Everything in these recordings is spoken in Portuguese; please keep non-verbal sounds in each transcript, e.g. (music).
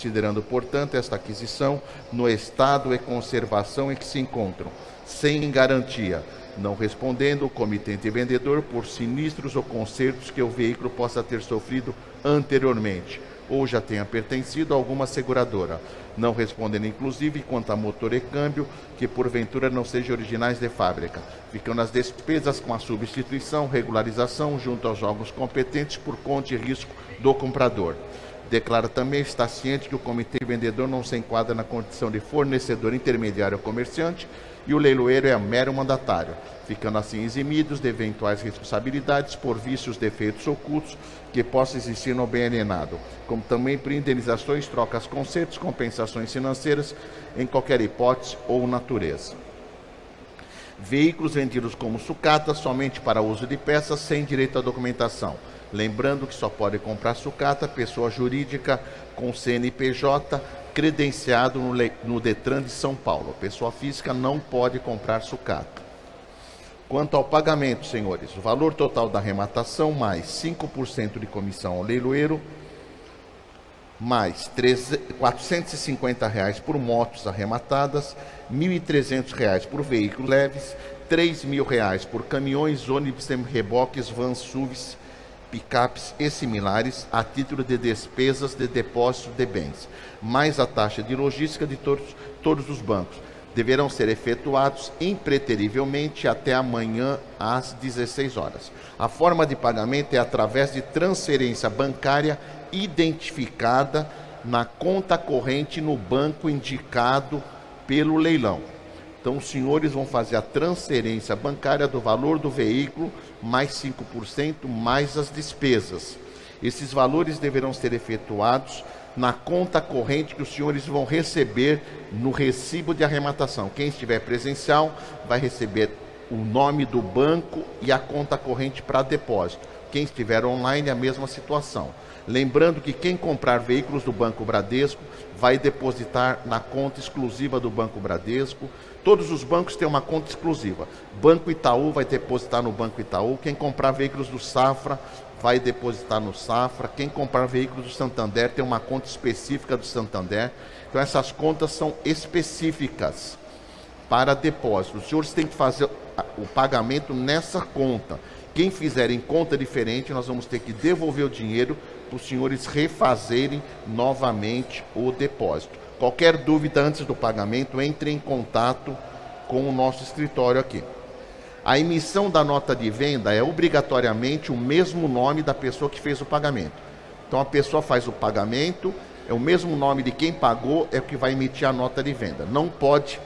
considerando, portanto, esta aquisição no estado e conservação em que se encontram, sem garantia, não respondendo o comitente vendedor por sinistros ou consertos que o veículo possa ter sofrido anteriormente ou já tenha pertencido a alguma seguradora, não respondendo inclusive quanto a motor e câmbio que porventura não sejam originais de fábrica, ficando as despesas com a substituição, regularização junto aos órgãos competentes por conta e risco do comprador. Declara também estar ciente que o comitê vendedor não se enquadra na condição de fornecedor intermediário ou comerciante e o leiloeiro é mero mandatário, ficando assim eximidos de eventuais responsabilidades por vícios, defeitos ocultos que possam existir no bem alienado, como também por indenizações, trocas, concertos, compensações financeiras em qualquer hipótese ou natureza. Veículos vendidos como sucata somente para uso de peças sem direito à documentação Lembrando que só pode comprar sucata pessoa jurídica com CNPJ credenciado no, no Detran de São Paulo. Pessoa física não pode comprar sucata. Quanto ao pagamento, senhores, o valor total da arrematação mais 5% de comissão ao leiloeiro, mais 450 reais por motos arrematadas, R$ 1.300 por veículos leves, 3.000 reais por caminhões, ônibus, reboques, vans, SUVs, picapes e similares a título de despesas de depósito de bens, mais a taxa de logística de todos, todos os bancos. Deverão ser efetuados impreterivelmente até amanhã às 16 horas. A forma de pagamento é através de transferência bancária identificada na conta corrente no banco indicado pelo leilão. Então, os senhores vão fazer a transferência bancária do valor do veículo, mais 5%, mais as despesas. Esses valores deverão ser efetuados na conta corrente que os senhores vão receber no recibo de arrematação. Quem estiver presencial vai receber o nome do banco e a conta corrente para depósito. Quem estiver online, a mesma situação. Lembrando que quem comprar veículos do Banco Bradesco vai depositar na conta exclusiva do Banco Bradesco. Todos os bancos têm uma conta exclusiva. Banco Itaú vai depositar no Banco Itaú. Quem comprar veículos do Safra vai depositar no Safra. Quem comprar veículos do Santander tem uma conta específica do Santander. Então essas contas são específicas para depósito. Os senhores têm que fazer o pagamento nessa conta. Quem fizer em conta diferente, nós vamos ter que devolver o dinheiro para os senhores refazerem novamente o depósito. Qualquer dúvida antes do pagamento, entre em contato com o nosso escritório aqui. A emissão da nota de venda é obrigatoriamente o mesmo nome da pessoa que fez o pagamento. Então a pessoa faz o pagamento, é o mesmo nome de quem pagou, é o que vai emitir a nota de venda. Não pode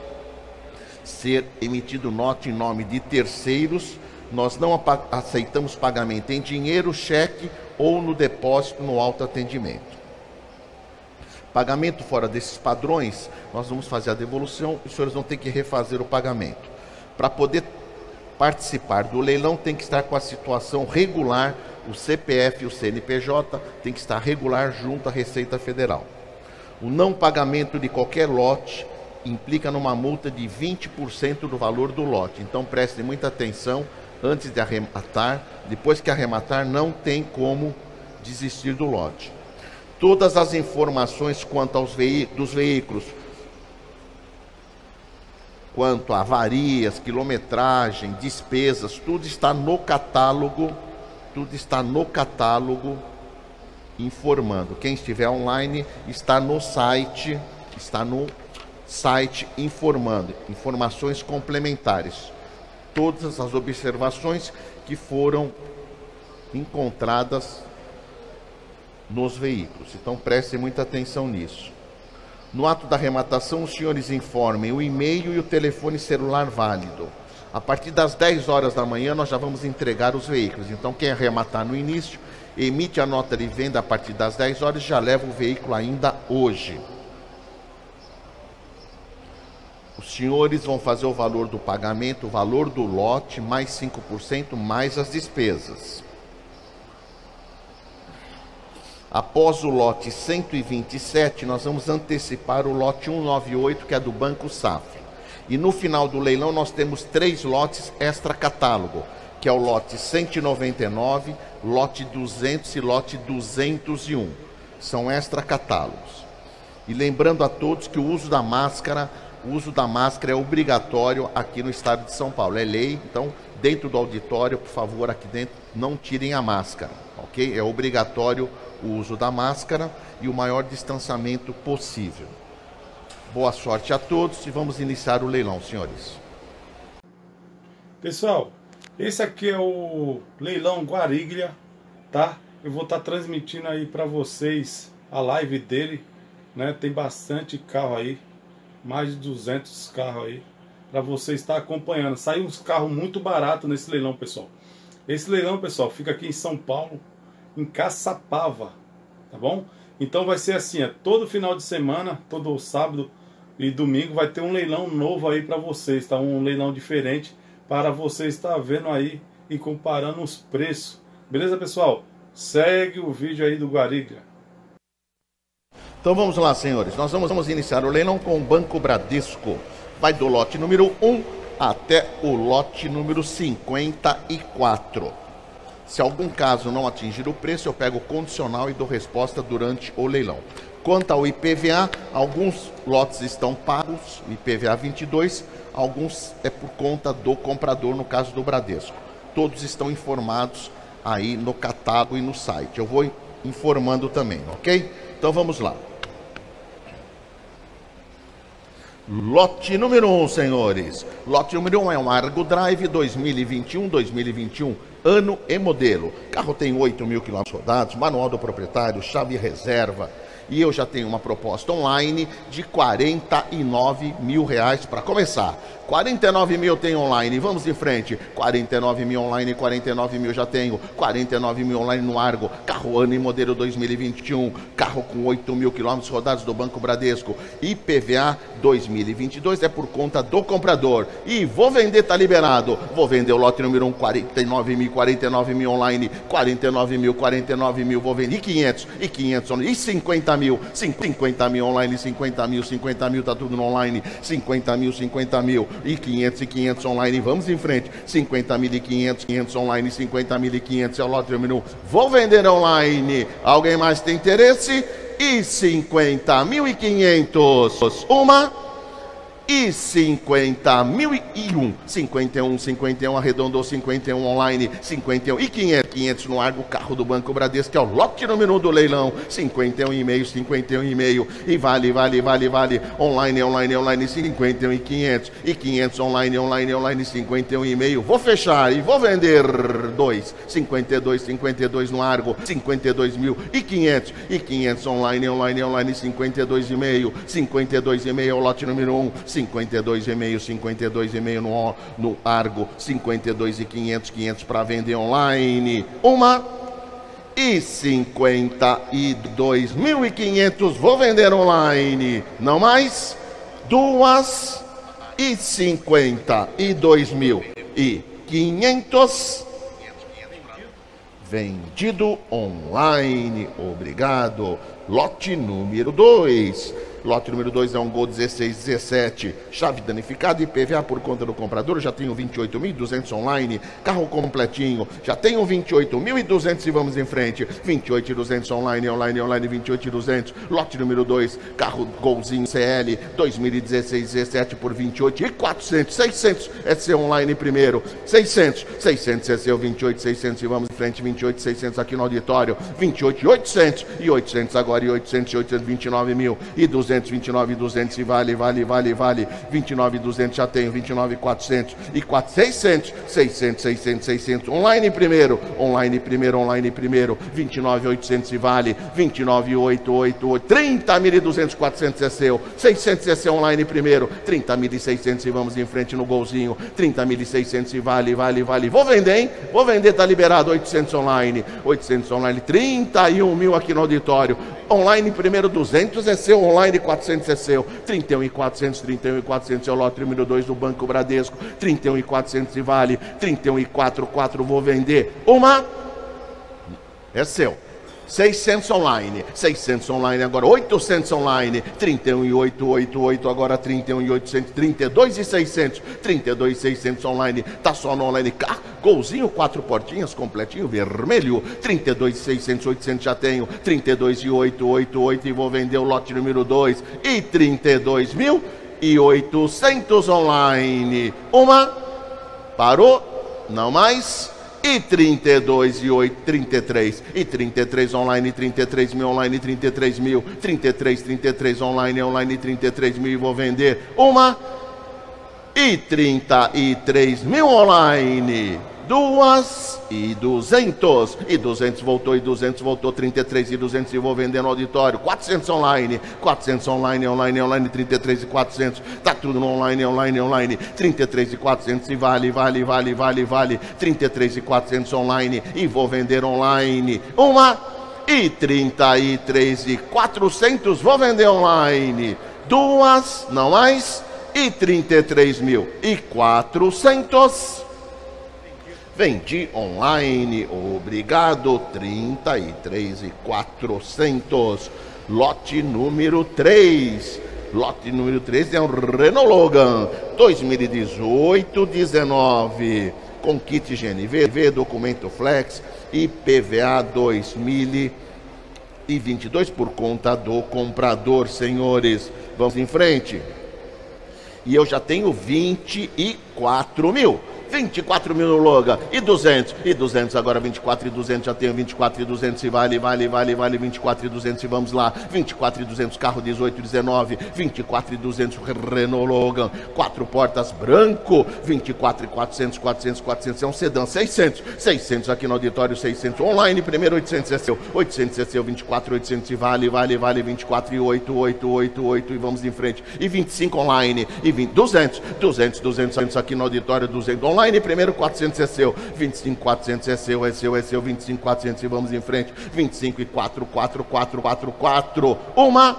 ser emitido nota em nome de terceiros. Nós não aceitamos pagamento em dinheiro, cheque ou no depósito no autoatendimento. Pagamento fora desses padrões, nós vamos fazer a devolução e os senhores vão ter que refazer o pagamento. Para poder participar do leilão, tem que estar com a situação regular, o CPF e o CNPJ tem que estar regular junto à Receita Federal. O não pagamento de qualquer lote implica numa multa de 20% do valor do lote. Então preste muita atenção antes de arrematar. Depois que arrematar, não tem como desistir do lote todas as informações quanto aos veí dos veículos, quanto a avarias, quilometragem, despesas, tudo está no catálogo, tudo está no catálogo informando. Quem estiver online está no site, está no site informando, informações complementares. Todas as observações que foram encontradas nos veículos. Então prestem muita atenção nisso. No ato da arrematação, os senhores informem o e-mail e o telefone celular válido. A partir das 10 horas da manhã, nós já vamos entregar os veículos. Então, quem arrematar no início, emite a nota de venda a partir das 10 horas já leva o veículo ainda hoje. Os senhores vão fazer o valor do pagamento, o valor do lote, mais 5%, mais as despesas. Após o lote 127, nós vamos antecipar o lote 198, que é do Banco Safra. E no final do leilão nós temos três lotes extra catálogo, que é o lote 199, lote 200 e lote 201. São extra catálogos. E lembrando a todos que o uso da máscara, o uso da máscara é obrigatório aqui no estado de São Paulo. É lei, então dentro do auditório, por favor, aqui dentro, não tirem a máscara, ok? É obrigatório o uso da máscara e o maior distanciamento possível. Boa sorte a todos e vamos iniciar o leilão, senhores. Pessoal, esse aqui é o leilão Guariglia, tá? Eu vou estar tá transmitindo aí para vocês a live dele, né? Tem bastante carro aí, mais de 200 carros aí para você estar acompanhando. Saiu uns carros muito baratos nesse leilão, pessoal. Esse leilão, pessoal, fica aqui em São Paulo, em Caçapava, tá bom? Então vai ser assim, é, todo final de semana, todo sábado e domingo vai ter um leilão novo aí para vocês, tá? Um leilão diferente para você estar vendo aí e comparando os preços. Beleza, pessoal? Segue o vídeo aí do Guariga. Então vamos lá, senhores. Nós vamos, vamos iniciar o leilão com o Banco Bradesco. Vai do lote número 1 até o lote número 54. Se algum caso não atingir o preço, eu pego o condicional e dou resposta durante o leilão. Quanto ao IPVA, alguns lotes estão pagos, IPVA 22, alguns é por conta do comprador, no caso do Bradesco. Todos estão informados aí no catálogo e no site. Eu vou informando também, ok? Então vamos lá. Lote número 1, um, senhores. Lote número 1 um é um Argo Drive 2021-2021, ano e modelo. Carro tem 8 mil quilômetros rodados, manual do proprietário, chave reserva, e eu já tenho uma proposta online de 49 mil reais para começar. 49 mil tem online, vamos em frente. 49 mil online, 49 mil já tenho. 49 mil online no Argo. Carro ano e modelo 2021. Carro com 8 mil quilômetros rodados do Banco Bradesco. IPVA 2022 é por conta do comprador. E vou vender, tá liberado. Vou vender o lote número 1, 49 mil, 49 mil online. 49 mil, 49 mil, vou vender. E 500, e 500 online. E 50 mil, 50 mil online, 50 mil, 50 mil, tá tudo no online. 50 mil, 50 mil e 500 e 500 online. Vamos em frente. 50 mil e 500, 500 online, 50 mil e 500 é o lote 1. Vou vender online. Alguém mais tem interesse? E 50 mil e 500. Uma e 50 mil e um, 51, 51, arredondou 51 online, 51 e 500, 500 no ar carro do Banco Bradesco, que é o lote número 1 do leilão, 51 e meio, 51 e meio, e vale, vale, vale, vale, online, online, online, 51 e 500, e 500 online, online, online, 51 e meio, vou fechar e vou vender dois, 52, 52 no Argo, 52 mil. E 500, e 500 online, online, online, 52 e meio, 52 e meio é o lote número 1, 52,5, 52,5 no, no Argo, 52 e 500, 500 para vender online. Uma e 52.500 vou vender online. Não mais? Duas e 52 mil e 500 vendido online. Obrigado. Lote número 2 Lote número 2 é um Gol 1617, chave danificada e PVA por conta do comprador. Já tenho 28.200 online, carro completinho. Já tenho 28.200 e vamos em frente. 28.200 online, online, online, 28.200. Lote número 2, carro Golzinho CL 2016 17 por 28 e 400, 600 é seu online primeiro. 600, 600 é seu 28, 600 e vamos em frente. 28, 600 aqui no auditório. 28, 800 e 800 agora e 800 e 829 mil e 200 200, 29 200 e vale, vale, vale, vale, 29 200 já tenho, 29 400 e 4, 600, 600, 600, 600, online primeiro, online primeiro, online primeiro, 29 800 e vale, 29 888, 30 1.200, 400 é seu, 600 é seu online primeiro, 30 1.600 e vamos em frente no golzinho, 30 1.600 e vale, vale, vale, vou vender, hein? Vou vender, tá liberado, 800 online, 800 online, 31 mil aqui no auditório, online primeiro 200 é seu, online 400 é seu, 31 e 400, 31 e 400 é o lote número 2 do Banco Bradesco, 31 e 400 e vale, 31 e 4, 4 vou vender, uma é seu. 600 online, 600 online agora, 800 online, 31 e 888 agora 31 e 800, 32 e 600, 32 e 600 online, tá só no online, cá, golzinho, quatro portinhas, completinho, vermelho, 32 e 600, 800 já tenho, 32 e 888 e vou vender o lote número 2 e 32 mil e 800 online, uma, parou, não mais, e 32 e 8, 33 e 33 online, 33 mil online, 33 mil, 33, 33 online, online 33 mil. E vou vender uma. E 33 mil online duas e duzentos. E duzentos voltou, e duzentos voltou, trinta e três e duzentos e vou vender no auditório. Quatrocentos online, quatrocentos online, online, online, trinta e três e quatrocentos. Tá tudo online, online, online. Trinta e três e quatrocentos e vale, vale, vale, vale, vale. Trinta e três e quatrocentos online e vou vender online. Uma e trinta e três e quatrocentos vou vender online. Duas, não mais. E trinta e três mil e quatrocentos Vendi online, obrigado, 33 e 400. Lote número 3. Lote número 3 é um Renault Logan 2018 19 com kit GNV, documento Flex e PVA 2022 por conta do comprador, senhores. Vamos em frente. E eu já tenho 24 mil. 24 mil no Logan, e 200, e 200 agora 24 e 200, já tenho 24 e 200 e vale, vale, vale, vale, 24 e 200 e vamos lá, 24 e 200, carro 18 e 19, 24 e 200, Renault Logan, quatro portas branco, 24 e 400, 400, 400, é um sedã, 600, 600 aqui no auditório, 600 online, primeiro 800 é seu, 800 é seu, 24, 800 e vale, vale, vale, 24 e 8, 8, 8, 8 e vamos em frente, e 25 online, e 20, 200, 200, 200, 200 aqui no auditório, 200 online, online, primeiro 400 é seu, 25 400 é seu, é seu, é seu, 25 400 e vamos em frente, 25 e 4, 4, 4, 4, 4, uma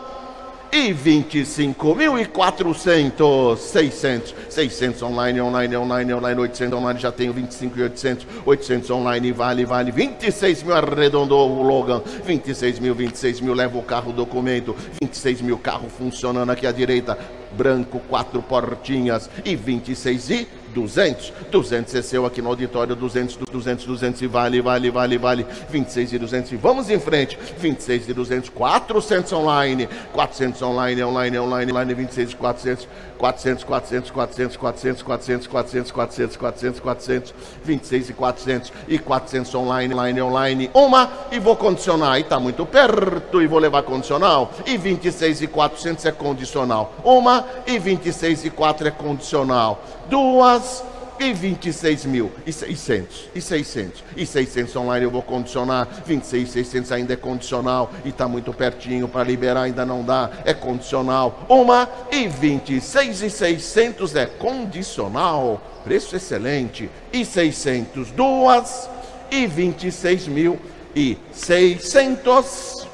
e 25.400, 600, 600 online, online, online, online, 800 online, já tenho 25 e 800, 800 online, vale, vale, 26 mil, arredondou o Logan, 26 mil, 26 mil, leva o carro, documento, 26 mil, carro funcionando aqui à direita, branco, quatro portinhas e 26 e 200. 200 é seu aqui no auditório, 200, 200, 200 e vale, vale, vale, vale. 26 e 200 e vamos em frente. 26 e 200, 400 online. 400 online, online, online, online, 26 e 400. 400, 400, 400, 400, 400, 400, 400, 400, 400, 26 e 400 e 400 online, online, online. Uma e vou condicionar. E tá muito perto e vou levar condicional. E 26 e 400 é condicional. Uma e 26 e 4 é condicional. Duas e 26 mil. E 600 e 600 e 600 online eu vou condicionar. 26 600 ainda é condicional. E está muito pertinho para liberar ainda não dá. É condicional. Uma e 26 e 600 é condicional. Preço excelente. E 600 duas e 26 mil e 600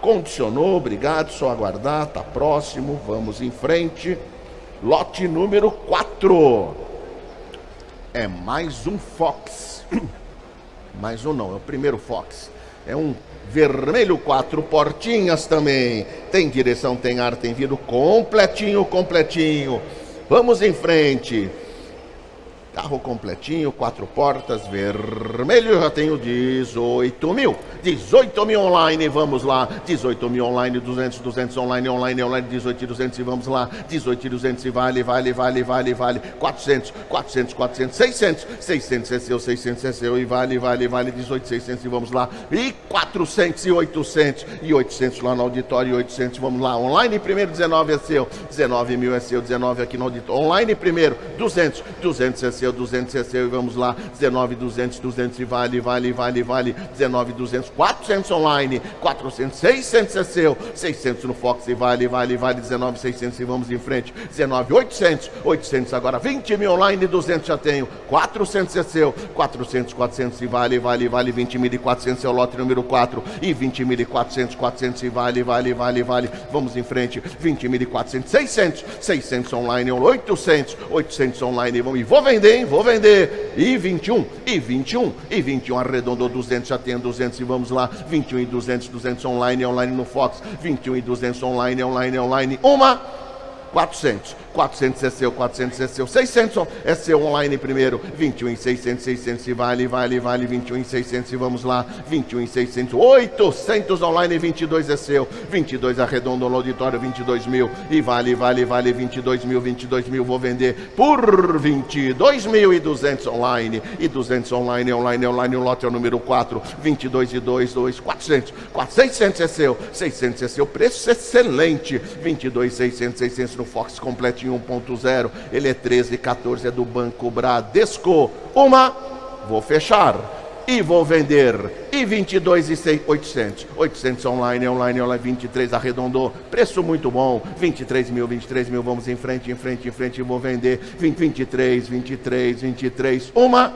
condicionou obrigado. Só aguardar tá próximo. Vamos em frente lote número 4 é mais um Fox. (coughs) mais um não, é o primeiro Fox. É um vermelho, quatro portinhas também. Tem direção, tem ar, tem vidro completinho, completinho. Vamos em frente. Carro completinho, quatro portas, vermelho, já tenho 18 mil. 18 mil online, vamos lá. 18 mil online, 200, 200 online, online, online, 18 200 e vamos lá. 18 200 e vale, vale, vale, vale, vale. 400, 400, 400, 600. 600 é seu, 600 é seu e vale, vale, vale. 18, 600 e vamos lá. E 400 e 800. E 800 lá no auditório, 800, vamos lá. Online primeiro, 19 é seu. 19 mil é seu, 19 aqui no auditório. Online primeiro, 200, 200 é seu seu, 200 é seu e vamos lá, 19, 200, 200 e vale, vale, vale, vale, 19, 200, 400 online, 400, 600 é seu, 600 no Fox e vale, vale, vale, 19, 600 e vamos em frente, 19, 800, 800 agora, 20 mil online, 200 já tenho, 400 é seu, 400, 400 e vale, vale, vale, 20 mil e 400 é o lote número 4 e 20 mil e 400, 400 e vale, vale, vale, vale, vamos em frente, 20 mil e 400, 600, 600 online, 800, 800 online, e vou vender hein? Vou vender. E 21, e 21, e 21, arredondou 200, já tem 200 e vamos lá. 21 e 200, 200 online, online no Fox. 21 e 200 online, online, online. Uma, 400. 400 é seu, 400 é seu, 600 é seu online primeiro, 21 em 600, 600 e vale, vale, vale, 21 em 600 e vamos lá, 21 em 600, 800 online, 22 é seu, 22 arredondo no auditório, 22 mil e vale, vale, vale, 22 mil, 22 mil vou vender por 22 mil e 200 online e 200 online, online, online, o lote é o número 4, 22 e 2, 2, 400, 400, 600 é seu, 600 é seu, preço excelente, 22, 600, 600 no Fox completinho 1.0, ele é 13, 14, é do Banco Bradesco. Uma, vou fechar e vou vender. E 22 e 6, 800. 800 online, online, online, 23 arredondou. Preço muito bom. 23 mil, 23 mil. Vamos em frente, em frente, em frente. Vou vender. 20, 23, 23, 23. Uma.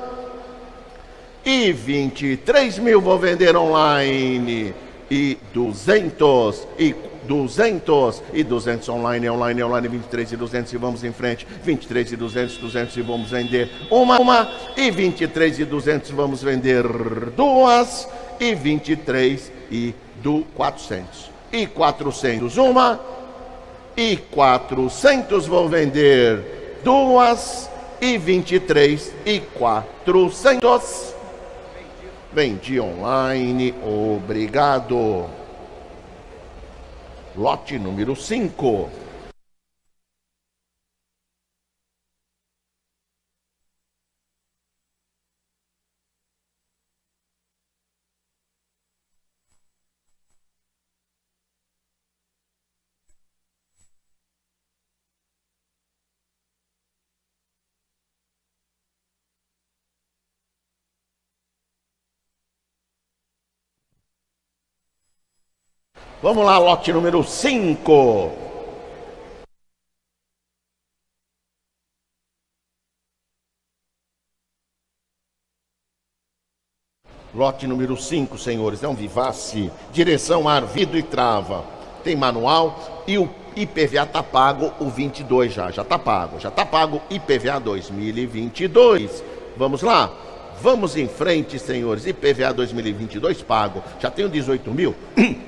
E 23 mil vou vender online. E 200 e 200 e 200 online, online, online, 23 e 200 e vamos em frente, 23 e 200, 200 e vamos vender uma, uma e 23 e 200 vamos vender duas e 23 e do 400 e 400 uma e 400 vou vender duas e 23 e 400 vendi online, obrigado. Lote número 5. Vamos lá, lote número 5. Lote número 5, senhores, é um Vivace, direção ar, vidro e trava. Tem manual e o IPVA tá pago, o 22 já, já tá pago, já tá pago IPVA 2022. Vamos lá? Vamos em frente, senhores. IPVA 2022 pago. Já tenho 18 mil?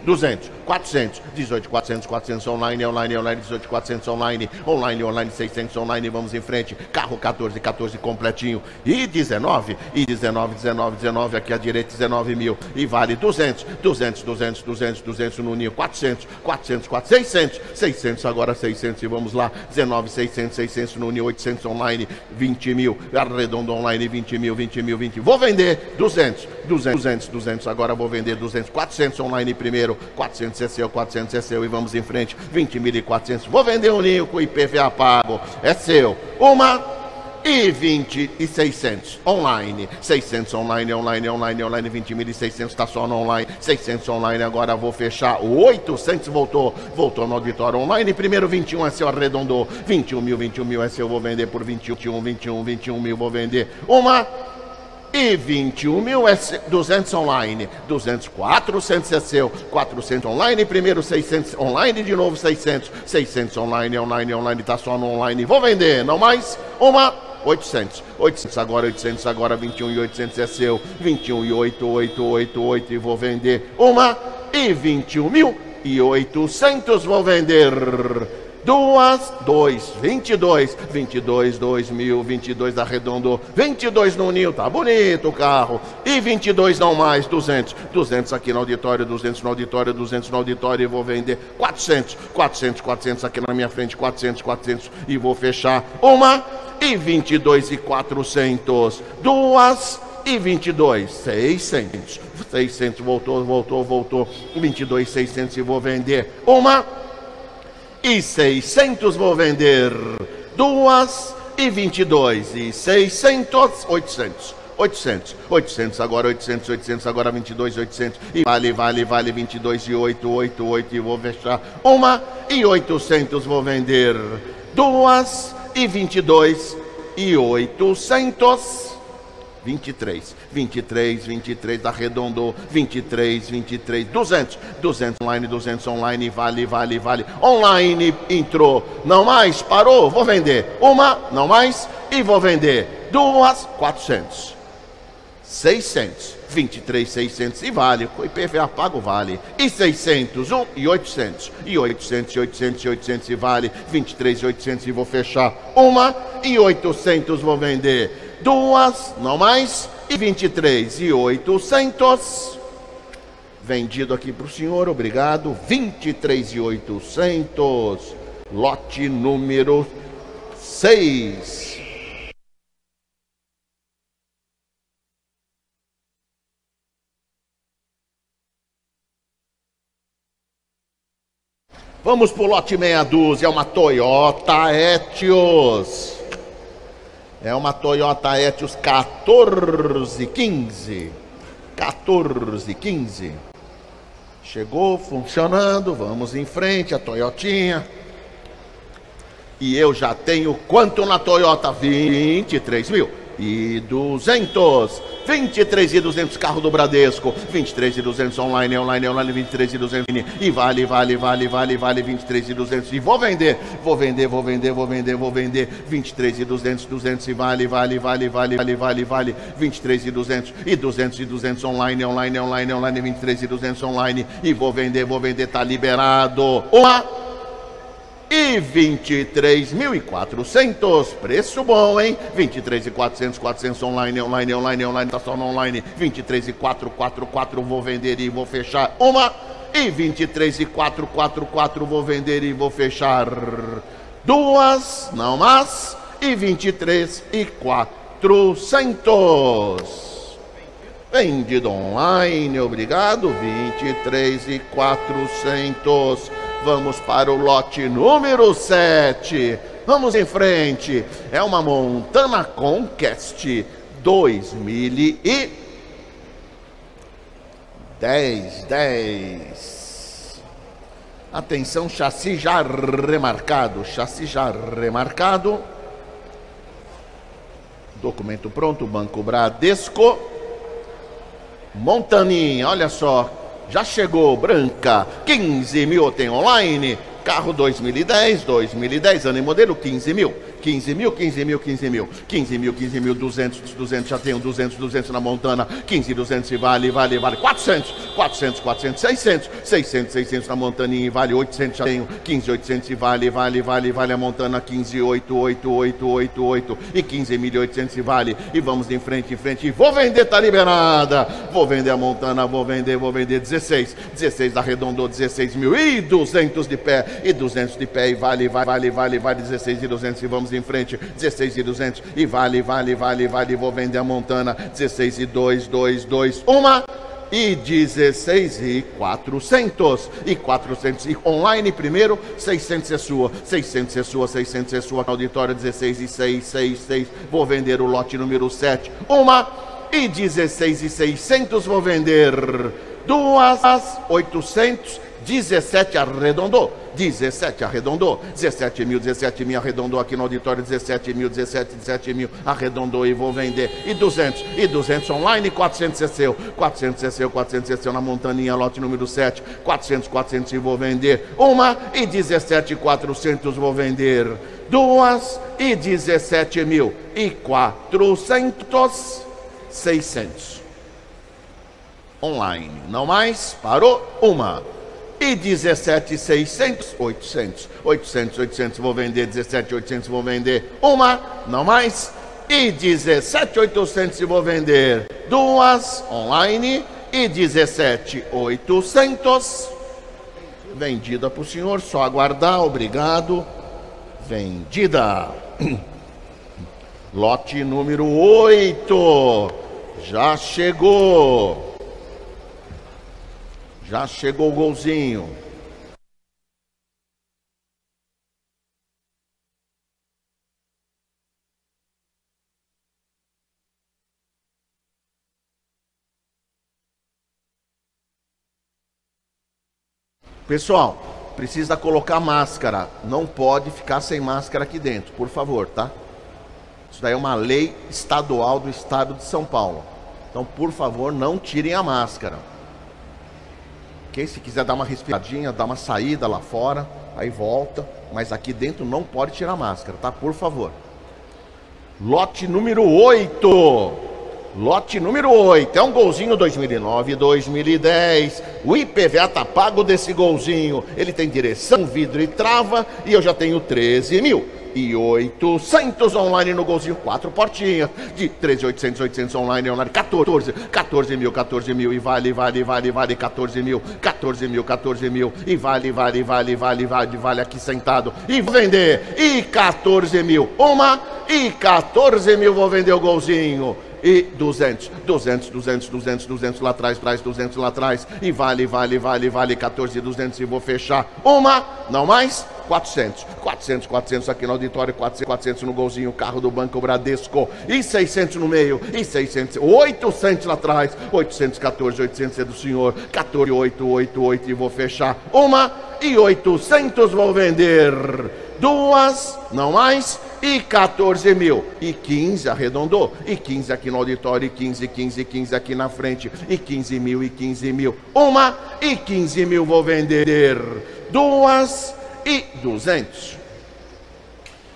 200, 400, 18, 400, 400 online, online, online, 18, 400 online, online, online, 600 online. Vamos em frente. Carro 14, 14 completinho. E 19, e 19, 19, 19. Aqui à direita, 19 mil. E vale 200, 200, 200, 200, 200 no ninho. 400, 400, 400, 600, 600 agora 600. E vamos lá. 19, 600, 600 no ninho. 800 online, 20 mil. Arredondo online, 20 mil, 20 mil, 20 Vou vender 200, 200, 200, 200. Agora vou vender 200, 400 online primeiro. 400 é seu, 400 é seu. E vamos em frente. 20.400. Vou vender um ninho com IPVA pago. É seu. Uma e 20 e 600 online. 600 online, online, online, online, 20.600 está só no online. 600 online, agora vou fechar. O 800 voltou, voltou no auditório online. Primeiro 21 é seu, arredondou. 21 mil, 21 mil é seu, vou vender por 21, 21, 21 mil, vou vender. Uma e 21 mil é 200 online, 200, 400 é seu, 400 online, primeiro 600 online, de novo 600, 600 online, online, online, tá só no online, vou vender, não mais, uma, 800, 800 agora, 800 agora, 21 e 800 é seu, 21 e 8, 8, 8, 8 e vou vender, uma, e 21 mil e 800 vou vender duas, dois, vinte e dois, vinte e dois, dois mil, vinte e dois arredondou, vinte e dois no ninho, tá bonito o carro, e vinte e dois não mais, duzentos, duzentos aqui no auditório, duzentos no auditório, duzentos no auditório e vou vender quatrocentos, quatrocentos, quatrocentos aqui na minha frente, quatrocentos, quatrocentos e vou fechar uma e vinte e dois e quatrocentos, duas e 22, 600. 600 voltou, voltou, voltou. 22, 600 e vou vender uma e 600 vou vender. Duas e 22 e 600, 800. 800, 800 agora 800, 800 agora 22, 800 e vale, vale, vale 22 e 8, 8, 8 e vou fechar uma e 800 vou vender. Duas e 22 e 800 23, 23, 23, arredondou, 23, 23, 200, 200 online, 200 online, vale, vale, vale, online entrou, não mais, parou, vou vender, uma, não mais, e vou vender, duas, 400. 600, 23, 600 e vale, o IPVA paga o vale, e 600, 1 e 800, e 800, 800 e 800 e vale, 23 e 800 e vou fechar. Uma, e 800 vou vender duas, não mais, e 23 e 800, vendido aqui para o senhor, obrigado, 23 e 800, lote número 6. Vamos pro lote meia dúzia, é uma Toyota Etios. É uma Toyota Etios 1415. 1415. Chegou funcionando, vamos em frente, a Toyotinha. E eu já tenho quanto na Toyota? 23 mil e 200. 23 e 200 carro do Bradesco. 23 e 200 online, online, online, 23 e 200 e vale, vale, vale, vale, vale 23 e 200 e vou vender. Vou vender, vou vender, vou vender, vou vender. 23 e 200, 200 e vale, vale, vale, vale, vale, vale, vale 23 e 200 e 200 e 200 online, online, online, online, 23 e 200 online e vou vender, vou vender, tá liberado. Uma e 23.400. Preço bom, hein? 23.400, 400 online, online, online, online, tá só no online. 23.444 vou vender e vou fechar uma. E 23.444 vou vender e vou fechar duas, não mais. E 23.400. Vendido online, obrigado. 23.400. Vamos para o lote número 7. Vamos em frente. É uma Montana Conquest 2010. 10. Atenção, chassi já remarcado. Chassi já remarcado. Documento pronto, Banco Bradesco. Montaninha, olha só, já chegou, branca, 15 mil tem online. Carro 2010, 2010, ano e modelo 15 mil. 15 mil, 15 mil, 15 mil. 15 mil, 15 mil, 200, 200, já tenho 200, 200 na Montana. 15, 200 e vale, vale, vale. 400, 400, 400, 600. 600, 600 na Montaninha e vale. 800 já tenho. 15, 800 e vale, vale, vale, vale a Montana. 15, 8, 8, 8, 8, 8. E 15 mil, 800 e vale. E vamos em frente, em frente. E vou vender, tá liberada. Vou vender a Montana, vou vender, vou vender 16. 16 arredondou 16 mil. E 200 de pé e 200 de pé e vale, vale, vale, vale, vale 16 e 200 e vamos em frente, 16 e 200 e vale, vale, vale, vale, vou vender a Montana, 16 e 2, 2, 2, uma e 16 e 400 e 400 e online primeiro 600 é sua 600 é sua 600 é sua auditório 16 e 6 6 6 vou vender o lote número 7 uma e 16 e 600 vou vender duas 800 17 arredondou, 17 arredondou, 17 mil, 17 mil arredondou aqui no auditório, 17 mil, 17, 17 mil arredondou e vou vender, e 200, e 200 online, 400 é seu, 400 é seu, 400 é seu na montaninha, lote número 7, 400, 400 e vou vender, uma e 17, 400 vou vender, duas e 17 mil e 400, 600 online, não mais, parou, uma e 17,600, 800, 800, 800 vou vender, 17, 800 vou vender. Uma, não mais, e 17,800 vou vender. Duas online. E 17,800 vendida para o senhor, só aguardar, obrigado, vendida. (clears throat) Lote número 8 já chegou. Já chegou o golzinho. Pessoal, precisa colocar máscara. Não pode ficar sem máscara aqui dentro, por favor, tá? Isso daí é uma lei estadual do estado de São Paulo. Então, por favor, não tirem a máscara. Ok? Se quiser dar uma respiradinha, dar uma saída lá fora, aí volta. Mas aqui dentro não pode tirar máscara, tá? Por favor. Lote número 8. Lote número 8. É um golzinho 2009 2010. O IPVA tá pago desse golzinho. Ele tem direção, vidro e trava. E eu já tenho 13 mil e 800 online no golzinho, quatro portinhas, de 13,800, 800 online, online, 14, 14 mil, 14 mil, e vale, vale, vale, vale, 14 mil, 14 mil, 14 mil, e vale, vale, vale, vale, vale, vale aqui sentado, e vender, e 14 mil, uma, e 14 mil vou vender o golzinho, e 200, 200, 200, 200, 200 lá atrás, traz 200 lá atrás, e vale, vale, vale, vale, 14, 200 e vou fechar. Uma, não mais, 400, 400, 400 aqui no auditório, 400, 400 no golzinho, carro do Banco Bradesco, e 600 no meio, e 600, 800 lá atrás, 814, 800 é do senhor, 14, 8, 8, 8 e vou fechar. Uma, e 800 vou vender duas, não mais, e 14 mil, e 15, arredondou, e 15 aqui no auditório, e 15, 15, 15 aqui na frente, e 15 mil, e 15 mil, uma, e 15 mil vou vender, duas, e 200.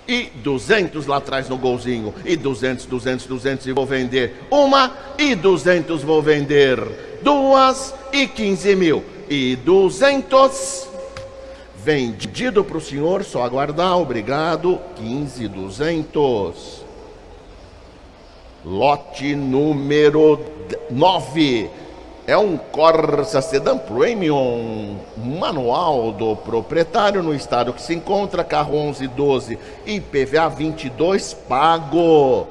E 200 lá atrás no golzinho, e 200, 200, 200 e vou vender. Uma, e 200 vou vender. Duas, e 15 mil, e 200 Vendido para o senhor, só aguardar, obrigado. 15,200. Lote número 9. É um Corsa Sedan Premium manual do proprietário no estado que se encontra, carro 1112, IPVA 22 pago.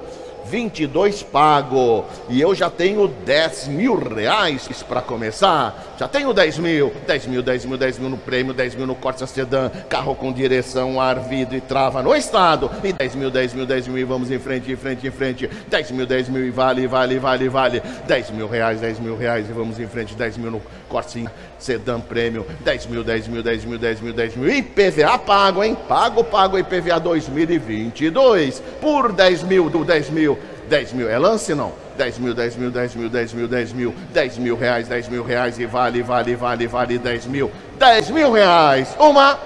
22 pago. E eu já tenho 10 mil reais para começar. Já tenho 10 mil, 10 mil, 10 mil, 10 mil no prêmio, 10 mil no Corsa Sedan, carro com direção, ar, vidro e trava no estado. E 10 mil, 10 mil, 10 mil e vamos em frente, em frente, em frente. 10 mil, 10 mil e vale, vale, vale, vale. 10 mil reais, 10 mil reais e vamos em frente. 10 mil no Corsinha Sedan Prêmio. 10 mil, 10 mil, 10 mil, 10 mil, 10 mil. IPVA pago, hein? Pago, pago IPVA 2022. Por 10 mil, do 10 mil. 10 mil é lance não? 10 mil, 10 mil, 10 mil, 10 mil, 10 mil, 10 mil reais, 10 mil reais e vale, vale, vale, vale 10 mil, 10 mil reais, uma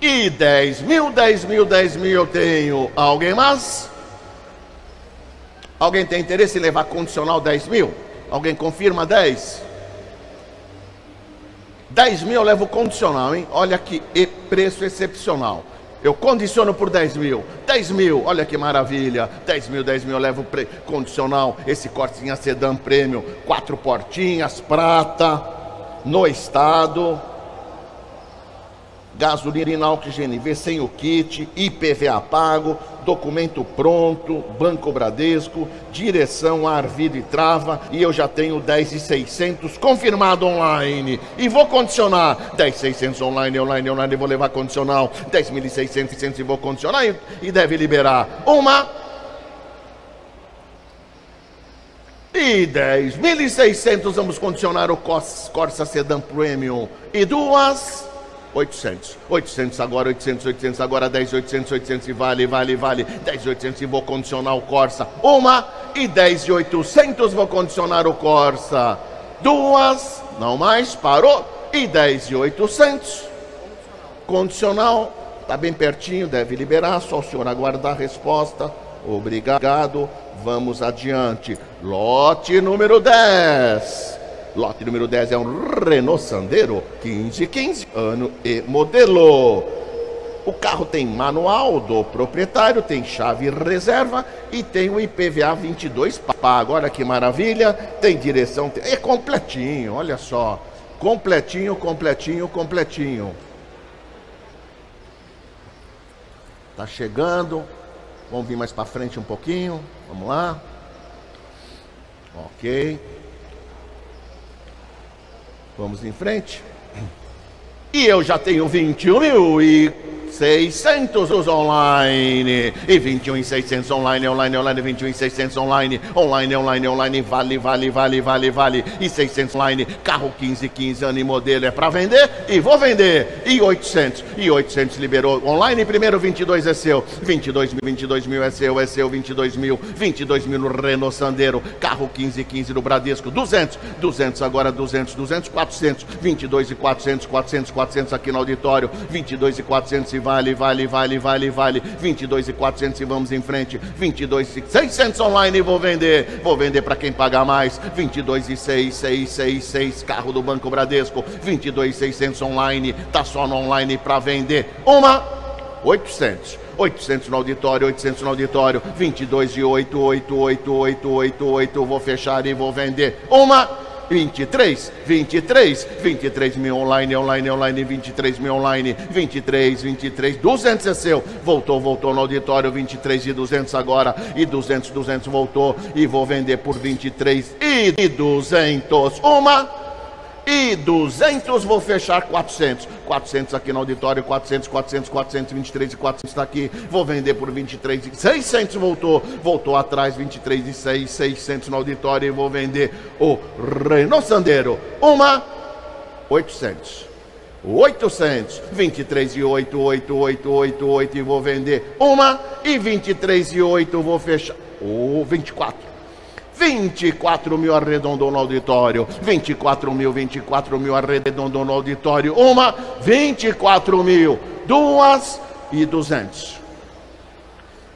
e 10 mil, 10 mil, 10 mil eu tenho. Alguém mais? Alguém tem interesse em levar condicional 10 mil? Alguém confirma 10? 10 mil eu levo condicional, hein? Olha que preço excepcional. Eu condiciono por 10 mil. 10 mil, olha que maravilha. 10 mil, 10 mil, eu levo pre... condicional. Esse cortezinho sedã prêmio. Quatro portinhas, prata. No estado gasolina oxigênio sem o kit, IPVA pago, documento pronto, Banco Bradesco, direção, ar, vida e trava, e eu já tenho 10,600 confirmado online. E vou condicionar. 10,600 online, online, online, vou levar condicional, 10.600 e vou condicionar e, e deve liberar. Uma. E 10.600 vamos condicionar o Corsa Sedan Premium. E duas 800. 800 agora, 800, 800 agora, 10, 800, 800 e vale, vale, vale. 10, 800 e vou condicionar o Corsa. Uma e 10 e 800 vou condicionar o Corsa. Duas, não mais, parou. E 10 e 800. Condicional, tá bem pertinho, deve liberar, só o senhor aguardar a resposta. Obrigado. Vamos adiante. Lote número 10. Lote número 10 é um Renault Sandero 1515, ano e modelo. O carro tem manual do proprietário, tem chave reserva e tem o IPVA 22 pago. Olha que maravilha, tem direção, é completinho, olha só. Completinho, completinho, completinho. Tá chegando. Vamos vir mais para frente um pouquinho. Vamos lá. OK. Vamos em frente. E eu já tenho 21 mil e 600 online. E 21 e 600 online, online, online, 21 e 600 online, online, online, online, vale, vale, vale, vale, vale. E 600 online, carro 15, 15 anos e modelo é para vender e vou vender. E 800 e 800 liberou online, primeiro 22 é seu, 22 mil, 22 mil é seu, é seu, 22 mil, 22 mil no Renault Sandero, carro 15, 15 no Bradesco, 200, 200 agora, 200, 200, 400, 22 e 400, 400, 400 aqui no auditório, 22 e 400 e vale, vale, vale, vale, vale. 22 e 400 e vamos em frente. 22 e 600 online vou vender. Vou vender para quem pagar mais. 22 e 6, 6, 6, 6. Carro do Banco Bradesco. 22 e 600 online. Tá só no online para vender. Uma 800. 800 no auditório, 800 no auditório, 22 e 8, 8, 8, 8, 8, 8, vou fechar e vou vender. Uma 23, 23, 23 mil online, online, online, 23 mil online, 23, 23, 200 é seu, voltou, voltou no auditório, 23 e 200 agora, e 200, 200 voltou, e vou vender por 23 e 200, uma e 200 vou fechar 400. 400 aqui no auditório, 400, 400, 423 e 400 está aqui. Vou vender por 23 e 600 voltou, voltou atrás 23 e 6, 600 no auditório e vou vender o Renault Sandero. Uma 800. 800, 23 e 8, 8, 8, 8, 8 e vou vender uma e 23 e 8 vou fechar. O oh, 24. 24 mil arredondou no auditório. 24 mil, 24 mil arredondou no auditório. Uma, 24 mil. Duas e 200.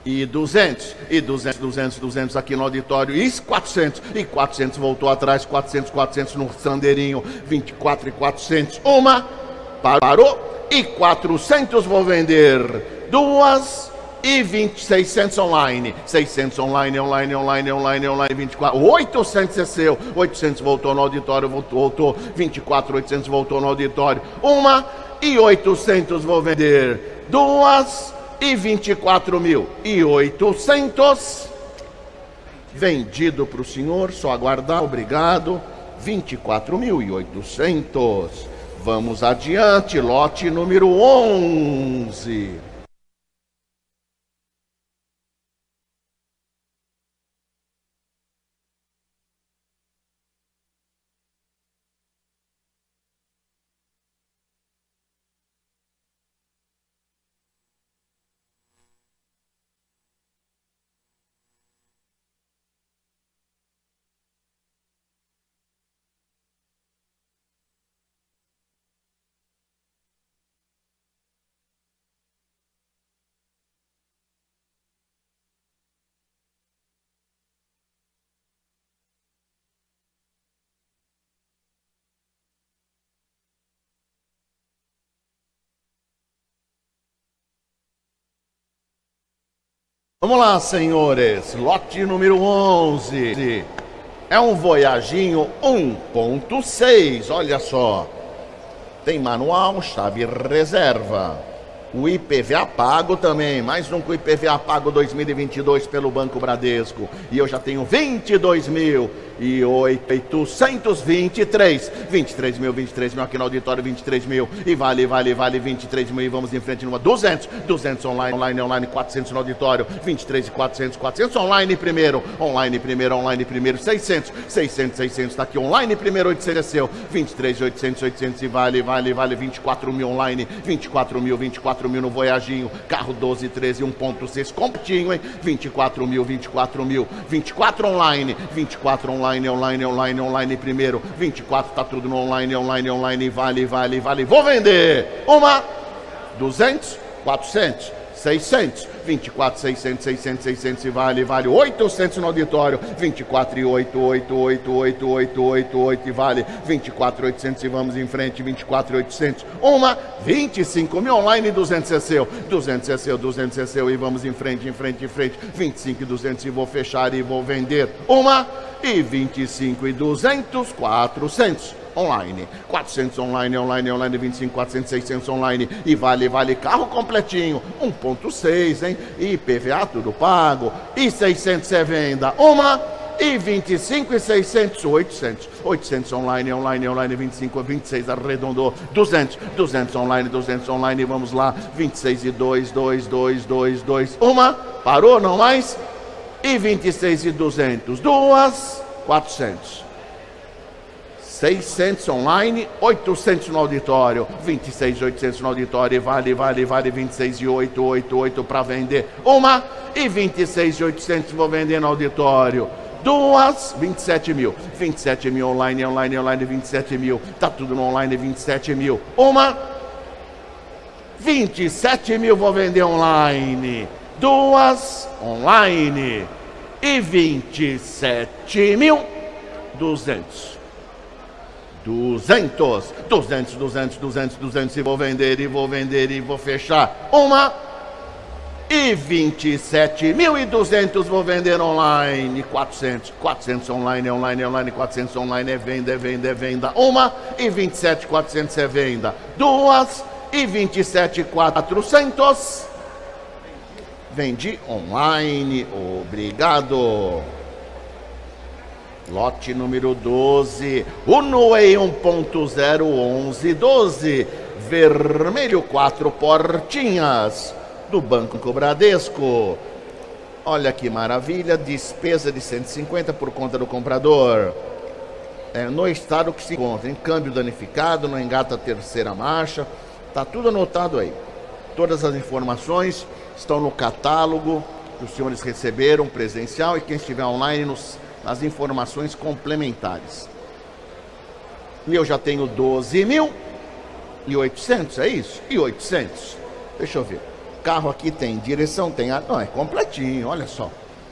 E 200, e 200, 200, 200 aqui no auditório, e 400, e 400 voltou atrás, 400, 400 no sandeirinho, 24 e 400, uma, parou, e 400 vou vender, duas, e 20, 600 online, 600 online, online, online, online, online, 24, 800 é seu, 800 voltou no auditório, voltou, voltou. 24, 800 voltou no auditório, uma e 800 vou vender, duas e 24 mil. E 800 vendido para o senhor, só aguardar, obrigado, 24 mil e 800. Vamos adiante, lote número 11. Vamos lá, senhores. Lote número 11. É um Voyaginho 1.6. Olha só. Tem manual, chave reserva. O IPVA pago também, mais um com IPVA pago 2022 pelo Banco Bradesco. E eu já tenho 22 mil e 823. 23 mil, 23 mil aqui no auditório, 23 mil. E vale, vale, vale 23 mil. E vamos em frente numa 200. 200 online, online, online, 400 no auditório. 23 e 400, 400 online primeiro. Online primeiro, online primeiro. 600, 600, 600. Tá aqui online primeiro, 800 é seu. 23, 800, 800 e vale, vale, vale 24 mil online. 24 mil, 24 mil no Voyaginho. Carro 12, 13, 1.6. Comptinho, hein? 24 mil, 24 mil. 24 online, 24 online online, online, online, online primeiro. 24 tá tudo no online, online, online, vale, vale, vale. Vou vender uma, 200, 400, 600, 24, 600, 600, 600 e vale, vale 800 no auditório, 24 e 8, 8, 8, 8, 8, 8, 8 e vale 24, 800 e vamos em frente, 24, 800, uma, 25 mil online, 200 é seu, 200 é seu, 200 é seu e vamos em frente, em frente, em frente, 25 e 200 e vou fechar e vou vender, uma, e 25 e 200, 400 online. 400 online, online, online, 25, 400, 600 online. E vale, vale carro completinho. 1.6, hein? E PVA tudo pago. E 600 é venda. Uma e 25 e 600, 800. 800 online, online, online, 25, 26, arredondou. 200, 200 online, 200 online, vamos lá. 26 e 2, 2, 2, 2, 2. Uma, parou, não mais? E 26 e 200, duas, 400. 600 online, 800 no auditório, 26 800 no auditório, vale, vale, vale, 26 e 8, 8, 8 para vender, uma e 26 e 800 vou vender no auditório, duas, 27 mil, 27 mil online, online, online, 27 mil, tá tudo no online, 27 mil, uma 27 mil vou vender online. Duas online. E 27 mil. 200. 200. 200, 200, 200, 200. E vou vender, e vou vender, e vou fechar. Uma. E 27.200 vou vender online. 400. 400 online, online, online. 400 online é venda, é venda, é venda. Uma. E 27.400 é venda. Duas e 27,400. Vendi online, obrigado. Lote número 12, Unoe 1.011, 12, vermelho 4 portinhas, do Banco Bradesco. Olha que maravilha, despesa de 150 por conta do comprador. É, no estado que se encontra, em câmbio danificado, não engata a terceira marcha, Está tudo anotado aí. Todas as informações estão no catálogo que os senhores receberam presencial e quem estiver online nos, nas informações complementares. E eu já tenho 12 mil e 800, é isso? E 800. Deixa eu ver. Carro aqui tem direção, tem. Não, é completinho, olha só.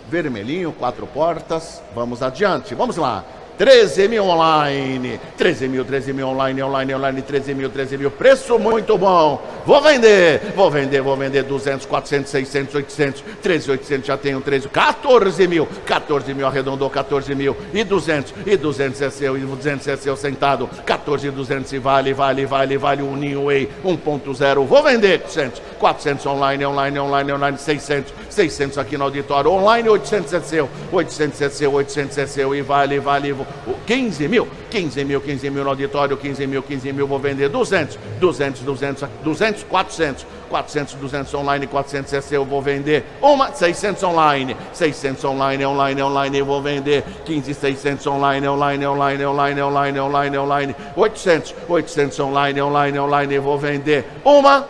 Vermelhinho, quatro portas. Vamos adiante, vamos lá. 13 mil online, 13 mil, 13 mil online, online, online, 13 mil, 13 mil, preço muito bom, vou vender, vou vender, vou vender 200, 400, 600, 800, 13, 800, já tenho 13, 14 mil, 14 mil, arredondou 14 mil, e 200, e 200 é seu, e 200 é seu sentado, 14, 200 e vale, vale, vale, vale, o Ninho Way 1.0, vou vender 400, 400 online, online, online, online, 600, 600 aqui no auditório, online 800 é seu, 800 é seu, 800 é seu, e vale, vale, 15 mil, 15 mil, 15 mil no auditório, 15 mil, 15 mil, vou vender 200, 200, 200, 200, 400, 400, 200 online, 400 é seu, vou vender uma, 600 online, 600 online, online, online, vou vender 15, 600 online, online, online, online, online, online, online, 800, 800 online, online, online, vou vender uma,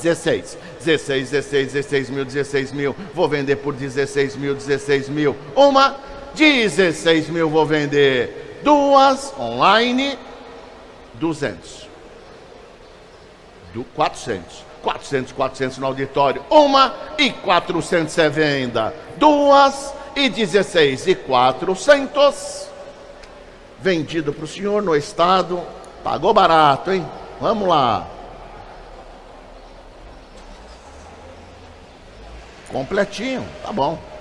16, 16, 16, 16 mil, 16 mil, vou vender por 16 mil, 16 mil, uma, 16 mil vou vender. Duas online, 200. Do 400. 400, 400 no auditório. Uma e 400 é venda. Duas e 16 e 400. Vendido para o senhor no estado. Pagou barato, hein? Vamos lá. Completinho, tá bom.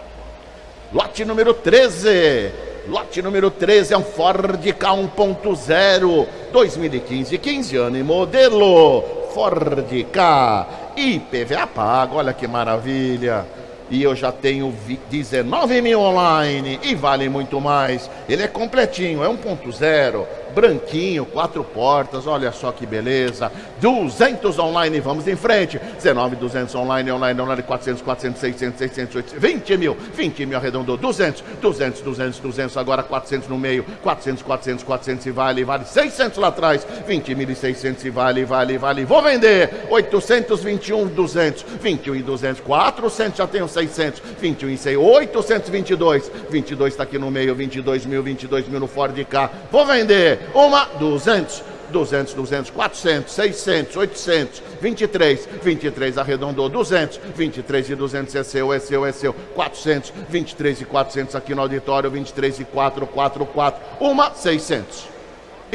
Lote número 13. Lote número 13 é um Ford K 1.0 2015, 15 anos e modelo. Ford K IPVA pago, olha que maravilha. E eu já tenho 19 mil online e vale muito mais. Ele é completinho, é 1.0 branquinho, quatro portas, olha só que beleza. 200 online, vamos em frente. 19, 200 online, online, online, 400, 400, 600, 600, 800, 20 mil, 20 mil arredondou, 200, 200, 200, 200, agora 400 no meio, 400, 400, 400 e vale, vale, 600 lá atrás, 20 mil e 600 e vale, vale, vale, vou vender, 821, 200, 21 e 200, 400, já tenho 600, 21 e 6, 822, 22 está aqui no meio, 22 mil, 22 mil no Ford K, vou vender, uma, 200, 200, 200, 400, 600, 800, 23, 23 arredondou, 200, 23 e 200 é seu, é seu, é seu, 400, 23 e 400 aqui no auditório, 23 e 4, 4, 4, uma, 600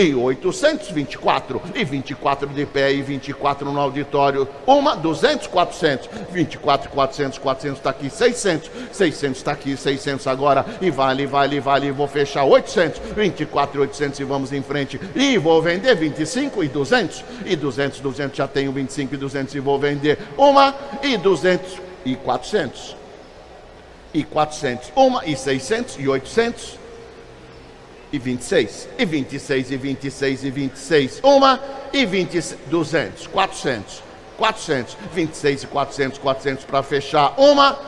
e 824 e 24 de pé e 24 no auditório. Uma 200, 400, 24, 400, 400 está aqui, 600, 600 está aqui, 600 agora e vale, vale, vale. Vou fechar 800, 24, 800 e vamos em frente. E vou vender 25 e 200 e 200, 200 já tenho 25 e 200 e vou vender uma e 200 e 400 e 400, uma e 600 e 800 e 26, e 26, e 26, e 26, uma, e 20, 200, 400, 400, 26 e 400, 400 para fechar, uma,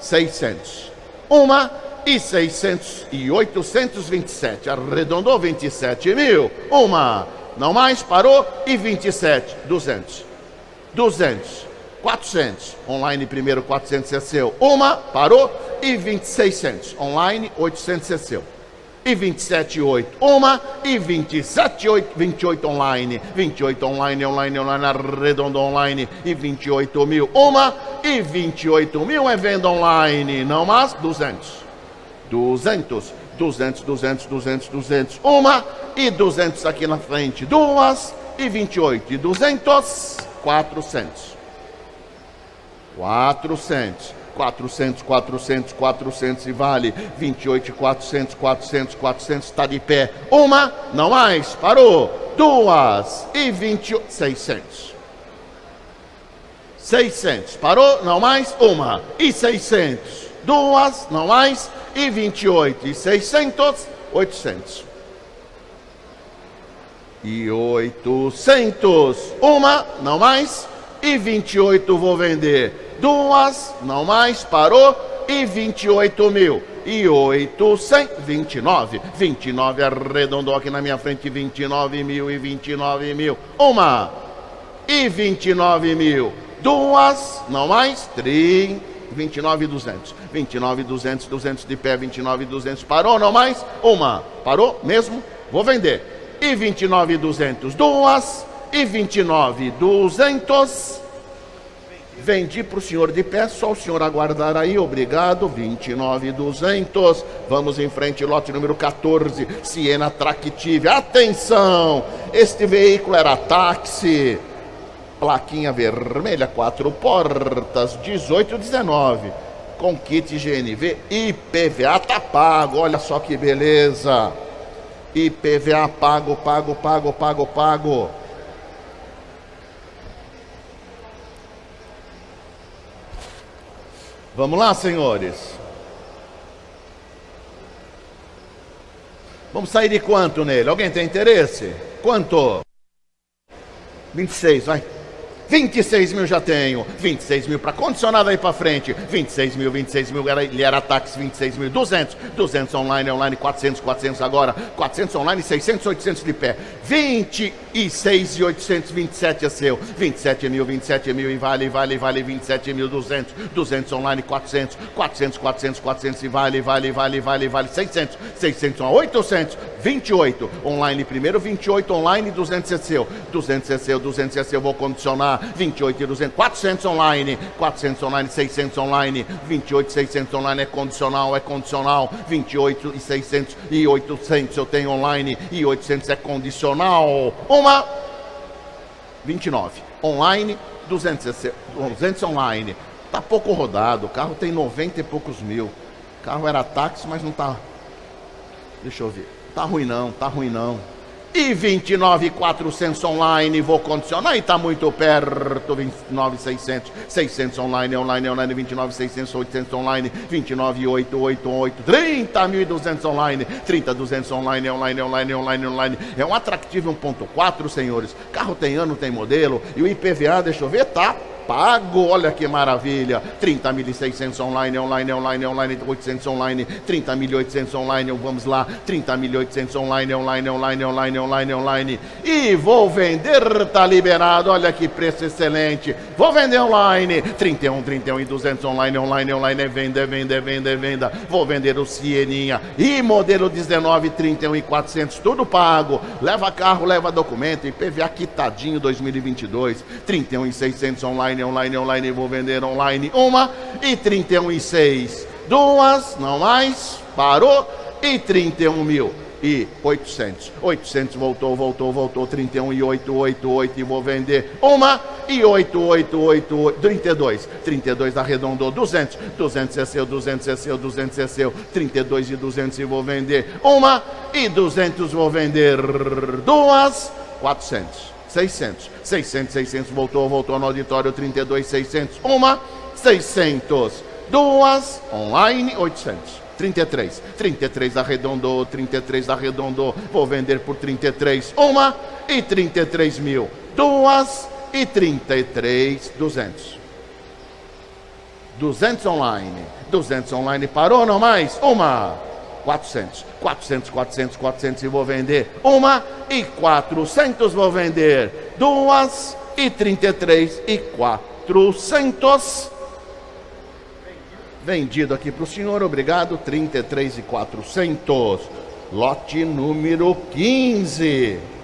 600, uma, e 600 e 827, arredondou 27 mil, uma, não mais, parou, e 27, 200, 200, 400, online primeiro 400 é seu, uma, parou, e 2600, online 800 é seu. E 27 8. Uma e 27 8, 28 online, 28 online, online, online, arredondo online e 28 mil. Uma e 28 mil é venda online, não mais 200. 200, 200, 200, 200, 200. Uma e 200 aqui na frente. Duas e 28 e 200, 400. 400. 400, 400, 400 e vale 28, 400, 400, 400, está de pé. Uma, não mais, parou. Duas e 20, 600. 600, parou, não mais, uma e 600. Duas, não mais, e 28 e 600, 800. E 800, uma, não mais, e 28 vou vender duas, não mais, parou, e 28 mil. E 800, 29, 29 arredondou aqui na minha frente, 29 mil e 29 mil. Uma, e 29 mil. Duas, não mais, 30, 29 200. 29 200, 200 de pé, 29 200. Parou, não mais? Uma, parou mesmo? Vou vender. E 29 200, duas, e 29 200 Vendi para o senhor de pé, só o senhor aguardar aí, obrigado, 29,200. Vamos em frente, lote número 14, Siena Tractive. Atenção, este veículo era táxi, plaquinha vermelha, quatro portas, 18, 19. Com kit GNV, IPVA tá pago, olha só que beleza. IPVA pago, pago, pago, pago, pago. Vamos lá, senhores. Vamos sair de quanto nele? Alguém tem interesse? Quanto? 26, vai. 26 mil já tenho, 26 mil para condicionado aí para frente, 26 mil, 26 mil, ele era táxi, 26 mil, 200, 200 online, online, 400, 400 agora, 400 online, 600, 800 de pé, 26 e 827 é seu, 27 mil, 27 mil e vale, vale, vale, 27 mil, 200, 200 online, 400, 400, 400, 400 e vale, vale, vale, vale, vale, 600, 600, 800, 28 online primeiro, 28 online, 200 é seu, 200 é seu, 200 é seu, vou condicionar 28 e 200, 400 online, 400 online, 600 online, 28 600 online é condicional, é condicional, 28 e 600 e 800 eu tenho online e 800 é condicional. Uma 29 online, 200, 200 online. Tá pouco rodado, o carro tem 90 e poucos mil. O carro era táxi, mas não tá Deixa eu ver. Tá ruim não, tá ruim não e 29,400 online, vou condicionar e está muito perto, 29,600, 600 online, online, online, 29,600, 800 online, 29,888, 30.200 online, 30,200 online, online, online, online, online, é um atrativo 1.4, senhores, carro tem ano, tem modelo, e o IPVA, deixa eu ver, tá pago, olha que maravilha. 30.600 online, online, online, online, 800 online, 30.800 online, vamos lá, 30.800 online, online, online, online, online, online. E vou vender, tá liberado, olha que preço excelente. Vou vender online, 31, 31 e 200 online, online, online, é venda, é venda, é venda, é venda. Vou vender o Sieninha e modelo 19, 31 e 400, tudo pago. Leva carro, leva documento, IPVA quitadinho 2022, 31 e 600 online, online, online, online, vou vender online. Uma e 31 e 6. Duas, não mais, parou. E 31 mil e 800. 800 voltou, voltou, voltou. 31 e 888 e vou vender uma e 888, 32. 32 arredondou 200. 200 é seu, 200 é seu, 200 é seu. 32 e 200 e vou vender uma e 200 vou vender duas. 400. 600. 600, 600, voltou, voltou no auditório, 32, 600, uma, 600, duas, online, 800. 33, 33 arredondou, 33 arredondou, vou vender por 33, uma e 33 mil, duas e 33, 200. 200 online, 200 online parou, não mais? Uma, 400, 400, 400, 400 e vou vender uma e 400 vou vender duas e 33 e 400 vendido aqui para o senhor, obrigado, 33 e 400 lote número 15.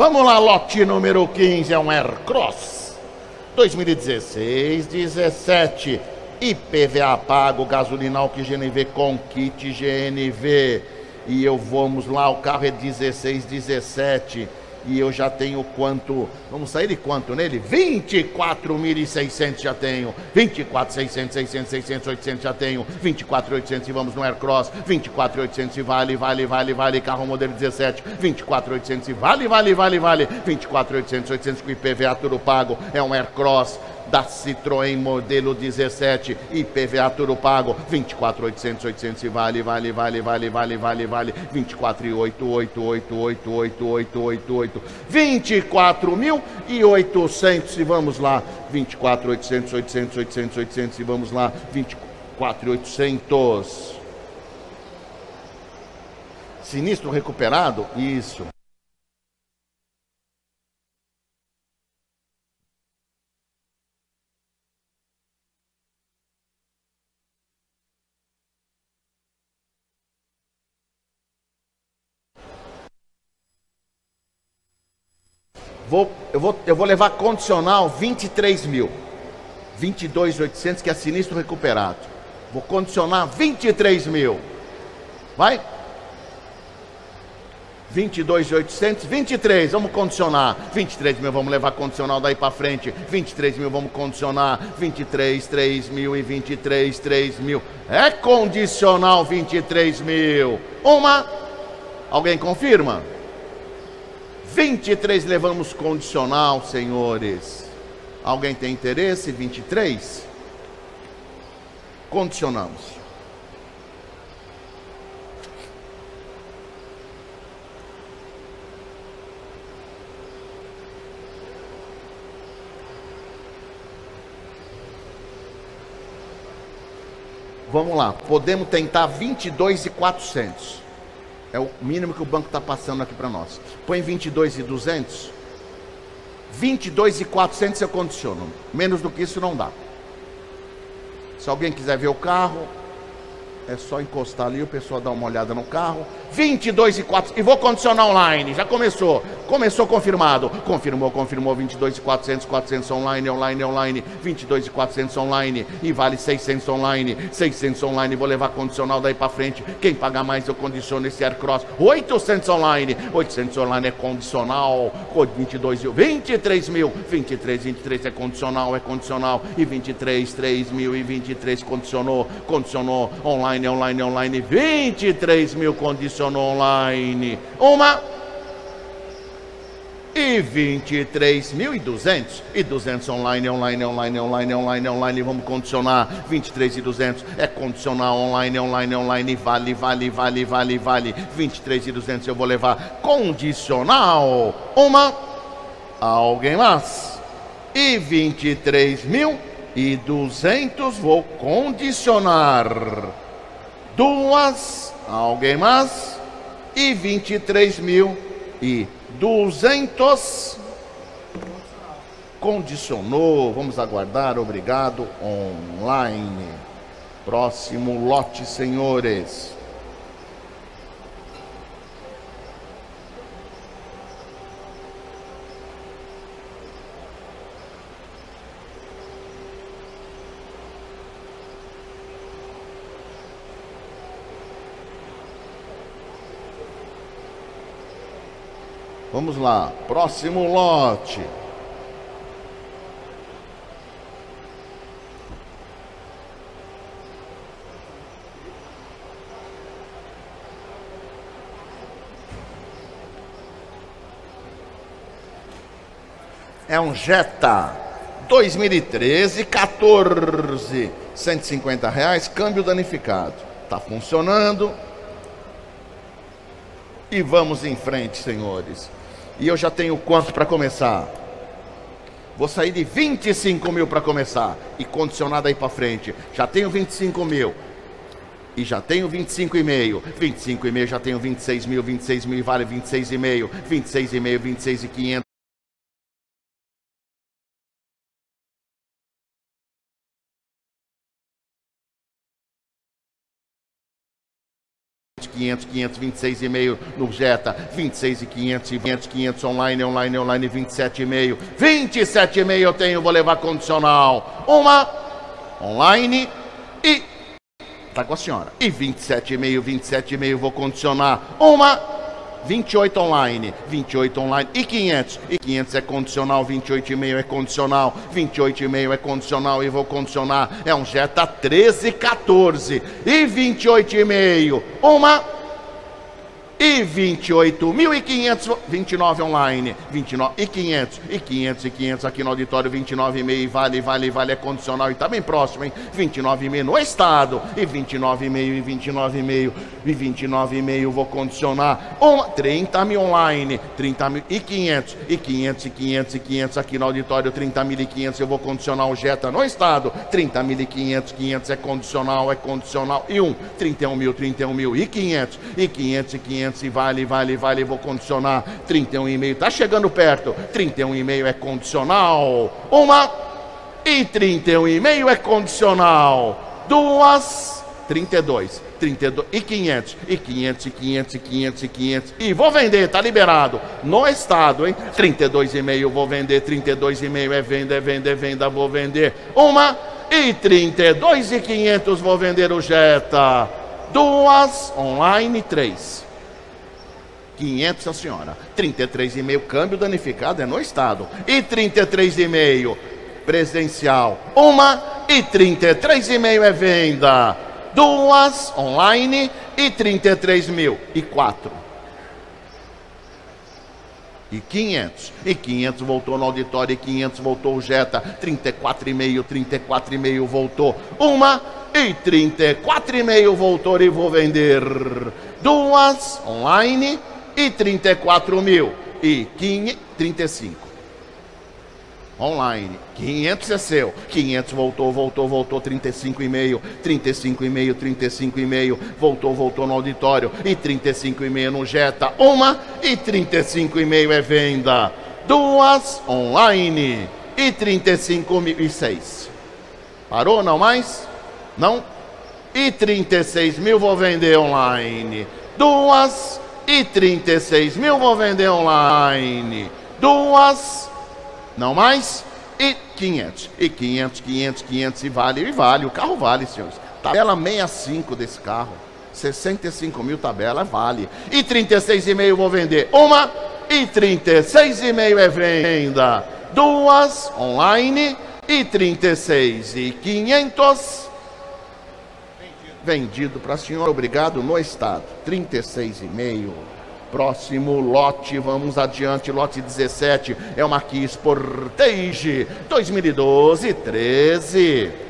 Vamos lá, lote número 15 é um Aircross. 2016, 17 IPVA pago, gasolina que GNV com kit GNV. E eu vamos lá, o carro é 16, 17 e eu já tenho quanto? Vamos sair de quanto nele? 24.600 já tenho. 24.600, 600, 600, 800 já tenho. 24.800 e vamos no Aircross. 24.800 e vale, vale, vale, vale. Carro modelo 17. 24.800 e vale, vale, vale, vale. 24.800, 800 com IPVA tudo pago. É um Aircross da Citroën modelo 17 IPVA tudo pago 24.800 800 e vale vale vale vale vale vale vale 24.888888888 24 mil e 800 e vamos lá 24.800 800 800 800 e vamos lá 24.800 Sinistro recuperado? Isso. Vou, eu, vou, eu vou levar condicional 23 mil. 22,800 que é sinistro recuperado. Vou condicionar 23 mil. Vai? 22,800, 23, vamos condicionar. 23 mil, vamos levar condicional daí para frente. 23 mil, vamos condicionar. 23, 3 mil e 23, 3 mil. É condicional 23 mil. Uma. Alguém confirma? 23 levamos condicional, senhores. Alguém tem interesse? 23? Condicionamos. Vamos lá, podemos tentar 22 e 400. É o mínimo que o banco está passando aqui para nós. Põe 22 e 200. 22 e 400 eu condiciono. Menos do que isso não dá. Se alguém quiser ver o carro, é só encostar ali, o pessoal dá uma olhada no carro. 22 e 4. E vou condicionar online. Já começou. Começou confirmado. Confirmou, confirmou. 22 e 400, 400 online, online, online. 22 e 400 online. E vale 600 online. 600 online. Vou levar condicional daí para frente. Quem pagar mais eu condiciono esse Aircross. 800 online. 800 online é condicional. 22 e 23 mil. 23, 23 é condicional, é condicional. E 23, 3 mil e 23 condicionou. Condicionou online, online, online. 23 mil condicional online. Uma e 23.200 e 200 online, online, online, online, online, online. Vamos condicionar 23 e 200 é condicionar online, online, online. Vale, vale, vale, vale, vale. 23 e 200 eu vou levar condicional. Uma, alguém mais? E 23 mil e 200 vou condicionar. Duas Alguém mais? E 23 mil e 200 condicionou. Vamos aguardar. Obrigado. Online. Próximo lote, senhores. Vamos lá, próximo lote. É um Jetta 2013 14, 150 reais, câmbio danificado. Tá funcionando. E vamos em frente, senhores. E eu já tenho quanto para começar? Vou sair de 25 mil para começar. E condicionado aí para frente. Já tenho 25 mil. E já tenho 25,5. 25,5 já tenho 26 mil. 26 mil vale 26,5. 26,5, 26,500. 500. 500, 526 e meio no Jetta, 26 e 500 e 500, 500 online, online, online, 27 e meio, 27 e meio eu tenho, vou levar condicional, uma online e tá com a senhora, e 27 e meio, 27 e meio vou condicionar, uma 28 online, 28 online e 500. E 500 é condicional, 28,5 é condicional, 28,5 é condicional e vou condicionar. É um Jetta 13, 14 e 28,5. Uma e 28.500, 29 online, 29 e 500, e 500 e 500 aqui no auditório, 29,5 vale, vale, vale, é condicional e tá bem próximo, hein? 29,5 no estado, e 29,5 e 29,5 e 29,5 vou condicionar, uma, 30 mil online, 30 mil e 500, e 500 e 500 e 500 aqui no auditório, 30.500 eu vou condicionar o Jetta no estado, 30.500, 500 é condicional, é condicional, e um, 31 mil, 31 mil e 500, e 500 e 500 se vale, vale, vale, vou condicionar. 31,5 tá chegando perto. 31,5 é condicional. Uma e 31,5 é condicional. Duas, 32. 32 e 500, e 500, e 500, e 500, e 500. E vou vender, tá liberado. No estado, hein? 32,5 vou vender, 32,5 é venda, é venda, é venda, vou vender. Uma e 32 e 500 vou vender o Jetta. Duas, online, três. 500 a senhora. 33,5 câmbio danificado é no estado. E 33,5 presencial. Uma e 33,5 é venda. Duas online e 33 mil. E quatro. E 500. E 500 voltou no auditório. E 500 voltou o Jetta. 34,5, 34,5 voltou. Uma e 34,5 voltou e vou vender. Duas online e 34 mil. E 35. Online, 500 é seu, 500 voltou, voltou, voltou, 35 e meio, 35 e meio, 35 meio, voltou, voltou no auditório. E 35 e meio no Jetta, uma e 35 e meio é venda, duas online. E 35 mil e seis. Parou, não mais? Não? E 36 mil vou vender online, duas e 36 mil vou vender online. Duas, não mais, e 500. E 500, 500, 500 e vale, e vale. O carro vale, senhores. Tabela 65 desse carro. 65 mil tabela vale. E 36,5 vou vender. Uma e 36,5 é venda. Duas online e 36 e 500 vendido para a senhora, obrigado, no estado. 36,5. Próximo lote, vamos adiante, lote 17, é uma Kia Sportage 2012 13.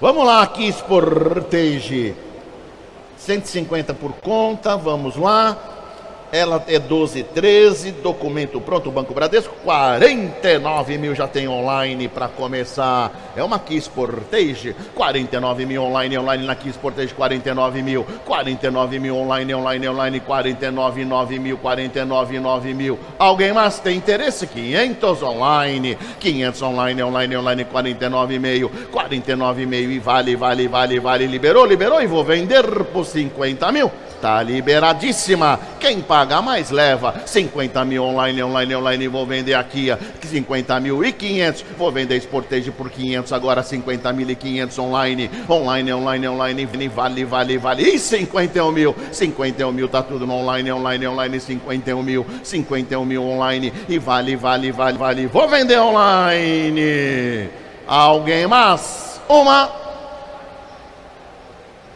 Vamos lá, aqui, Sportage. 150 por conta, vamos lá. Ela é 12, 13, documento pronto, Banco Bradesco, 49 mil já tem online para começar. É uma Kiss Portage, 49 mil online, online na Kiss Portage, 49 mil, 49 mil online, online, online, 49, 9 mil, 49, 9 mil. Alguém mais tem interesse? 500 online, 500 online, online, online, 49 meio, 49 meio e vale, vale, vale, vale, liberou, liberou e vou vender por 50 mil. Tá liberadíssima. Quem paga mais leva. 50 mil online, online, online. Vou vender aqui 50 mil e 500. Vou vender Sportage por 500. Agora 50 mil e 500 online. Online, online, online. Vale, vale, vale. E 51 mil. 51 mil tá tudo no online, online, online. 51 mil. 51 mil online. E vale, vale, vale, vale. Vou vender online. Alguém mais? Uma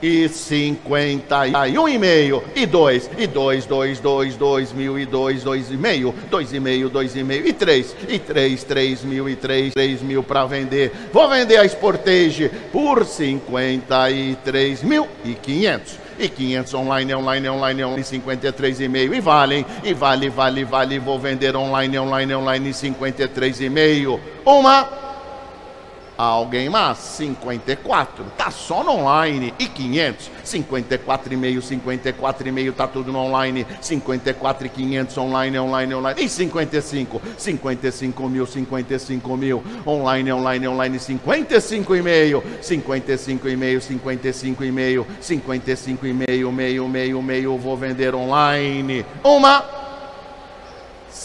e cinquenta e um e meio e dois e dois dois dois dois mil e dois dois e meio dois e meio dois e meio e três e três três mil e três três mil para vender. Vou vender a Sportage por cinquenta e três mil e quinhentos. E 500 online, online, online, online, 53 e meio e vale, e vale, vale, vale, vou vender online, online, online, 53 e meio. Uma Alguém mais? 54. Tá só no online. E 500? 54,5, 54,5. Tá tudo no online. 54 e 500 online, online, online. E 55? 55 mil, 55 mil. Online, online, online. 55,5. 55,5, 55,5. 55,5, meio, meio, meio. Vou vender online. Uma.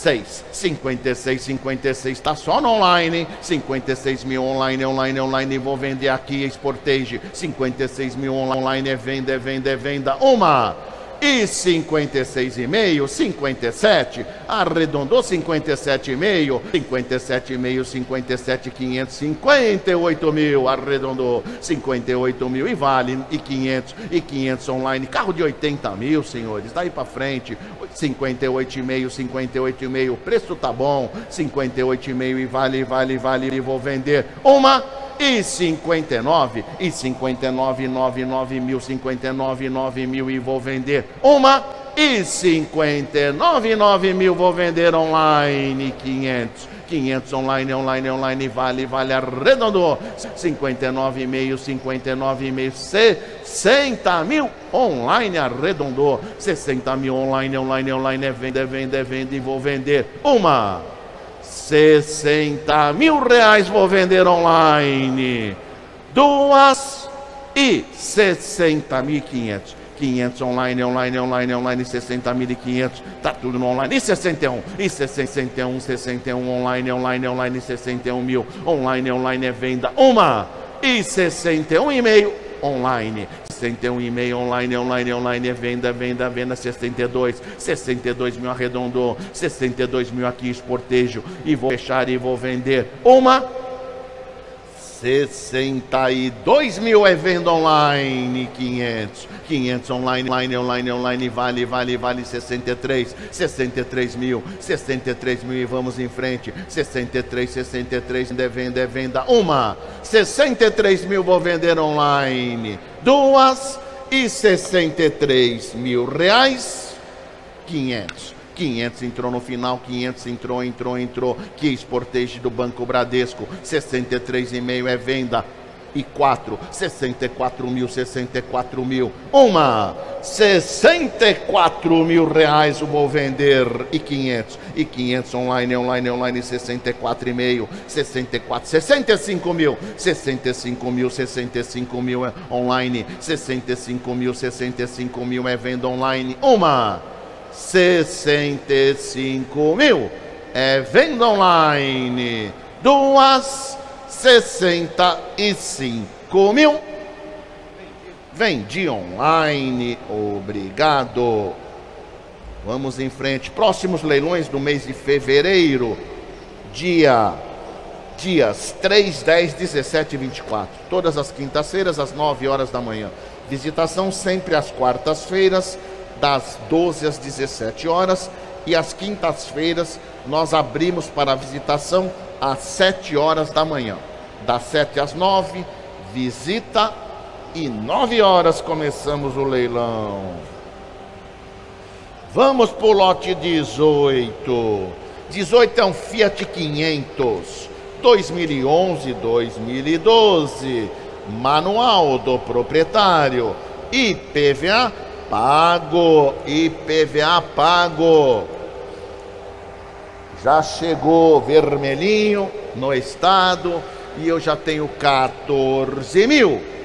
6, 56, 56, está só no online, 56 mil online, online, online, vou vender aqui, Sportage, 56 mil online, é venda, é venda, é venda, uma, e 56,5, 57, arredondou 57,5, 57,5, 57, 500, 58 mil, arredondou 58 mil. E vale, e 500, e 500 online, carro de 80 mil, senhores, daí para frente, 58,5, 58,5, o preço tá bom, 58,5 e vale, vale, vale, e vou vender uma e 59 e 59 9 9 mil 59 9 mil e vou vender uma. E 59 9 mil vou vender online 500 500 online online online vale vale arredondou. 59 meio 59 meio 60 mil online arredondou. 60 mil online online online é venda é venda é venda e vou vender uma 60 mil reais vou vender online. Duas e 60 mil 500. 500 online, online, online, online, 60 mil e 500, tá tudo no online, e 61, e 61, 61 online, online, online, 61 mil, online, online é venda, uma, e 61 e meio, online, 61 e-mail online, online, online, é venda, venda, venda, 62, 62 mil arredondou, 62 mil aqui esportejo, e vou fechar e vou vender. Uma 62 mil é venda online, 500, 500 online, online, online, online, vale, vale, vale, 63, 63 mil, 63 mil e vamos em frente, 63, 63, é venda, é venda, uma, 63 mil vou vender online, duas. E 63 mil reais, 500. 500 entrou no final, 500 entrou, entrou, entrou. Que exportage do Banco Bradesco, 63,5 é venda. E 4, 64 mil, 64 mil. Uma, 64 mil reais eu vou vender. E 500, e 500 online, online, online, 64,5, 64, 65 mil, 65 mil, 65 mil é online, 65 mil, 65 mil é venda online. Uma. 65 mil. É venda online. Duas, 65 mil. Vendi online. Obrigado. Vamos em frente. Próximos leilões do mês de fevereiro. Dia dias 3, 10, 17 e 24. Todas as quintas-feiras, às 9 horas da manhã. Visitação sempre às quartas-feiras das 12 às 17 horas e às quintas-feiras nós abrimos para visitação às 7 horas da manhã. Das 7 às 9, visita e 9 horas começamos o leilão. Vamos para o lote 18. 18 é um Fiat 500, 2011, 2012, manual do proprietário, IPVA pago, IPVA pago. Já chegou vermelhinho no estado e eu já tenho 14 mil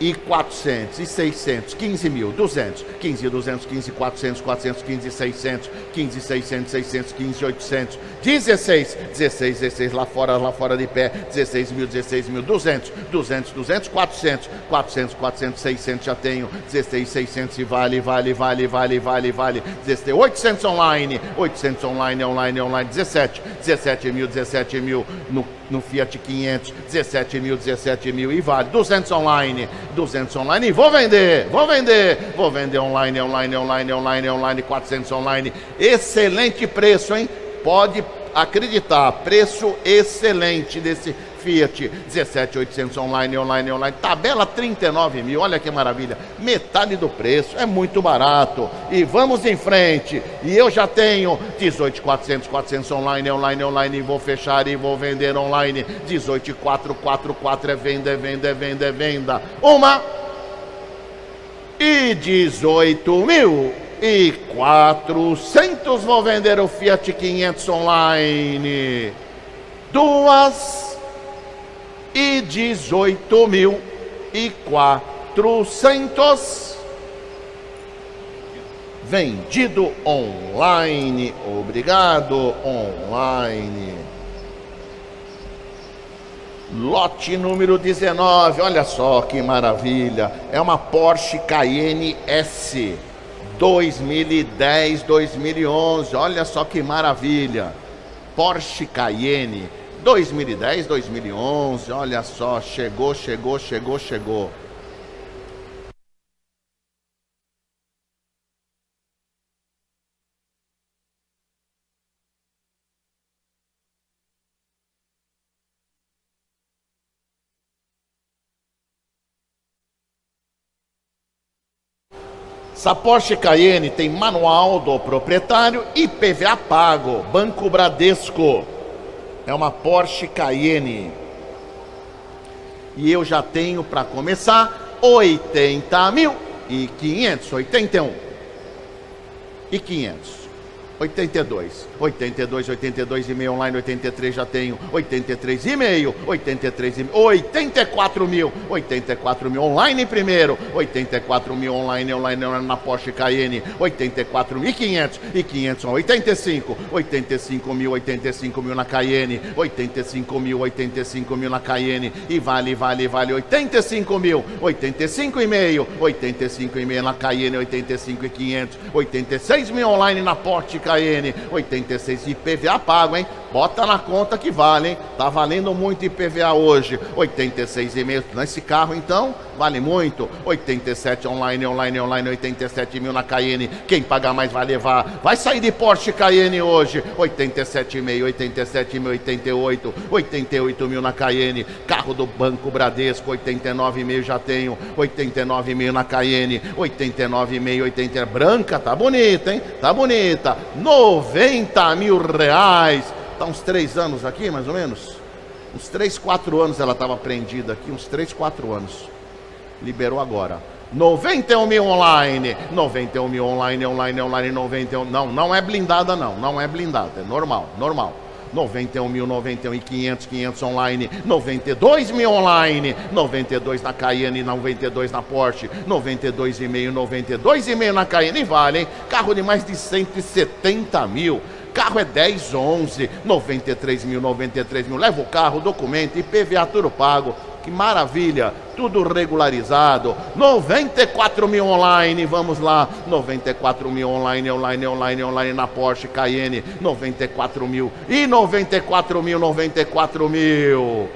e 400, e 600, 15 mil, 200, 15, 200, 15, 400, 400, 15, 600, 15, 600, 600, 15, 800, 16, 16, 16, lá fora, lá fora de pé, 16 mil, 16 mil, 200, 200, 200, 400, 400, 400, 600 já tenho, 16, 600 e vale, vale, vale, vale, vale, vale, 16, 800 online, 800 online, online, online, 17, 17 mil, 17 mil no, no Fiat 500, 17 mil, 17 mil e vale, 200 online, 200 online, vou vender, vou vender, vou vender online, online, online, online, online, 400 online, excelente preço, hein? Pode acreditar, preço excelente desse Fiat 17800 online, online, online, tabela 39 mil, olha que maravilha, metade do preço, é muito barato. E vamos em frente. E eu já tenho 18400, 400 online, online, online, vou fechar e vou vender online. 18444 é venda, é venda, é venda, é venda. Uma e 18 mil e 400 vou vender o Fiat 500 online. Duas e dezoito mil e quatrocentos vendido online. Obrigado, online. Lote número 19, olha só que maravilha. É uma Porsche Cayenne S 2010, 2011. Olha só que maravilha. Porsche Cayenne 2010, 2011, olha só, chegou, chegou, chegou, chegou. Essa Porsche Cayenne tem manual do proprietário e PVA pago, Banco Bradesco. É uma Porsche Cayenne. E eu já tenho para começar 80 mil e 500, 81 e 500. 82, 82, 82 e meio online, 83 já tenho, 83 e meio, 83 e 84 mil, 84 mil online primeiro, 84 mil online, online, online na Porsche Cayenne, 84 mil e 500, e 500 são 85, 85 mil, 85 mil na Cayenne, 85 mil, 85 mil na Cayenne, e vale, vale, vale, 85 mil, 85 e meio, 85 e meio na Cayenne, 85 e 500, 86 mil online na Porsche Cayenne, 86 IPVA pago, hein? Bota na conta que vale, hein? Tá valendo muito IPVA hoje. 86,5 nesse carro, então, vale muito. 87 online, online, online, 87 mil na Cayenne. Quem pagar mais vai levar. Vai sair de Porsche Cayenne hoje. 87,5, 87 mil, 88, 88 mil na Cayenne. Carro do Banco Bradesco, 89,5 já tenho. 89 mil na Cayenne. 89,5, 80. Branca, tá bonita, hein? Tá bonita. 90 mil reais. Está uns três anos aqui, mais ou menos? Uns três, quatro anos ela estava prendida aqui, uns três, quatro anos. Liberou agora. 91 mil online, 91 mil online, online, online, 91. Não, não é blindada, não, não é blindada, é normal, normal. 91 mil, 91 e 500, 500 online, 92 mil online, 92 na Cayenne, 92 na Porsche, 92 e meio, 92 e meio na Cayenne, vale, hein? Carro de mais de 170 mil. Carro é 10, 11, 93 mil, 93 mil. Leva o carro, documento, IPVA tudo pago. Que maravilha, tudo regularizado. 94 mil online, vamos lá. 94 mil online, online, online, online na Porsche Cayenne. 94 mil e 94 mil, 94 mil.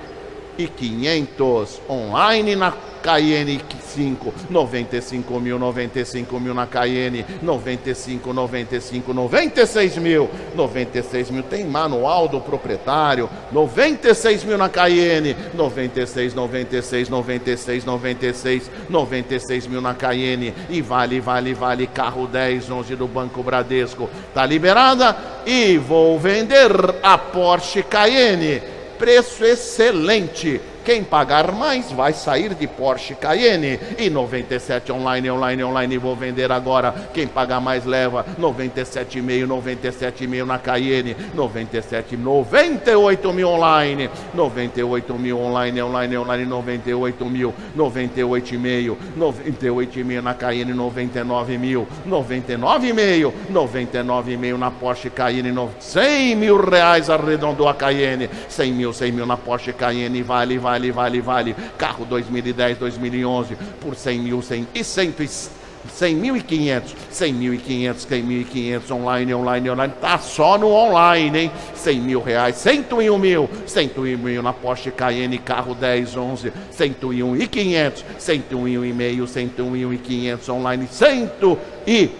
E 500 online na Cayenne 5, 95 mil, 95 mil na Cayenne, 95, 95, 96 mil, 96 mil, tem manual do proprietário, 96 mil na Cayenne, 96, 96, 96, 96, 96 mil na Cayenne, e vale, vale, vale, carro 10, 11 do Banco Bradesco, tá liberada, e vou vender a Porsche Cayenne, preço excelente, quem pagar mais vai sair de Porsche Cayenne. E 97 online, online, online, vou vender agora. Quem pagar mais leva 97,5, 97,5 na Cayenne. 97, 98 mil online. 98 mil online, online, online, 98 mil. 98,5, 98,5 na Cayenne, 99 mil. 99,5, 99,5 na Porsche Cayenne. 100 mil reais arredondou a Cayenne. 100 mil, 100 mil na Porsche Cayenne. Vale, vale vale, vale, vale. Carro 2010, 2011 por 100 mil, 100 e 100 100 mil e 500, 100 mil e 500, 100 mil e 500, online, online, online, tá só no online, hein? 100 mil reais, 101 mil, 101 mil na Porsche Cayenne, carro 10, 11, 101 e 500, 101 e meio, 101 e 500 online, 100 e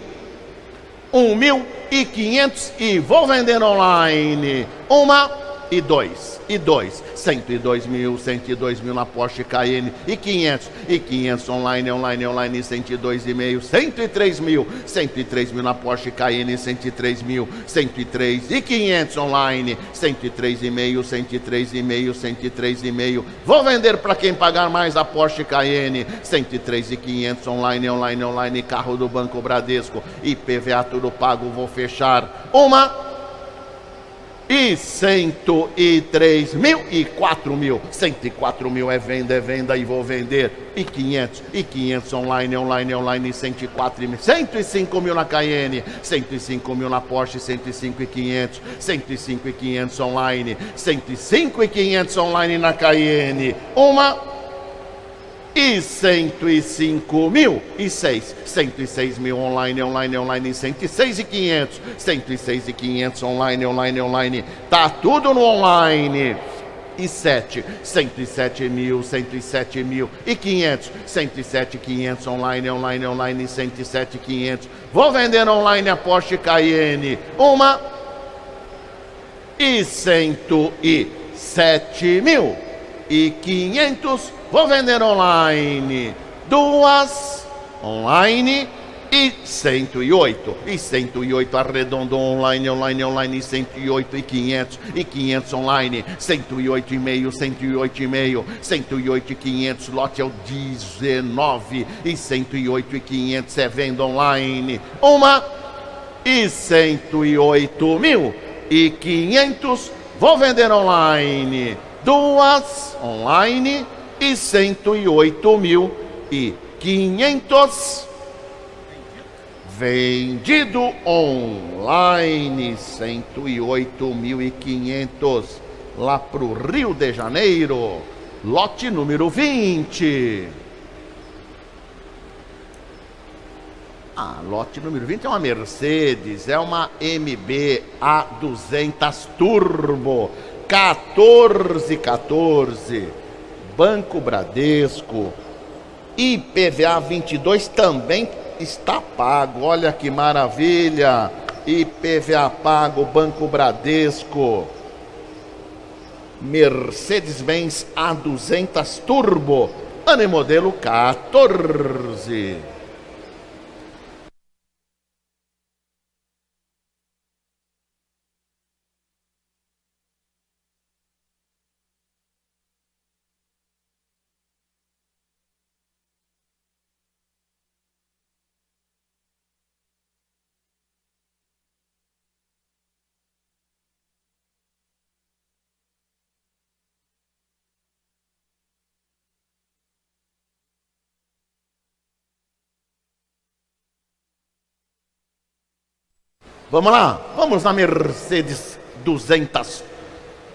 1 mil e 500 e vou vender online, uma e dois, e dois, 102 mil, 102 mil na Porsche Cayenne e 500, e 500 online, online, online, 102 e meio, 103 mil, 103 mil na Porsche Cayenne, 103 mil, 103 e 500 online, 103 e meio, 103 e meio, 103 e meio, vou vender para quem pagar mais a Porsche Cayenne, 103 e 500 online, online, online, carro do Banco Bradesco, IPVA tudo pago, vou fechar uma e 103 mil e 4 mil. 104 mil é venda, é venda e vou vender. E 500, e 500 online, online, online, 104 mil. 105 mil na Cayenne, 105 mil na Porsche, 105 e 500. 105 e 500 online, 105 e 500 online na Cayenne. Uma e 105 mil e 6, 106 mil online, online, online, 106 e 500, 106 e 500 online, online, online, tá tudo no online. E 7, 107 mil, 107 mil e 500, 107 500 online, online, online, 107 500. Vou vender online a Porsche Cayenne, uma e 107 mil e 500 Vou vender online. Duas online e 108. E 108 arredondou online, online, online, 108 e 500. E 500 online, 108 e meio, 108 e meio, 108 e 500, lote é o 19. E 108 e 500 é venda online. Uma e 108 mil e 500. Vou vender online. Duas online e cento e oito mil e quinhentos. Vendido online, cento e oito mil e quinhentos lá para o Rio de Janeiro, lote número 20. Ah, lote número 20 é uma Mercedes, é uma MB A200 Turbo, 1414. Banco Bradesco. IPVA 22 também está pago. Olha que maravilha! IPVA pago, Banco Bradesco. Mercedes-Benz A200 Turbo, ano e modelo 14. Vamos lá, vamos na Mercedes 200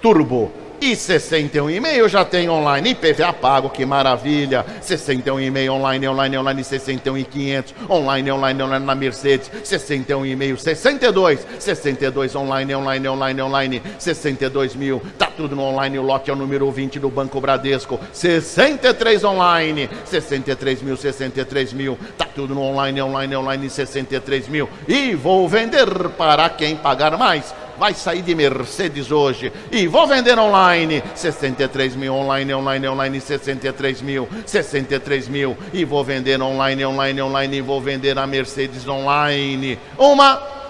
Turbo e 61,5 já tem online. IPVA pago, que maravilha. 61,5 online, online, online, 61,500. Online, online, online na Mercedes. 61,5, 62. 62 online, online, online, online. 62 mil. Tá tudo no online. O lote é o número 20 do Banco Bradesco. 63 online. 63 mil, 63 mil. Tá tudo no online, online, online. 63 mil. E vou vender para quem pagar mais vai sair de Mercedes hoje. E vou vender online. 63 mil online, online, online, 63 mil, 63 mil. E vou vender online, online, online. E vou vender a Mercedes online. Uma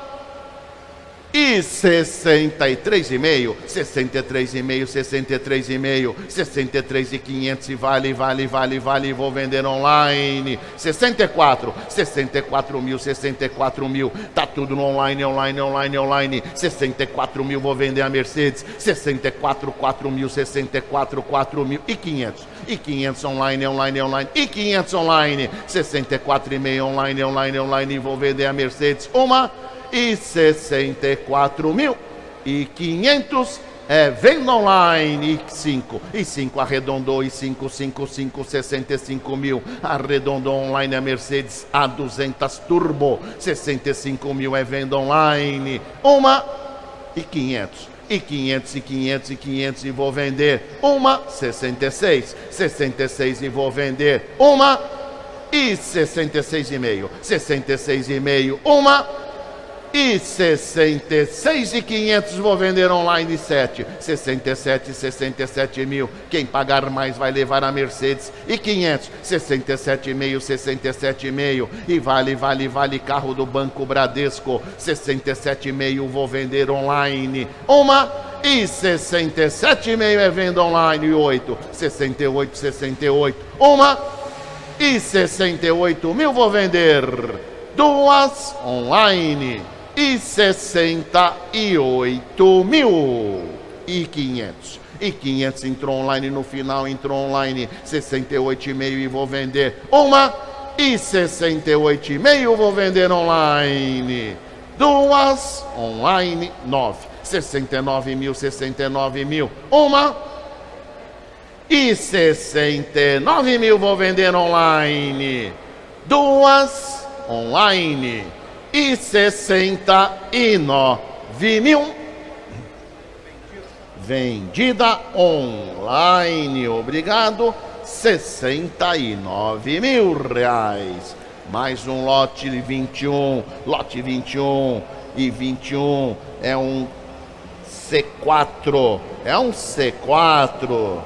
e 63,5, 63,5, 63,5, 63,500 e vale, vale, vale, vale, vou vender online. 64, 64 mil, 64 mil, tá tudo online, online, online, online. 64 mil, vou vender a Mercedes. 64, 4 mil, 64, 4 mil e 500. E 500 online, online, online. E 500 online. 64,5 online, online, online, vou vender a Mercedes. Uma e 64 mil e 500 é venda online e 5 e 5 arredondou e 5 5 5 65 mil. Arredondou online a Mercedes A200 Turbo 65 mil é venda online. Uma e 500 e 500 e 500 e 500 e vou vender. Uma 66 66 e vou vender. Uma e 66 e meio 66 e meio. Uma e 66 e 500 vou vender online 7. 67, 67 mil. Quem pagar mais vai levar a Mercedes e 500. 67,5, 67,5 e vale, vale, vale carro do Banco Bradesco. 67,5 vou vender online. Uma e 67,5 é venda online 8. 68, 68. Uma e 68 mil vou vender. Duas online e sessenta e oito mil e quinhentos. E 500 entrou online no final, entrou online 68,5 e vou vender uma. E 68,5 vou vender online. Duas online, 9. 69 mil, 69 mil. Uma. E 69 mil vou vender online. Duas online e sessenta e nove mil. Vendida online, obrigado, sessenta e nove mil reais. Mais um lote de 21, lote 21 e 21 é um C4, é um C4.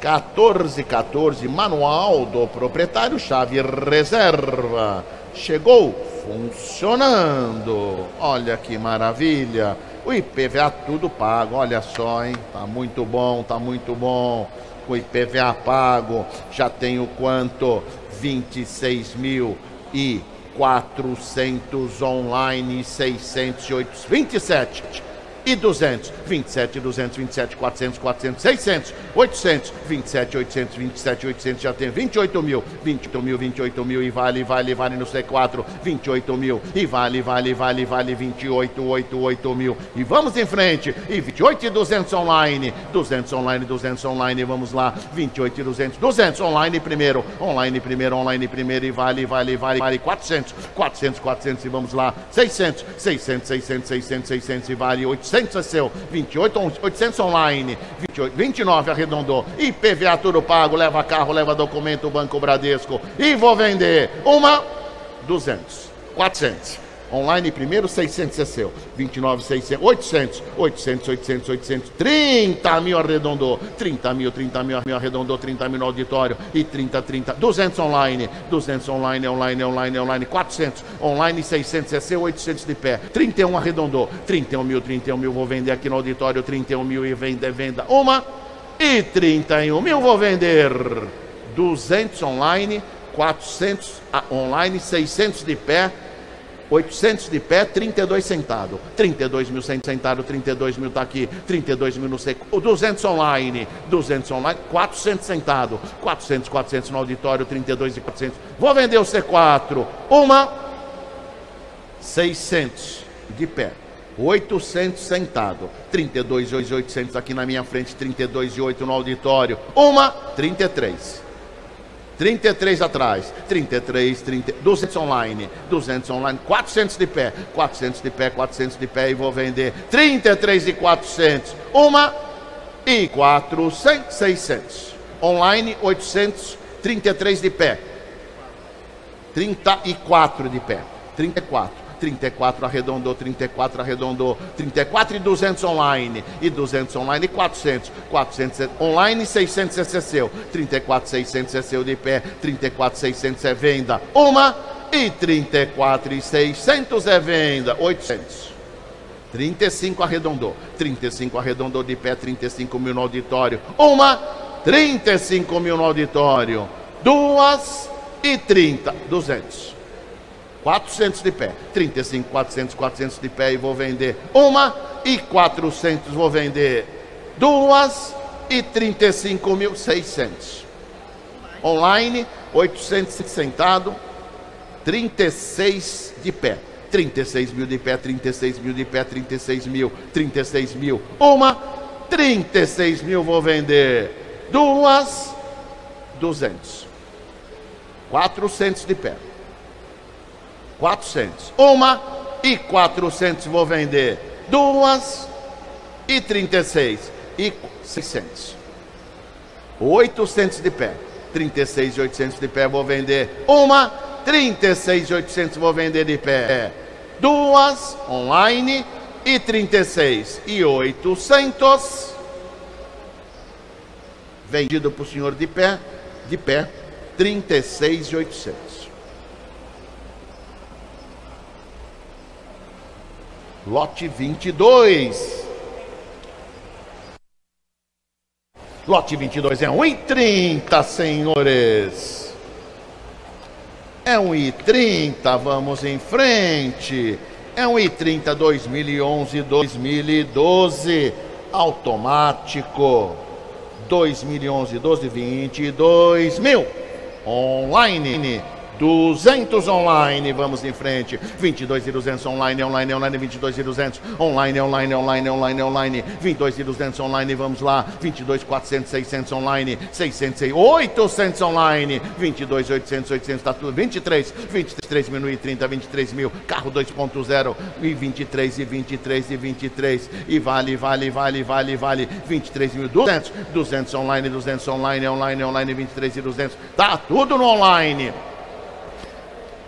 1414, manual do proprietário, chave reserva. Chegou funcionando. Olha que maravilha. O IPVA tudo pago, olha só, hein? Tá muito bom, tá muito bom. O IPVA pago, já tenho quanto? 26 mil e 400 online, 600 27 e 200, 27, 227, 400, 400, 600, 800, 27, 800, 27, 800, já tem 28 mil, 28 mil, 28 mil e vale, vale, vale no C4, 28 mil e vale, vale, vale, vale 28, 8, 8 mil e vamos em frente e 28 e 200 online, 200 online, 200 online, vamos lá, 28 e 200, 200 online primeiro, online primeiro, online primeiro e vale, vale, vale, vale 400, 400, 400 e vamos lá, 600, 600, 600, 600, 600 e vale 800 800 é seu, 28, 800 online, 28, 29 arredondou, IPVA tudo pago, leva carro, leva documento, Banco Bradesco, e vou vender. Uma, 200, 400. Online primeiro, 600 é seu. 29, 600, 800, 800, 800, 800, 30 mil arredondou. 30 mil, 30 mil, arredondou, 30 mil no auditório. E 30, 30, 200 online. 200 online, online, online, online. 400 online, 600 é seu, 800 de pé. 31 arredondou. 31 mil, 31 mil, vou vender aqui no auditório. 31 mil e venda, venda. Uma. E 31 mil, vou vender. 200 online, 400 online, 600 de pé. 800 de pé, 32 sentado. 32 mil sentado, 32 mil está aqui, 32 mil no seco. 200 online, 200 online, 400 sentado. 400, 400 no auditório, 32 e 400. Vou vender o C4. Uma, 600 de pé. 800 sentado. 32 e 800 aqui na minha frente, 32 e 8 no auditório. Uma, 33. 33 atrás, 33, 30, 200 online, 200 online, 400 de pé, 400 de pé, 400 de pé e vou vender 33 e 400. Uma e 400, 600. Online 800, 33 de pé. 34 de pé. 34. 34 arredondou, 34 arredondou, 34 e 200 online, e 200 online e 400, 400 online, 600 é seu, 34, 600 é seu de pé, 34, 600 é venda, uma e 34 e 600 é venda, 800. 35 arredondou, 35 arredondou de pé, 35 mil no auditório, uma, 35 mil no auditório, duas e 30, 200. 400 de pé, 35, 400, 400 de pé e vou vender uma e 400 vou vender duas e 35 mil 600. Online, 800 sentado, 36 de pé. 36 mil de pé, 36 mil de pé, 36 mil, 36 mil. Uma, 36 mil vou vender. Duas, 200. 400 de pé. 400. Uma e 400 vou vender. Duas e 36 e 600. 800 de pé. 36 e 800 de pé vou vender. Uma, 36 e 800 vou vender de pé. Duas online e 36 e 800 vendido para o senhor de pé, de pé, 36 e 800. Lote 22. Lote 22 é 1,30, senhores. É 1,30, vamos em frente. É 1,30 2011, 2012. Automático. 2011, 12, 22 mil. Online 200 online, vamos em frente. 22 e 200 online, online, online, 22 e 200 online, online, online, online, online. 22 e 200 online, vamos lá. 22 400, 600 online, 600, 800 online. 22 800, 800 tá tudo. 23, 23 mil e 30, 23 mil. Carro 2.0 e 23 e 23 e 23 e vale, vale, vale, vale, vale. 23 mil 200, 200 online, 200 online, online, online, 23 e 200. Tá tudo no online.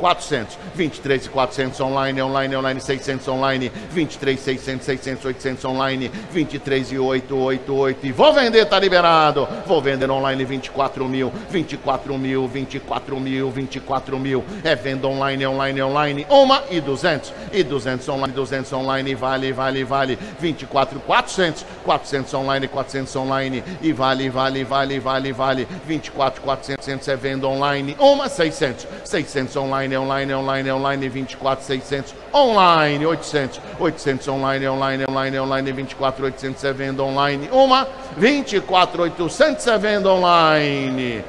400, 23 400 online, online, online, 600 online, 23 600, 600, 800 online, 23 e 8, 8, 8 e vou vender, tá liberado, vou vender online 24 mil, 24 mil, 24 mil, 24 mil, é venda online, online, online, uma e 200, e 200 online, 200 online, vale, vale, vale, 24, 400, 400 online, 400 online, e vale, vale, vale, vale, vale, 24, 400 é venda online, uma 600, 600 online, online, online, online, online, 24, 600, online, 800, 800 online, online, online, online, 24, 800 é venda online, uma, 24, 800 é venda online,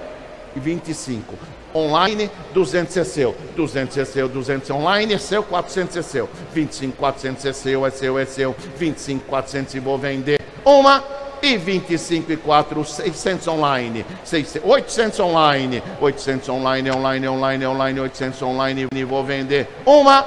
e 25, online, 200 é seu, 200 é seu, 200 é online, é seu, 400 é seu, 25, 400 é seu, é seu, é seu, 25, 400 e vou vender, uma, e 25 e 4, 600 online, 600, 800 online, 800 online, online, online, online, 800 online, e vou vender uma,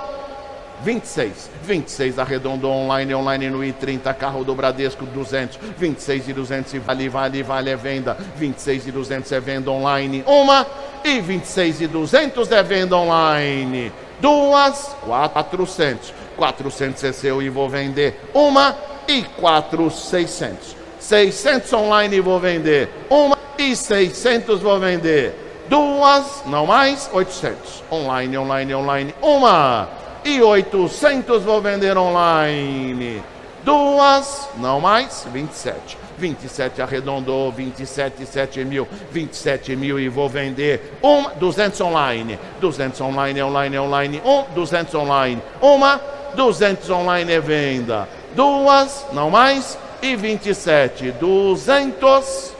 26, 26 arredondou online, online no I30, carro do Bradesco 200, 26 e 200 e vale, vale, vale é venda, 26 e 200 é venda online, uma, e 26 e 200 é venda online, duas, 400, 400 é seu e vou vender uma, e 4, 600. 600 online vou vender. Uma e 600 vou vender. Duas, não mais, 800. Online, online, online. Uma e 800 vou vender online. Duas, não mais, 27. 27 arredondou, 27, 7 mil, 27 mil e vou vender uma, 200 online, 200 online, online, online, um, 200 online, uma, 200 online é venda, duas, não mais, e 27, 200.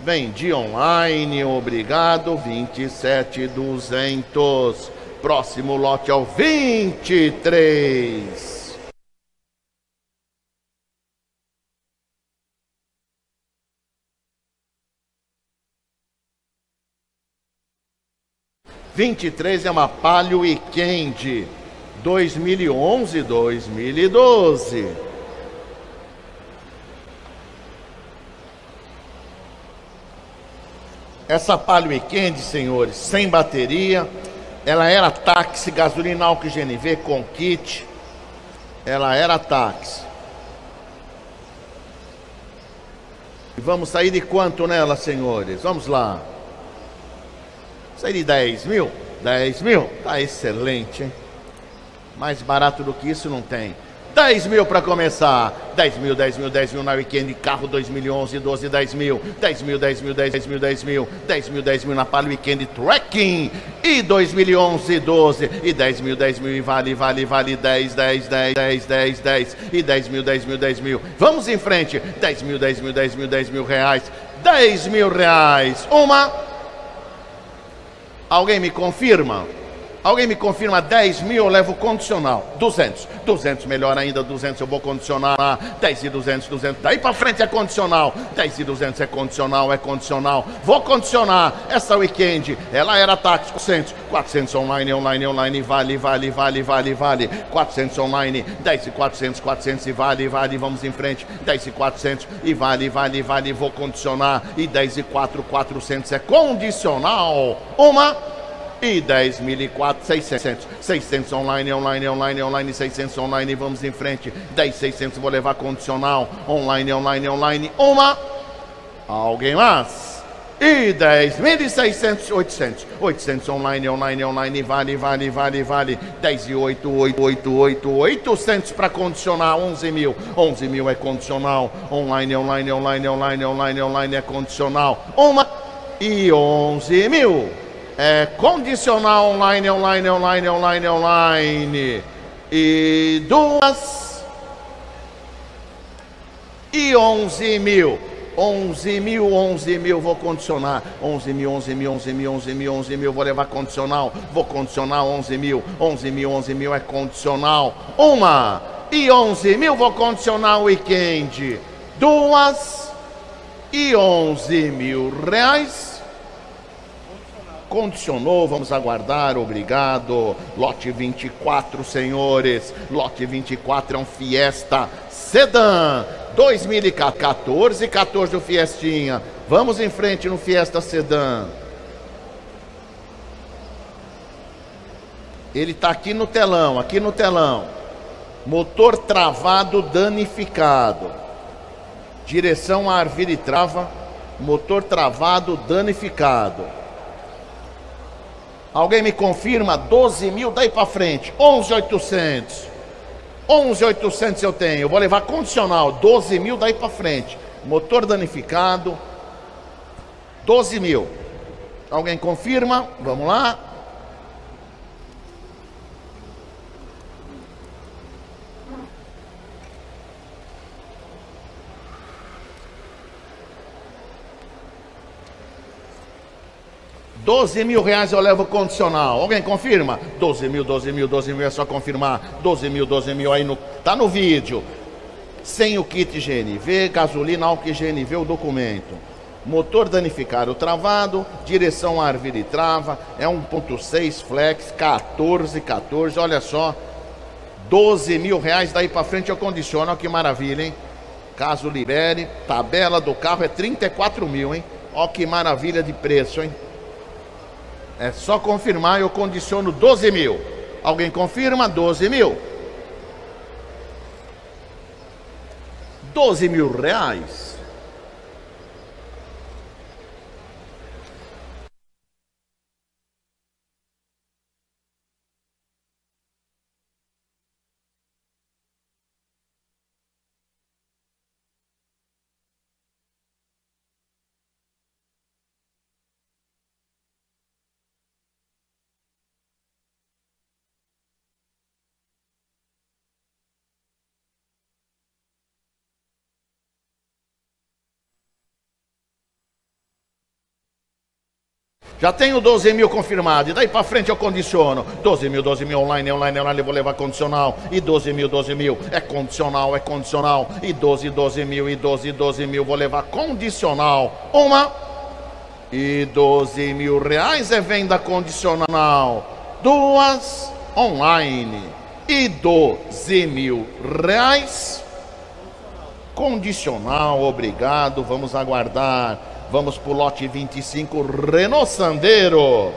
Vendi online, obrigado, 27, 200. Próximo lote é ao 23. Vinte e três é uma Palio e Candy. 2011, 2012. Essa Palio Weekend, senhores, sem bateria, ela era táxi, gasolina álcool GNV com kit. Ela era táxi. E vamos sair de quanto nela, senhores? Vamos lá. Sair de 10 mil? 10 mil? Tá excelente, hein? Mais barato do que isso não tem. 10 mil para começar. 10 mil, 10 mil, 10 mil na weekend. Carro 2011, 12, 10 mil. 10 mil, 10 mil, 10 mil, 10 mil. 10 mil, 10 mil na Palio Weekend Trekking. E 2011, 12. E 10 mil, 10 mil. E vale, vale, vale. 10, 10, 10, 10, 10, 10. E 10 mil, 10 mil, 10 mil. Vamos em frente. 10 mil, 10 mil, 10 mil, 10 mil reais. 10 mil reais. Uma. Alguém me confirma? Alguém me confirma 10 mil, eu levo condicional. 200. 200, melhor ainda, 200 eu vou condicionar. 10 e 200, 200. Daí pra frente é condicional. 10 e 200 é condicional, é condicional. Vou condicionar. Essa weekend, ela era táxi 400. 400 online, online, online. Vale, vale, vale, vale, vale. 400 online. 10 e 400, 400 e vale, vale. Vamos em frente. 10 e 400 e vale, vale, vale. Vou condicionar. E 10 e 4, 400 é condicional. Uma e 10.004, 600. 600 online, online, online, online, 600 online, vamos em frente. 10, 600, vou levar condicional. Online, online, online, uma. Alguém mais? E 10.600, 800. 800 online, online, online, vale, vale, vale, vale. 10 e 8, 8, 8, 8, 800 para condicionar, 11 mil. 11 mil é condicional. Online, online, online, online, online, online é condicional. Uma e 11 mil é, condicional online, online, online, online, online. E duas. E onze mil. 11 mil, 11 mil, vou condicionar. 11 mil, 11 mil, 11 mil, 11 mil, 11 mil, vou levar condicional. Vou condicionar 11 mil, 11 mil, 11 mil é condicional. Uma e 11 mil, vou condicionar o weekend. Duas e 11 mil reais condicionou, vamos aguardar, obrigado. Lote 24, senhores. Lote 24 é um Fiesta Sedan 2014, 14 o Fiestinha. Vamos em frente no Fiesta Sedan. Ele está aqui no telão, aqui no telão. Motor travado danificado. Direção ar vira e trava. Motor travado danificado. Alguém me confirma? 12 mil daí para frente. 11,800. 11,800 eu tenho. Eu vou levar condicional. 12 mil daí para frente. Motor danificado. 12 mil. Alguém confirma? Vamos lá. 12 mil reais eu levo condicional. Alguém confirma? 12 mil, 12 mil, 12 mil é só confirmar. 12 mil, 12 mil aí no. Tá no vídeo. Sem o kit GNV, gasolina, álcool GNV, o documento. Motor danificado travado, direção árvore e trava, é 1.6 flex, 14, 14, olha só. 12 mil reais, daí para frente eu condiciono, olha que maravilha, hein? Caso libere, tabela do carro é 34 mil, hein? Olha que maravilha de preço, hein? É só confirmar, eu condiciono 12 mil. Alguém confirma? 12 mil. 12 mil reais. Já tenho 12 mil confirmado. E daí para frente eu condiciono. 12 mil, 12 mil online, online, online. Eu vou levar condicional. E 12 mil, 12 mil. É condicional, é condicional. E 12, 12 mil. E 12, 12 mil. Vou levar condicional. Uma. E 12 mil reais é venda condicional. Duas. Online. E 12 mil reais. Condicional. Obrigado. Vamos aguardar. Vamos para o lote 25, Renault Sandero.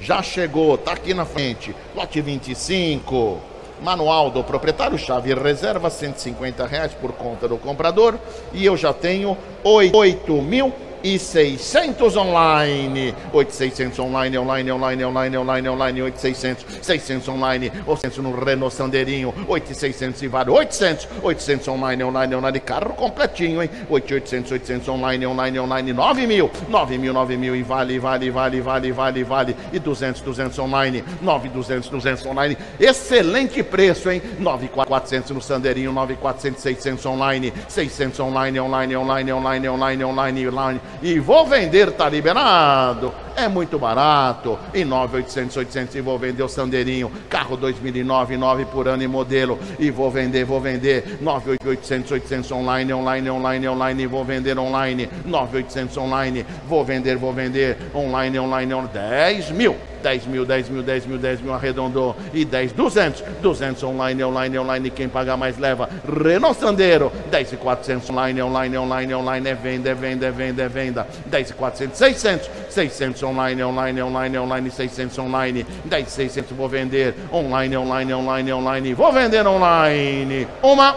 Já chegou, tá aqui na frente. Lote 25. Manual do proprietário, chave reserva, 150 reais por conta do comprador. E eu já tenho 8 mil e 600 online. 8600 online, online, online, online, online, online, 8600, 600 online, 800 no Renault Sandeirinho, 8600 e vale 800, 800 online, online, online, carro completinho, hein? 8800, 800 online, online, online, 9000, 9000, 9000 e vale, vale, vale, vale, vale, vale, e 200, 200 online, 9200, 200 online, excelente preço, hein? 9400 no Sandeirinho, 9400, 600 online, 600 online, online, online, online, online, online, online, e vou vender, tá liberado. É muito barato. E 9,800, 800 e vou vender o Sandeirinho. Carro 2009, 9 por ano e modelo. E vou vender, vou vender. 9,800, 800 online, online, online, online. E vou vender online. 9,800 online. Vou vender, vou vender. Online, online, online. 10 mil. 10 mil, 10 mil, 10 mil, 10 mil, arredondou. E 10, 200. 200 online, online, online. Quem pagar mais leva. Renault Sandero. 10 e 400 online, online, online, online. É venda, é venda, é venda, é venda. 10 e 400, 600. 600 online, online, online, online. 600 online. 10, 600 vou vender. Online, online, online, online. Vou vender online. Uma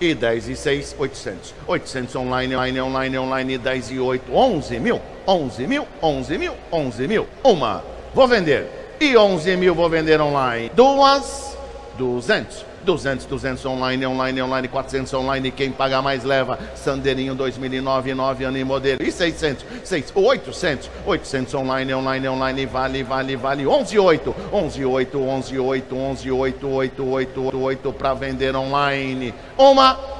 e 10 e 6, 800. 800 online, online, online, online, 10 e 8, 11 mil. 11 mil, 11 mil, 11 mil. Uma, vou vender. E 11 mil vou vender online. Duas, 200. 200, 200 online, online, online, 400 online, quem paga mais leva. Sandeirinho 2009, 9 anos em modelo. E 600, 6, 800, 800 online, online, online, vale, vale, vale. 11, 8, 11, 8, 11, 8, 11, 8, 8, 8, 8, 8 para vender online. Uma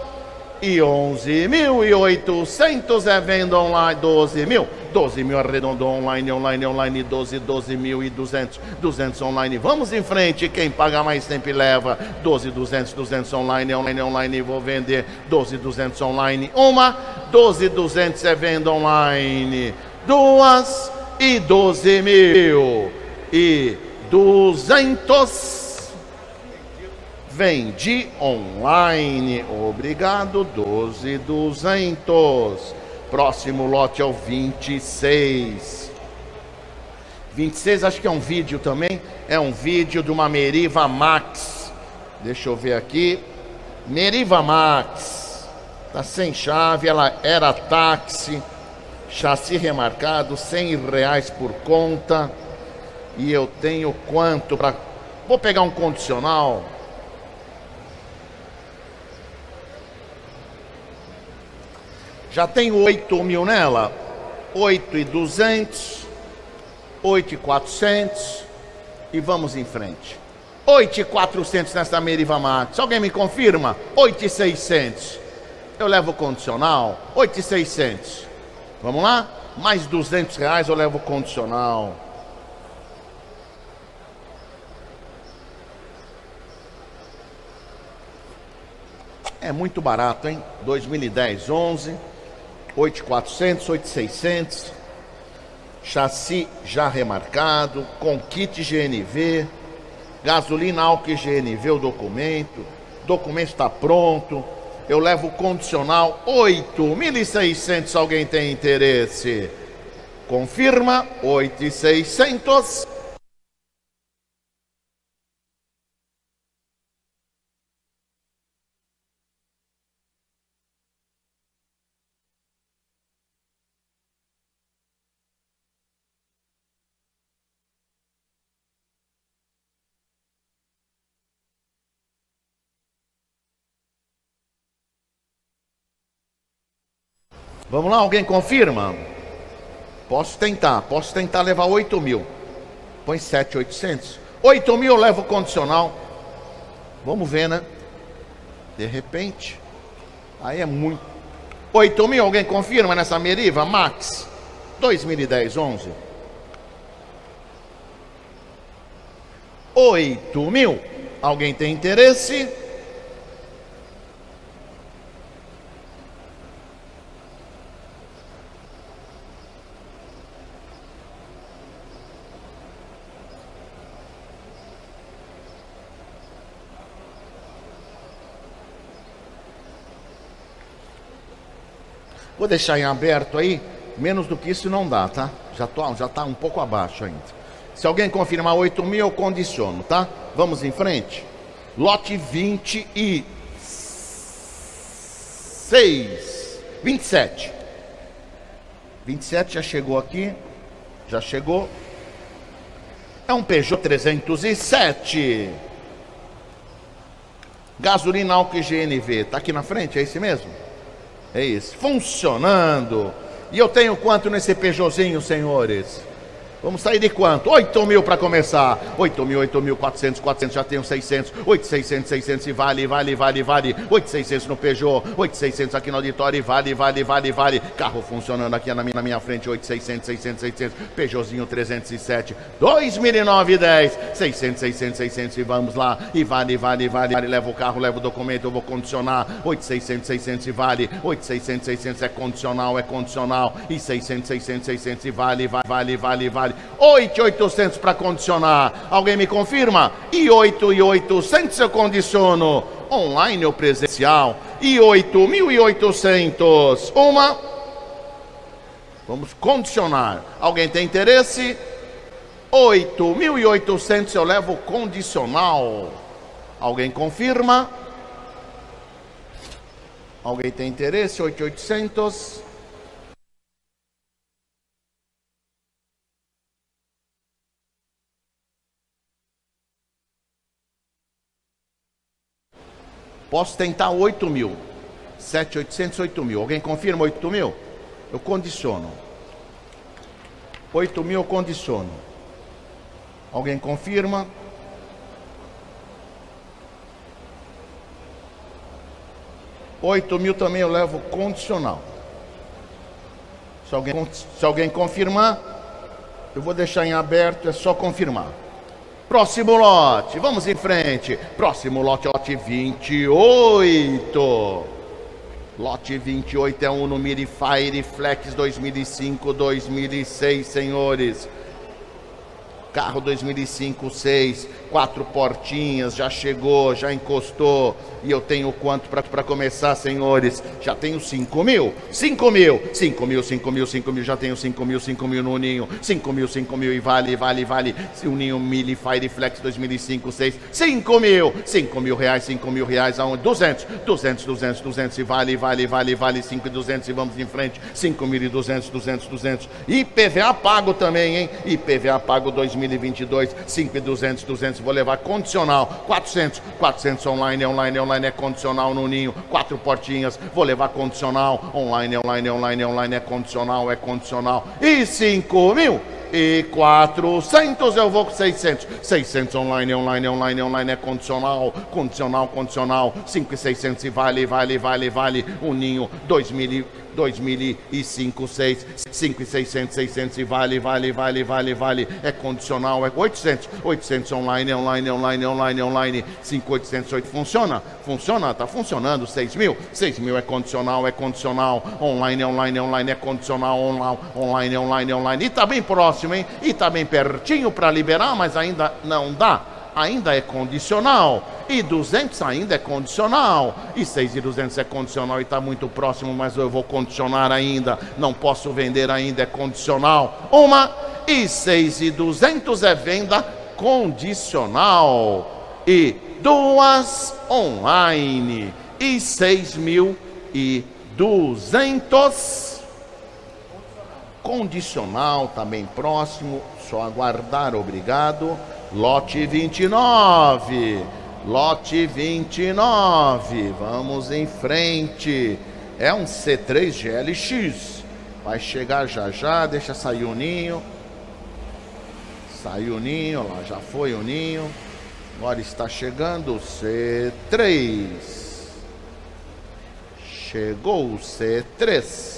e 11.800 é venda online, 12 mil. 12 mil arredondou online, online, online, 12, 12 mil e 200, 200 online. Vamos em frente, quem paga mais sempre leva. 12, 200, 200 online, online, online, vou vender. 12, 200 online, uma. 12, 200 é venda online. Duas e 12 mil e 200 Vendi online. Obrigado, 12,200. Próximo lote é o 26. 26, acho que é um vídeo também. É um vídeo de uma Meriva Max. Deixa eu ver aqui. Meriva Max. Tá sem chave, ela era táxi. Chassi remarcado, 100 reais por conta. E eu tenho quanto para. Vou pegar um condicional. Já tem 8 mil nela? 8 e 200, 8 e 400 e vamos em frente. 8 e 400 nessa Meriva Max. Alguém me confirma? 8 e 600. Eu levo condicional. 8 e 600. Vamos lá? Mais 200 reais eu levo condicional. É muito barato, hein? 2010, 11. 8400, 8600, chassi já remarcado, com kit GNV, gasolina álcool GNV, o documento, documento está pronto, eu levo condicional 8.600, alguém tem interesse? Confirma, 8.600. Vamos lá, alguém confirma? Posso tentar, posso tentar levar 8 mil. Põe 7,800. 8 mil eu levo condicional. Vamos ver, né? De repente. Aí é muito. 8 mil, alguém confirma nessa Meriva? Max. 2010, 11. 8 mil. Alguém tem interesse? Vou deixar em aberto aí, menos do que isso não dá, tá? Já, tô, já tá um pouco abaixo ainda. Se alguém confirmar 8 mil, eu condiciono, tá? Vamos em frente. Lote 26. 27. 27 já chegou aqui. Já chegou. É um Peugeot 307. Gasolina álcool e GNV. Tá aqui na frente, é esse mesmo? É isso. Funcionando. E eu tenho quanto nesse Peugeotzinho, senhores? Vamos sair de quanto? 8 mil para começar. 8 mil, 8 mil, 400, 400, já tenho 600. 8, 600, 600 e vale, vale, vale, vale. 8, 600 no Peugeot. 8, 600 aqui no auditório e vale, vale, vale, vale. Carro funcionando aqui na minha, na minha frente. 8, 600, 600, 600. Peugeotzinho 307. 2009 e 10. 600, 600, 600 e vamos lá. E vale, vale, vale, vale. Leva o carro, leva o documento, eu vou condicionar. 8, 600, 600 e vale. 8, 600, 600 é condicional, é condicional. E 600, 600, 600 e vale, vale, vale, vale, vale. 8,800 para condicionar. Alguém me confirma? E 8,800 eu condiciono. Online ou presencial? E 8.800. Uma. Vamos condicionar. Alguém tem interesse? 8.800 eu levo condicional. Alguém confirma? Alguém tem interesse? 8.800. Posso tentar 8 mil. 7, 800, 8 mil. Alguém confirma 8 mil? Eu condiciono. 8 mil eu condiciono. Alguém confirma? Oito mil também eu levo condicional. Se alguém, se alguém confirmar, eu vou deixar em aberto, é só confirmar. Próximo lote, vamos em frente. Próximo lote, lote 28. Lote 28 é um no Mirifire Flex 2005, 2006, senhores. Carro 2005, 6, quatro portinhas, já chegou, já encostou. E eu tenho quanto para começar, senhores? Já tenho 5 mil, 5 mil, 5 mil, 5 mil, 5 mil, já tenho 5 mil, 5 mil no Ninho, 5 mil, 5 mil e vale, vale, vale. O Ninho Mili Fire Flex 2005, 6, 5 mil, 5 mil reais, 5 mil reais, aonde? 200, 200, 200, 200 e vale, vale, vale, vale, 5 e 200 e vamos em frente, 5 mil e 200, 200, 200. IPVA pago também, hein? IPVA pago 2022, 5 e 200, 200 vou levar condicional, 400, 400 online, online, online. É condicional no ninho, quatro portinhas, vou levar condicional, online, online, online, online. É condicional, é condicional, e 5 mil, e 400 eu vou com 600. 600 online, online, online, online é condicional, condicional, condicional. 5 e 600 e vale, vale, vale, vale. O ninho 2000 2005, 6, 5 e 600, 600 e vale, vale, vale, vale, vale. É condicional, é 800, 800 online, online, online, online, online. 5, 800, 8 funciona? Funciona, tá funcionando. 6 mil, 6 mil é condicional, é condicional. Online, online, online é condicional, online, online, online. E tá bem próximo, hein? E tá bem pertinho para liberar, mas ainda não dá ainda é condicional. E 200 ainda é condicional. E 6 e 200 é condicional e está muito próximo, mas eu vou condicionar ainda. Não posso vender ainda, é condicional. Uma e 6 e 200 é venda condicional. E duas online. E 6 mil e 200 condicional também próximo. Só aguardar, obrigado. Lote 29. Lote 29. Vamos em frente. É um C3 GLX. Vai chegar já já. Deixa sair o ninho. Saiu o ninho, lá já foi o ninho. Agora está chegando o C3. Chegou o C3.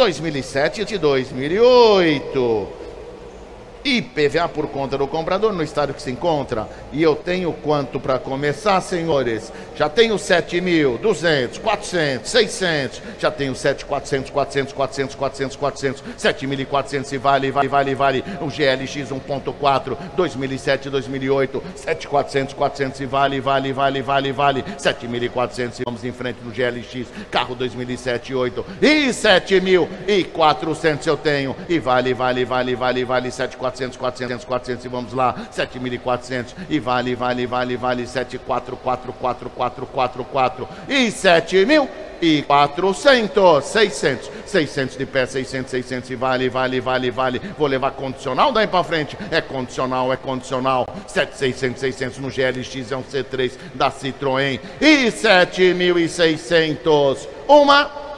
2007 e 2008. IPVA por conta do comprador no estado que se encontra. E eu tenho quanto para começar, senhores? Já tenho 7 mil, 200, 400, 600. Já tenho 7, 400, 400, 400, 400, 400, 7.400 e vale, vale, vale, vale. O GLX 1.4, 2007, 2008, 7.400, 400 e vale, vale, vale, vale, vale. 7.400 e vamos em frente no GLX, carro 2007, 8 e 7.400 eu tenho. E vale, vale, vale, vale, vale, 7.400. 400, 400, 400 e vamos lá, 7.400 e vale, vale, vale, vale, 7444444 e 7.000 e 400, 600, 600 de pé, 600, 600 e vale, vale, vale, vale. Vou levar condicional daí para frente. É condicional, é condicional. 7,600, 600 no GLX é um C3 da Citroën e 7.600. Uma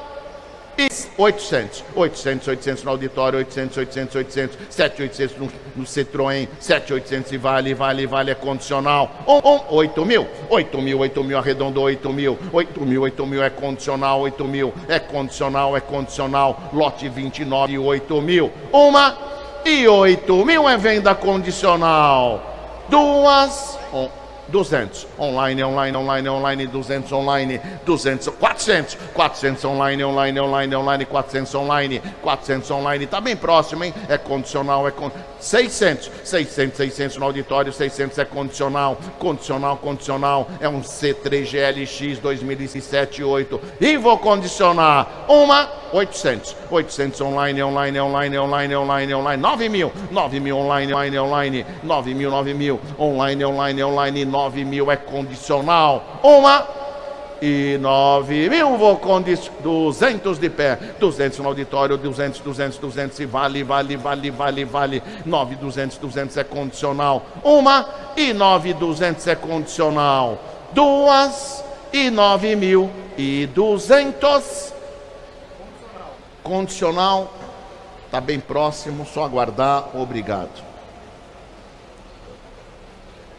800, 800, 800 no auditório, 800, 800, 800, 7, 800 no, no Citroën, 7, 800 e vale, vale, vale, é condicional. Um, um, 8 mil, 8 mil, 8 mil, arredondou 8 mil, 8 mil, 8 mil é condicional, 8 mil, é condicional, é condicional, lote 29, 8 mil. Uma e 8 mil é venda condicional. Duas, um, 200 online, online, online, online, 200 online, 200, 400, 400 online, online, online, online, 400 online, 400 online, tá bem próximo, hein? É condicional, é con... 600, 600, 600 no auditório, 600 é condicional, condicional, condicional, é um C3GLX 2007 8 e vou condicionar uma 800, 800 online, online, online, online, online, online, 9 mil, 9 mil online, online, online, 9 mil, 9 mil, online, online, online, 9 mil é condicional. Uma e 9 mil, vou com 200 de pé, 200 no auditório, 200, 200, 200 e vale, vale, vale, vale, vale, 9, 200, 200 é condicional, uma e 9, 200 é condicional, duas e 9 mil e 200 condicional, está bem próximo, só aguardar, obrigado.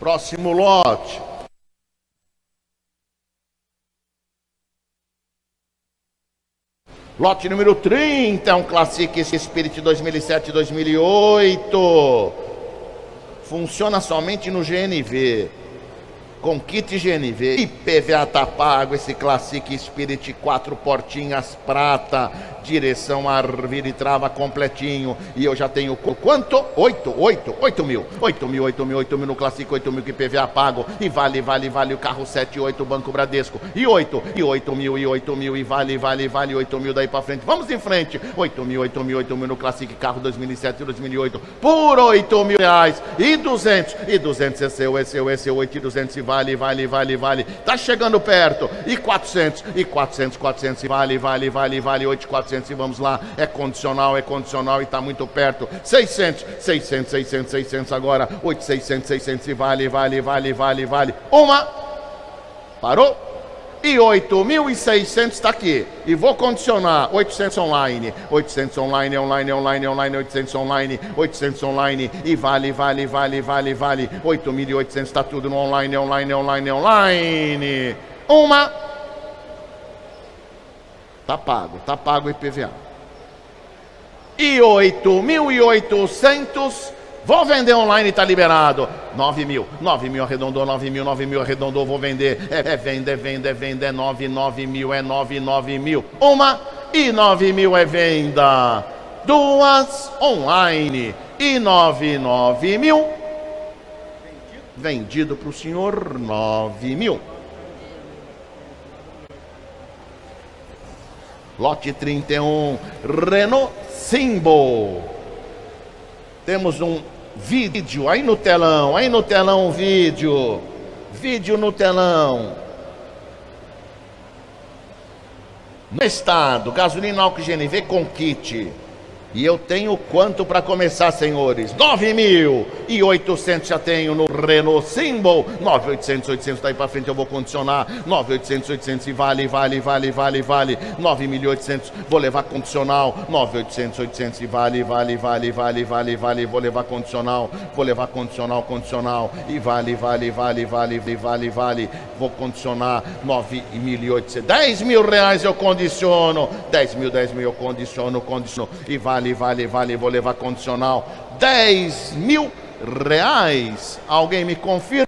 Próximo lote. Lote número 30 é um Classic Spirit 2007-2008. Funciona somente no GNV. Com kit GNV. IPVA tá pago esse Classic Spirit 4 portinhas prata direção ar, vira e trava completinho. E eu já tenho quanto? 8, 8, 8 mil. 8 mil, 8 mil, 8 mil no Clássico, 8 mil que PVA pago. E vale, vale, vale o carro 7, 8, Banco Bradesco. E 8, e 8 mil, e 8 mil, e vale, vale, vale 8 mil daí pra frente. Vamos em frente. 8 mil, 8 mil, 8 mil no Classic carro 2007 e 2008. Por 8 mil reais. E 200, e 200 é seu, é seu, é seu. 8 e 200 e vale, vale, vale. Tá chegando perto. E 400, e 400, 400 e vale, vale, vale, vale. 8, 400 400 e vamos lá, é condicional, é condicional e está muito perto. 600, 600, 600, 600 agora, 8, 600, 600 e vale, vale, vale, vale, vale. Uma, parou? E 8.600 está aqui. E vou condicionar 800 online, 800 online, online, online, online, 800 online, 800 online. E vale, vale, vale, vale, vale. 8.800 está tudo no online, online, online, online. Uma Tá pago, tá pago o IPVA. E 8.800, vou vender online, tá liberado. 9 mil, 9 mil arredondou, 9 mil, 9 mil arredondou, vou vender. É, é venda, é venda, é venda, é 9, 9 mil, é 9, 9 mil. Uma e 9 mil é venda. Duas online e 9, 9 mil. Vendido para o senhor, 9 mil. Lote 31, Renault Symbol. Temos um vídeo aí no telão, aí no telão vídeo. Vídeo no telão. No estado, gasolina álcool GNV com kit. E eu tenho quanto para começar, senhores? 9 mil e 800 já tenho no Renault Symbol. 9,800, 800 daí para frente eu vou condicionar. 9,800, 800 e vale, vale, vale, vale, vale. 9.800 vou levar condicional. 9,800, 800 e vale, vale, vale, vale, vale, vale. Vou levar condicional, vou levar condicional, condicional. E vale, vale, vale, vale, vale, vale. Vou condicionar 9.800. 10 mil reais eu condiciono. 10 mil, 10 mil eu condiciono, condiciono. E vale vale, vale, vale, vou levar condicional. 10 mil reais. Alguém me confirma?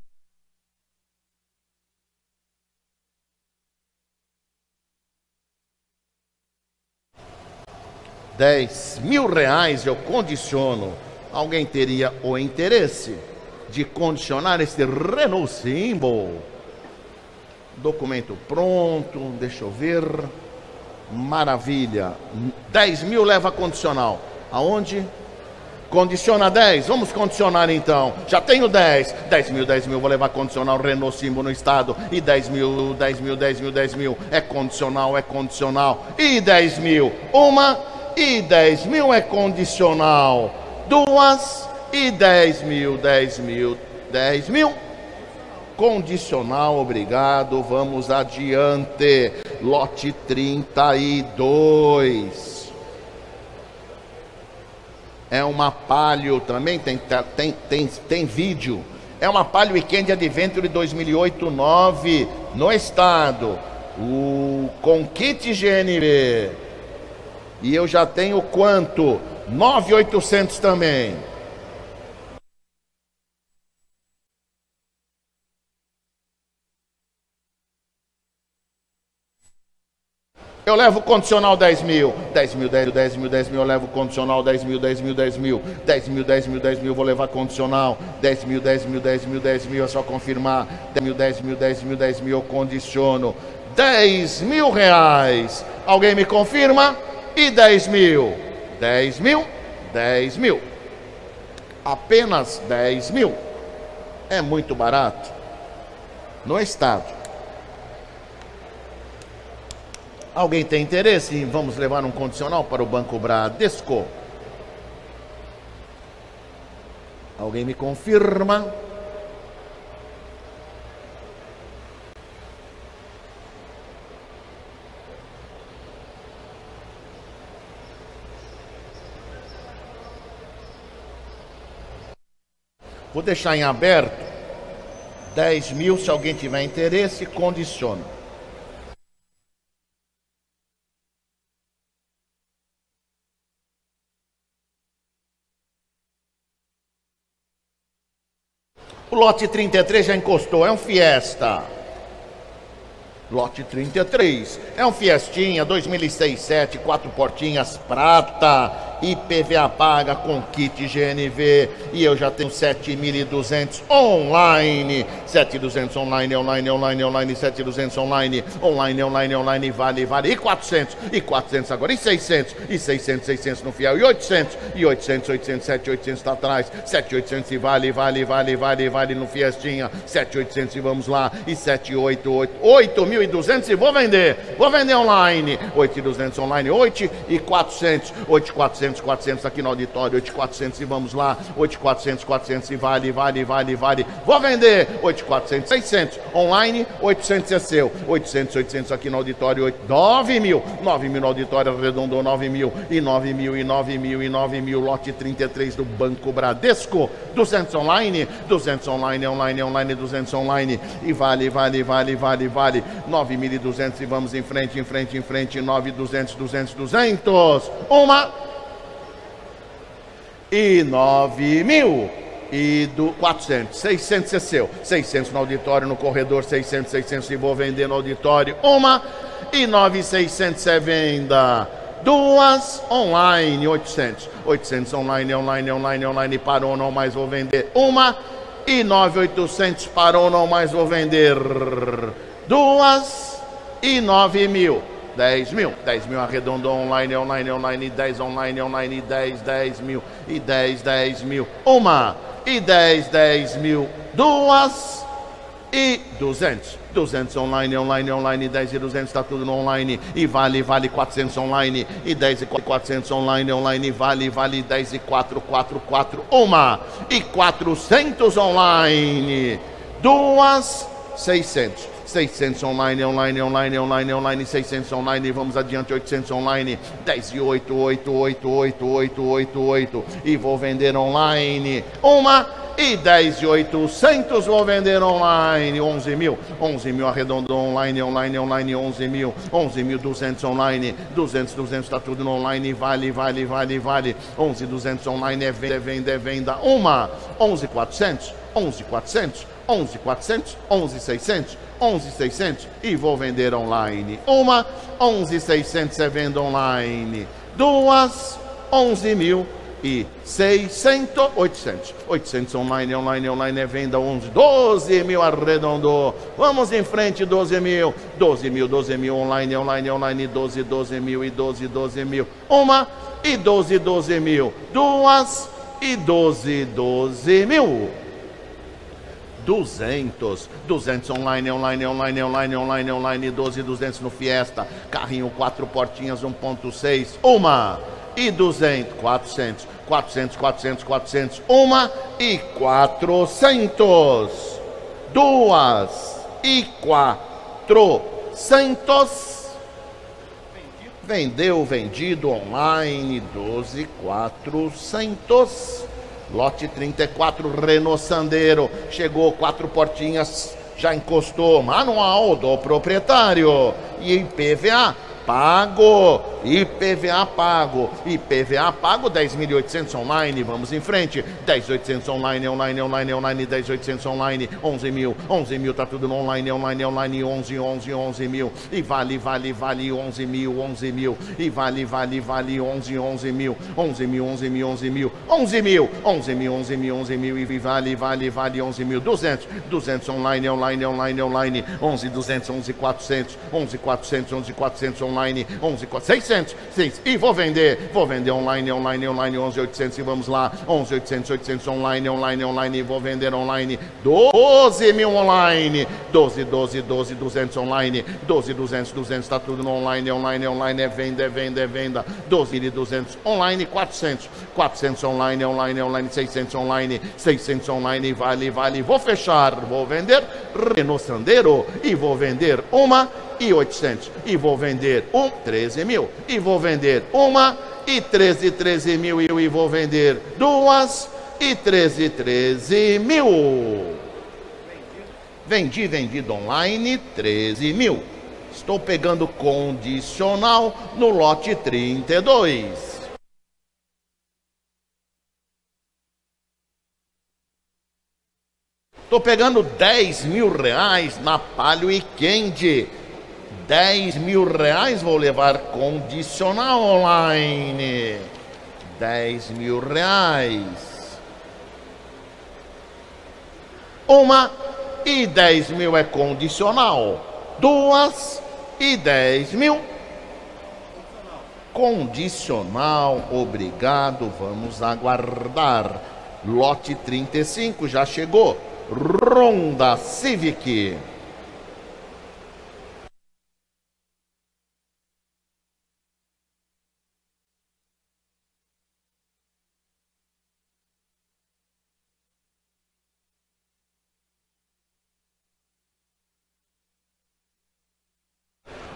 Dez mil reais eu condiciono. Alguém teria o interesse de condicionar esse Renault Symbol? Documento pronto, deixa eu ver. Maravilha. 10 mil leva condicional. Aonde? Condiciona 10. Vamos condicionar então. Já tenho 10. 10 mil, 10 mil. Vou levar condicional Renault Simbo no estado. E 10 mil, 10 mil, 10 mil, 10 mil. É condicional, é condicional. E 10 mil. Uma. E 10 mil é condicional. Duas. E 10 mil, 10 mil, 10 mil. Condicional, obrigado. Vamos adiante. Lote 32. É uma Palio também, tem, tem, tem, tem vídeo. É uma Palio Weekend Adventure 2008-9 no estado. O com kit GNV. E eu já tenho quanto? 9,800 também. Eu levo condicional 10 mil. 10 mil, 10 mil, 10 mil, 10 mil. Eu levo condicional 10 mil, 10 mil, 10 mil. 10 mil, 10 mil, 10 mil. Vou levar condicional 10 mil, 10 mil, 10 mil, 10 mil. É só confirmar. 10 mil, 10 mil, 10 mil, 10 mil. Eu condiciono 10 mil reais. Alguém me confirma? E 10 mil? 10 mil, 10 mil. Apenas 10 mil. É muito barato. No estado. Alguém tem interesse em vamos levar um condicional para o Banco Bradesco? Alguém me confirma? Vou deixar em aberto 10 mil. Se alguém tiver interesse, condiciona. O lote 33 já encostou, é um Fiesta. Lote 33. É um Fiestinha 2006 7, quatro portinhas prata IPVA paga com kit GNV e eu já tenho 7.200 online. 7.200 online, online, online, online, 7.200 online, online, online, online, vale, vale. E 400, e 400 agora, e 600, e 600, 600 no fiel, e 800, e 800, 800, 7, 800 está atrás, 7, 800 e vale, vale, vale, vale, vale no Fiestinha, 7, 800 e vamos lá, e 7, 8, 8, 8.200 e vou vender, vou vender online, 8.200 online, 8 e 400, 8, 400 400, 400 aqui no auditório, 8 400 e vamos lá, 8 400, 400 e vale, vale, vale, vale. Vou vender. 8 400, 600 online, 800 é seu, 800, 800 aqui no auditório, 8, 9 mil, 9 mil no auditório, arredondou 9 mil, e 9 mil, e 9 mil, e 9 mil, lote 33 do Banco Bradesco, 200 online, 200 online, online, online, 200 online, e vale, vale, vale, vale, vale, 9.200 e vamos em frente, em frente, em frente, 9, 200, 200, 200, uma. E nove mil. E do 400, 600 é seu, 600 no auditório, no corredor, 600, 600 e vou vender no auditório, uma. E 9,600 é venda, duas online, 800, 800 online, online, online, online, parou, não mais vou vender, uma. E 9,800 parou, não mais vou vender, duas e 9 mil. 10 mil, 10 mil arredondou online, online, online, 10 online, online, 10, 10 mil, e 10, 10 mil, uma, e 10, 10 mil, duas, e 200. 200 online, online, online, 10 e 200 está tudo no online. E vale, vale 400 online. E 10 e 400 online, online, vale, vale 10 e 4, 4, 4, uma e 400 online, duas, 600. 600 online, online, online, online, online, 600 online, vamos adiante, 800 online, 10 e 8, 8, 8, 8, 8, 8, 8, e vou vender online, uma e 10 e 800 vou vender online, 11 mil, 11 mil arredondou online, online, online, 11 mil, 11 mil 200 online, 200, 200 está tudo online, vale, vale, vale, vale, 11 200 online é venda, é venda, é venda, uma, 11 400, 11 400, 11 400, 11 600, 11 600 e vou vender online, uma, 11 600 é venda online, duas, 11 mil e 600, 800. 800 online, online, online é venda 11, 12 mil arredondou. Vamos em frente, 12 mil, 12 mil, 12 mil online, online, online, 12, 12 mil e 12, 12 mil. Uma e 12, 12 mil. Duas e 12, 12 mil. 200, 200 online, online, online, online, online, online, 12, 200 no Fiesta, carrinho quatro portinhas 1.6, uma e 200, 400, 400, 400, 400, uma e 400, duas e 400. Vendeu, vendido online, 12, 400. Lote 34, Renault Sandero. Chegou quatro portinhas, já encostou. Manual do proprietário. E IPVA pago, IPVA pago, IPVA pago 10.800 online, vamos em frente, 10.800 online, online, online, online, 10.800 online, 11 mil, 11 mil, tá tudo online, online, online, 11, 11, 11 mil, e vale, vale, vale, 11 mil, 11 mil, e vale, vale, vale, 11, 11 mil, 11 mil, 11 mil, 11 mil, 11 mil, 11 mil, 11 mil, 11 mil, e vale, vale, vale, 11 mil, 200, 200 online, online, online, online, 11, 200, 11, 400, 11, 400, 11, 400 online, online, 11, 600, 600, e vou vender, vou vender online, online, online, 11, 800 e vamos lá, 11, 800, 800 online, online, online, vou vender online, 12 mil online, 12, 12, 12, 200 online, 12, 200, 200, está tudo no online, online, online, é venda, é venda, é venda, 12 e 200 online, 400, 400 online, online, online, 600 online, 600 online, vale, vale, vou fechar, vou vender Renault Sandero e vou vender uma e 800. E vou vender um, 13 mil. E vou vender uma e 13, 13 mil. E vou vender duas e 13, 13 mil. Vendi, vendido online, 13 mil. Estou pegando condicional no lote 32. Estou pegando 10 mil reais na Palio e Candy 10 mil reais vou levar condicional online. 10 mil reais. Uma e 10 mil é condicional. Duas e 10 mil. Condicional, obrigado, vamos aguardar. Lote 35 já chegou. Ronda Civic.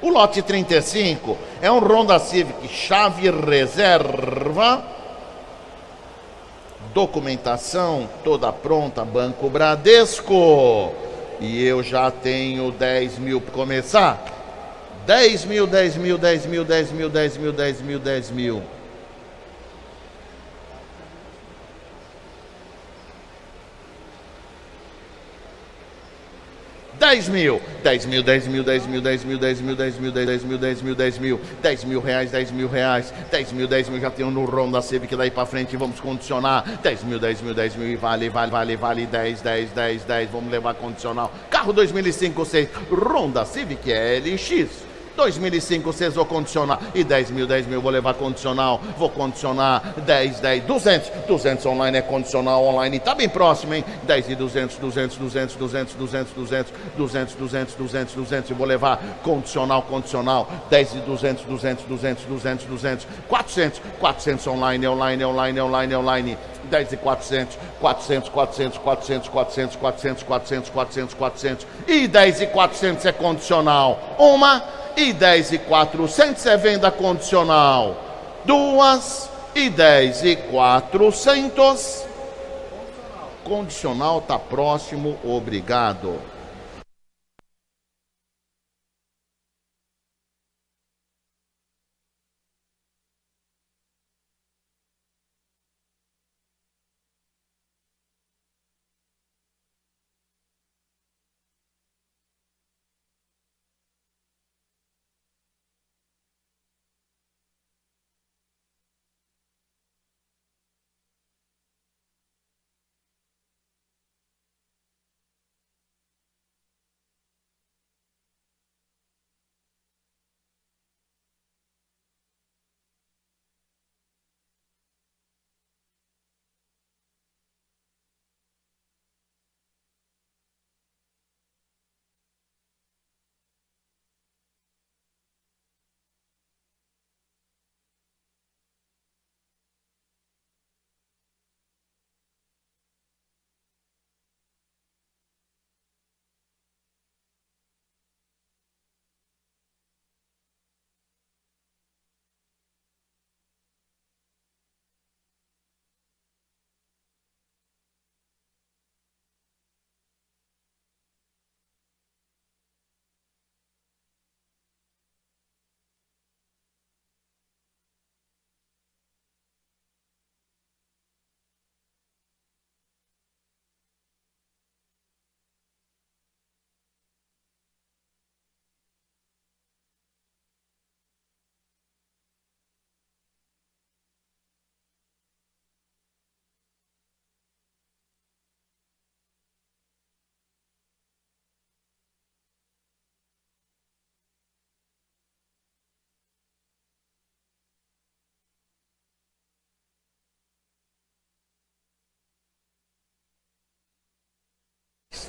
O lote 35 é um Honda Civic chave reserva. Documentação toda pronta, Banco Bradesco. E eu já tenho 10 mil para começar. 10 mil, 10 mil, 10 mil, 10 mil, 10 mil, 10 mil, 10 mil. 10 mil, 10 mil, 10 mil, 10 mil, 10 mil, 10 mil, 10 mil, 10 mil, 10 mil, 10 mil, 10 mil reais, 10 mil reais, 10 mil, 10 mil, já tenho no ROM da Civic daí pra frente, vamos condicionar, 10 mil, 10 mil, 10 mil e vale, vale, vale, vale, 10, 10, 10, 10, vamos levar condicional, carro 2005, 6, Honda Civic LX, 2005 vocês vão condicionar. E 10 mil, 10 mil, vou levar condicional. Vou condicionar 10, 10, 200. 200 online é condicional online. Tá bem próximo, hein? 10 e 200, 200, 200, 200, 200, 200, 200, 200, 200, 200. E vou levar condicional, condicional. 10 e 200, 200, 200, 200, 200. 400, 400 online, online, online, online, online. 10 e 400, 400, 400, 400, 400, 400, 400, 400, 400 e 10 e 400 é condicional. Uma e 10 e 400 é venda condicional. Duas e 10 e 400. Condicional está próximo, obrigado.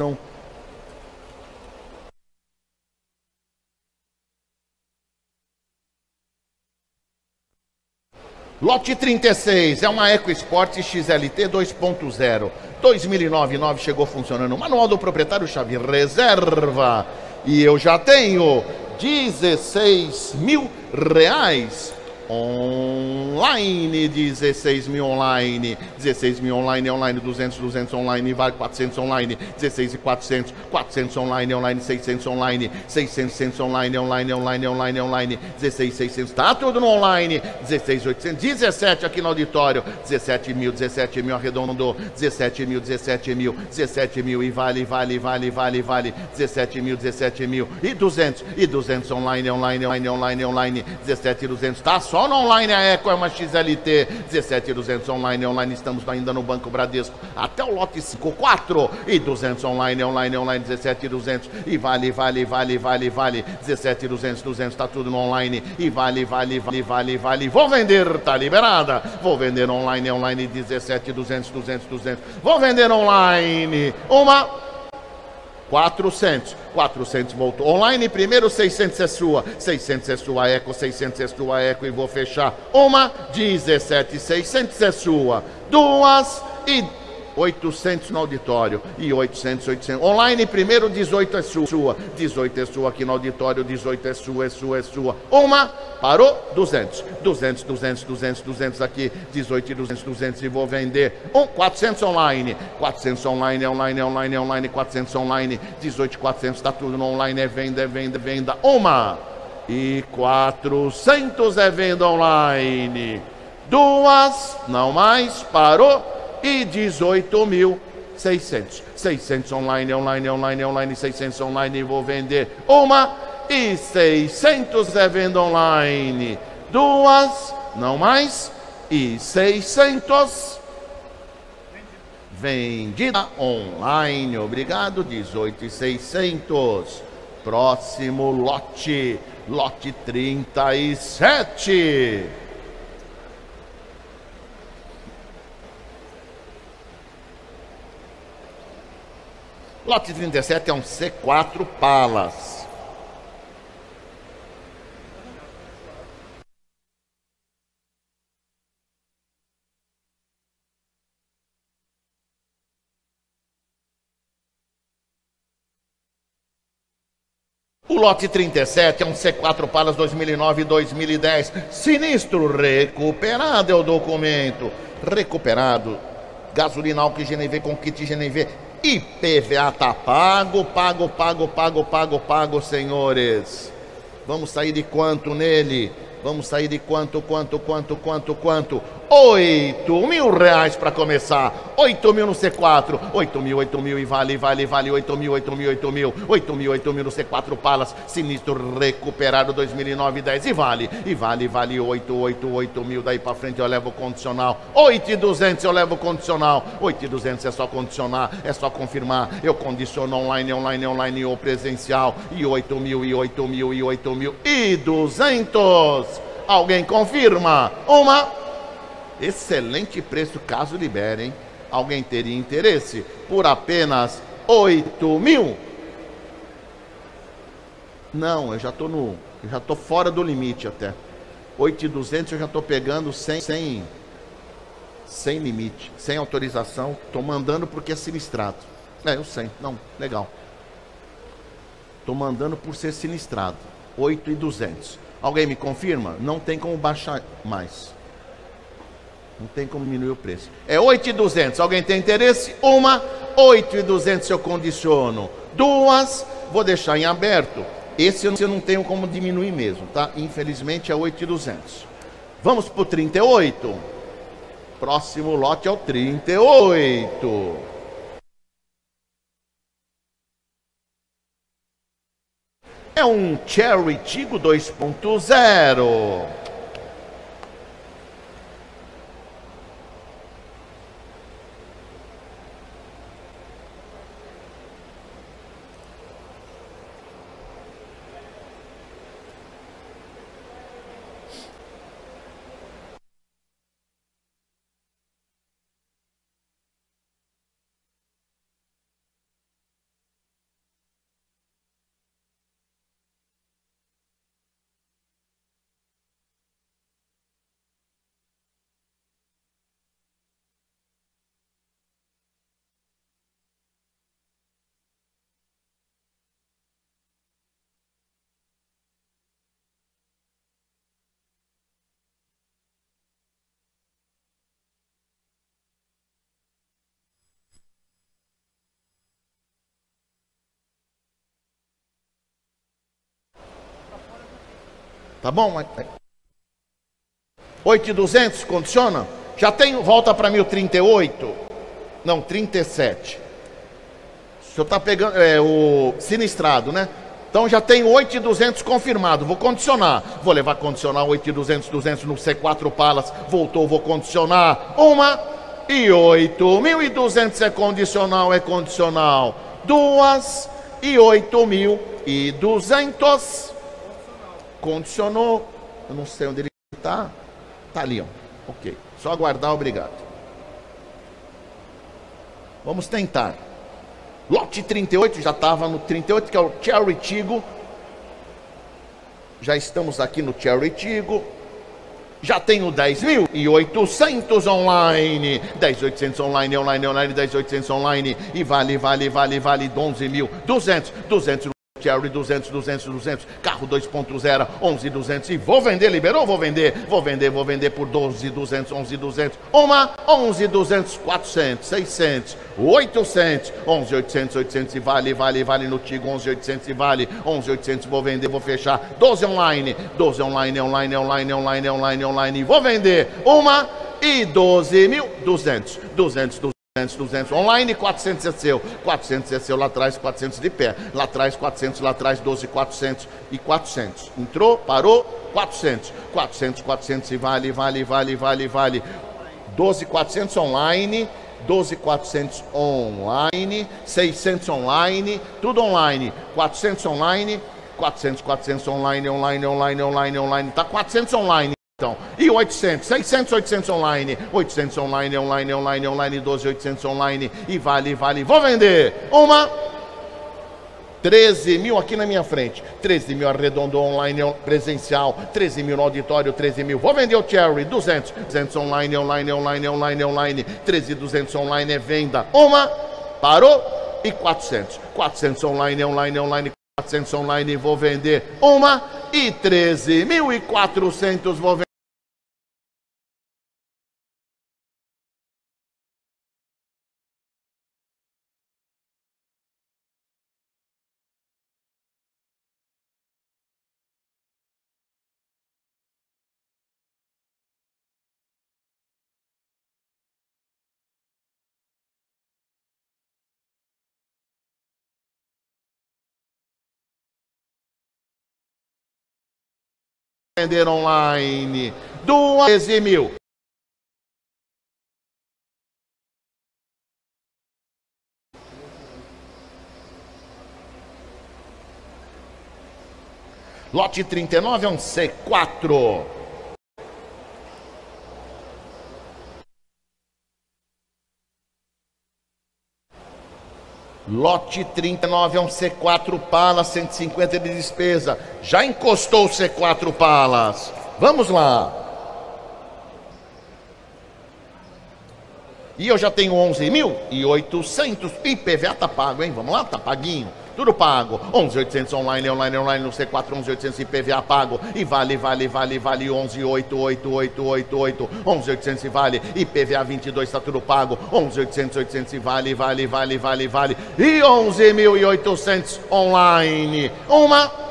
São Lote 36 é uma EcoSport XLT 2.0. 2009 9 chegou funcionando. Manual do proprietário chave reserva. E eu já tenho 16 mil reais Online, 16 mil online, 16 mil online, online, 200, 200 online, vale 400 online, 16 e 400, 400 online, online, 600 online, 600, 600 online, online, online, online, online, 16, 600, tá tudo no online, 16, 800, 17 aqui no auditório, 17 mil, 17 mil, arredondou, 17 mil, 17 mil, 17 mil e vale, vale, vale, vale, vale, 17 mil, 17 mil e 200, e 200 online, online, online, online, online, 17 e 200, tá só só no online a Eco é uma XLT 17200 online, online estamos ainda no Banco Bradesco até o lote 54 e 200 online, online, online 17200 e vale, vale, vale, vale, vale 17200, 200 tá tudo no online e vale, vale, vale, vale, vale. Vou vender, tá liberada. Vou vender online, online 17200, 200, 200. Vou vender online uma 400. 400 voltou. Online primeiro, 600 é sua. 600 é sua Eco, 600 é sua Eco e vou fechar. Uma, 17, 600 é sua. Duas e 800 no auditório e 800, 800. Online primeiro, 18 é sua. 18 é sua aqui no auditório, 18 é sua, é sua, é sua. Uma, parou, 200. 200, 200, 200, 200 aqui, 18 e 200, 200 e vou vender. Um, 400 online. 400 online, online, online, online, 400 online. 18 400, está tudo no online, é venda, é venda, é venda. Uma e 400 é venda online. Duas, não mais, parou e 18.600. 600 online, online, online, online, 600 online, vou vender uma e 600 é venda online. Duas, não mais, e 600 vendida online. Obrigado, 18.600. Próximo lote lote 37. Lote 37 é um C4 Palas. O lote 37 é um C4 Palas 2009 e 2010. Sinistro recuperado é o documento. Recuperado. Gasolina álcool GNV com kit GNV. IPVA tá pago, pago, pago, pago, pago, pago, senhores. Vamos sair de quanto nele? Vamos sair de quanto, quanto, quanto, quanto, quanto? 8 mil reais para começar. 8 mil no C4. 8 mil, 8 mil e vale, vale, vale. 8 mil, 8 mil, 8 mil. 8 mil, 8 mil no C4 Palas. Sinistro recuperado 2009 10. E vale, e vale, vale. 8, 8, 8 mil. Daí para frente eu levo condicional. 8 e 200 eu levo condicional. 8 e 200 é só condicionar, é só confirmar. Eu condiciono online, online, online ou presencial. E 8 mil, e 8 mil, e 8 mil. E 200. Alguém confirma? Uma. Excelente preço, caso libere, hein? Alguém teria interesse por apenas 8 mil? Não, eu já estou no. Eu já estou fora do limite até. 8,200 eu já estou pegando sem, sem, sem limite, sem autorização. Estou mandando porque é sinistrado. É, eu sei. Não, legal. Estou mandando por ser sinistrado. 8,200. Alguém me confirma? Não tem como baixar mais. Não tem como diminuir o preço. É 8,200. Alguém tem interesse? Uma, 8,200 eu condiciono. Duas, vou deixar em aberto. Esse eu não tenho como diminuir mesmo, tá? Infelizmente é 8,200. Vamos para o 38. Próximo lote é o 38. É um Cherry Tigo 2.0. Tá bom? 8,200 condiciona? Já tem, volta para mim o 38. Não, 37. O senhor está pegando é, o sinistrado, né? Então já tem 8,200 confirmado. Vou condicionar. Vou levar condicionar 8,200, 200 no C4 Palas. Voltou, vou condicionar. Uma e 8.200 é condicional, é condicional. Duas e 8.200 Condicionou. Eu não sei onde ele está. Está ali, ó. Ok. Só aguardar, obrigado. Vamos tentar. Lote 38, já estava no 38, que é o Cherry Tigo. Já estamos aqui no Cherry Tigo. Já tenho 10.800 online. 10.800 online, online, online, 10.800 online. E vale, vale, vale, vale 11.200. 200 Cherry 200, 200, 200, carro 2.0, 11, 200 e vou vender, liberou, vou vender, vou vender, vou vender por 12, 200, 11, 200, uma, 11, 200, 400, 600, 800, 11, 800, 800 e vale, vale, vale no Tigo, 11, 800 e vale, 11, 800 vou vender, vou fechar, 12 online, 12 online, online, online, online, online, online, vou vender, uma e 12 mil, 200, 200, 200. 200, 200, online 400 é seu, 400 é seu lá atrás, 400 de pé, lá atrás 400, lá atrás 12, 400 e 400. Entrou, parou, 400, 400, 400 e vale, vale, vale, vale, vale. 12, 400 online, 12, 400 online, 600 online, tudo online, 400 online, 400, 400 online, online, online, online, online. Tá 400 online. Então, e 800, 600, 800 online, 800 online, online, online, online, 12, 800 online, e vale, vale, vou vender, uma, 13 mil aqui na minha frente, 13 mil arredondou online presencial, 13 mil no auditório, 13 mil, vou vender o Cherry, 200, 200 online, online, online, online, online, 13, 200 online é venda, uma, parou, e 400, 400 online, online, online, 400 online, vou vender, uma, e 13.400 vou vender. Vender online. 12 mil. Lote 39 é um C4. Lote 39 é um C4 Palas, 150 de despesa. Já encostou o C4 Palas. Vamos lá. E eu já tenho 11.800. IPVA tá pago, hein? Vamos lá, tá paguinho. Tudo pago. 11.800 online, online, online no C4, 11.800 IPVA pago. E vale, vale, vale, vale 11.88888. 11.800 vale. IPVA 22 tá tudo pago. 11.800, 800 vale, vale, vale, vale, vale. E 11.800 online. Uma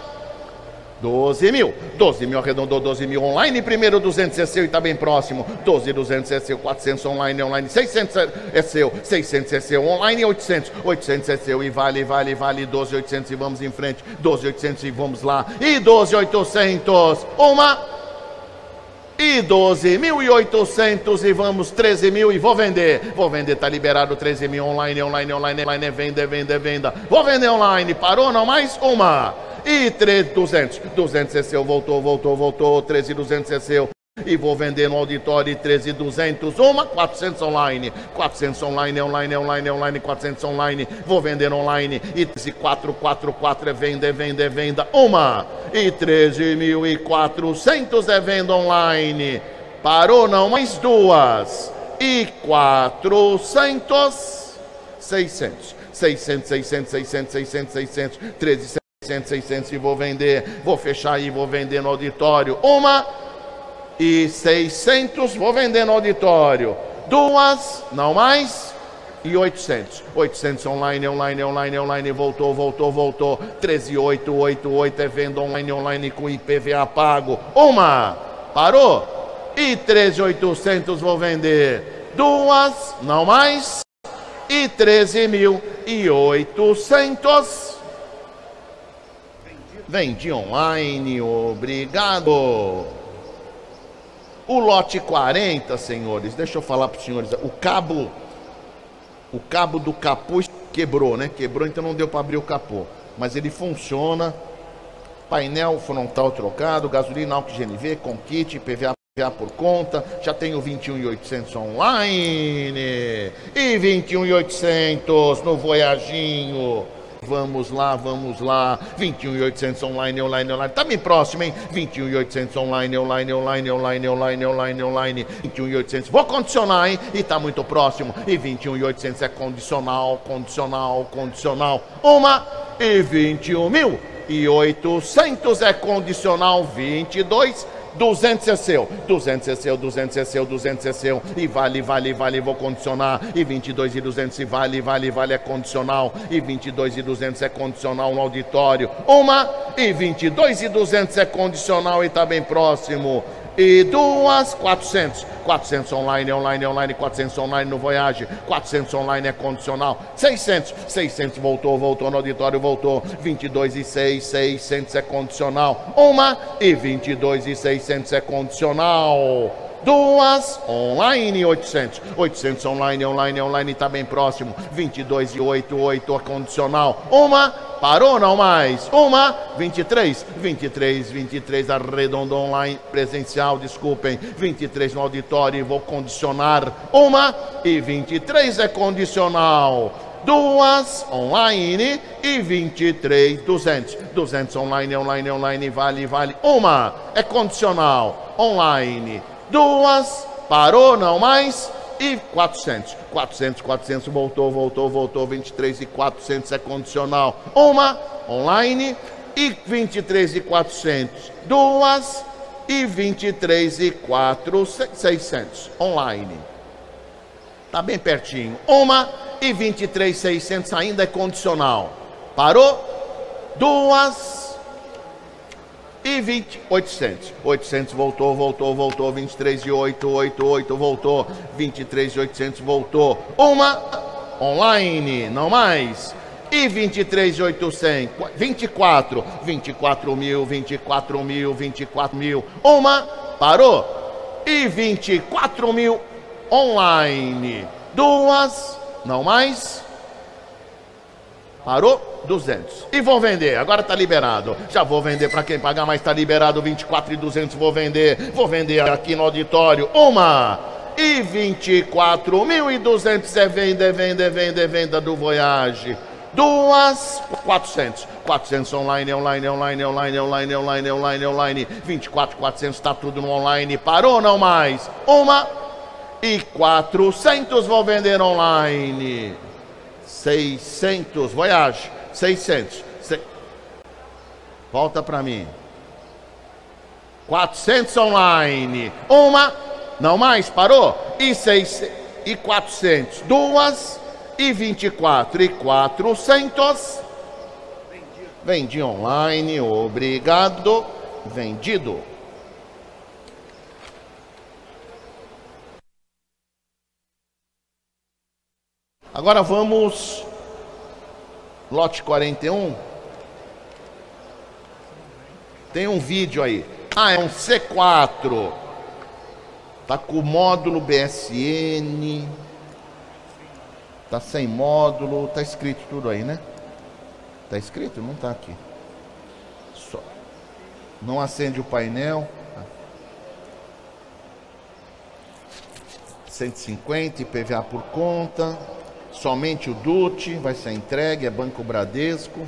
12 mil. 12 mil arredondou 12 mil online. Primeiro 200 é seu e está bem próximo. 12, 200 é seu. 400 online, online. 600 é seu. 600 é seu. Online 800. 800 é seu e vale, vale, vale. 12, 800 e vamos em frente. 12, 800 e vamos lá. E 12, 800. Uma e 12.800 e vamos 13 mil e vou vender. Vou vender, tá liberado 13 mil online, online, online, online, é venda, é venda, é venda. Vou vender online, parou não mais? Uma. E 13.200, 200 é seu, voltou, voltou, voltou, 13.200 é seu. E vou vender no auditório 13,200, uma 400 online, 400 online, online, online, online, 400 online. Vou vender online. E esse 444 é venda, é venda, é venda, uma. E 13.400 é venda online. Parou não, mais duas. E 400, 600, 600, 600, 600, 600, 600, 13, 600, 600 e vou vender, vou fechar aí, vou vender no auditório, uma e 600, vou vender no auditório. Duas, não mais, e 800. 800 online, online, online, online, voltou, voltou, voltou. 13888 é venda online, online com IPVA pago. Uma, parou. E 13800 vou vender. Duas, não mais. E 13.800. Vendi online, obrigado. O lote 40, senhores, deixa eu falar para os senhores, o cabo, o cabo do capuz quebrou, né? Quebrou, então não deu para abrir o capô. Mas ele funciona. Painel frontal trocado, gasolina álcool GNV, com kit, PVA PVA por conta, já tenho 21.800 online e 21.800 no Voyaginho. Vamos lá, vamos lá. 21.800 online, online, online. Tá bem próximo, hein? 21.800 online, online, online, online, online, online, online. 21.800. Vou condicionar, hein? E tá muito próximo. E 21.800 é condicional, condicional, condicional. Uma e 21 mil. E 800 é condicional 22 200 é seu, 200 é seu, 200 é seu, 200 é seu, e vale, vale, vale, vou condicionar, e 22 e 200 e vale, vale, vale é condicional, e 22 e 200 é condicional no auditório, uma, e 22 e 200 é condicional e tá bem próximo, e duas, 400. 400 online, online, online, 400 online no Voyage, 400 online é condicional, 600, 600 voltou, voltou no auditório, voltou, 22 e 6, 600 é condicional, uma e 22 e 600 é condicional duas online 800 800 online online online está bem próximo 22 e 8 8 é condicional uma Parou não mais. Uma, 23, 23, 23, arredondo online, presencial, desculpem. 23 no auditório, vou condicionar. Uma e 23 é condicional. Duas online e 23, 200. 200 online, online, online, vale, vale. Uma é condicional, online. Duas, parou não mais e 400. 400, 400, voltou, voltou, voltou, 23 e 400 é condicional. Uma online e 23 e 400. Duas e 23 e 4, 600 online. Tá bem pertinho. Uma e 23, 600 ainda é condicional. Parou? Duas e 20, 800. 800 voltou, voltou, voltou. 23 e 8, 8, 8 voltou. 23 e 800 voltou. Uma online, não mais. E 23 e 800, 24, 24 mil, 24 mil, 24 mil. Uma, parou. E 24 mil online. Duas, não mais. Parou? 200. E vou vender, agora está liberado. Já vou vender para quem pagar, mas está liberado 24 e 200. Vou vender, vou vender aqui no auditório. Uma e 24.200 é venda, é venda, é venda, é venda do Voyage. Duas, 400. 400 online, online, online, online, online, online, online, online. 24, 400, está tudo no online. Parou não mais. Uma e 400 vou vender online. 600, Voyage, 600. Se... Volta para mim. 400 online. Uma, não mais, parou? E 600 e 400. Duas e 24 e 400. Vendi online, obrigado. Vendido. Agora vamos, lote 41. Tem um vídeo aí. Ah, é um C4. Tá com módulo BSN. Tá sem módulo, tá escrito tudo aí, né? Tá escrito? Não tá aqui. Só. Não acende o painel. 150 IPVA por conta. Somente o DUT vai ser entregue, é Banco Bradesco.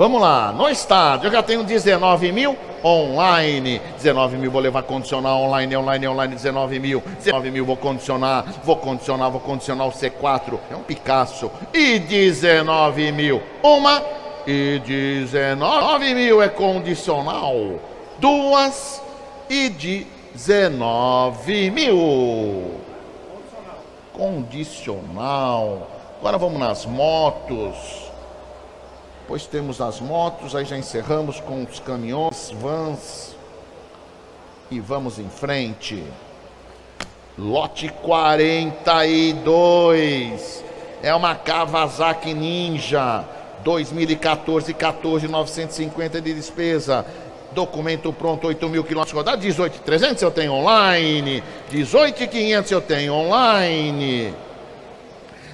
Vamos lá, no estádio eu já tenho 19 mil online. 19 mil vou levar condicionar online, online, online, 19 mil. 19 mil vou condicionar, vou condicionar, vou condicionar o C4. É um Picasso. E 19 mil. Uma e 19 mil é condicional. Duas e 19 mil. Condicional. Agora vamos nas motos. Depois temos as motos, aí já encerramos com os caminhões, vans. E vamos em frente. Lote 42. É uma Kawasaki Ninja 2014, 14, 950 de despesa. Documento pronto, 8 mil quilômetros rodados, 18,300 eu tenho online, 18,500 eu tenho online.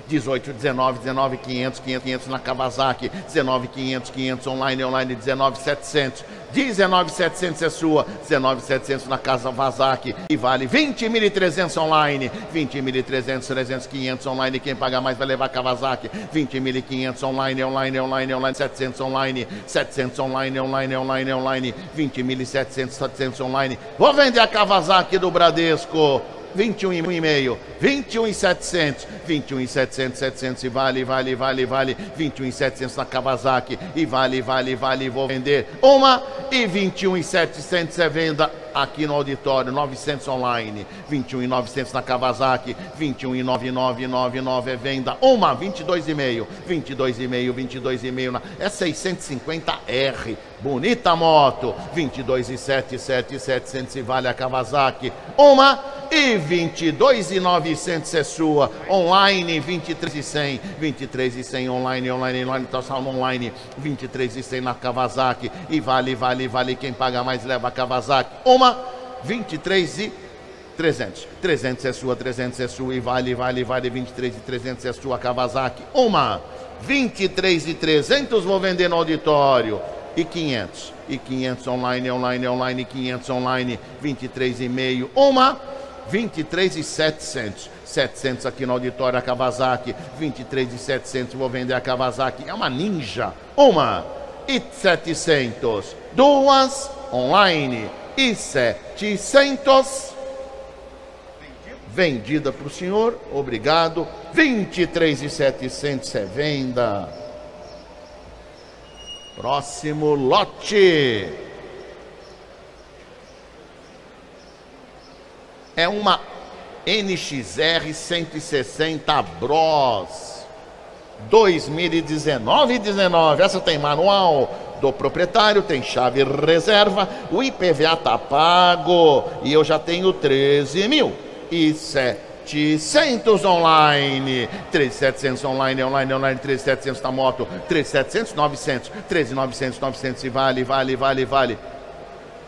18, 19, 19, 500, 500, 500 na Kawasaki, 19, 500, 500 online, online, 19, 700, 19, 700 é sua, 19, 700 na Casa Kawasaki. E vale 20.300 online, 20.300, 300, 500 online, quem paga mais vai levar Kawasaki, 20.500 online, online, online, online, 700 online, 700 online, online, online, online, 20.700, 700 online, vou vender a Kawasaki do Bradesco, 21,5, 21,700, 21,700, 700 e vale, vale, vale, vale, 21,700 na Kawasaki. E vale, vale, vale, vou vender. Uma e 21,700 é venda aqui no auditório, 900 online, 21,900 na Kawasaki, 21,9999 é venda, uma, 22,5, 22,5, 22,5 na é 650R, bonita moto, 22,777 700 e vale a Kawasaki, uma e 22,900 é sua. Online 23,100, 23,100 online, online, online, tá só online. 23,100 na Kawasaki. E vale, vale, vale quem paga mais leva a Kawasaki. Uma 23 e 300. 300 é sua, 300 é sua e vale, vale, vale 23 e 300 é sua Kawasaki. Uma 23 e 300 vou vender no auditório e 500. E 500 online, online, online, 500 online, 23,5. Uma 23 e 700. 700 aqui no auditório a Kawasaki, 23 e 700 vou vender a Kawasaki. É uma Ninja. Uma e 700. Duas online e 700. Vendida para o senhor, obrigado. 23 e 700 é venda. Próximo lote. é uma NXR 160 Bros 2019 19. Essa tem manual do proprietário, tem chave reserva, o IPVA tá pago e eu já tenho 13 mil e 700 online, 3.700 online, online, online, 3.700 na moto, 3.700, 900, 13.900, 900 e vale, vale, vale, vale,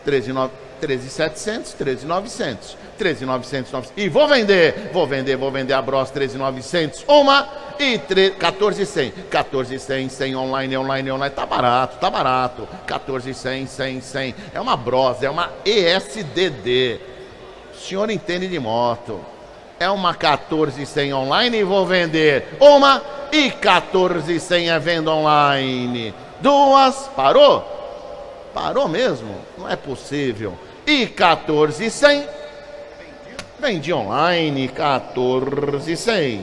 13.900. 13,700, 13,900, 13,900, e vou vender, vou vender, vou vender a Bros 13,900, uma e 14,100, 14,100, 100 online, online, online, tá barato, tá barato, 14,100, 100, 100, é uma Bros, é uma ESDD, o senhor entende de moto, é uma 14,100 online e vou vender. Uma e 14,100 é venda online, duas, parou? Parou mesmo? Não é possível. E 14,100. Vendi online 14,100.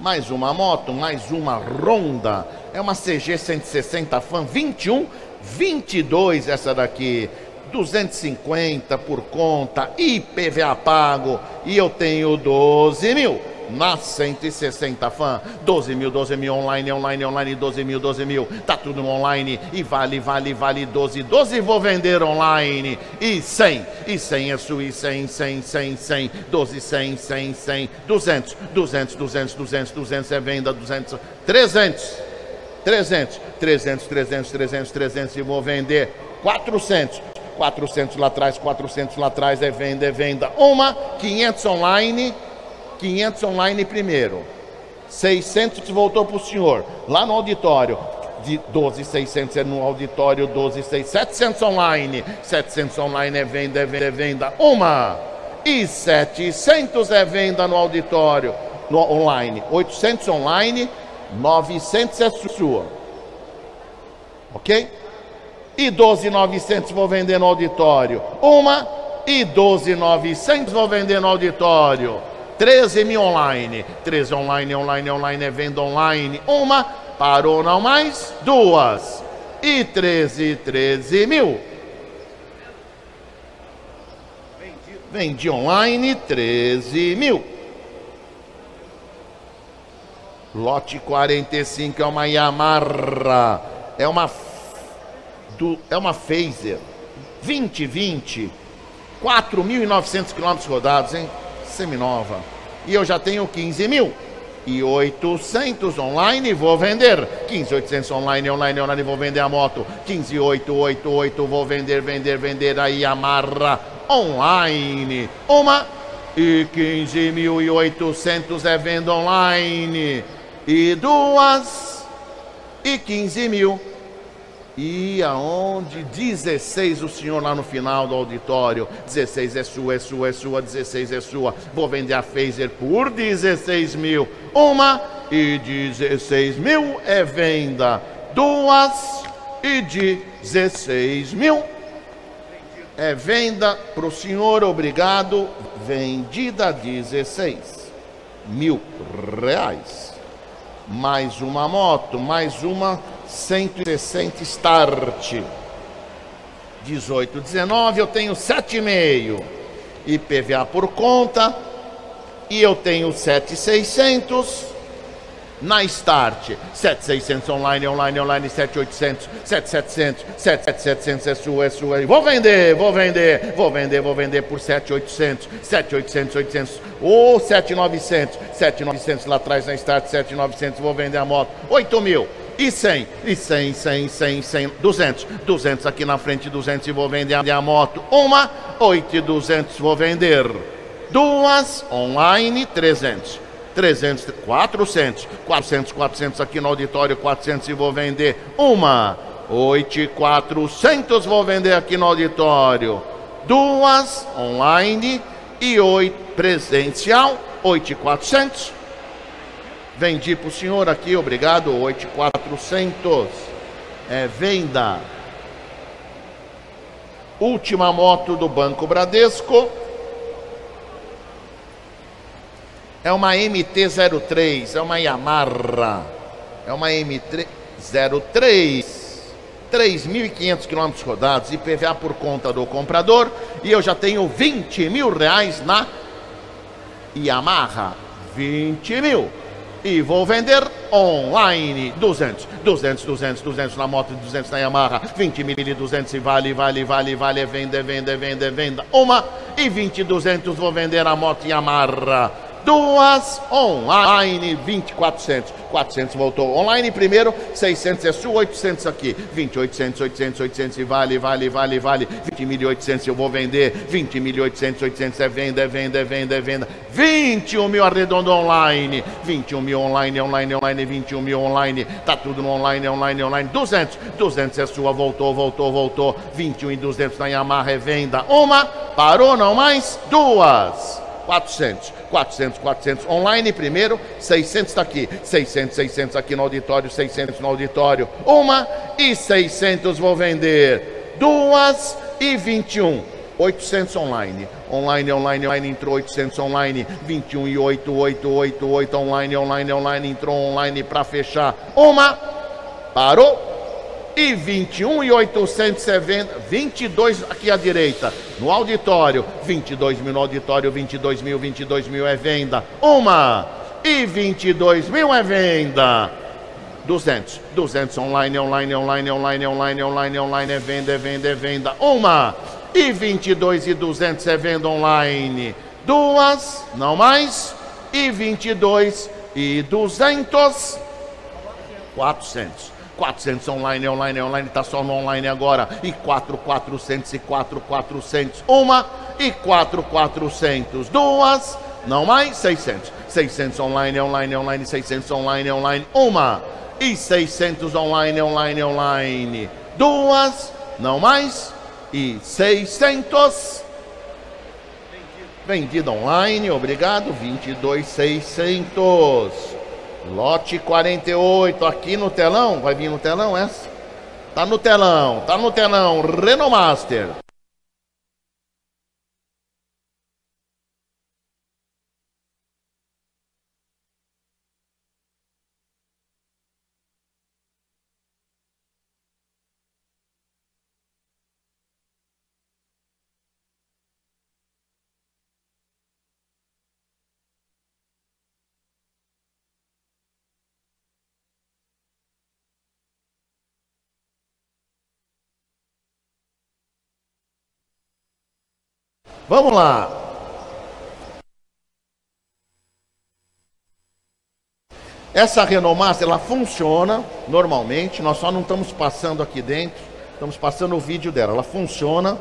Mais uma moto, mais uma Ronda. É uma CG 160 Fan 21, 22 essa daqui. 250 por conta, IPVA pago e eu tenho 12 mil na 160 fã. 12 mil, 12 mil online, online, online, 12 mil, 12 mil. Tá tudo online e vale, vale, vale 12, 12 vou vender online. E 100, e 100 é sua, e 100, 100, 100, 100, 12, 100, 100, 100, 200, 200, 200, 200, 200 é venda, 200, 300, 300, 300, 300, 300, 300 e vou vender 400. 400 lá atrás, 400 lá atrás é venda, é venda. Uma, 500 online, 500 online primeiro. 600 voltou para o senhor, lá no auditório. De 12,600 é no auditório, 12,600. 700 online. 700 online é venda, é venda, é venda. Uma. E 700 é venda no auditório, no online. 800 online, 900 é sua. Ok? E 12,900 vou vender no auditório. Uma. E 12,900 vou vender no auditório. 13 mil online. 13 online, online, online é venda online. Uma, parou não mais, duas. E 13, 13 mil. Vendi online, 13 mil. Lote 45 é uma Yamaha. É uma do, é uma Phaser 2020. 4.900 quilômetros rodados, hein? Seminova. E eu já tenho 15 mil. E 800 online vou vender. 15,800 online, online, online vou vender a moto. 15,888 vou vender, vender, vender a Yamaha online. Uma e 15.800 é venda online. E duas e 15 mil e aonde 16 o senhor lá no final do auditório. 16 é sua, é sua, é sua, 16 é sua. Vou vender a Phaser por 16 mil. Uma e 16 mil é venda. Duas e 16 mil. É venda para o senhor, obrigado. Vendida 16 mil reais. Mais uma moto, mais uma 160 start. 18, 19, eu tenho 7,5. IPVA por conta. E eu tenho 7,600 na Start. 7600 online, online, online, 7800, 7700, 7700 é sua, é sua. Vou vender, vou vender, vou vender, vou vender por 7800, 7800, 800, ou 7900, 7900 lá atrás na Start, 7900, vou vender a moto, 8 mil. E 100, e 100, 100, 100, 100, 200, 200 aqui na frente, 200 e vou vender a moto. Uma, 8 e 200 vou vender. Duas, online, 300. 300, 400, 400, 400 aqui no auditório, 400 e vou vender uma. 8 400 vou vender aqui no auditório. Duas online e 8 presencial, 8 400. Vendi para o senhor aqui, obrigado, 8 400. É venda. Última moto do Banco Bradesco. É uma MT-03, é uma Yamaha. É uma MT-03. 3.500 quilômetros rodados, IPVA por conta do comprador. E eu já tenho 20 mil reais na Yamaha. 20 mil. E vou vender online. 200, 200, 200, 200 na moto, 200 na Yamaha, 20 mil e 200 e vale, vale, vale, vale, vende, vende, vende, venda. Uma e 20, 200 vou vender a moto Yamaha duas online 2400 400 voltou online primeiro 600 é sua 800 aqui. 20 800 800 800 e vale vale vale vale. 20.800 eu vou vender. 20.800 800 é venda é venda é venda é venda. 21 mil arredondo online. 21 mil online online online 21 mil online. Tá tudo no online online online. 200 200 é sua voltou voltou voltou. 21 e 200 na Yamaha é venda. Uma parou não mais. Duas 400, 400, 400 online primeiro, 600 está aqui, 600, 600 aqui no auditório, 600 no auditório, uma e 600 vou vender, duas e 21. 800 online. Online, online, online, entrou 800 online. 21 e 8, 8, 8, 8 online, online, online, entrou online para fechar. Uma, parou, e 21 e 800 é venda, 22 aqui à direita, no auditório, 22 mil no auditório, 22 mil, 22 mil é venda, uma e 22 mil é venda. 200, 200 online, online, online, online, online, online, online é venda, é venda, é venda. Uma e 22 e 200 é venda online. Duas, não mais, e 22 e 200, 400. 400 online, online, online, tá só no online agora. E 4, 400 e 4, 400. Uma e 4, 400. Duas, não mais, 600. 600 online, online, online, 600 online, online. Uma e 600 online, online, online. Duas, não mais, e 600. Vendida online, obrigado, 22,600. Lote 48, aqui no telão, vai vir no telão essa? Tá no telão, tá no telão, Renault Vamos lá. Essa Renault Master, ela funciona normalmente, nós só não estamos passando aqui dentro, estamos passando o vídeo dela. Ela funciona,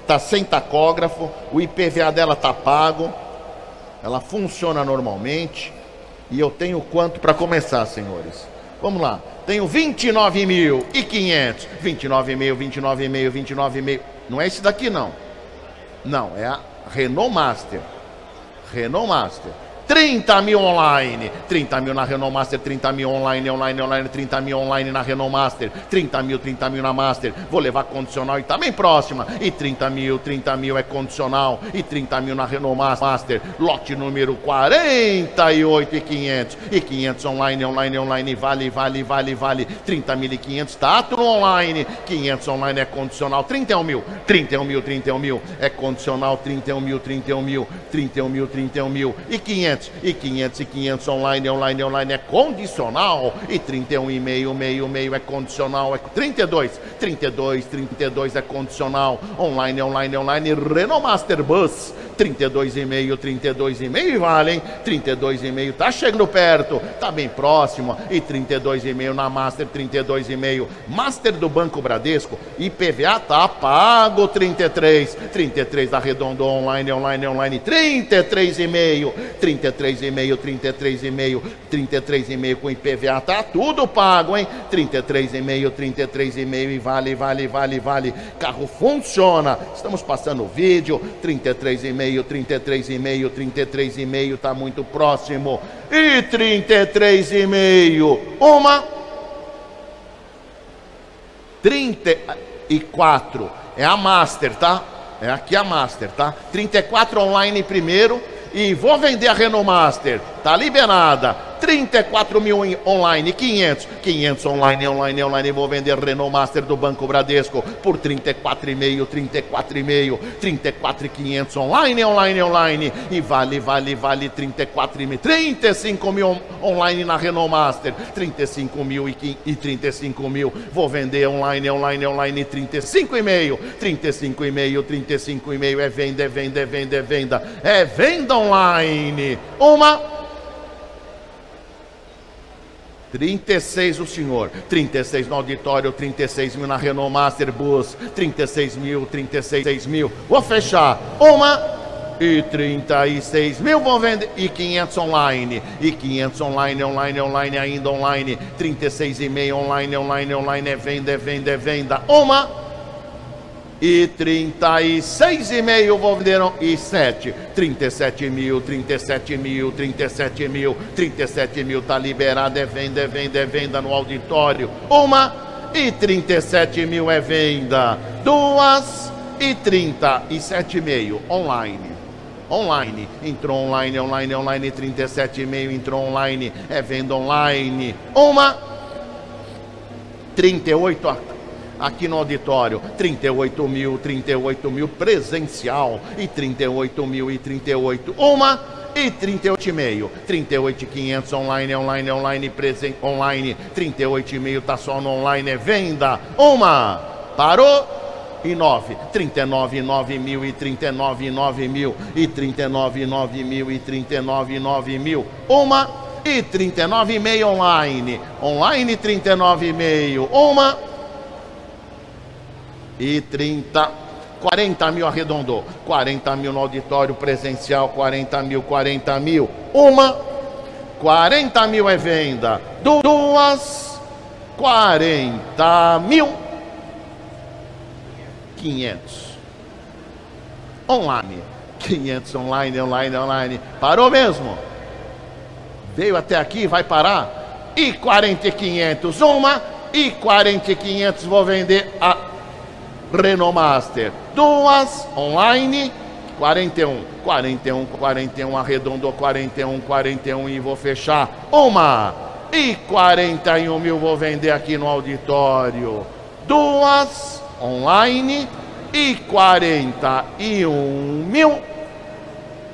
está sem tacógrafo, o IPVA dela está pago, ela funciona normalmente. E eu tenho quanto para começar, senhores? Vamos lá. Tenho 29.500. 29,5, 29,5, 29,5. Não é esse daqui não. Não, é a Renault Master. Renault Master. 30 mil online, 30 mil na Renault Master, 30 mil online, online, online, 30 mil online na Renault Master, 30 mil, 30 mil na Master, vou levar condicional e tá bem próxima, e 30 mil, 30 mil é condicional, e 30 mil na Renault Master, lote número 48 e 500, e 500 online, online, online, vale, vale, vale, vale, 30 mil e 500, tá tudo online, 500 online é condicional, 31 mil, 31 mil, 31 mil, é condicional, 31 mil, 31 mil, 31 mil, 31 mil, e 500 500 e 500 e 500 online, online, online é condicional e 31 e meio, meio, meio é condicional, é 32, 32, 32 é condicional, online, online, online, Renault Master Bus, 32 e meio, 32 e vale, hein? 32 e meio, tá chegando perto, tá bem próximo e 32 e meio na Master, 32 e meio, Master do Banco Bradesco, IPVA tá pago 33, 33 da Redondo online, online, online, 33 e meio, 33 33,5, 33,5, 33,5 com IPVA, tá tudo pago, hein? 33,5, 33,5 e vale, vale, vale, vale. Carro funciona. Estamos passando o vídeo, 33,5, 33,5, 33,5, tá muito próximo. E 33,5, uma 34 é a Master, tá? É aqui a Master, tá? 34 online primeiro e vou vender a Renault Master. Tá liberada. 34 mil online, 500. 500 online, online, online. Vou vender Renault Master do Banco Bradesco por 34,5, 34,5, 34,500 online, online, online. E vale, vale, vale 34,5, 35 mil online na Renault Master. 35 mil e 35 mil. Vou vender online, online, online. 35,5, 35,5, 35,5. É venda, é venda, é venda, é venda. É venda online. Uma 36 o senhor, 36 no auditório, 36 mil na Renault Master Bus, 36 mil, 36 mil. Vou fechar. Uma e 36 mil vão vender e 500 online e 500 online online online ainda online 36 e meio online online online é venda é venda é venda uma e 36 e meio venderam e 7, 37 mil, 37 mil, 37 mil, 37 mil. Tá liberado, é venda, é venda, é venda no auditório, uma e 37 mil é venda, duas e 37 e meio online. Online. Entrou online, online, online, 37,5, entrou online, é venda online. Uma 38 aqui no auditório. 38 mil, 38 mil presencial e 38 mil e 38 uma e 38,5. 38,500 online, online, online, presente, online. 38,5 tá só no online, é venda. Uma, parou e 9, 39, 9 mil e 39, 9 mil e 39, 9 mil e 39, 9 mil. Uma e 39,5 online. Online 39,5. Uma e 30, 40 mil arredondou, 40 mil no auditório presencial, 40 mil, 40 mil, uma, 40 mil é venda, duas, 40 mil, 500, online, 500 online, online, online, parou mesmo, veio até aqui, vai parar, e 40 e 500, uma, e 40 e 500 vou vender a Renault Master. Duas online, 41. 41, 41, arredondou 41, 41 e vou fechar. Uma e 41 mil vou vender aqui no auditório. Duas online e 41 mil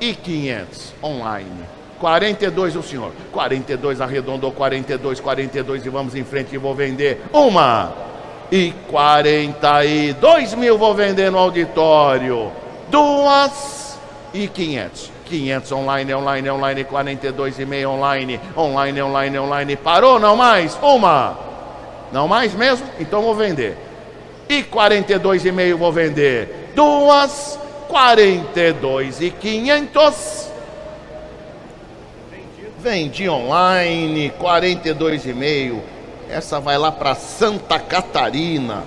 e 500 online. 42 o senhor. 42 arredondou 42, 42 e vamos em frente e vou vender uma e 42 mil vou vender no auditório. Duas e 500. 500 online, online, online, 42 e meio online, online, online, online. Parou, não mais? Uma. Não mais mesmo? Então vou vender. E 42 e meio vou vender. Duas, 42 e 500. Vendi online, 42 e meio. Essa vai lá para Santa Catarina.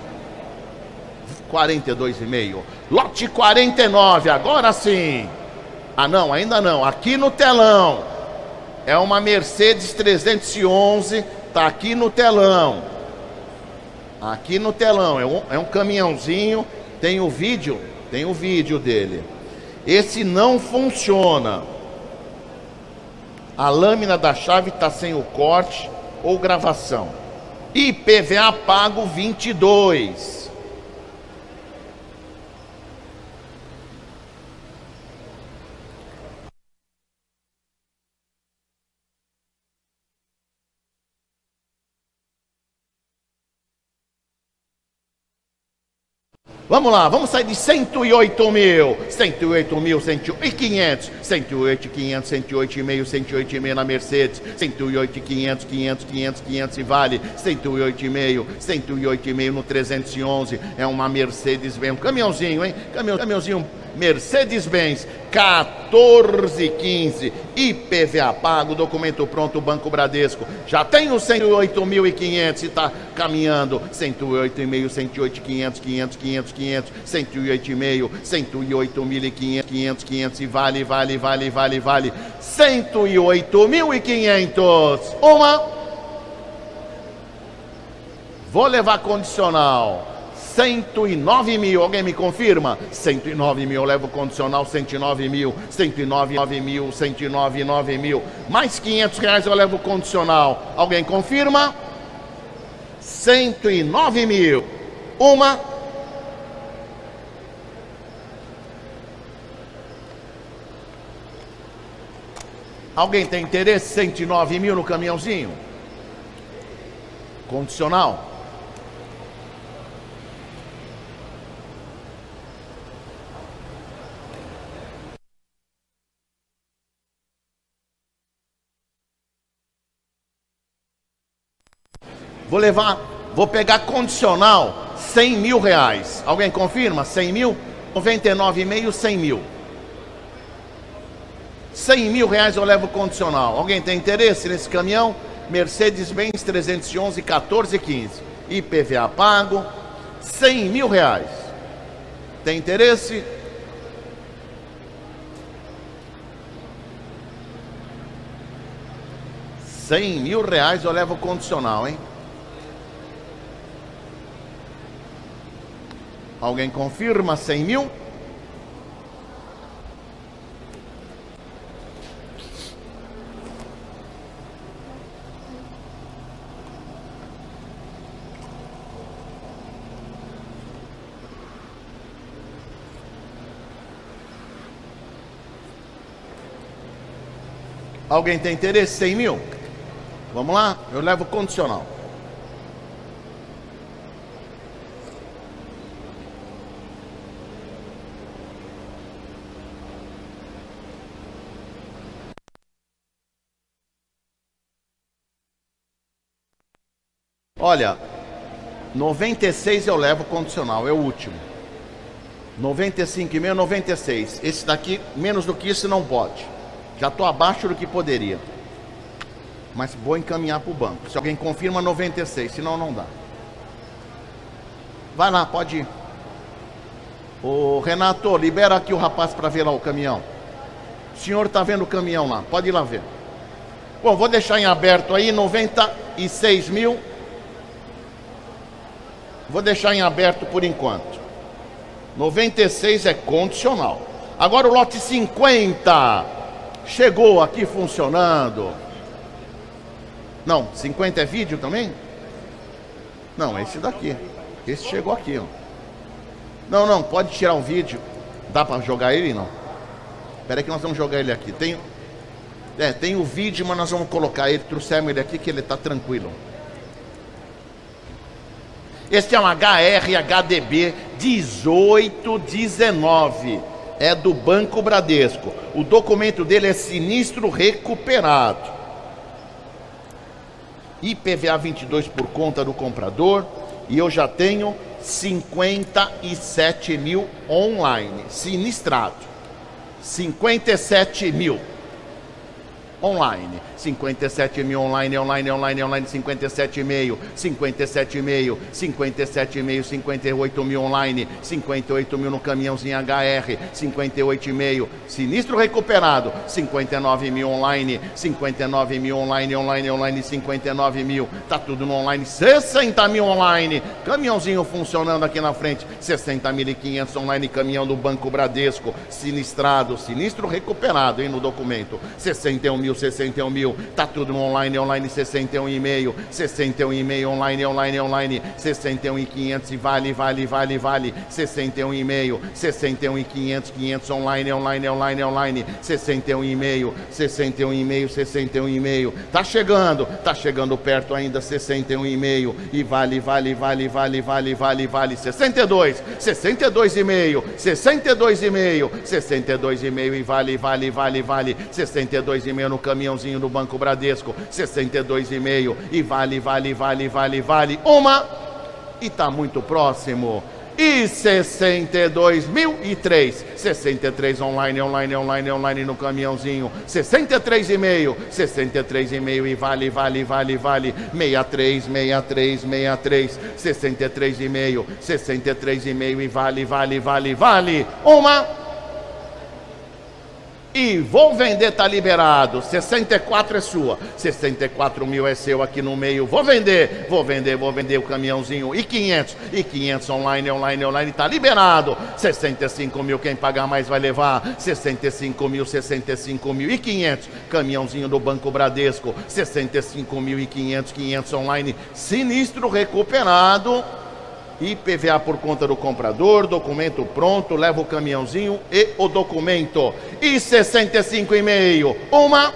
42,5. Lote 49, agora sim. Ah, não, ainda não. Aqui no telão. É uma Mercedes 311, tá aqui no telão. Aqui no telão, é um, é um caminhãozinho, tem o vídeo, tem o vídeo dele. Esse não funciona. A lâmina da chave está sem o corte ou gravação. IPVA pago 22. Vamos lá, vamos sair de 108 mil, 108 mil, 108 500, 108, 500, 108 e meio, 108 e meio na Mercedes, 108, 500, 500, 500, 500 e vale, 108 e meio, 108 e meio no 311, é uma Mercedes, vem um caminhãozinho, hein? Caminhão, caminhãozinho Mercedes-Benz 1415, IPVA pago, documento pronto, Banco Bradesco. Já tem os 108.500 e está caminhando. 108,5, 108, 500, 500, 500, 500, 108,5, 108.500, 500, 500 e vale, vale, vale, vale, vale. 108.500. Uma. Vou levar condicional. 109 mil, alguém me confirma? 109 mil, eu levo condicional 109 mil, 109 mil, 109 mil, mais 500 reais eu levo condicional, alguém confirma? 109 mil, uma. Alguém tem interesse? 109 mil no caminhãozinho? Condicional? Vou levar, vou pegar condicional 100 mil reais. Alguém confirma? 100 mil? 99,5, 100 mil. 100 mil reais eu levo condicional. Alguém tem interesse nesse caminhão? Mercedes-Benz 311 1415. IPVA pago. 100 mil reais. Tem interesse? Cem mil reais eu levo condicional, hein? Alguém confirma 100 mil? Alguém tem interesse? 100 mil? Vamos lá? Eu levo condicional. Olha, 96 eu levo condicional, é o último. 95 e meio, 96. Esse daqui, menos do que isso, não pode. Já estou abaixo do que poderia. Mas vou encaminhar para o banco. Se alguém confirma, 96. Senão, não dá. Vai lá, pode ir. Ô, Renato, libera aqui o rapaz para ver lá o caminhão. O senhor está vendo o caminhão lá. Pode ir lá ver. Bom, vou deixar em aberto aí 96 mil Vou deixar em aberto por enquanto. 96 é condicional. Agora o lote 50 chegou aqui funcionando. Não, 50 é vídeo também? Não, esse daqui. Esse chegou aqui, ó. Não, não, pode tirar um vídeo. Dá para jogar ele não? Espera que nós vamos jogar ele aqui. Tem É, tem o vídeo, mas nós vamos colocar ele, trouxemos ele aqui que ele tá tranquilo. Este é um HR HDB 1819. É do Banco Bradesco. O documento dele é sinistro recuperado. IPVA 22 por conta do comprador. E eu já tenho 57 mil online. Sinistrado. 57 mil. online. 57 mil online, online, online, online, 57,5, 57,5, 57,5, 58 mil online, 58 mil no caminhãozinho HR, 58,5, sinistro recuperado, 59 mil online, 59 mil online, online, online, 59 mil, tá tudo no online, 60 mil online, caminhãozinho funcionando aqui na frente, 60.500 online, caminhão do Banco Bradesco, sinistrado, sinistro recuperado, hein, no documento, 61 mil, 61 mil, tá tudo online, online 61,5, 61,5 online, online, online, 61,500 e vale, vale, vale, vale, 61,5, 61,500, 500 online, online, online, online, 61,5, 61,5, 61,5, tá chegando, tá chegando perto ainda, 61,5 e vale, vale, vale, vale, vale, vale, vale, 62, 62,5, 62,5, 62,5 e vale, vale, vale, vale, 62,5 no caminhãozinho do Banco Bradesco, 62,5 e vale, vale, vale, vale, vale. Uma e tá muito próximo. E 62.003, 63 online, online, online, online no caminhãozinho, 63,5, 63,5 e vale, vale, vale, vale, 63, 63, 63, 63,5, 63,5 e vale, vale, vale, vale. Uma e vou vender, tá liberado. 64 é sua. 64 mil é seu aqui no meio. Vou vender, vou vender, vou vender o caminhãozinho. E 500, e 500 online, online, online, tá liberado. 65 mil, quem pagar mais vai levar. 65 mil, 65 mil e 500. Caminhãozinho do Banco Bradesco. 65 mil e 500, 500 online. Sinistro recuperado. IPVA por conta do comprador, documento pronto, leva o caminhãozinho e o documento. E 65,5. Uma,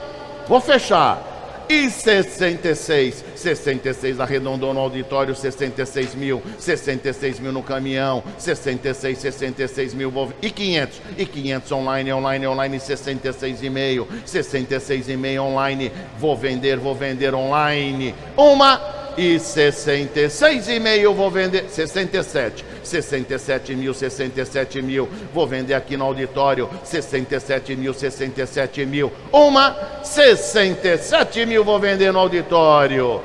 vou fechar. E 66, 66 arredondou no auditório, 66 mil, 66 mil no caminhão, 66, 66 mil e 500, e 500 online, online, online, 66 e meio, 66 e meio online, vou vender, vou vender online, uma e 66 e meio vou vender 67 67 mil 67 mil vou vender aqui no auditório 67 mil 67 mil uma 67 mil vou vender no auditório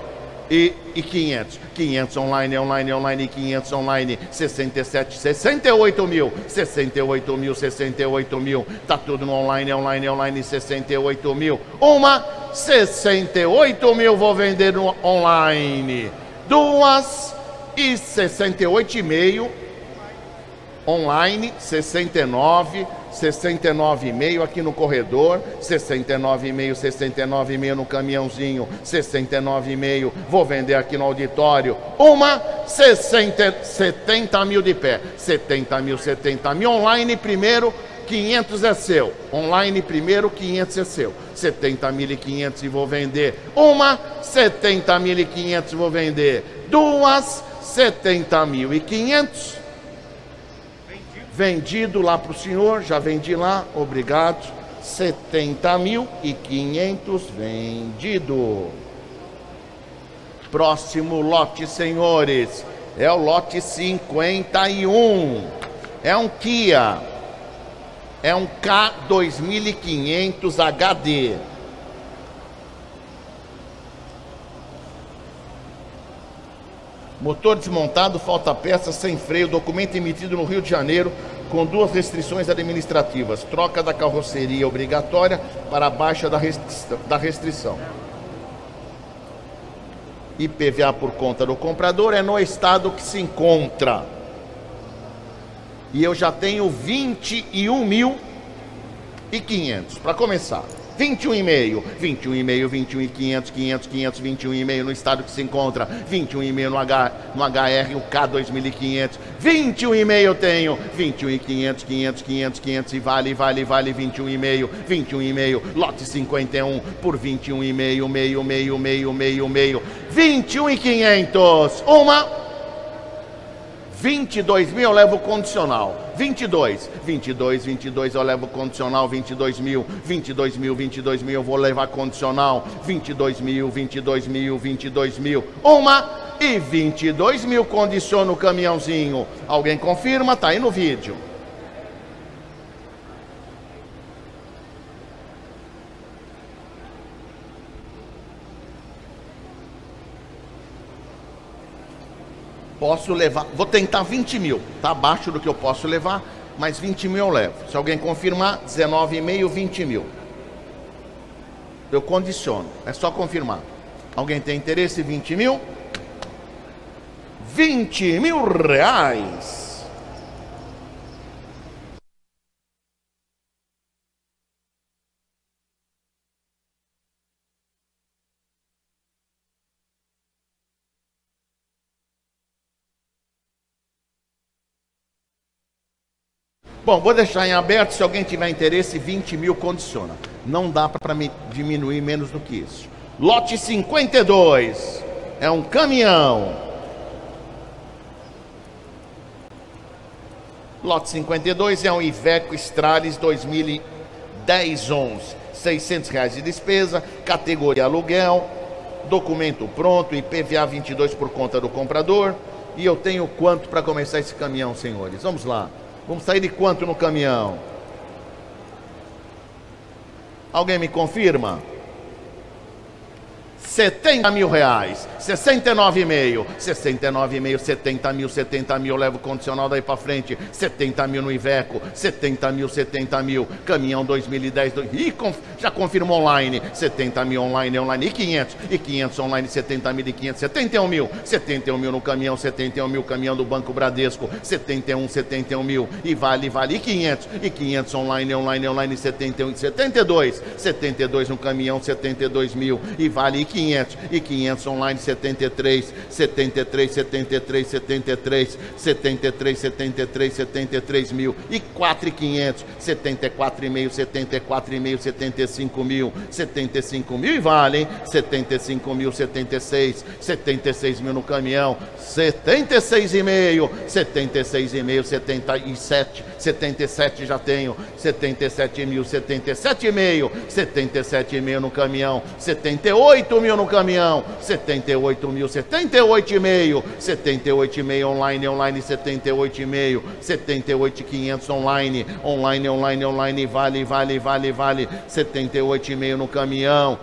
e, e 500. 500 online, online, online, 500 online, 67, 68 mil, 68 mil, 68 mil, tá tudo no online, online, online, 68 mil. Uma, 68 mil vou vender no online. Duas e 68,5 online, 69 69,5 aqui no corredor, 69,5, 69,5 no caminhãozinho, 69,5. Vou vender aqui no auditório. Uma, 60, 70 mil de pé. 70 mil, 70 mil. Online primeiro, 500 é seu. Online primeiro, 500 é seu. 70.500 e vou vender. Uma, 70.500 vou vender. Duas, 70.500 vendido lá para o senhor, já vendi lá, obrigado. 70 mil e 500 vendido. Próximo lote, senhores, é o lote 51. É um Kia. É um K2500 HD. Motor desmontado, falta peça, sem freio, documento emitido no Rio de Janeiro, com duas restrições administrativas: troca da carroceria obrigatória para baixa da restrição. Da restrição. IPVA por conta do comprador é no estado que se encontra. E eu já tenho 21 mil e 500 para começar. 21,5, 21,5, 21,500, 500, 500, 21,5 no estado que se encontra, 21,5 no, H, no HR, o K 2500, 21,5 eu tenho, 21,500, 500, 500, 500 e vale, vale, vale, 21,5, 21,5, lote 51 por 21,5, meio, meio, meio, meio, meio, 21,500, uma 22 mil eu levo condicional. 22, 22, 22 eu levo condicional. 22 mil, 22 mil, 22 mil eu vou levar condicional. 22 mil, 22 mil, 22 mil. Uma e 22 mil condiciono o caminhãozinho. Alguém confirma? Tá aí no vídeo. Posso levar, vou tentar 20 mil, tá abaixo do que eu posso levar, mas 20 mil eu levo. Se alguém confirmar, 19,5, 20 mil. Eu condiciono, é só confirmar. Alguém tem interesse? 20 mil? 20 mil reais. Bom, vou deixar em aberto. Se alguém tiver interesse, 20 mil condiciona. Não dá para diminuir menos do que isso. Lote 52 é um caminhão. Lote 52 é um Iveco Stralis 2010 11. 600 reais de despesa, categoria aluguel, documento pronto, IPVA 22 por conta do comprador. E eu tenho quanto para começar esse caminhão, senhores? Vamos lá. Vamos sair de quanto no caminhão? Alguém me confirma? 70 mil reais, 69,5, 69,5, 70 mil, 70 mil, levo condicional daí para frente, 70 mil no Iveco, 70 mil, 70 mil, caminhão 2010, do... Ih, conf... já confirmou online, 70 mil online, online, e 500, e 500 online, 70 mil e 500, 71 mil, 71 mil no caminhão, 71 mil, caminhão do Banco Bradesco, 71, 71 mil, e vale, vale, e 500, e 500 online, online, online, 71, 72, 72 no caminhão, 72 mil, e vale, e 500, 500 e 500 online 73, 73, 73, 73, 73, 73, 73 mil e 4 e 500, 74 e meio, 74 e meio, 75 mil, 75 mil e vale, hein? 75 mil, 76, 76 mil no caminhão, 76 e meio, 76 e meio, 77, 77 já tenho, 77 mil, 77 e meio, 77 e meio no caminhão, 78 mil no caminhão, 78 mil, 78,5, 78,5 online, online 78,5, 78,500 online, online, online, online, vale, vale, vale, vale, 78,5 no caminhão.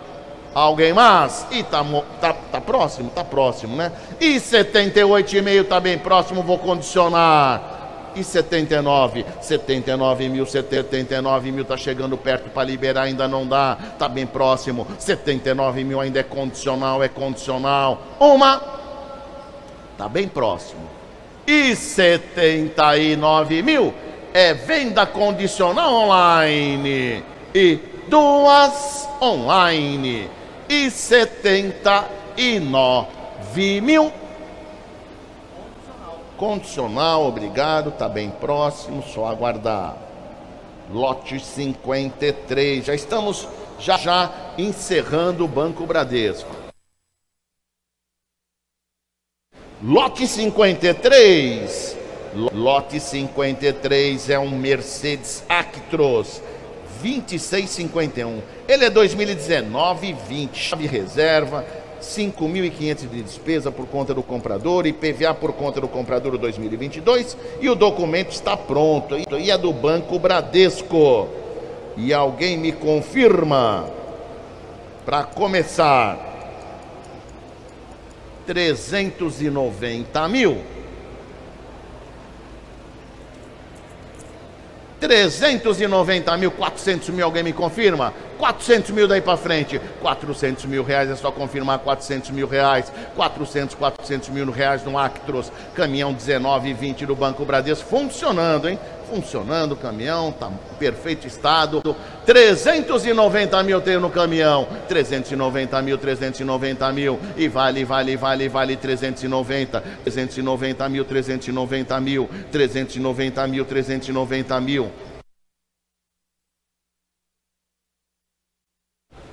Alguém mais? E tá, tá, tá próximo? Tá próximo, né? E 78,5 tá bem próximo, vou condicionar e 79, 79 mil, 79 mil está chegando perto para liberar, ainda não dá, está bem próximo, 79 mil ainda é condicional, é condicional, uma, está bem próximo, e 79 mil é venda condicional online, e duas online, e 79 mil Condicional, obrigado, está bem próximo, só aguardar. Lote 53, já estamos já já encerrando o Banco Bradesco. Lote 53. Lote 53 é um Mercedes Actros 2651. Ele é 2019 20, chave reserva 5.500 de despesa por conta do comprador, IPVA por conta do comprador 2022 e o documento está pronto. E é do Banco Bradesco. E alguém me confirma para começar 390 mil. 390 mil, 400 mil, alguém me confirma? 400 mil daí para frente. 400 mil reais, é só confirmar 400 mil reais. 400, 400 mil reais no Actros. Caminhão 19,20 do Banco Bradesco. Funcionando, hein? Funcionando o caminhão, tá em perfeito estado. 390 mil tenho no caminhão. 390 mil, 390 mil. E vale, vale, vale, vale 390. 390 mil, 390 mil. 390 mil, 390 mil.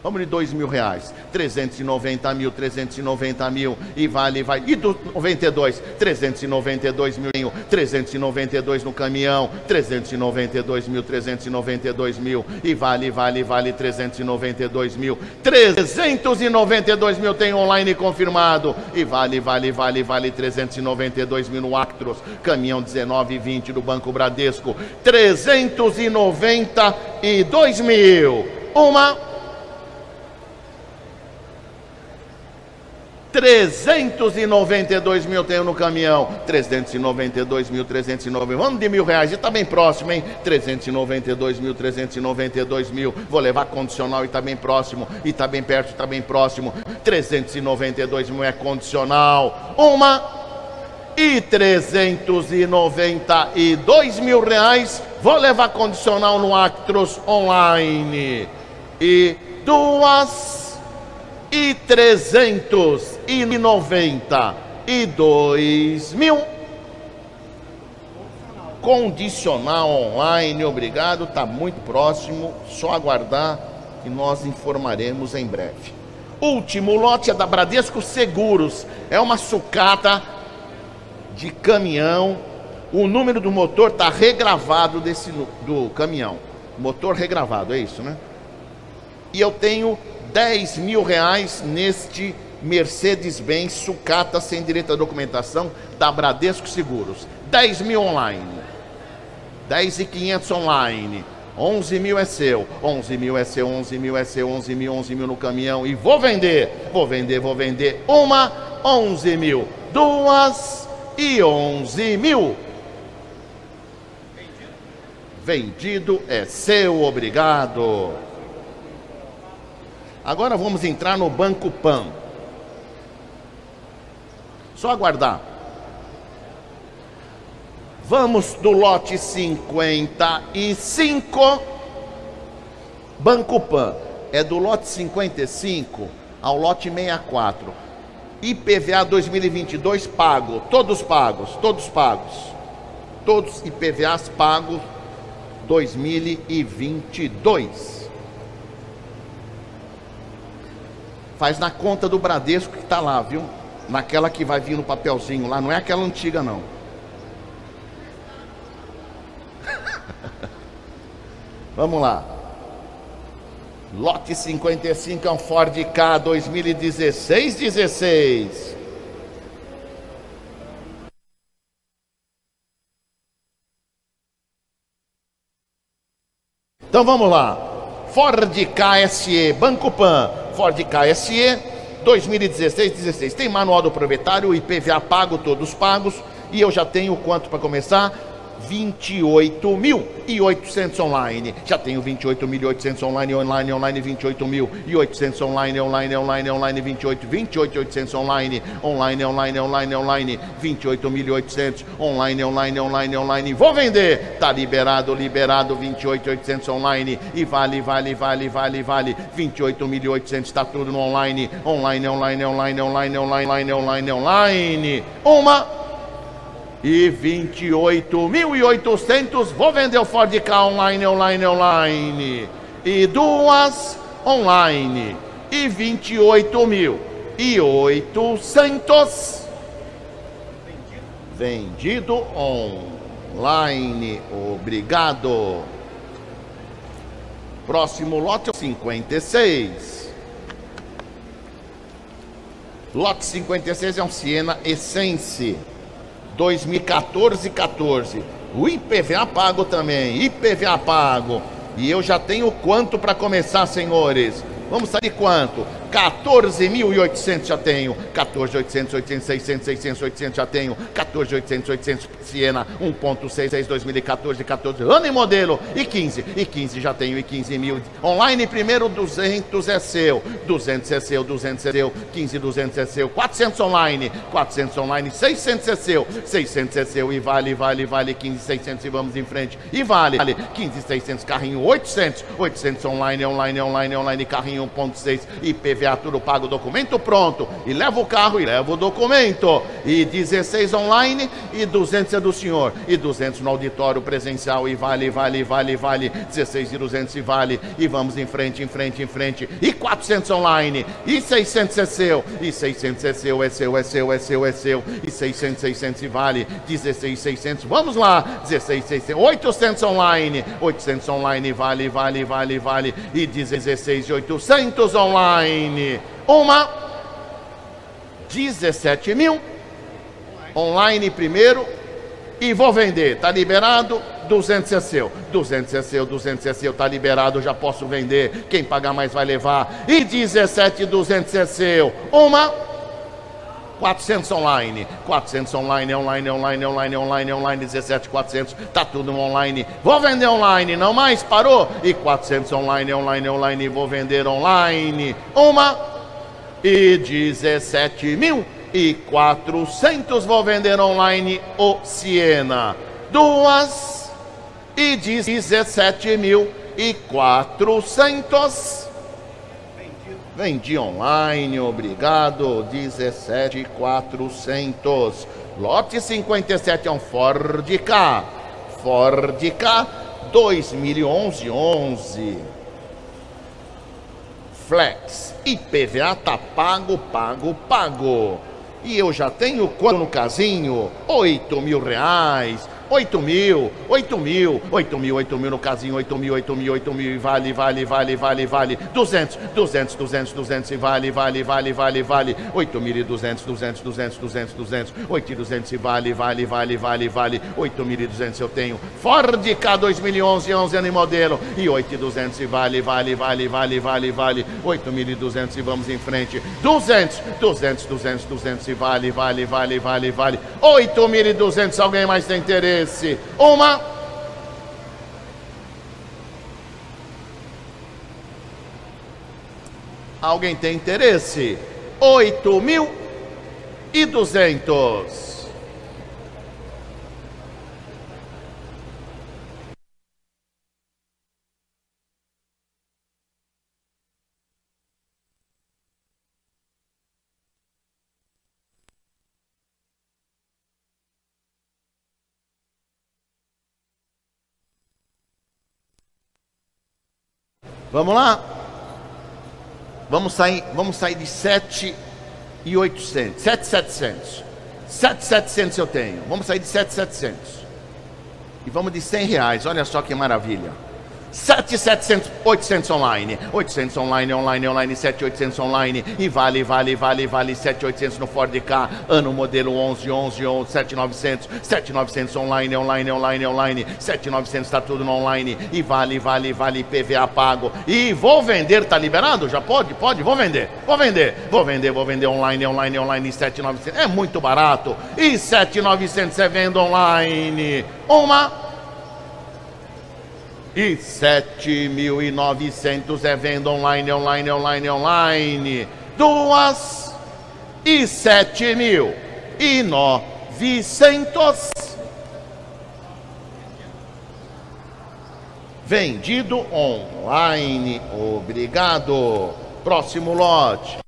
Vamos de dois mil reais. 390 mil, 390 mil. E vale, vai. E do 92, 392 mil. 392 no caminhão. 392 mil, 392 mil. E vale, vale, vale 392 mil. 392 mil tem online confirmado. E vale, vale, vale, vale 392 mil no Actros. Caminhão 1920 do Banco Bradesco. 392 mil. Uma 392 mil tenho no caminhão. 392 mil, 390. Vamos de mil reais. E tá bem próximo, hein? 392 mil, 392 mil. Vou levar condicional e tá bem próximo. E tá bem perto, tá bem próximo. 392 mil é condicional. Uma e 392 mil reais. Vou levar condicional no Actros Online. E duas e trezentos e noventa e dois mil. Condicional online, obrigado, está muito próximo, só aguardar que nós informaremos em breve. Último lote é da Bradesco Seguros, é uma sucata de caminhão. O número do motor está regravado desse do caminhão. Motor regravado, é isso, né? E eu tenho 10 mil reais neste Mercedes-Benz sucata sem direito à documentação da Bradesco Seguros. 10 mil online. 10 e 500 online. 11 mil é seu, 11 mil é seu, 11 mil é seu, 11 mil, 11 mil no caminhão e vou vender, vou vender, vou vender uma, 11 mil, duas e 11 mil. Vendido é seu, obrigado. Agora vamos entrar no Banco Pan. Só aguardar. Vamos do lote 55. Banco Pan. É do lote 55 ao lote 64. IPVA 2022 pago. Todos pagos. Todos pagos. Todos IPVAs pagos 2022. Faz na conta do Bradesco que está lá, viu? Naquela que vai vir no papelzinho lá, não é aquela antiga não. (laughs) Vamos lá. Lote 55 é um Ford K 2016-16. Então vamos lá. Ford KSE Banco Pan Ford KSE 2016-16. Tem manual do proprietário, IPVA pago, todos pagos. E eu já tenho quanto para começar? 28.800 online. Já tenho 28.800 online, online, online, 28.800 online, online, online, online, 28, 28.800 online, online, online, online, online, 28.800 online, online, online, online. Vou vender. Tá liberado, liberado, 28.800 online e vale, vale, vale, vale, vale. 28.800 está tudo no online, online, online, online, online, online, online, online, online. Uma e 28.800 vou vender o Ford K online, online, online. E duas online. E 28 mil. E 800 vendido online. Obrigado. Próximo lote 56. Lote 56 é um Siena Essence. 2014 14. O IPVA pago também, IPVA pago. E eu já tenho quanto para começar, senhores? Vamos sair quanto? 14.800 já tenho. 14.800, 800, 600, 600, 800 já tenho. 14.800, 800 Siena 1.6, 2014, 14 ano e modelo. E 15, e 15 já tenho. E 15 mil. Online primeiro 200 é seu. 200 é seu, 200 é seu. 15, 200 é seu. 400 online, 400 online. 600 é seu, 600 é seu. E vale, vale, vale. 15, 600 e vamos em frente. E vale, vale. 15, 600 carrinho 800. 800 online, online, online, online. Carrinho 1.6 IPV IPVA tudo pago, documento pronto. E leva o carro e leva o documento. E 16 online e 200 é do senhor. E 200 no auditório presencial. E vale, vale, vale, vale. 16 e 200 e vale. E vamos em frente, em frente, em frente. E 400 online. E 600 é seu. E 600 é seu, é seu, é seu, é seu, é seu. E 600, 600 e vale. 16, 600. Vamos lá. 16, 600. 800 online. 800 online. Vale, vale, vale, vale. E 16, 800 online online. Uma, 17 mil. Online primeiro. E vou vender. Tá liberado? 200 é seu. 200 é seu, 200 é seu. Tá liberado, já posso vender. Quem pagar mais vai levar. E 17, 200 é seu. Uma, 400 online, 400 online, online, online, online, online, online, 17, 400, tá tudo online. Vou vender online, não mais, parou. E 400 online, online, online, vou vender online. Uma e 17 mil e 400 vou vender online o Siena. Duas e 17 mil e 400 Vendi online, obrigado. 17,400. Lote 57 é um Ford K. Ford K 2011 11. Flex. IPVA tá pago, pago, pago. E eu já tenho quanto no casinho? 8 mil reais. 8 mil, 8 mil, 8 mil, 8 mil no casinho, 8 mil, 8 mil, 8 mil e vale, vale, vale, vale, vale, 200, 200, 200, 200 e vale, vale, vale, vale, vale, 8 mil e 200, 200, 200, 200, 200, 8 e 200 e vale, vale, vale, vale, vale, 8 mil e 200 eu tenho, Ford K 2011, 11 ano e modelo, e 8 e 200 e vale, vale, vale, vale, vale, vale, 8 mil e 200 e vamos em frente, 200, 200, 200, 200 e vale, vale, vale, vale, vale, 8 mil e 200, alguém mais tem interesse? Interesse. Uma. Alguém tem interesse? Oito mil e duzentos. Vamos lá? Vamos sair, vamos sair de 7 e 800, 7,700. 7,700 eu tenho. Vamos sair de 7,700. E vamos de 100 reais. Olha só que maravilha. 7,700, 800 online, 800 online, online, online, 7,800 online, e vale, vale, vale, vale, 7,800 no Ford K, ano modelo 11, 11, 11, 7,900, 7,900 online, online, online, online, 7,900 está tudo no online, e vale, vale, vale, PVA pago, e vou vender, tá liberado? Já pode? Pode, vou vender, vou vender, vou vender, vou vender online, online, online, 7,900, é muito barato, e 7,900 é venda online, uma e 7.900 é venda online, online, online, online. Duas e sete mil e novecentos. Vendido online. Obrigado. Próximo lote.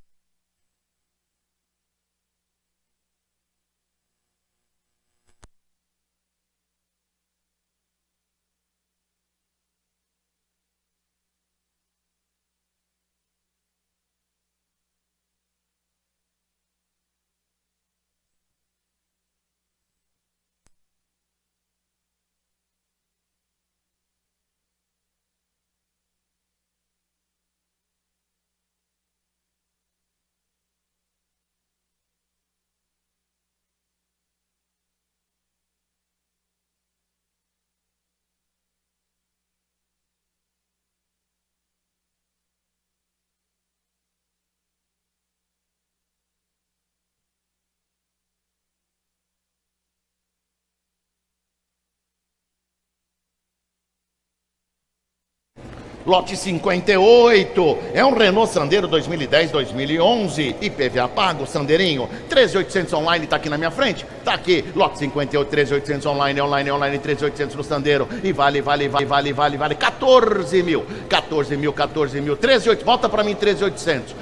Lote 58 é um Renault Sandero 2010, 2011, IPVA pago, Sandeirinho, 13800 online, tá aqui na minha frente, tá aqui, lote 58, 13800 online, online, online, 13800 no Sandero, e vale, vale, vale, vale, vale, vale, 14 mil, 14 mil, 14 mil, 13800, volta para mim 13800.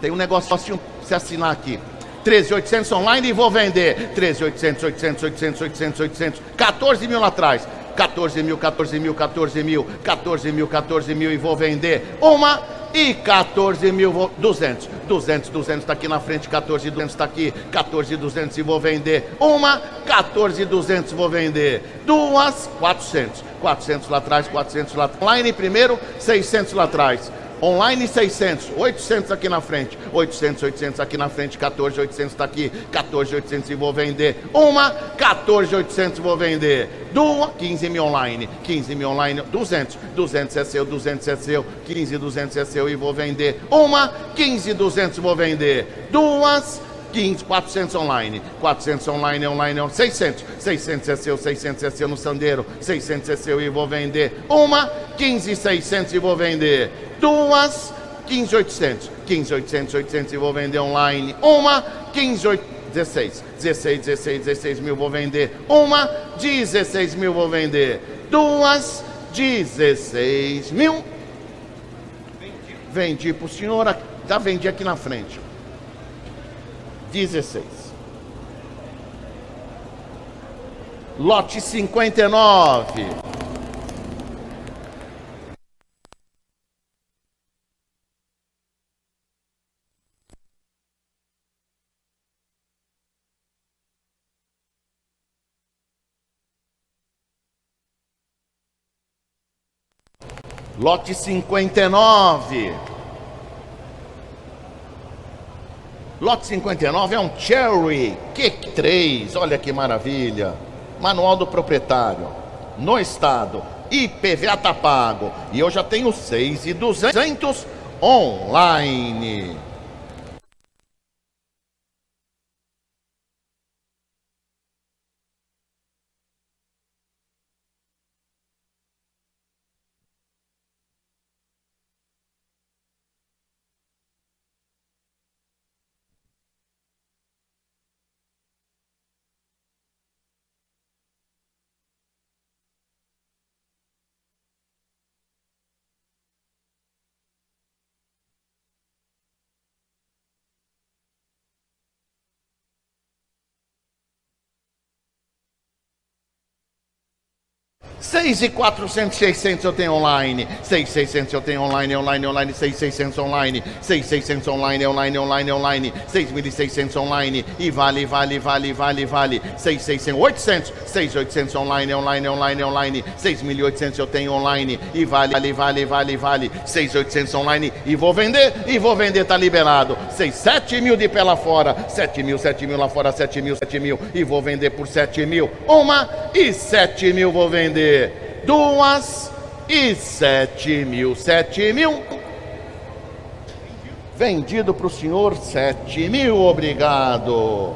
Tem um negócio pra se assinar aqui. 13.800 online e vou vender. 13.800, 800, 800, 800, 800, 14 mil lá atrás. 14 mil, 14 mil, 14 mil, 14 mil, 14 mil e vou vender uma e 14 mil, vou, 200, 200, 200 está aqui na frente, 14, 200 está aqui, 14, 200 e vou vender uma, 14, 200 vou vender duas, 400, 400 lá atrás, 400 lá atrás, line primeiro, 600 lá atrás, Online 600, 800 aqui na frente, 800, 800 aqui na frente, 14, 800 está aqui, 14, 800 e vou vender. Uma, 14, 800 vou vender. Duas, 15 mil online, 15 mil online, 200, 200 é seu, 200 é seu, 15, 200 é seu e vou vender. Uma, 15, 200 vou vender. Duas, 15, 400 online, 400 online, online, 600, 600 é seu, 600 é seu no Sandeiro, 600 é seu e vou vender. Uma, 15, 600 e vou vender. Duas, 15, 800, 15, 800, 800 e vou vender online. Uma, 15, 800. 16, 16, 16, 16 mil vou vender. Uma, 16 mil vou vender. Duas, 16 mil. Vendi para o senhor, já vendi aqui na frente. 16. Lote 59. Lote 59. Lote 59 é um Cherry Kick 3, olha que maravilha. Manual do proprietário, no estado, IPVA tá pago. E eu já tenho 6,200 online. Seis e quatrocentos, seiscentos eu tenho online. Seis, seiscentos eu tenho online, online, online. Seis, seiscentos online. Seis, seiscentos online, online, online, online. Seis mil e seiscentos online. E vale, vale, vale, vale, vale. Seis, seiscentos, oitocentos. Seis, oitocentos online, online, online, online. Seis mil e oitocentos eu tenho online. E vale, vale, vale, vale, vale. Seis, oitocentos online. E vou vender, e vou vender, tá liberado. Seis, sete mil de pé lá fora. Sete mil, sete mil lá fora. Sete mil, sete mil. E vou vender por sete mil. Uma e sete mil vou vender duas e sete mil, sete mil. Vendido para o senhor sete mil, obrigado.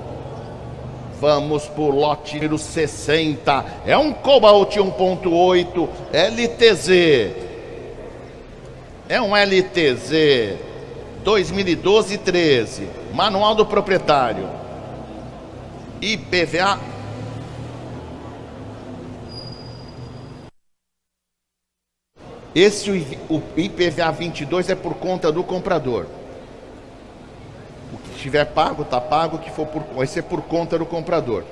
Vamos por lote número 60. É um Cobalt 1.8 LTZ. É um LTZ 2012 13. Manual do proprietário. IPVA Esse o IPVA 22 é por conta do comprador. O que estiver pago está pago, o que for por vai ser por conta do comprador.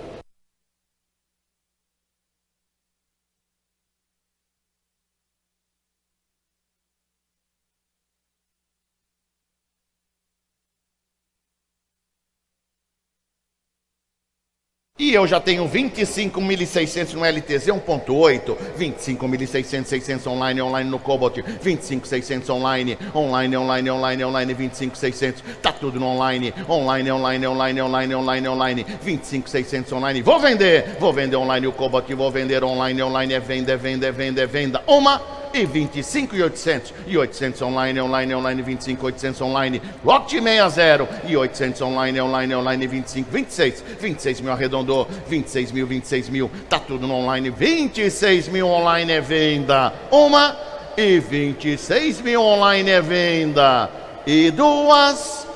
E eu já tenho 25.600 no LTZ 1.8, 25.600, 600 online, online no Cobalt, 25.600 online, online, online, online, online, 25.600, tá tudo no online, online, online, online, online, online, online, 25.600 online, vou vender, vou vender online o Cobalt, vou vender online, online, é venda, é venda, é venda, é venda, uma e 25 e 800 e 800 online, online, online, 25, 800 online, lote 60 e 800 online, online, online, 25, 26, 26 mil arredondou, 26 mil, 26 mil, tá tudo no online, 26 mil online é venda, uma e 26 mil online é venda, e duas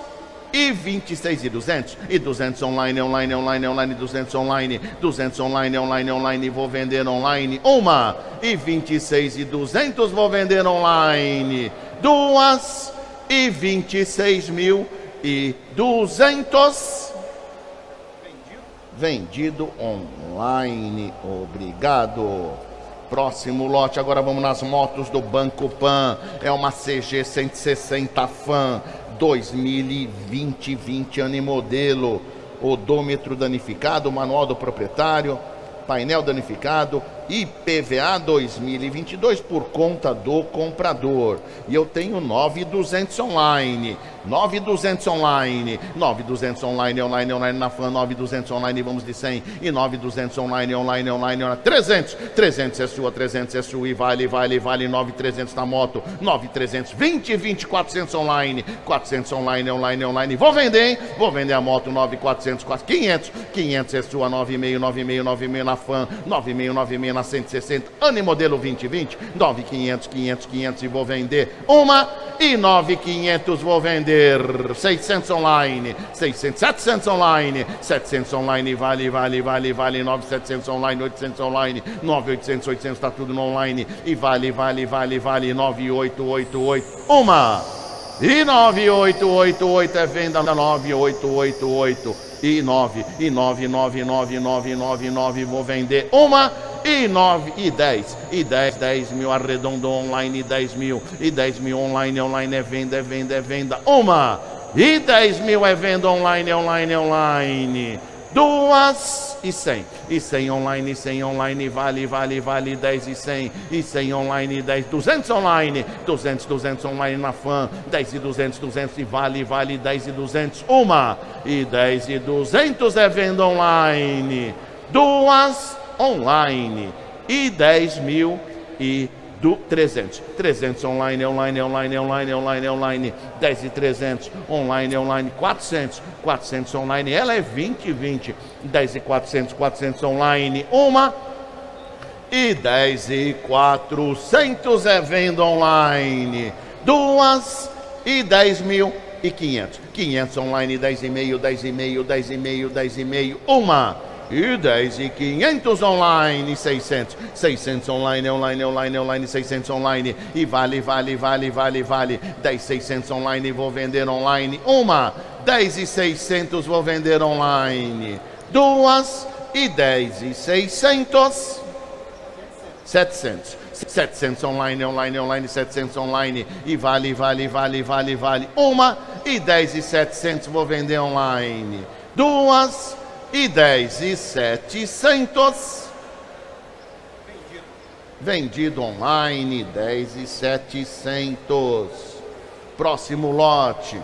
e 26 e 200 e 200 online, online, online, online, 200 online, 200 online, online, online, vou vender online, uma. E 26 e 200 vou vender online, duas. E 26 mil e 200 vendido online, obrigado. Próximo lote, agora vamos nas motos do Banco Pan. É uma CG 160 Fan 2020, 20 ano e modelo, odômetro danificado, manual do proprietário, painel danificado, IPVA 2022 por conta do comprador. E eu tenho 9200 online. 9200 online. 9200 online, online, online na FAN. 9200 online, vamos de 100. E 9200 online, online, online, online. 300. 300 é sua, 300 é sua. E vale, vale, vale. 9300 na moto. 9300, 20, 20, 400 online. 400 online, online, online. Vou vender, hein? Vou vender a moto 9400, 500. 500 é sua, 96, 96, 96 na FAN. 96, 96 na 160. Ano e modelo 2020. 9500, 500, 500 e vou vender uma. E 9500 vou vender 600 online. 600, 700 online. 700 online vale, vale, vale, vale. 9700 online, 800 online. 9800, 800 tá tudo no online. E vale, vale, vale, vale. 9888. Uma. E 9888 é venda 9888 e 9 e 9 9 9 9 9 9 vou vender uma. E 9 e 10 e 10 10 mil arredondou online 10 mil. E 10 mil online online é venda é venda é venda uma. E 10 mil é venda online online online duas e 100. E 100 online, 100 online, vale, vale, vale, 10 e 100. E 100 online, 10, 200 online. 200, 200 online na fã. 10 e 200, 200 e vale, vale, 10 e 200. Uma. E 10 e 200 é venda online. Duas online. E 10 mil e do 300. 300 online, online, online, online, online, online. 10 e 300 online, online. 400, 400 online. Ela é 20 20. 10 e 400, 400 online. Uma. E 10 e 400 é venda online. Duas. E 10 mil e 500. 500 online, 10 e meio, 10 e meio, 10 e meio, 10 e meio. Uma e 10 e 500 online, 600, 600 online, online, online, online, 600 online, e vale, vale, vale, vale, vale, 10, 600 online, vou vender online, uma, 10 e 600 vou vender online, duas, e 10 e 600, 700, 700 online, online, online, 700 online, e vale, vale, vale, vale, vale, uma, e 10 e 700 vou vender online, duas, e dez e setecentos. Vendido online, dez e setecentos. Próximo lote.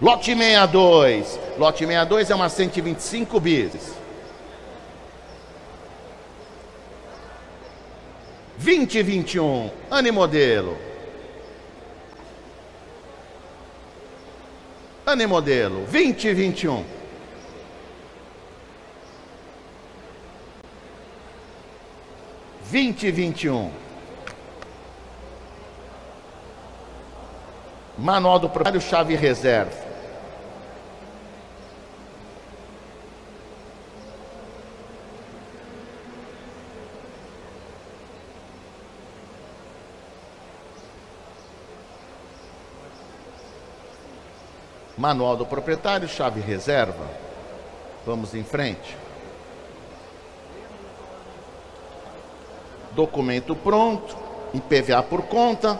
Lote 62. Lote 62 é uma 125 bis. 2021, ano e modelo. Ano e modelo, 2021. Vinte vinte e um. Manual do proprietário, chave reserva. Manual do proprietário, chave reserva. Vamos em frente. Documento pronto, IPVA por conta.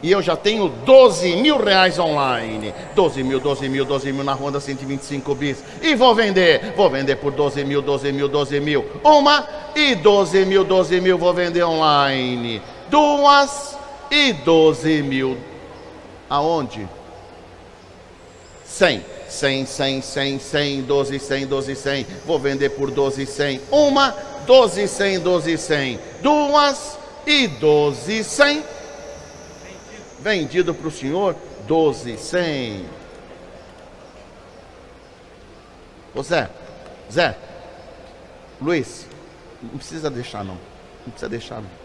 E eu já tenho 12 mil reais online. 12 mil, 12 mil, 12 mil na Honda 125 bis. E vou vender. Vou vender por 12 mil, 12 mil, 12 mil. Uma e 12 mil, 12 mil vou vender online. Duas e 12 mil. Aonde? 100, 100, 100, 100, 100, 12, 100, 12, 100. Vou vender por 12, 100. Uma, 12, 100, 12, 100. Duas e 12, 100. Vendido para o senhor, 12, 100. Ô Zé, Zé, Luiz, não precisa deixar não. Não precisa deixar não.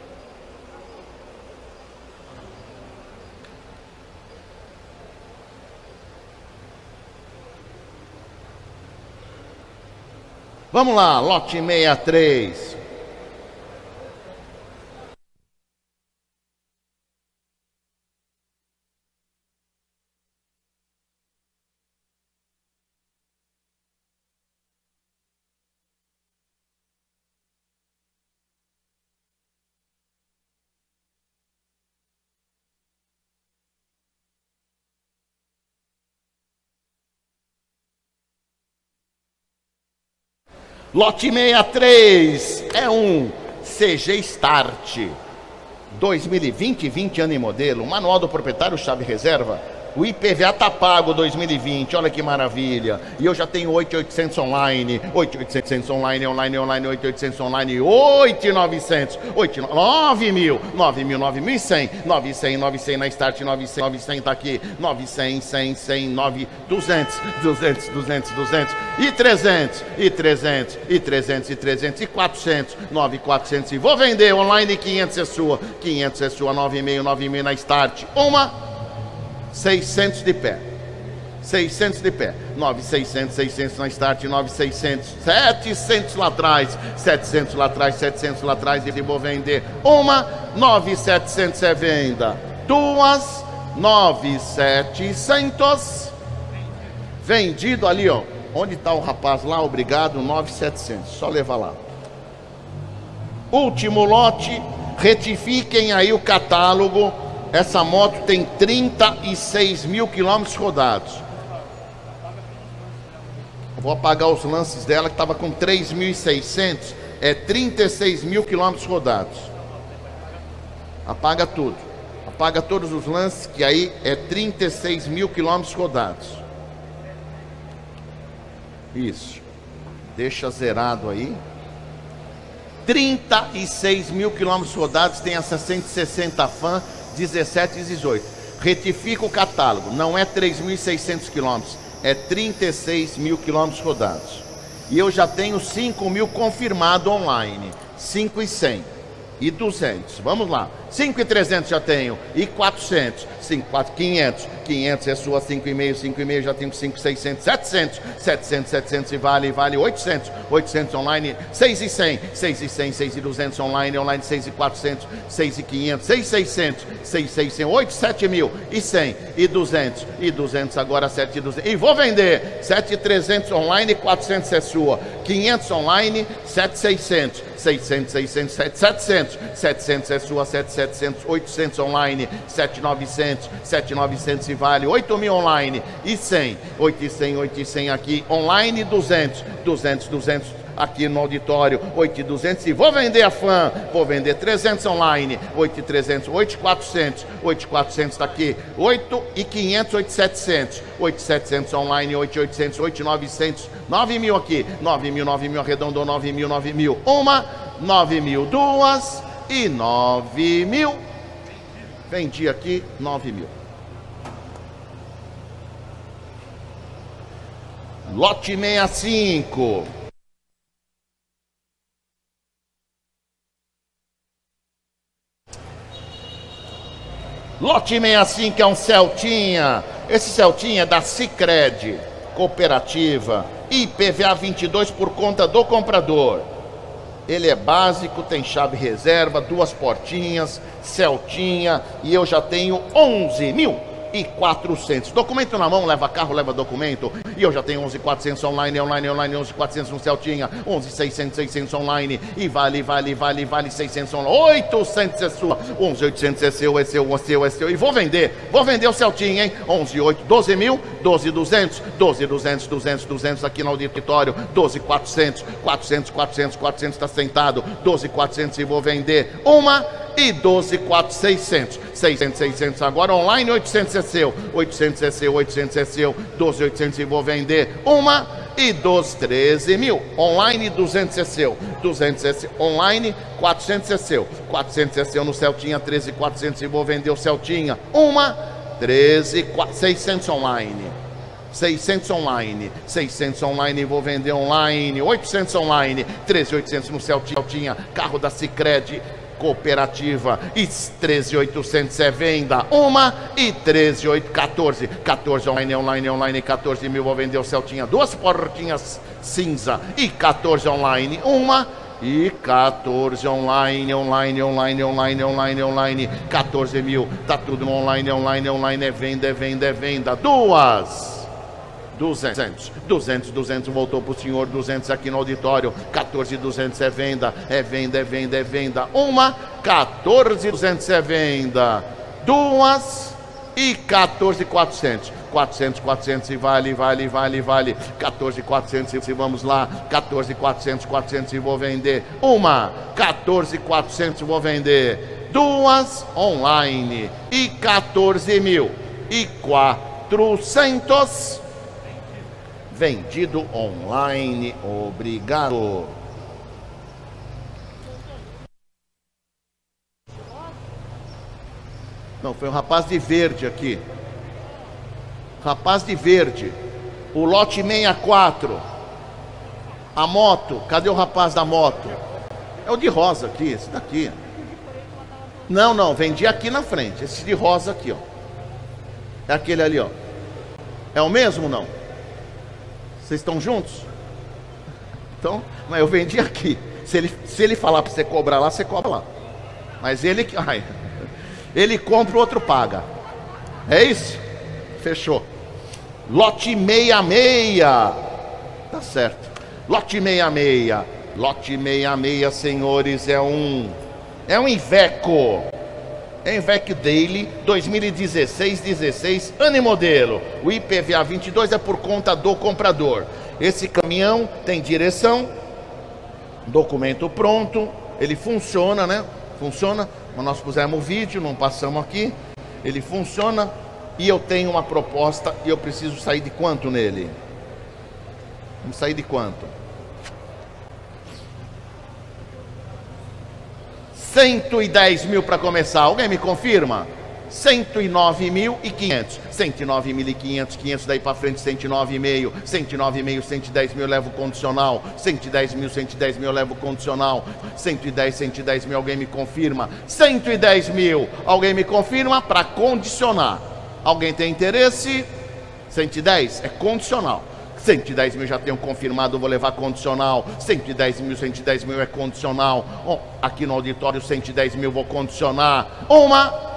Vamos lá, lote 63. Lote 63 é um CG Start. 2020, 20 anos em modelo, manual do proprietário chave reserva, o IPVA tá pago 2020, olha que maravilha. E eu já tenho 8800 online, 8800 online, online, online, 8800 online, 8900, 9 mil, 9 mil, 9100, 900, 900 na Start, 900, 900 tá aqui, 900, 100, 100, 9, 200, 200, 200, 200, e 300, e 300, e 300, e 300, e 400, 9, 400, e vou vender online, 500 é sua, 500 é sua, 9,5, 9,5 na Start, uma 600 de pé. 600 de pé. 9,600, 600 na start, 9,600, 700 lá atrás, 700 lá atrás, 700 lá atrás e vou vender. Uma, 9,700 é venda. Duas, 9,700. Vendido ali, ó. Onde está o rapaz lá? Obrigado, 9,700. Só levar lá. Último lote. Retifiquem aí o catálogo essa moto tem 36 mil quilômetros rodados. vou apagar os lances dela que estava com 3.600. É 36 mil quilômetros rodados. Apaga tudo. Apaga todos os lances que aí é 36 mil quilômetros rodados. Isso. Deixa zerado aí. 36 mil quilômetros rodados, tem essa 160 fã 17 e 18. Retifica o catálogo, não é 3.600 quilômetros, é 36 mil quilômetros rodados. E eu já tenho 5 mil confirmado online, 5 e 100 e 200. Vamos lá. 5 e 300 já tenho. E 400. 5, 4, 500. 500 é sua. 5,5, 5,5 já tenho 5, 600. 700. 700, 700 e vale, vale 800. 800 online. 6 e 100. 6 e 100, 6 e 200 online. Online 6 e 400. 6 e 500. 6 e 600. 6 e 600. 8, 7 mil. E 100. E 200. E 200 agora 7 e 200. E vou vender. 7 e 300 online. 400 é sua. 500 online. 7 e 600. 600, 600, 700, 700 é sua, 700, 800 online, 7900, 7900 e vale, 8 mil online. E 100, 800, 800 aqui, online 200, 200, 200 aqui no auditório, 8,200 e vou vender a fã, vou vender 300 online, 8,300, 8,400, 8,400 está aqui, 8,500, 8,700, 8,700 online, 8,800, 8,900, 9 mil aqui, 9 mil, 9 mil, arredondou 9 mil, 9 mil, uma, 9 mil, duas e 9 mil, vendi aqui 9 mil. Lote 65. Lote 65 é um Celtinha. Esse Celtinha é da Cicred, cooperativa. IPVA 22 por conta do comprador. Ele é básico, tem chave reserva, duas portinhas, Celtinha. E eu já tenho 11 mil e 400. Documento na mão, leva carro, leva documento. E eu já tenho 11,400 online, online, online, 11,400 no Celtinha, 11,600, 600 online. E vale, vale, vale, vale 600 online. 800 é sua, 11,800 é seu, é seu, é seu, é seu. E vou vender, vou vender o Celtinha, hein? 11,8, 12 mil, 12,200, 12,200, 200, 200 aqui no auditório, 12,400, 400, 400, 400 está sentado, 12,400 e vou vender uma e 12, 4, 600. 600, 600 agora online, 800 é seu. 800 é seu, 800 é seu. 12, 800 e vou vender uma e 12, 13 mil. Online, 200 é seu. 200 é seu. Online, 400 é seu. 400 é seu no Celtinha, 13, 400 e vou vender o Celtinha. Uma, 13, 4, 600 online. 600 online, 600 online, vou vender online, 800 online, 13,800 no Celtinha, carro da Cicred, cooperativa e 13,800 é venda, uma e 13,814, 14 online, online, online, 14 mil vou vender o Celtinha, duas portinhas cinza e 14 online, uma e 14 online, online, online, online, online, online, 14 mil, tá tudo online, online, online, é venda, é venda, é venda, duas. 200, 200, 200, voltou para o senhor, 200 aqui no auditório, 14, 200 é venda, é venda, é venda, é venda, uma, 14, 200 é venda, duas e 14, 400, 400, 400 e vale, vale, vale, vale, 14, 400 e vamos lá, 14, 400, 400 e vou vender, uma, 14, 400 vou vender, duas online. E 14 mil. E 400 vendido online. Obrigado. Não, foi um rapaz de verde aqui. Rapaz de verde. O lote 64. A moto. Cadê o rapaz da moto? É o de rosa aqui, esse daqui. Não, não, vendi aqui na frente. Esse de rosa aqui, ó. É aquele ali, ó. É o mesmo não? Vocês estão juntos? Então, mas eu vendi aqui. Se ele, se ele falar para você cobrar lá, você cobra lá. Mas ele, ai, ele compra, o outro paga. É isso? Fechou. Lote 66. Tá certo. Lote 66. Lote 66, senhores, é um é um Iveco. Envec Daily 2016-16, ano e modelo. O IPVA 22 é por conta do comprador. Esse caminhão tem direção, documento pronto, ele funciona, né? Funciona. Nós pusemos o vídeo, não passamos aqui. Ele funciona e eu tenho uma proposta e eu preciso sair de quanto nele? Vamos sair de quanto? 110 mil para começar. Alguém me confirma? 109.500. 109.500, 500 daí para frente, 109,5. 109,5, 110 mil levo condicional. 110 mil, 110 mil levo condicional. 110, 110 mil, alguém me confirma? 110 mil, alguém me confirma para condicionar. Alguém tem interesse? 110 é condicional. 110 mil já tenho confirmado, vou levar condicional. 110 mil, 110 mil é condicional. Oh, aqui no auditório, 110 mil vou condicionar. Uma.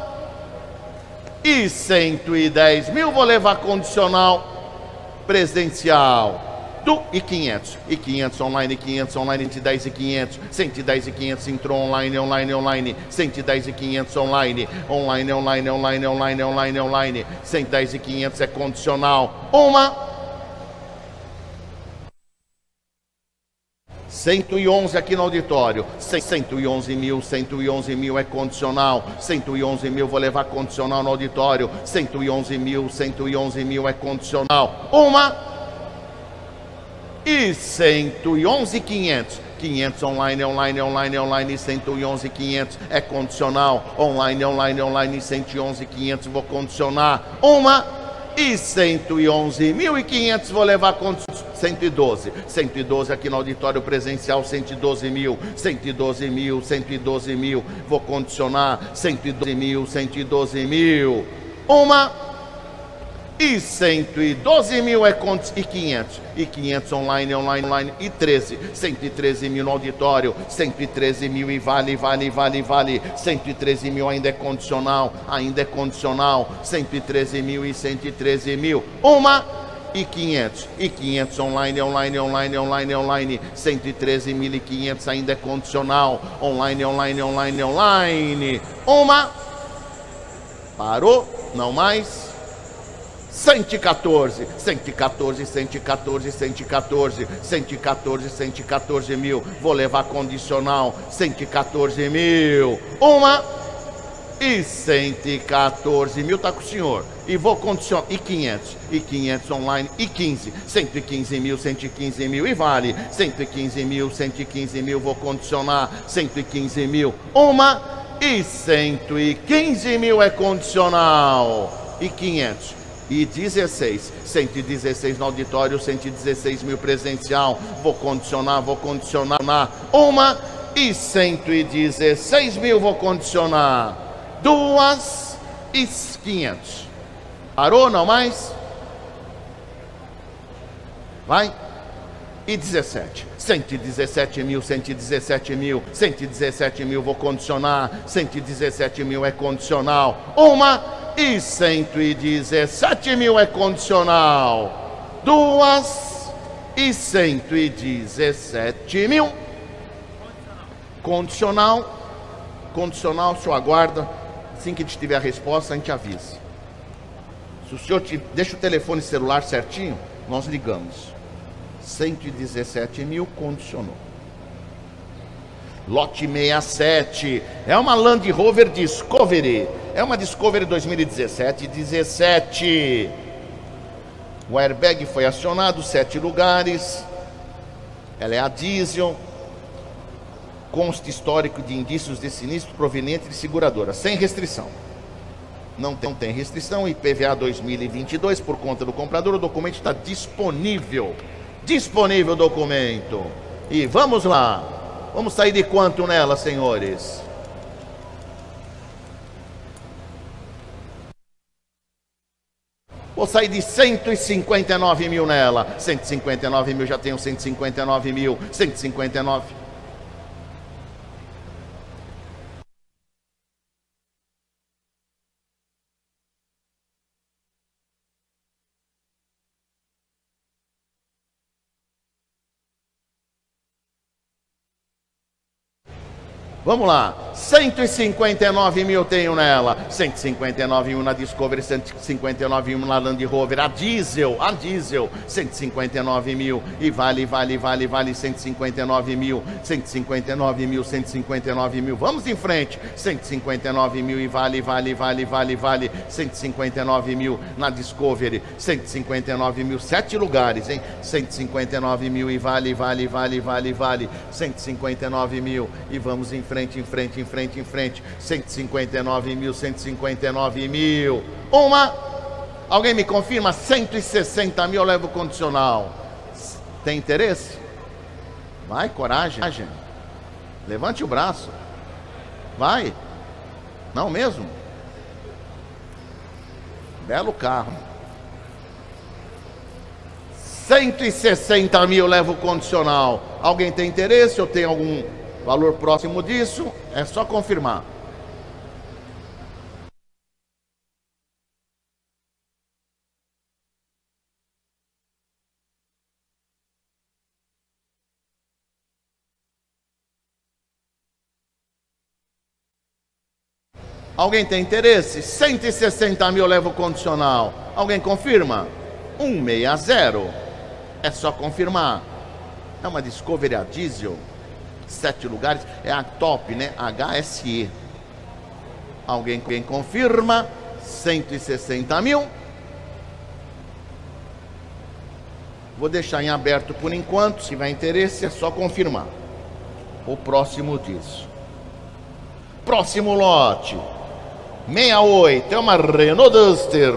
E 110 mil vou levar condicional presencial. Do, e 500, e 500 online, 500 online, 110 e 500, 110 e 500 entrou online, online, online, 110 e 500 online, online, online, online, online, online, online, 110 e 500 é condicional. Uma 111 aqui no auditório. 111 mil, 111 mil é condicional. 111 mil vou levar condicional no auditório. 111 mil, 111 mil é condicional. Uma e 111 500. 500 online, online, online, online, 111 500 é condicional. Online, online, online, 111 500 vou condicionar. Uma e 111.500 vou levar condicional 112. 112 aqui no auditório presencial, 112 mil, 112 mil, 112 mil. Vou condicionar 112 mil, 112 mil. Uma e 112 mil é e 500 e 500 online, online, online e 13, 113 mil no auditório, 113 mil e vale, vale, vale, vale, 113 mil ainda é condicional, ainda é condicional, 113 mil e 113 mil, uma e 500. E 500 online, online, online, online, online. 113.500 ainda é condicional. Online, online, online, online. Uma. Parou. Não mais. 114, 114, 114, 114, 114, 114 mil. Vou levar condicional, 114 mil. Uma e 114 mil tá com o senhor. E vou condicionar. E 500. E 500 online. E 15. 115 mil, 115 mil. E vale. 115 mil, 115 mil. Vou condicionar. 115 mil. Uma e 115 mil é condicional. E 500 e 16. 116 no auditório, 116 mil presencial. Vou condicionar, vou condicionar. Uma e 116 mil vou condicionar. Duas e 500. Parou, não mais? Vai. E 17. 117 mil, 117 mil, 117 mil vou condicionar. 117 mil é condicional. Uma e 117 mil é condicional. Duas e 117 mil. Condicional. Condicional, senhor aguarda. Assim que tiver a resposta, a gente avisa. Se o senhor te, deixa o telefone celular certinho, nós ligamos. 117 mil condicionou. Lote 67 é uma Land Rover Discovery é uma Discovery 2017 17. O airbag foi acionado, sete lugares. Ela é a diesel. Consta histórico de indícios de sinistro proveniente de seguradora, sem restrição. Não tem, não tem restrição. IPVA 2022 por conta do comprador. O documento está disponível. Disponível o documento. E vamos lá. Vamos sair de quanto nela, senhores? Vou sair de 159 mil nela. 159 mil, já tenho 159 mil. 159 Vamos lá. 159 mil tenho nela. 159 mil na Discovery, 159 mil na Land Rover. A diesel, a diesel, 159 mil. E vale, vale, vale, vale 159 mil. 159 mil, 159 mil. Vamos em frente. 159 mil e vale, vale, vale, vale, vale. 159 mil na Discovery. 159 mil, sete lugares, hein? 159 mil e vale, vale, vale, vale, vale. 159 mil e vamos em frente, em frente, em frente, em frente. 159 mil, 159 mil. Uma. Alguém me confirma? 160 mil eu levo condicional. Tem interesse? Vai, coragem. Levante o braço. Vai. Não mesmo? Belo carro. 160 mil levo condicional. Alguém tem interesse ou tem algum Valor próximo disso é só confirmar. Alguém tem interesse? 160 mil leva o condicional. Alguém confirma? 160. É só confirmar. É uma Discovery a diesel sete lugares, é a top, né? HSE. Alguém, alguém confirma? 160 mil. Vou deixar em aberto por enquanto. Se tiver interesse, é só confirmar. O próximo disso. Próximo lote. 68. É uma Renault Duster.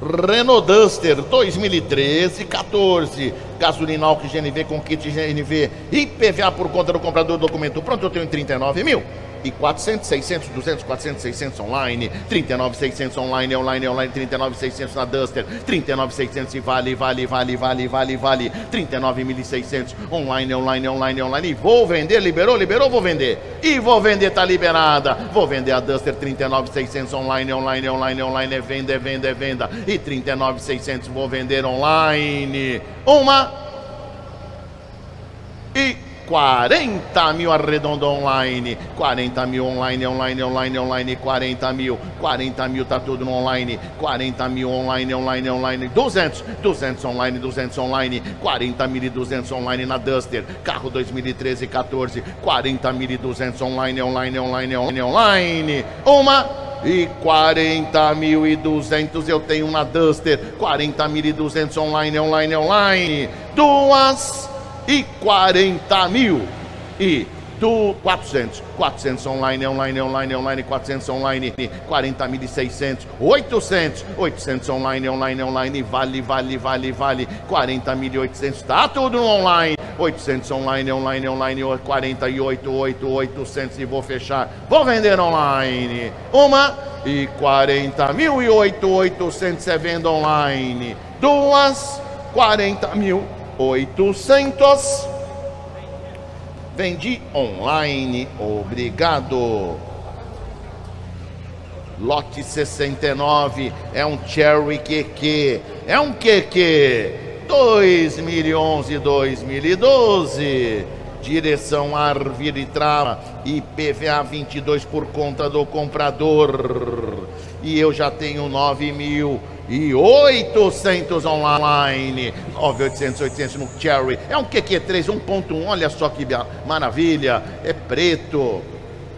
Renault Duster 2013 14 gasolina que GNV com kit GNV IPVA por conta do comprador do documento. Pronto eu tenho 39 mil e 400, 600, 200, 400, 600 online, 39, 600 online, online, online, 39, 600 na Duster, 39, 600 e vale, vale, vale, vale, vale, vale, 39.600 online, online, online, online, e vou vender, liberou, liberou, vou vender, e vou vender, tá liberada, vou vender a Duster, 39, 600 online, online, online, online, é venda, é venda, é venda, e 39, 600 vou vender online, uma, e 40 mil arredondo online, 40 mil online, online, online, online, 40 mil, 40 mil tá tudo no online, 40 mil online, online, online, 200, 200 online, 200 online, 40 mil e 200 online na Duster, carro 2013 14, 40 mil e 200 online, online, online, online, online, uma e 40 mil e 200 eu tenho na Duster, 40 mil e 200 online, online, online, duas e 40 mil. E do 400, 400 online, online, online, online, 400 online, 40.600, 800, 800 online, online, online, vale, vale, vale, vale, 40.800, tá tudo online, 800 online, online, online, 48, 8, 800 e vou fechar, vou vender online, uma e 40 mil e 8, 800 é venda online, duas, 40 mil, 800 Vendi online, obrigado. Lote 69 é um Cherry QQ, é um QQ 2011 2012. Direção ar, vira e trava, IPVA 22 por conta do comprador. E eu já tenho 9 mil e 800 online, 9800, 800 no Cherry. É um QQ3 1.1, olha só que maravilha, é preto,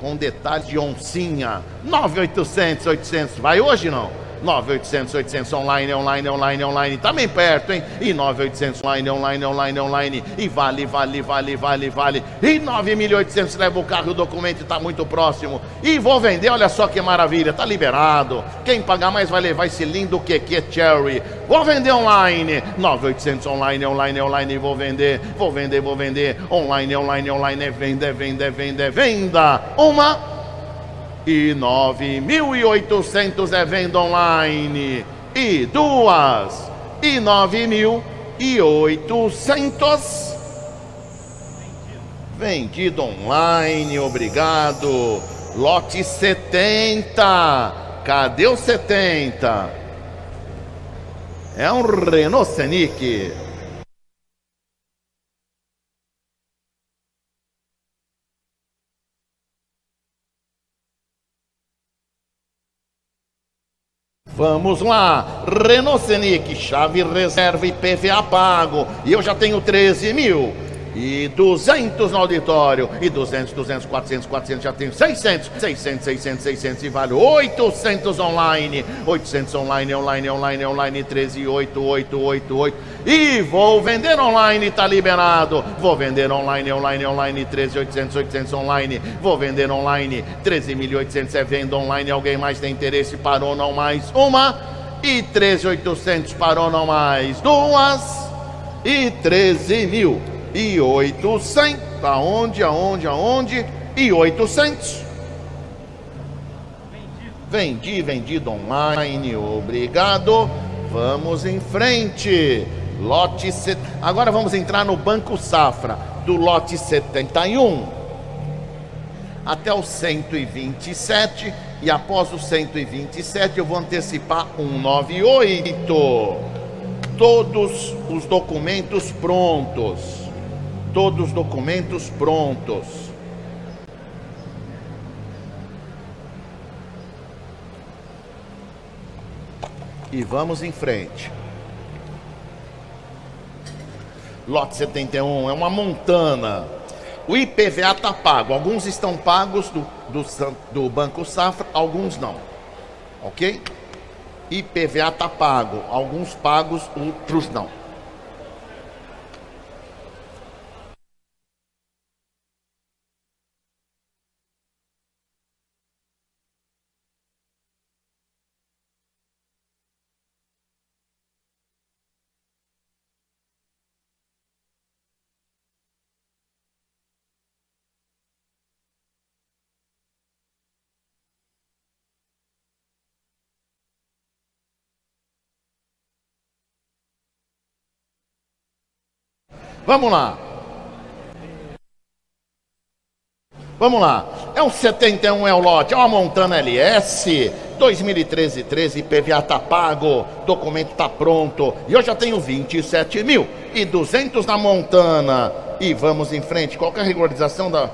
com detalhe de oncinha. 9800, 800, vai hoje não? 9800, 800 online, online, online, online, tá bem perto, hein? E 9800 online, online, online, online, e vale, vale, vale, vale, vale. E 9800 leva o carro, o documento tá muito próximo. E vou vender, olha só que maravilha, tá liberado. Quem pagar mais vai levar esse lindo QQ Cherry. Vou vender online, 9800 online, online, online, vou vender, vou vender, vou vender, online, online, online, venda, venda, venda, venda. Uma e 9.800 é venda online. E duas e 9.800 vendido online, obrigado. Lote 70. Cadê o 70? É um Renault. Vamos lá, Renault chave reserva e PVA pago. E eu já tenho 13 mil. E 200 no auditório. E 200, 200, 400, 400. Já tenho 600, 600, 600, 600. E vale 800 online. 800 online, online, online, online. 13, 8, 8, 8, 8. E vou vender online, tá liberado. Vou vender online, online, online. 13, 800, 800 online. Vou vender online. 13.800 é venda online. Alguém mais tem interesse? Parou, não mais. Uma. E 13.800 parou, não mais. Duas. E 13 mil e 800. Aonde, aonde, aonde? E 800. Vendi, vendido online. Obrigado. Vamos em frente. Lote set... Agora vamos entrar no Banco Safra do lote 71 até o 127 e após o 127 eu vou antecipar 198. Todos os documentos prontos todos os documentos prontos. E vamos em frente. Lote 71 é uma montana. O IPVA está pago. Alguns estão pagos do, do, do Banco Safra, alguns não. Ok? IPVA está pago. Alguns pagos, outros não. Vamos lá. Vamos lá. É um 71 é o lote, é uma Montana LS 2013 13 PVA tá pago, documento tá pronto. E eu já tenho 27 mil e 200 na Montana. e vamos em frente. Qual é a regularização da,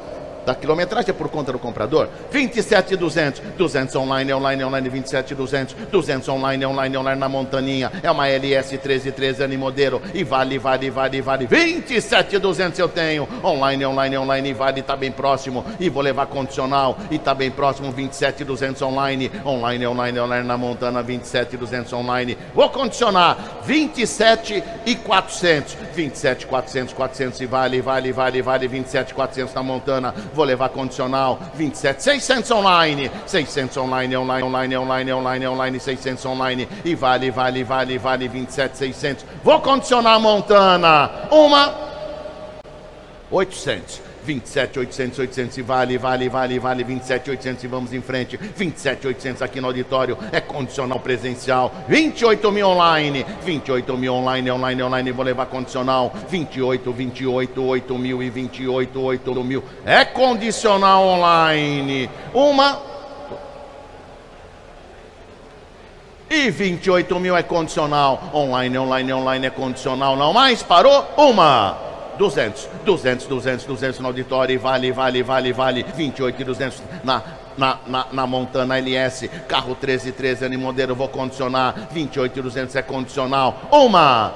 da quilometragem é por conta do comprador. 27,200. 200 online, online, online, 27,200. 200 online, online, online na montaninha. É uma LS 1313 Animodero. E vale, vale, vale, vale. 27,200 eu tenho. Online, online, online. Vale, tá bem próximo. E vou levar condicional. E tá bem próximo. 27,200 online. Online, online, online na montana. 27,200 online. Vou condicionar. 27,400. 27,400, 400 e vale, vale, vale, vale. 27,400 na montana vou levar condicional, 27, 600 online, 600 online, online, online, online, online, online, 600 online, e vale, vale, vale, vale, 27, 600, vou condicionar Montana, uma, 800, 27, 800, 800 e vale, vale, vale, vale, 27, 800 e vamos em frente. 27, 800 aqui no auditório, é condicional presencial. 28 mil online, 28 mil online, online, online, vou levar condicional. 28, 28, 8 mil e 28, 8 mil, é condicional online. Uma. E 28 mil é condicional. Online, online, online é condicional. Não mais, parou? Uma. 200, 200, 200, 200 no auditório, e vale, vale, vale, vale, 28 e 200 na, na, na, na Montana LS, carro 1313 Animodero, vou condicionar, 28 e 200 é condicional, uma,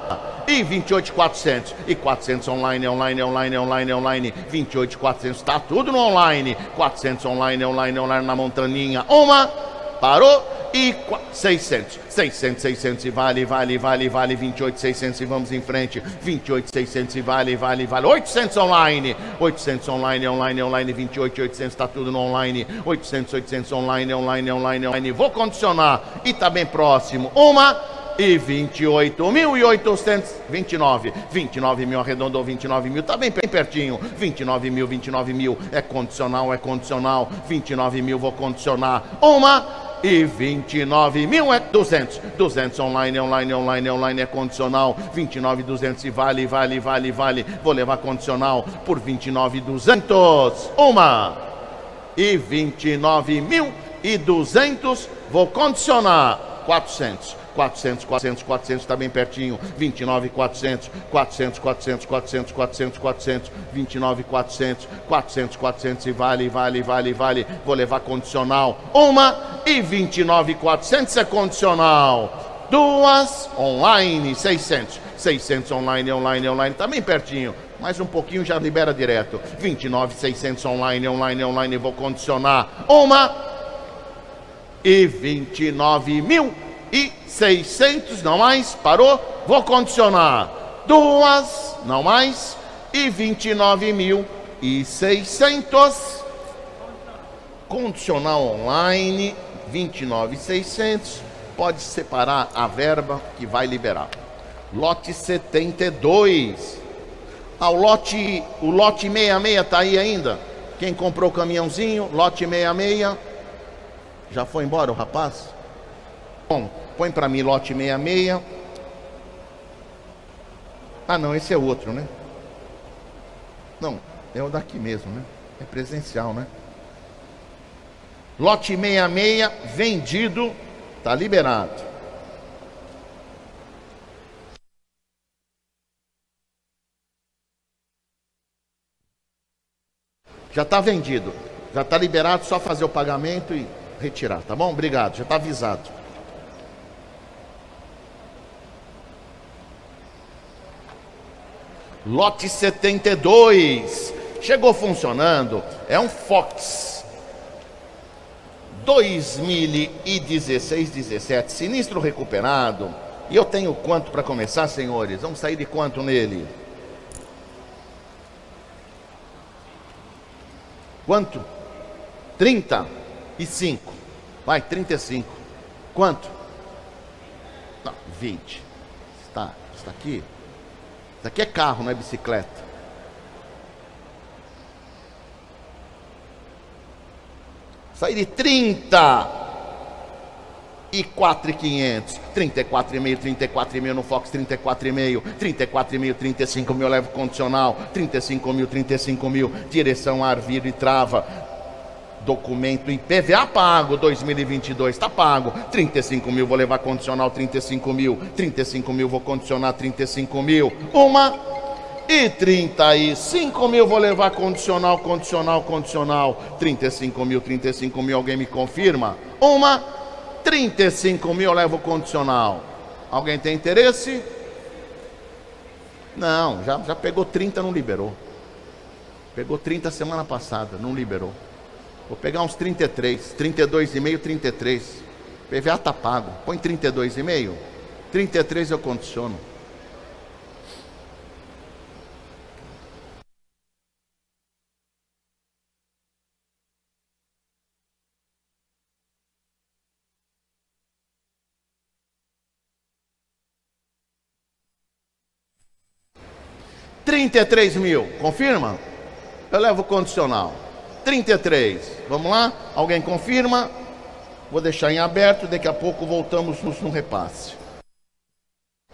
e 28 400, e 400 online, online, online, online, online, 28 400, tá tudo no online, 400 online, online, online na Montaninha, uma, parou, e 600, 600, 600 e vale, vale, vale, vale, 28, 600 e vamos em frente, 28, 600 e vale, vale, vale, 800 online, 800 online, online, online, 28, 800 está tudo no online, 800, 800 online, online, online, online, vou condicionar e tá bem próximo, uma e 28.829, 29, 29 mil arredondou 29 mil, tá bem pertinho, 29 mil, 29 mil, é condicional, é condicional, 29 mil vou condicionar, uma e 29 mil é 200. 200 online, online, online, online é condicional. 29 200 e vale, vale, vale, vale. Vou levar condicional por 29 200. Uma e 29 mil e 200 vou condicionar 400. 400, 400, 400, está bem pertinho. 29, 400, 400, 400, 400, 400, 400, 29, 400, 400, 400 e vale, vale, vale, vale. Vou levar condicional. Uma e 29, 400 é condicional. Duas, online, 600. 600 online, online, online, está bem pertinho. Mais um pouquinho já libera direto. 29, 600 online, online, online, vou condicionar. Uma e 29 mil e 600, não mais, parou, vou condicionar, duas, não mais, e 29 mil e 600, condicional online, 29,600, pode separar a verba que vai liberar. Lote 72. Ah, o lote, o lote 66 está aí ainda? Quem comprou o caminhãozinho, lote 66. Já foi embora o rapaz? Bom, põe para mim lote 66. Ah, não, esse é outro, né? Não, é o daqui mesmo, né? É presencial, né? Lote 66 vendido, tá liberado. Já está vendido, já está liberado, só fazer o pagamento e retirar, tá bom? Obrigado, já está avisado. Lote 72. Chegou funcionando. É um Fox. 2016, 17. Sinistro recuperado. E eu tenho quanto para começar, senhores? Vamos sair de quanto nele? Quanto? 35. Vai, 35. Quanto? Não, 20. Está, está aqui. Isso aqui é carro, não é bicicleta. Sair de 30 e 4,500, 34,5, 34,5 no Fox, 34,5, 34,5, 35 mil levo condicional, 35 mil, 35 mil, direção ar, vira e trava, Documento IPVA pago 2022, está pago. 35 mil, vou levar condicional 35 mil. 35 mil, vou condicionar 35 mil. Uma e 35 mil. Vou levar condicional, condicional, condicional. 35 mil, 35 mil. Alguém me confirma? Uma, 35 mil. Eu levo condicional. Alguém tem interesse? Não, já, já pegou 30, não liberou. Pegou 30 semana passada, não liberou. Vou pegar uns 33, 32,5, 33. PVA tá pago. Põe 32,5. 33 eu condiciono. Trinta e três mil, confirma? Eu levo condicional. 33. Vamos lá? Alguém confirma? Vou deixar em aberto, daqui a pouco voltamos no repasse.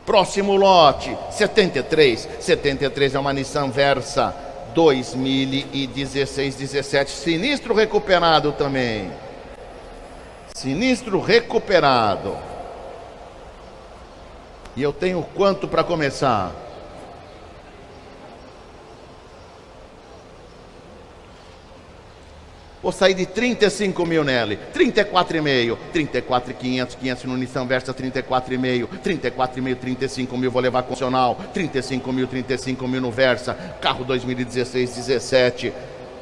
Próximo lote, 73. 73 é uma Nissan Versa 2016, 17. Sinistro recuperado também. Sinistro recuperado. E eu tenho quanto para começar? Vou sair de 35 mil nele. 34,5. 34,500, 500 no Nissan Versa 34,5. 34,5, 35 mil vou levar condicional. 35 mil, 35 mil no Versa. Carro 2016, 17.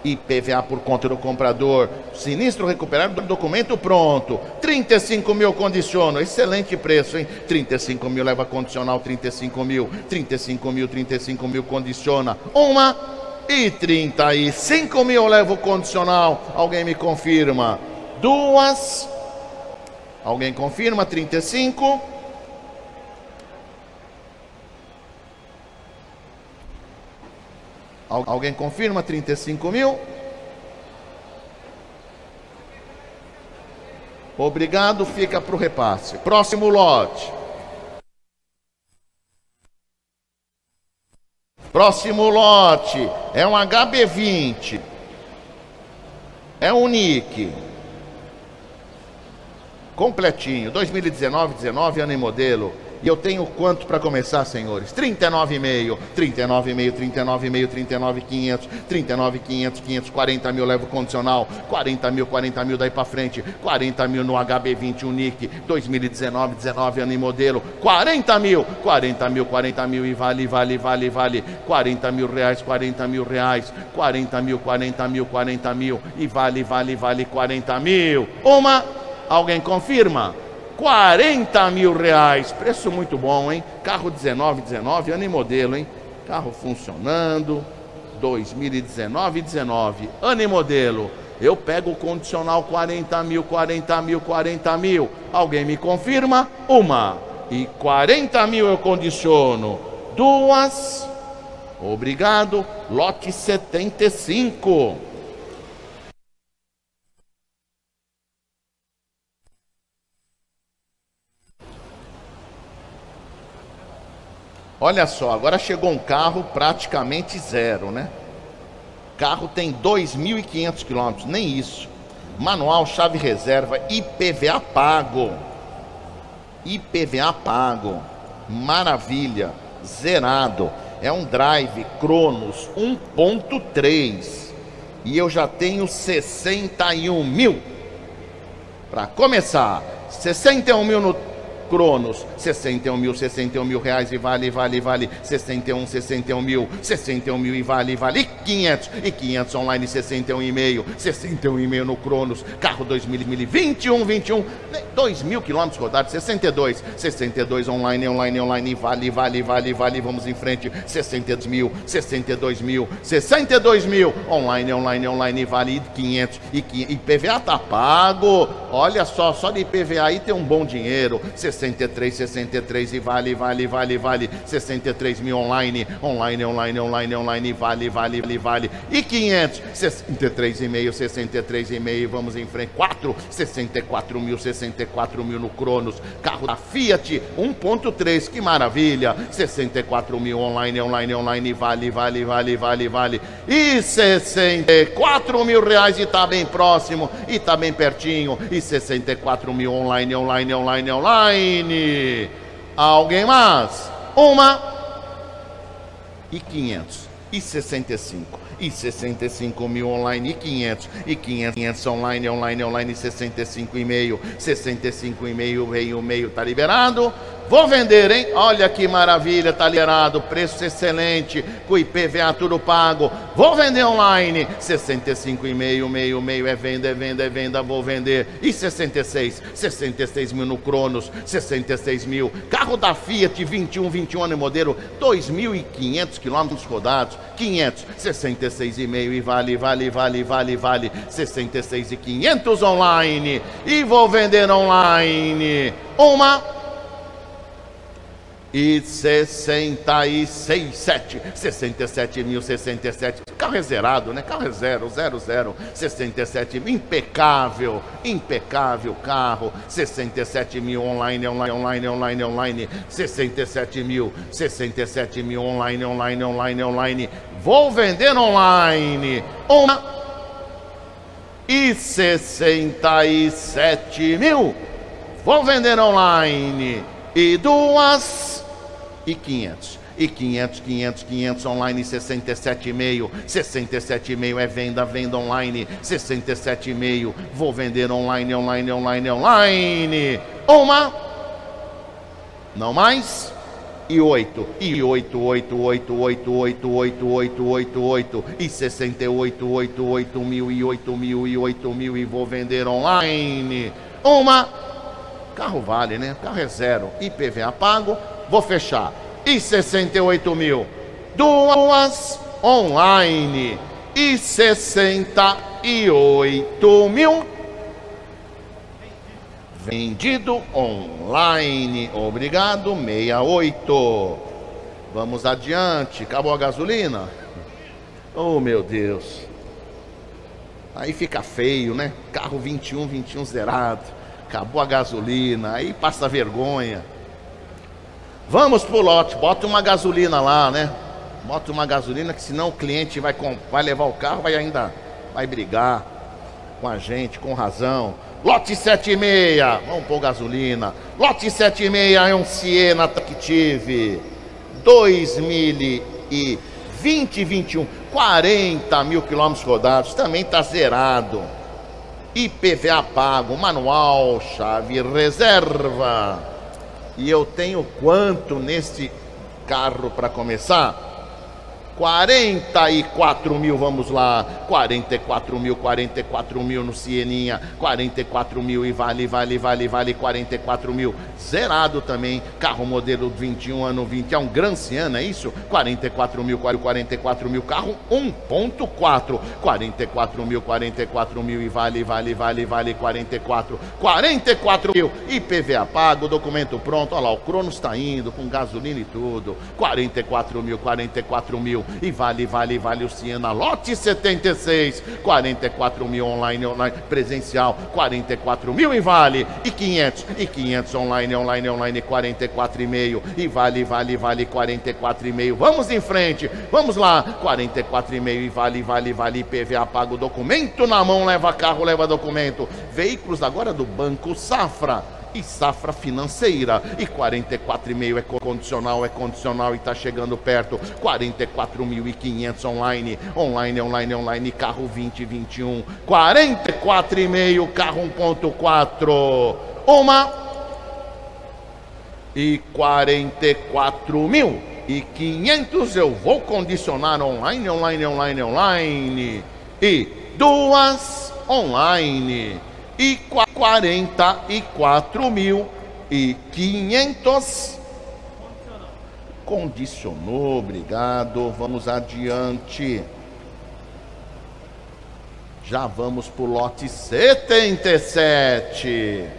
IPVA por conta do comprador. Sinistro recuperado, documento pronto. 35 mil condiciono. Excelente preço, hein? 35 mil leva condicional, 35 mil. 35 mil, 35 mil condiciona. Uma e 35 mil levo condicional. Alguém me confirma? Duas. Alguém confirma? 35. Alguém confirma? 35 mil. Obrigado, fica para o repasse. Próximo lote. Próximo lote é um HB20. É um NIC. Completinho. 2019, 19 ano em modelo. E eu tenho quanto para começar, senhores? 39,5, 39,5, 39,5, 39,500, 39,500, 540 mil levo condicional, 40 mil, 40 mil daí para frente, 40 mil no HB20 Unique, 2019, 19 ano em modelo, 40 mil, 40 mil, 40 mil e vale, vale, vale, vale, 40 mil reais, 40 mil reais, 40 mil, 40 mil, 40 mil e vale, vale, vale, 40 mil. Uma, alguém confirma? 40 mil reais. Preço muito bom, hein? Carro 19, 19, ano e modelo, hein? Carro funcionando. 2019, 19, ano e modelo. Eu pego o condicional 40 mil, 40 mil, 40 mil. Alguém me confirma? Uma. E 40 mil eu condiciono. Duas. Obrigado. Lote 75. Olha só, agora chegou um carro praticamente zero, né? Carro tem 2.500 quilômetros, nem isso. Manual, chave reserva, IPVA pago. IPVA pago. Maravilha, zerado. É um drive Cronos 1.3. E eu já tenho 61 mil. Para começar, 61 mil no Cronos, 61 mil, 61 mil reais e vale, vale, vale, 61, 61 mil, 61 mil e vale, vale, e 500, e 500 online, 61 e meio, 61 e meio no Cronos, carro 2021, 21, 2 mil quilômetros rodados, 62, 62 online, online, online, vale, vale, vale, vale, vamos em frente, 62 mil, 62 mil, 62 mil, online, online, online, vale, 500, e, e PVA tá pago, olha só, só de PVA aí tem um bom dinheiro, 63, 63 e vale, vale, vale, vale. 63 mil online, online, online, online, online, vale, vale, vale, vale. E 500, 63 e meio, 63 e meio, vamos em frente. 4, 64 mil, 64 mil no Cronos. Carro da Fiat 1.3, que maravilha. 64 mil online, online, online, vale, vale, vale, vale, vale. E 64 mil reais e tá bem próximo, e tá bem pertinho. E 64 mil online, online, online, online. Aline. Alguém mais? Uma. E 500. E 65 e 65 mil online e 500 e 500 online online online 65 e meio 65 e meio meio meio tá liberado Vou vender, hein? Olha que maravilha, tá liberado, preço excelente, com IPVA tudo pago. Vou vender online, 65 e meio, meio, é venda, é venda, é venda, vou vender. E 66, 66 mil no Cronos, 66 mil. Carro da Fiat 21, 21 ano modelo, 2.500 quilômetros rodados, 500, 66 e vale, vale, vale, vale, vale, 66 e 500 online. E vou vender online. Uma e 66, 7, 67 mil, 67. Carro é zerado, né? Carro é zero, zero, zero. 67 mil, impecável, impecável carro. 67 mil online, online, online, online, online. 67 mil, 67 mil online, online, online, online. Vou vender online. Uma e 67 mil. Vou vender online. E duas e 500. E 500, 500, 500 online, 67,5. 67,5 é venda, venda online. 67,5. Vou vender online, online, online, online. Uma. Não mais. E 8. E 8, 8, 8, 8, 8, 8, 8, 8, 8. E 68, 8, 8 mil e 8 mil e 8 mil. E vou vender online. Uma. Carro vale, né? Carro é zero. IPVA pago vou fechar. E 68 mil. Duas online. E 68 mil. Vendido online. Obrigado, 68. Vamos adiante. Acabou a gasolina? Oh, meu Deus. Aí fica feio, né? Carro 21, 21 zerado. Acabou a gasolina. Aí passa vergonha. Vamos pro lote, bota uma gasolina lá, né? Bota uma gasolina que senão o cliente vai, vai levar o carro, vai ainda vai brigar com a gente, com razão. Lote 76, vamos pôr gasolina. Lote 76 é um Siena Tactive 2020 21, 40 mil quilômetros rodados, também tá zerado. IPVA pago, manual, chave reserva. E eu tenho quanto neste carro para começar? 44 mil, vamos lá. 44 mil, 44 mil no Cieninha. 44 mil e vale, vale, vale, vale. 44 mil. Zerado também. Carro modelo 21, ano 20. É um Gran Siena, é isso? 44 mil, 44 mil. Carro 1.4. 44 mil, 44 mil e vale, vale, vale, vale. 44. 44 mil. IPVA pago, documento pronto. Olha lá, o Cronos está indo com gasolina e tudo. 44 mil, 44 mil e vale, vale, vale o Siena lote 76, 44 mil online, online, presencial, 44 mil e vale, e 500, e 500 online, online, online, 44,5 e vale, vale, vale 44,5. Vamos em frente, vamos lá, 44,5 e vale, vale, vale, PVA pago documento na mão, leva carro, leva documento. Veículos agora do Banco Safra e safra financeira. E 44,5 é condicional, é condicional e está chegando perto. 44.500 online, online, online, online, carro 2021. 44,5, carro 1.4. Uma e 44 mil e 500 eu vou condicionar online, online, online, online e duas online e 44 mil e 500 condicionou, obrigado. Vamos adiante. Já vamos para o lote 77.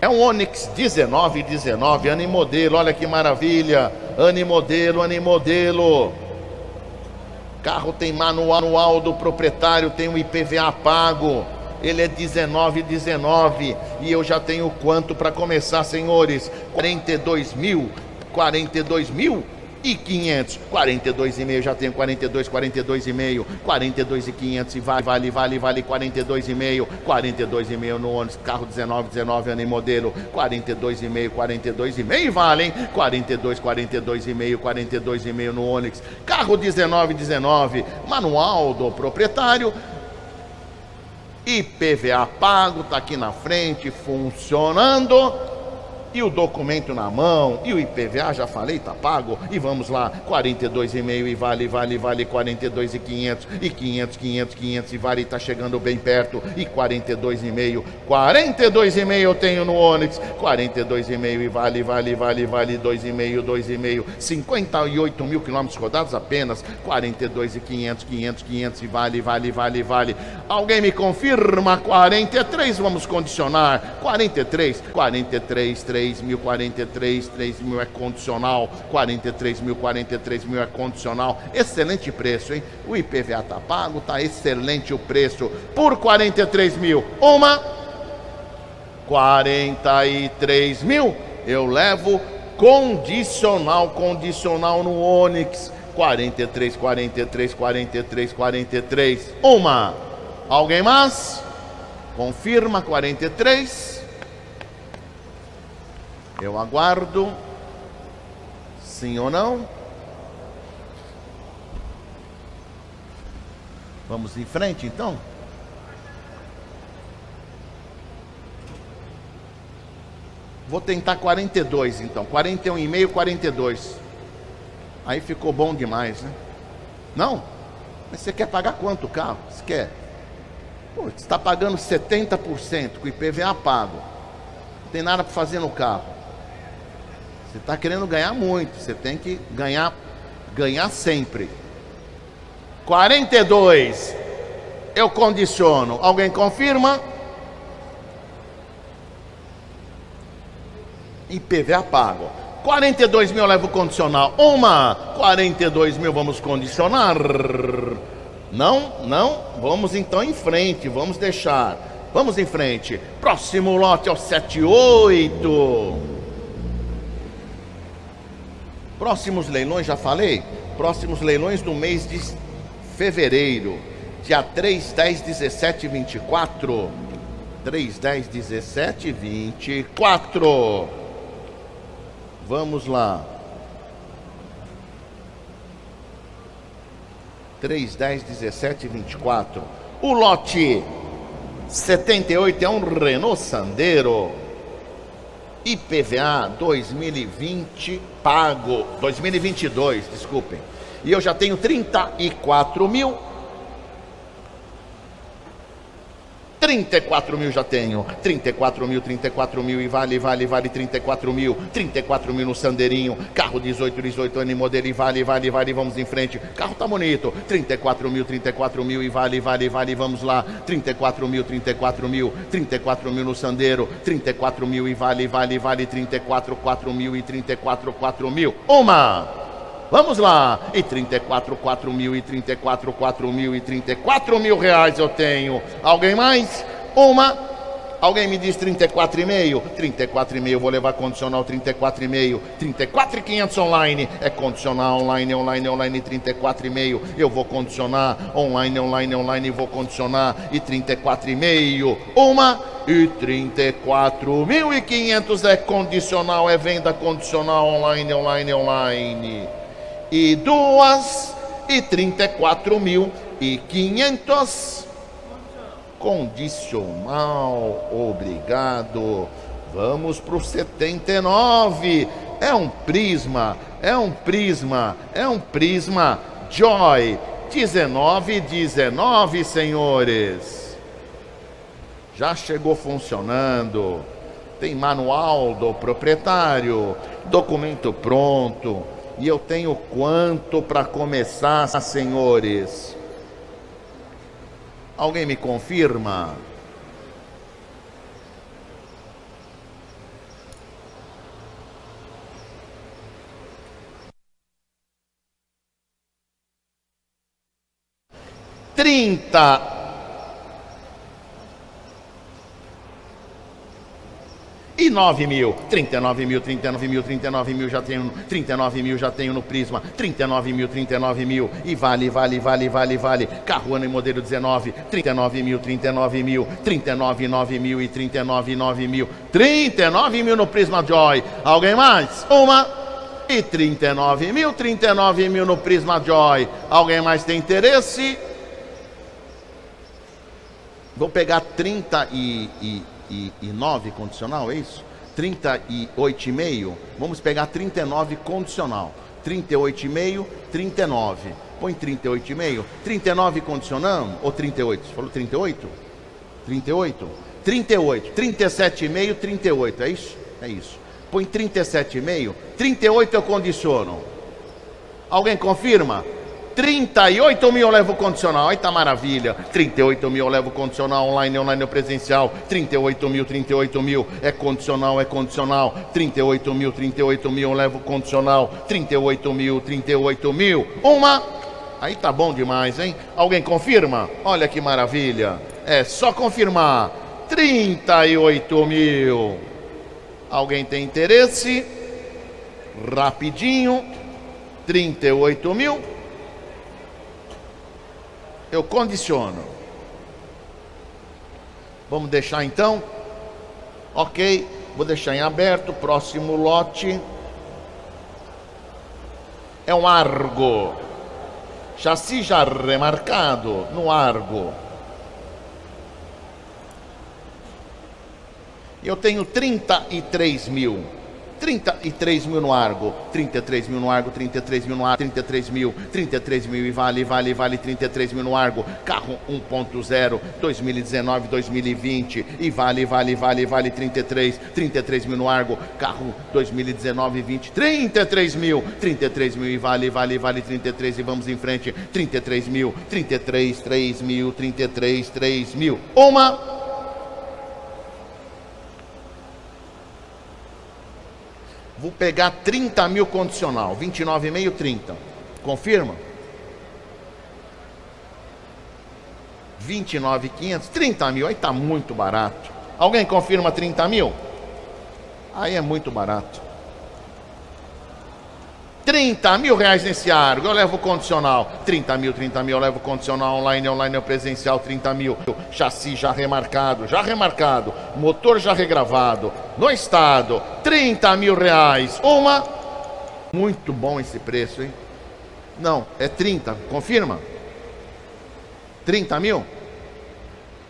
É um Onix 1919, ano e modelo. Olha que maravilha. Ano e modelo, ano e modelo. Carro tem manual do proprietário, tem o IPVA pago ele é 19, 19. E eu já tenho quanto para começar, senhores? 42 mil, 42 mil e 500, 42 e meio, já tenho 42, 42 e meio, 42 e 500 e vale, vale, vale, vale 42 e meio, 42 e meio no ônibus, carro 19, 19 ano em modelo, 42 e meio, 42 e meio vale, hein? 42, 42 e meio, 42 e meio no Onix, carro 19, 19, manual do proprietário, IPVA pago, tá aqui na frente, funcionando e o documento na mão, e o IPVA, já falei, tá pago, e vamos lá, 42,5 e vale, vale, vale 42,500 e 500, 500, 500 e vale, tá chegando bem perto, e 42,5, 42,5 eu tenho no Onix, 42,5 e vale, vale, vale, vale 2,5, 2,5, 58 mil quilômetros rodados apenas, 42,500, 500, 500 e vale, vale, vale, vale. Alguém me confirma? 43, vamos condicionar, 43, 43, 3 3 mil, 43, 3 mil é condicional, 43 mil, 43 mil é condicional. Excelente preço, hein? O IPVA tá pago, tá excelente o preço. Por 43 mil, uma, 43 mil, eu levo condicional, condicional no Onix. 43, 43, 43, 43. Uma. Alguém mais? Confirma 43. Eu aguardo. Sim ou não? Vamos em frente então? Vou tentar 42 então. 41 e meio, 42. Aí ficou bom demais, né? Não? Mas você quer pagar quanto o carro? Você quer? Pô, está pagando 70% com IPVA pago. Não tem nada para fazer no carro. Você está querendo ganhar muito, você tem que ganhar, ganhar sempre. 42. Eu condiciono. Alguém confirma? IPVA pago. 42 mil eu levo condicional. Uma. 42 mil vamos condicionar. Não, não. Vamos então em frente. Vamos deixar. Vamos em frente. Próximo lote é o 78. Próximos leilões, já falei? Próximos leilões no mês de fevereiro, dia 3, 10, 17 24. 3, 10, 17 24. Vamos lá. 3, 10, 17 24. O lote 78 é um Renault Sandero. IPVA 2020 pago, 2022, desculpem. E eu já tenho 34 mil 34 mil já tenho. 34 mil, 34 mil e vale, vale, vale 34 mil. 34 mil no Sandeirinho. Carro 18, 18 anos modelo e vale, vale, vale, vamos em frente. Carro tá bonito. 34 mil, 34 mil e vale, vale, vale, vamos lá. 34 mil, 34 mil. 34 mil no Sandeiro. 34 mil e vale, vale, vale 34, 4 mil e 34, 4 mil. Uma! Vamos lá. E 34, 4 mil, e 34, 4 mil, e 34 mil reais eu tenho. Alguém mais? Uma. Alguém me diz 34,5? 34,5, vou levar condicional 34,5. 34,500 online. É condicional online, online, online 34,5. Eu vou condicionar online, online, online, vou condicionar e 34,5. Uma e 34.500 é condicional, é venda condicional online, online, online e duas e trinta e quatro mil e quinhentos. Condicional, obrigado. Vamos para o 79. É um prisma, é um prisma, é um prisma. Joy, 19, 19, senhores. Já chegou funcionando. Tem manual do proprietário, documento pronto e eu tenho quanto para começar, senhores? Alguém me confirma? Trinta e 9 mil, 39 mil, 39 mil, 39 mil já tenho, 39 mil já tenho no Prisma, 39 mil, 39 mil e vale, vale, vale, vale, vale, carro ano e modelo 19, 39 mil, 39 mil, 39, 9 mil e 39, 9 mil, 39 mil no Prisma Joy, alguém mais? Uma e 39 mil, 39 mil no Prisma Joy, alguém mais tem interesse? Vou pegar 30 e, e e, e 9 condicional, é isso? 38,5. Vamos pegar 39 condicional. 38,5, 39. Põe 38,5. 39 condicionando ou 38? Você falou 38? 38? 38. 37,5, 38. É isso? É isso. Põe 37,5. 38 eu condiciono. Alguém confirma? 38 mil eu levo condicional, aí tá maravilha. 38 mil eu levo condicional online, online ou presencial. 38 mil, 38 mil é condicional, é condicional. 38 mil, 38 mil eu levo condicional. 38 mil, 38 mil. Uma. Aí tá bom demais, hein? Alguém confirma? Olha que maravilha. É só confirmar. 38 mil. Alguém tem interesse? Rapidinho. 38 mil eu condiciono. Vamos deixar então? Ok, vou deixar em aberto. Próximo lote é um Argo. Chassi já remarcado no Argo. Eu tenho 33 mil. 33 mil no Argo, 33 mil no Argo, 33 mil no Argo, 33 mil, 33 mil e vale, vale, vale 33 mil no Argo, carro 1.0, 2019, 2020 e vale, vale, vale, vale 33, 33 mil no Argo, carro 2019, 20, 33 mil, 33 mil e vale, vale, vale 33 e vamos em frente, 33 mil, 33, 3 mil, 33, 3 mil, uma Vou pegar 30 mil condicional, 29,5, 30. Confirma? 29,500, 30 mil, aí está muito barato. Alguém confirma 30 mil? Aí é muito barato. 30 mil reais nesse argo, eu levo condicional. 30 mil, 30 mil, eu levo condicional online, online ou presencial, 30 mil. Chassi já remarcado, já remarcado. Motor já regravado. No estado, 30 mil reais. Uma. Muito bom esse preço, hein? Não, é 30, confirma? 30 mil?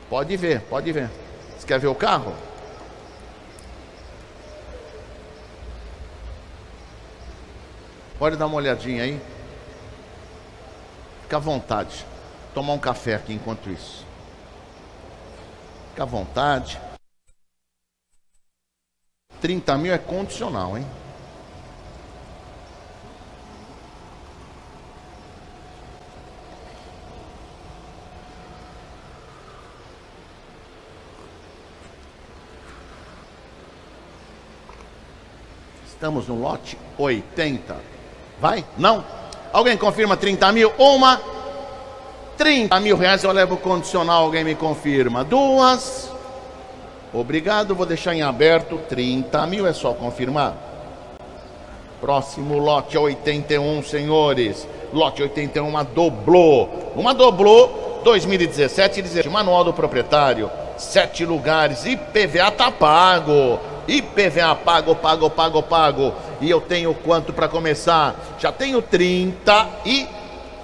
Pode ver, pode ver. Você quer ver o carro? Pode dar uma olhadinha aí. Fica à vontade. Tomar um café aqui enquanto isso. Fica à vontade. 30 mil é condicional, hein? Estamos no lote 80. Vai? Não? Alguém confirma 30 mil? Uma. 30 mil reais eu levo condicional, alguém me confirma. Duas. Obrigado, vou deixar em aberto. 30 mil é só confirmar. Próximo lote é 81, senhores. Lote 81, uma dobrou. Uma dobrou 2017, 17. Manual do proprietário. Sete lugares. IPVA tá pago. IPVA pago, pago, pago, pago. E eu tenho quanto para começar? Já tenho 30 e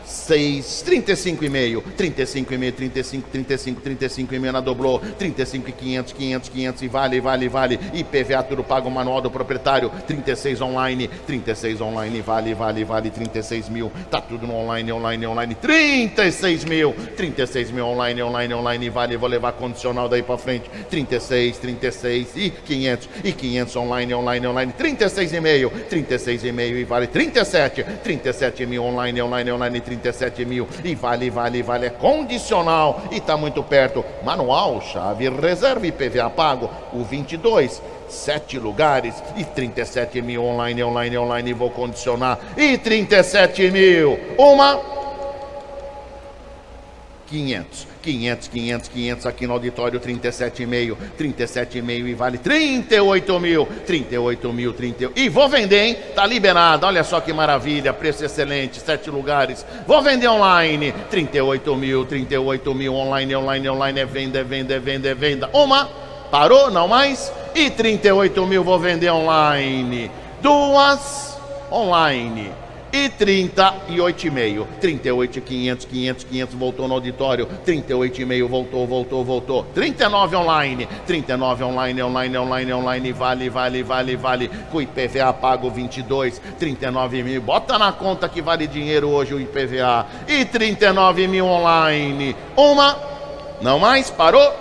6, 35 e meio, 35 e meio, 35, 35, 35 e meio na dobrou, 35 e 500, 500, 500 e vale, vale, vale, IPVA tudo pago, manual do proprietário, 36 online, 36 online, vale, vale, vale, 36 mil, tá tudo no online, online, online, 36 mil, 36 mil online, online, online, vale, vou levar condicional daí para frente, 36, 36 e 500, e 500 online, online, online, 36 e meio, 36 e meio e vale, 37, 37 mil online, online, online, 37 37 mil. E vale, vale, vale, é condicional e está muito perto. Manual, chave, reserva e PVA pago. O 22, sete lugares e 37 mil online, online, online. Vou condicionar e 37 mil. Uma. 500. 500, 500, 500 aqui no auditório, 37,5, 37,5 e vale 38 mil, 38 mil, 30 E vou vender, hein? Tá liberado, olha só que maravilha, preço excelente, sete lugares. Vou vender online, 38 mil, 38 mil, online, online, online, é venda, é venda, é venda, é venda. Uma, parou, não mais? E 38 mil vou vender online. Duas, online e 38,5. 38, 500, 500, 500 voltou no auditório. 38,5 voltou, voltou, voltou. 39 online. 39 online, online, online, online. Vale, vale, vale, vale. Com o IPVA pago 22. 39 mil. Bota na conta que vale dinheiro hoje o IPVA. E 39 mil online. Uma. Não mais? Parou?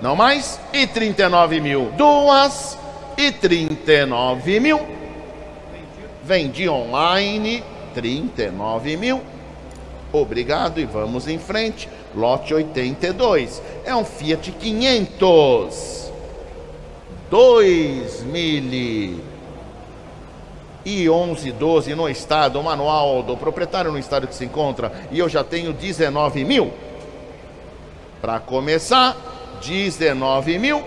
Não mais? E 39 mil. Duas. E 39 mil Vendi online 39 mil. Obrigado e vamos em frente. Lote 82 é um Fiat 500 2011 12 no estado, manual do proprietário no estado que se encontra e eu já tenho 19 mil. Para começar, 19 mil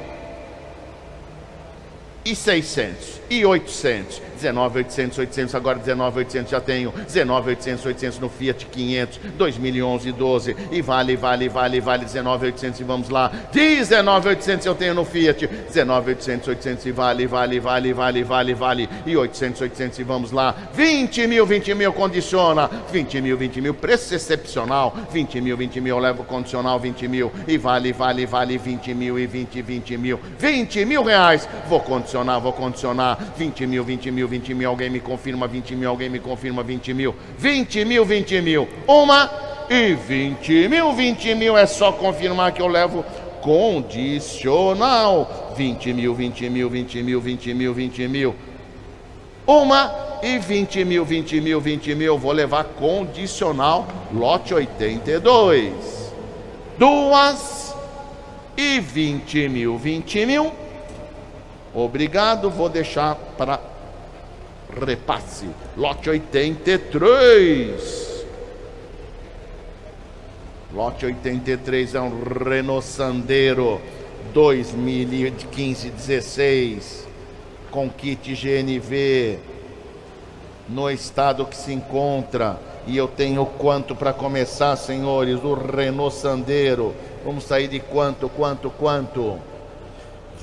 e 600 e 800 19,800, 800, agora 19,800 já tenho, 19,800, 800 no Fiat 500, 2011, 12, e vale, vale, vale, vale, 19,800 e vamos lá, 19,800 eu tenho no Fiat, 19,800, 800 e vale, vale, vale, vale, vale, vale, e 800, 800 e vamos lá, 20 mil, 20 mil condiciona, 20 mil, 20 mil, preço excepcional, 20 mil, 20 mil, levo condicional, 20 mil, e vale, vale, vale, 20 mil e 20, 20 mil, 20 mil reais, vou condicionar, vou condicionar, 20 mil, 20 mil, 20 mil, alguém me confirma 20 mil, alguém me confirma 20 mil, 20 mil, 20 mil, uma e 20 mil, 20 mil, é só confirmar que eu levo condicional, 20 mil, 20 mil, 20 mil, 20 mil, 20 mil, uma e 20 mil, 20 mil, 20 mil, vou levar condicional, lote 82, duas e 20 mil, 20 mil, obrigado, vou deixar para repasse. Lote 83. Lote 83 é um Renault Sandero 2015-16 com kit GNV no estado que se encontra. E eu tenho quanto para começar, senhores? O Renault Sandero. Vamos sair de quanto, quanto, quanto?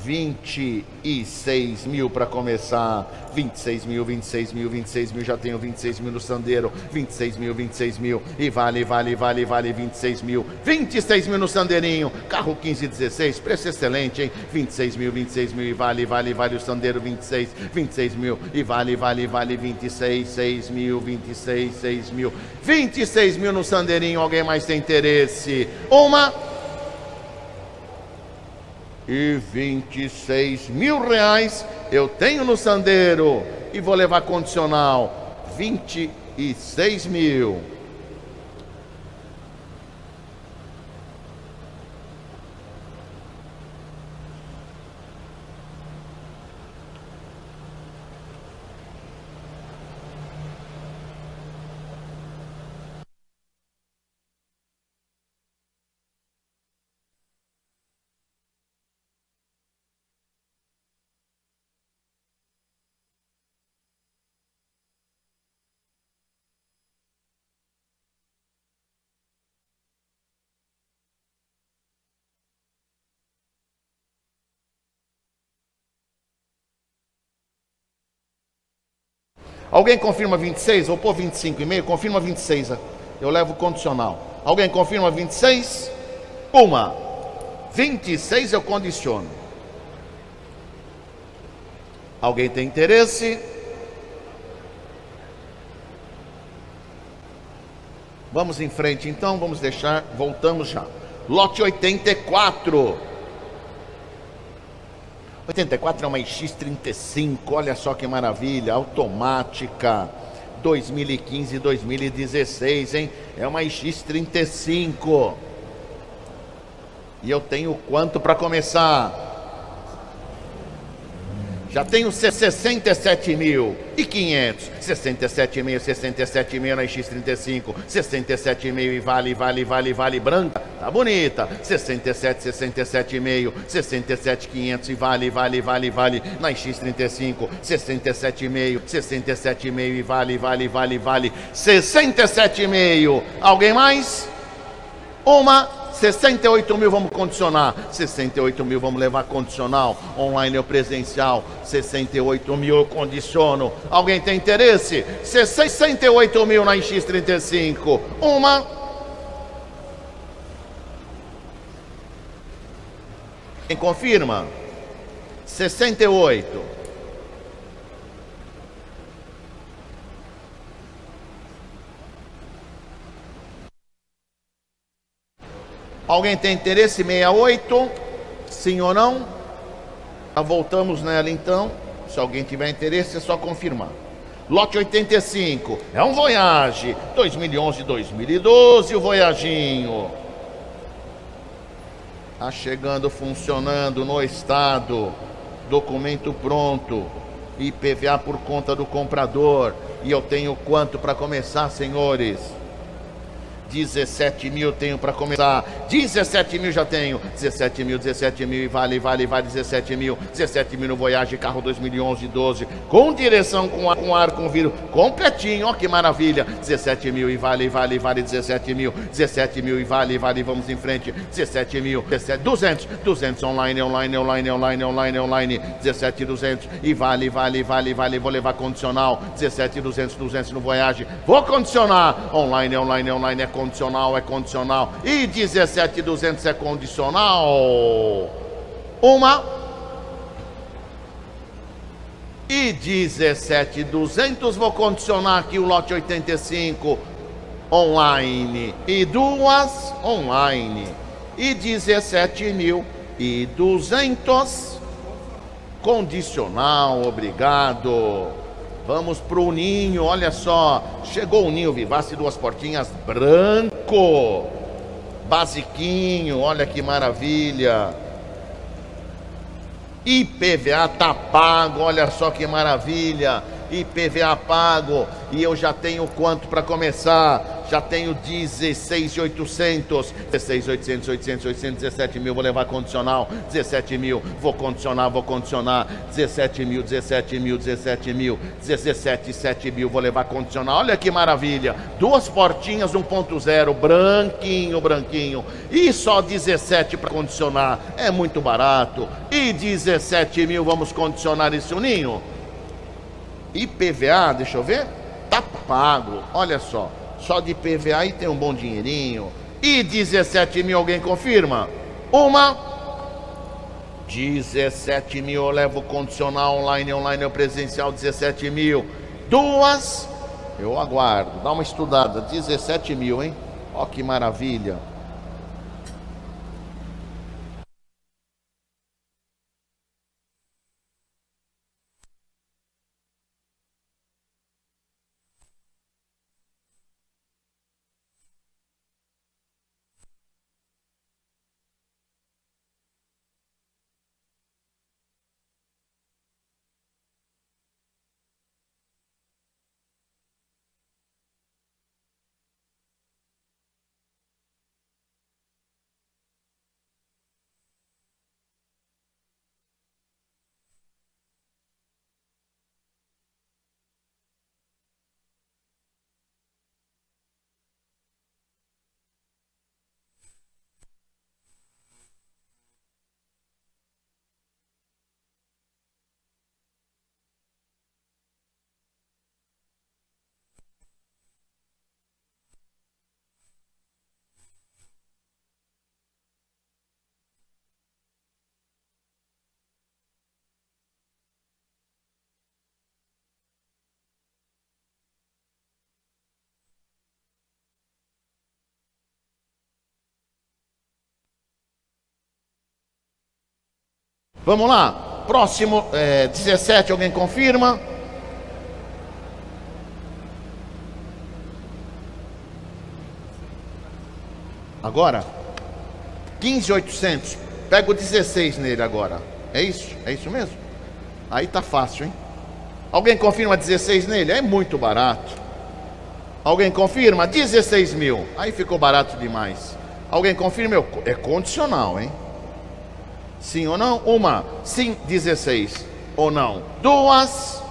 26 mil para começar. 26 mil, 26 mil, 26 mil. Já tenho 26 mil no Sandeiro. 26 mil, 26 mil. E vale, vale, vale, vale 26 mil. 26 mil no Sandeirinho. Carro 15 16. Preço excelente, hein? 26 mil, 26 mil. E vale, vale, vale o Sandeiro 26. 26 mil. E vale, vale, vale 26. 6 mil, 26, 6 mil. 26 mil no Sandeirinho. Alguém mais tem interesse? Uma e 26 mil reais eu tenho no Sandeiro e vou levar condicional 26 mil. Alguém confirma 26? Vou pôr 25,5. Confirma 26. Eu levo condicional. Alguém confirma 26? Uma. 26 eu condiciono. Alguém tem interesse? Vamos em frente então, vamos deixar, voltamos já. Lote 84. 84 é uma X35, olha só que maravilha, automática. 2015 2016, hein? É uma X35. E eu tenho quanto para começar? Já tenho 67 mil e 500. 67 mil, 67 mil na X35. 67 mil e vale, vale, vale, vale branca. Tá bonita. 67, 67,5, 67,500 e vale, vale, vale, vale. Na X35, 67,5, 67,5 e vale, vale, vale, vale. 67,5. Alguém mais? Uma 68 mil vamos condicionar, 68 mil vamos levar condicional, online ou presencial, 68 mil eu condiciono. Alguém tem interesse? 68 mil na X35. Uma. Quem confirma? 68. Alguém tem interesse? 68? Sim ou não? Já voltamos nela então. Se alguém tiver interesse, é só confirmar. Lote 85 é um Voyage 2011 2012, o Voyaginho. Tá chegando, funcionando no estado. Documento pronto. IPVA por conta do comprador. E eu tenho quanto para começar, senhores? 17 mil tenho para começar. 17 mil já tenho. 17 mil, 17 mil e vale, vale, vale 17 mil. 17 mil no Voyage, carro 2011 12. Com direção, com ar, com ar, com vidro, completinho. Ó que maravilha. 17 mil e vale, vale, vale 17 mil. 17 mil e vale, vale, vamos em frente. 17 mil, 17, 200, 200 online, online, online, online, online, online. 17 200 e vale, vale, vale, vale. Vou levar condicional. 17 200, 200 no Voyage. Vou condicionar. Online, online, online é condicional, é condicional. E 17,200 é condicional. Uma. E 17,200 vou condicionar aqui o lote 85 online. E duas online. E 17.200 condicional, obrigado. Vamos pro ninho, olha só. Chegou o ninho Vivace, duas portinhas branco. Basiquinho, olha que maravilha. IPVA tá pago, olha só que maravilha. IPVA pago e eu já tenho quanto para começar? Já tenho 16,800, 16,800, 800, 800, 17 mil, vou levar condicional, 17 mil, vou condicionar, vou condicionar, 17 mil, 17 mil, 17 mil, 17, 7 mil, vou levar condicional, olha que maravilha, duas portinhas 1.0, branquinho, branquinho, e só 17 para condicionar, é muito barato, e 17 mil, vamos condicionar esse ninho? IPVA, deixa eu ver, tá pago, olha só, só de PVA e tem um bom dinheirinho. E 17 mil, alguém confirma? Uma. 17 mil, eu levo condicional online, online ou presencial, 17 mil. Duas. Eu aguardo, dá uma estudada, 17 mil, hein? Ó que maravilha. Vamos lá. Próximo, é, 17, alguém confirma? Agora? 15,800. Pega o 16 nele agora. É isso? É isso mesmo? Aí tá fácil, hein? Alguém confirma 16 nele? É muito barato. Alguém confirma? 16 mil. Aí ficou barato demais. Alguém confirma? É condicional, hein? Sim ou não? Uma, sim, 16 ou não? Duas.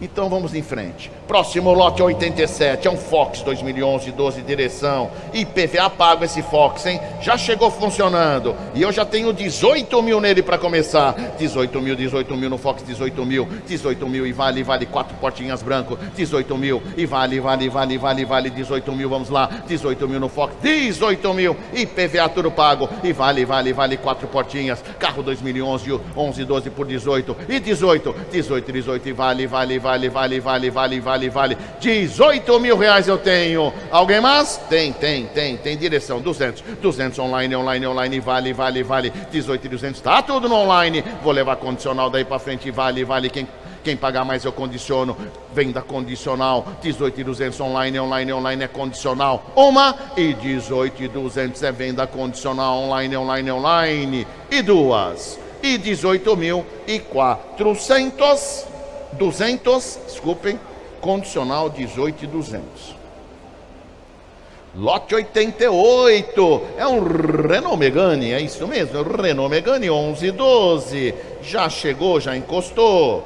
Então vamos em frente. Próximo lote 87, é um Fox 2011, 12 direção. IPVA pago esse Fox, hein? Já chegou funcionando. E eu já tenho 18 mil nele para começar. 18 mil, 18 mil no Fox, 18 mil. 18 mil e vale, vale, quatro portinhas branco. 18 mil e vale, vale, vale, vale, vale, 18 mil, vamos lá. 18 mil no Fox, 18 mil. IPVA tudo pago. E vale, vale, vale, quatro portinhas. Carro 2011, 11, 12 por 18. E 18, 18, 18 e vale, vale, vale, vale, vale, vale, vale vale, vale. 18 mil reais eu tenho. Alguém mais? Tem, tem, tem, tem direção. 200, 200 online, online, online, vale, vale, vale. 18 e 200, tá tudo no online. Vou levar condicional daí pra frente, vale, vale. Quem quem pagar mais eu condiciono. Venda condicional. 18 e 200 online, online, online é condicional. Uma e 18 e 200 é venda condicional online, online, online. E duas e 18 mil e 400. 200, desculpem, condicional 18,200. Lote 88 é um Renault Megane, é isso mesmo, é o Renault Megane 1112. Já chegou, já encostou.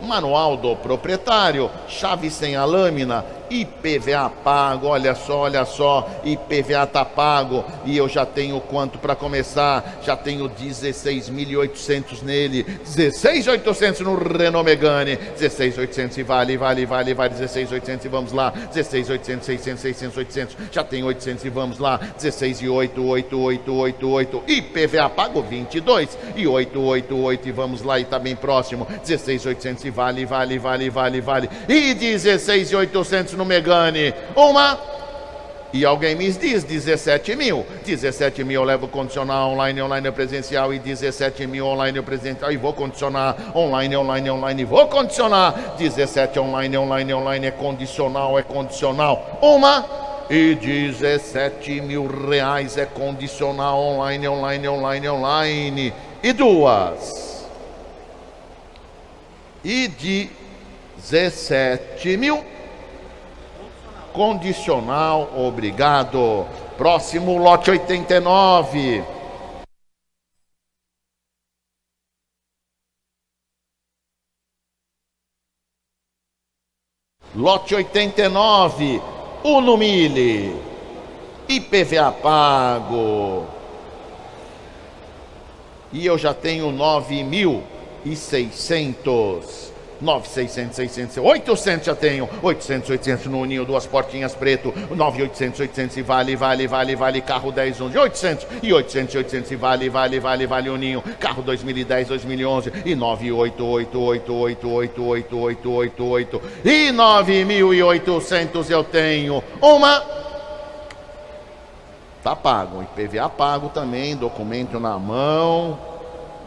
Manual do proprietário, chave sem a lâmina, IPVA pago, olha só, olha só, IPVA tá pago e eu já tenho quanto para começar? Já tenho 16.800 nele, 16.800 no Renault Megane, 16.800 e vale, vale, vale, vale, 16.800 e vamos lá, 16.800, 600, 600, 800, já tem 800 e vamos lá, 16 e 8, 8, 8, 8, 8, IPVA pago 22 e 8, 8, 8 e vamos lá e tá bem próximo, 16.800 e vale, vale, vale, vale, vale, e 16.800 no Megane. Uma. E alguém me diz 17 mil. 17 mil eu levo condicionar online, online presencial e 17 mil online presencial e vou condicionar online, online, online vou condicionar. 17 online, online, online é condicional, é condicional. Uma e 17 mil reais é condicional online, online, online, online. E duas. E 17 mil condicional, obrigado. Próximo lote 89. Lote 89, Uno Mille, IPVA pago. E eu já tenho 9.600. 9,600, 600, 800 já tenho. 800, 800 no Uninho, duas portinhas preto. 9,800, 800 e vale, vale, vale, vale. Carro 10, 11, 800 e 800, 800 e vale, vale, vale, vale Uninho. Carro 2010, 2011 e 98888888888 e 9.800 eu tenho. Uma Tá pago, IPVA pago também, documento na mão.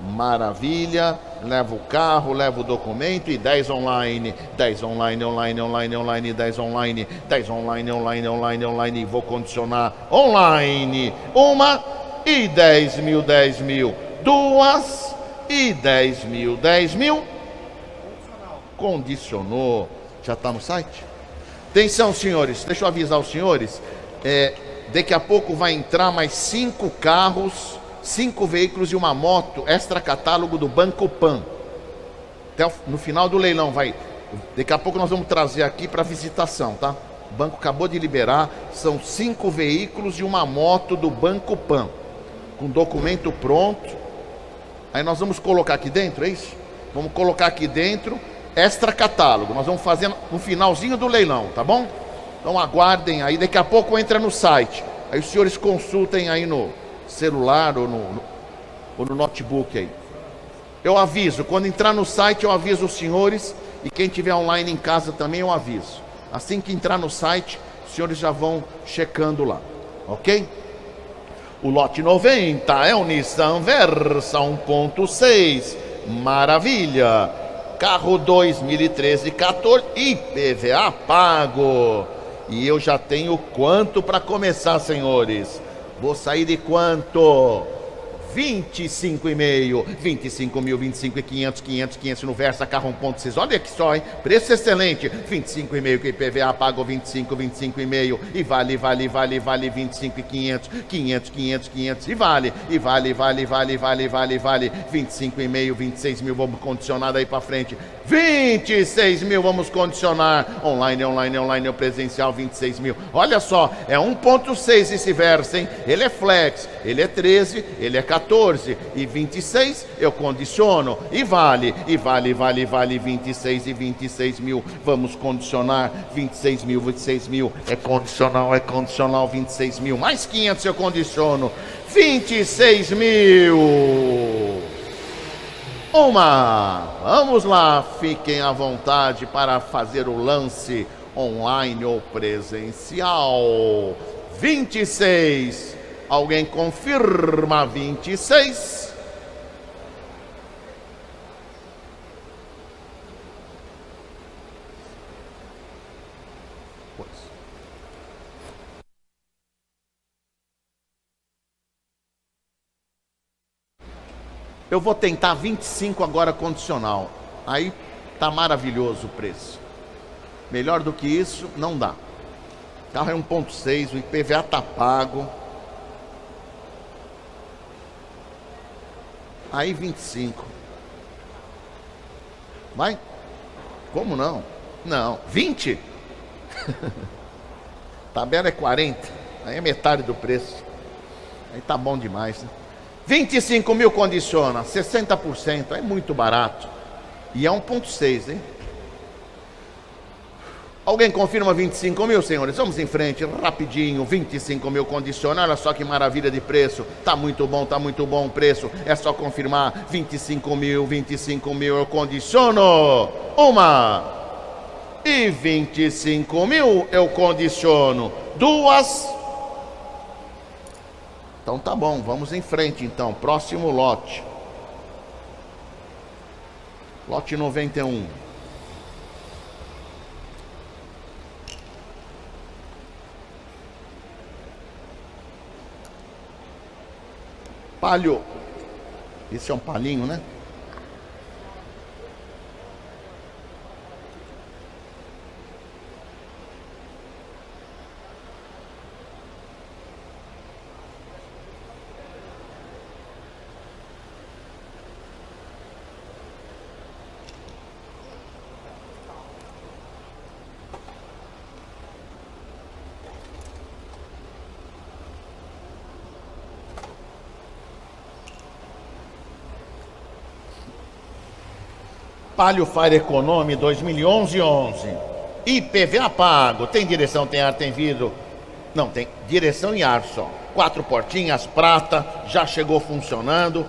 Maravilha. Leva o carro, leva o documento e 10 online, 10 online, online, online, online, 10 online, 10 online, online, online, online, vou condicionar online, uma e 10 mil, 10 mil, duas e 10 mil, 10 mil, condicionou, já está no site? Atenção, senhores, deixa eu avisar os senhores, é, daqui a pouco vai entrar mais cinco carros cinco veículos e uma moto extra catálogo do Banco Pan. Até no final do leilão vai. Daqui a pouco nós vamos trazer aqui para visitação, tá? O banco acabou de liberar, são cinco veículos e uma moto do Banco Pan, com documento pronto. Aí nós vamos colocar aqui dentro, é isso? Vamos colocar aqui dentro extra catálogo. Nós vamos fazer no finalzinho do leilão, tá bom? Então aguardem aí, daqui a pouco entra no site. Aí os senhores consultem aí no, celular ou no, no, ou no notebook aí. Eu aviso, quando entrar no site eu aviso os senhores e quem tiver online em casa também eu aviso. Assim que entrar no site, os senhores já vão checando lá, ok? O lote 90 é o Nissan Versa 1.6, maravilha. Carro 2013 14 IPVA pago. E eu já tenho quanto para começar, senhores? Vou sair de quanto? 25,5, 25 mil, 25 e 500, 500, 500 no Versa, carro 1.6, olha que só, hein? Preço excelente, 25,5 que IPVA pago 25, 25,5 e vale, vale, vale, vale 25 e 500, 500, 500, 500 e vale, e vale, vale, vale, vale, vale, vale 25,5, 26 mil, vamos condicionar daí para frente, 26 mil, vamos condicionar, online, online, online, presencial 26 mil, olha só, é 1.6 esse Versa, hein? Ele é flex, ele é 13, ele é 14 e 26 eu condiciono e vale, e vale, vale, vale 26 e 26 mil. Vamos condicionar 26 mil, 26 mil. É condicional, é condicional 26 mil. Mais 500 eu condiciono 26 mil. Uma, vamos lá, fiquem à vontade para fazer o lance online ou presencial. 26 Alguém confirma 26? Pois. Eu vou tentar 25 agora condicional. Aí tá maravilhoso o preço. Melhor do que isso, não dá. O carro é 1.6, o IPVA tá pago. Aí 25. Vai? Como não? Não. 20? (laughs) Tabela é 40. Aí é metade do preço. Aí tá bom demais. Né? 25 mil condiciona, 60%. É muito barato. E é 1,6, hein? Alguém confirma 25 mil, senhores? Vamos em frente, rapidinho. 25 mil condiciona. Olha só que maravilha de preço. Tá muito bom, tá muito bom o preço. É só confirmar. 25 mil, 25 mil eu condiciono. Uma. E 25 mil eu condiciono. Duas. Então tá bom, vamos em frente então. Próximo lote. Lote 91. Palho. Esse é um palinho, né? Palio Fire Economy 2011-11. IPVA pago. Tem direção, tem ar, tem vidro. Não, tem direção e ar só. Quatro portinhas, prata, já chegou funcionando.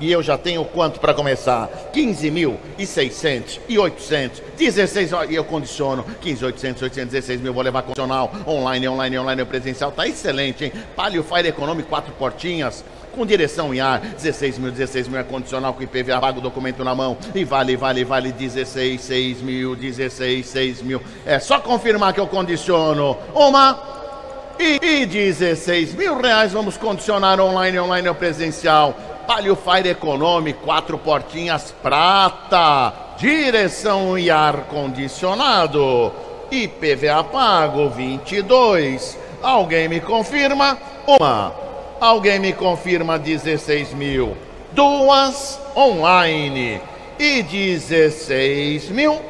E eu já tenho quanto para começar? 15 mil e 600 e 800, 16, e eu condiciono, 15, 800, 816 mil, vou levar condicional, online, online, online, presencial, tá excelente, hein? Palio Fire Economy, quatro portinhas, com direção em ar, 16 mil, 16 mil é condicional com IPVA, paga o documento na mão e vale, vale, vale 16, 6 mil, 16, 6 mil. É só confirmar que eu condiciono uma e, e 16 mil reais. Vamos condicionar online, online ou presencial. Palio Fire Economy, quatro portinhas prata, direção e ar condicionado. IPVA pago 22. Alguém me confirma? Uma. Alguém me confirma 16 mil. Duas online e 16 mil.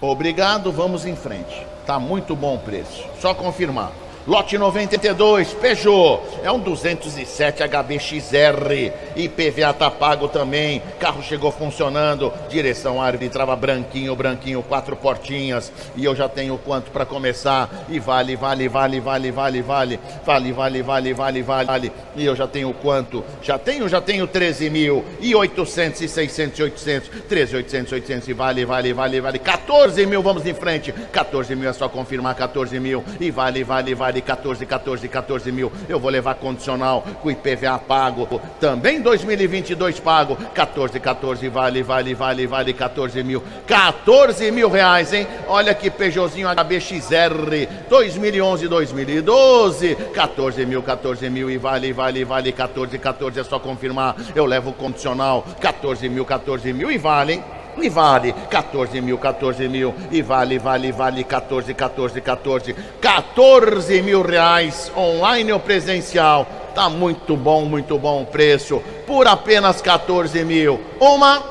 Obrigado, vamos em frente. Tá muito bom o preço. Só confirmar. Lote 92, Peugeot, é um 207 HBXR, IPVA tá pago também, carro chegou funcionando, direção árabe, trava branquinho, branquinho, quatro portinhas, e eu já tenho quanto para começar, e vale, vale, vale, vale, vale, vale, vale, vale, vale, vale, vale, e eu já tenho quanto? Já tenho, já tenho 13 mil, e 800, e 600, e 800, 13, 800, 800, e vale, vale, vale, vale, 14 mil, vamos em frente, 14 mil é só confirmar, 14 mil, e vale, vale, vale, vale 14, 14, 14 mil. Eu vou levar condicional com IPVA pago, também 2022 pago, 14, 14 vale, vale, vale, vale 14 mil. 14 mil reais, hein? Olha que Peugeotzinho HBXR 2011, 2012, 14 mil, 14 mil e vale, vale, vale 14, 14 é só confirmar. Eu levo condicional 14 mil, 14 mil e vale, hein? E vale 14 mil, 14 mil, e vale, vale, vale 14, 14, 14, 14 mil reais, online ou presencial. Tá muito bom, muito bom o preço, por apenas 14 mil. Uma.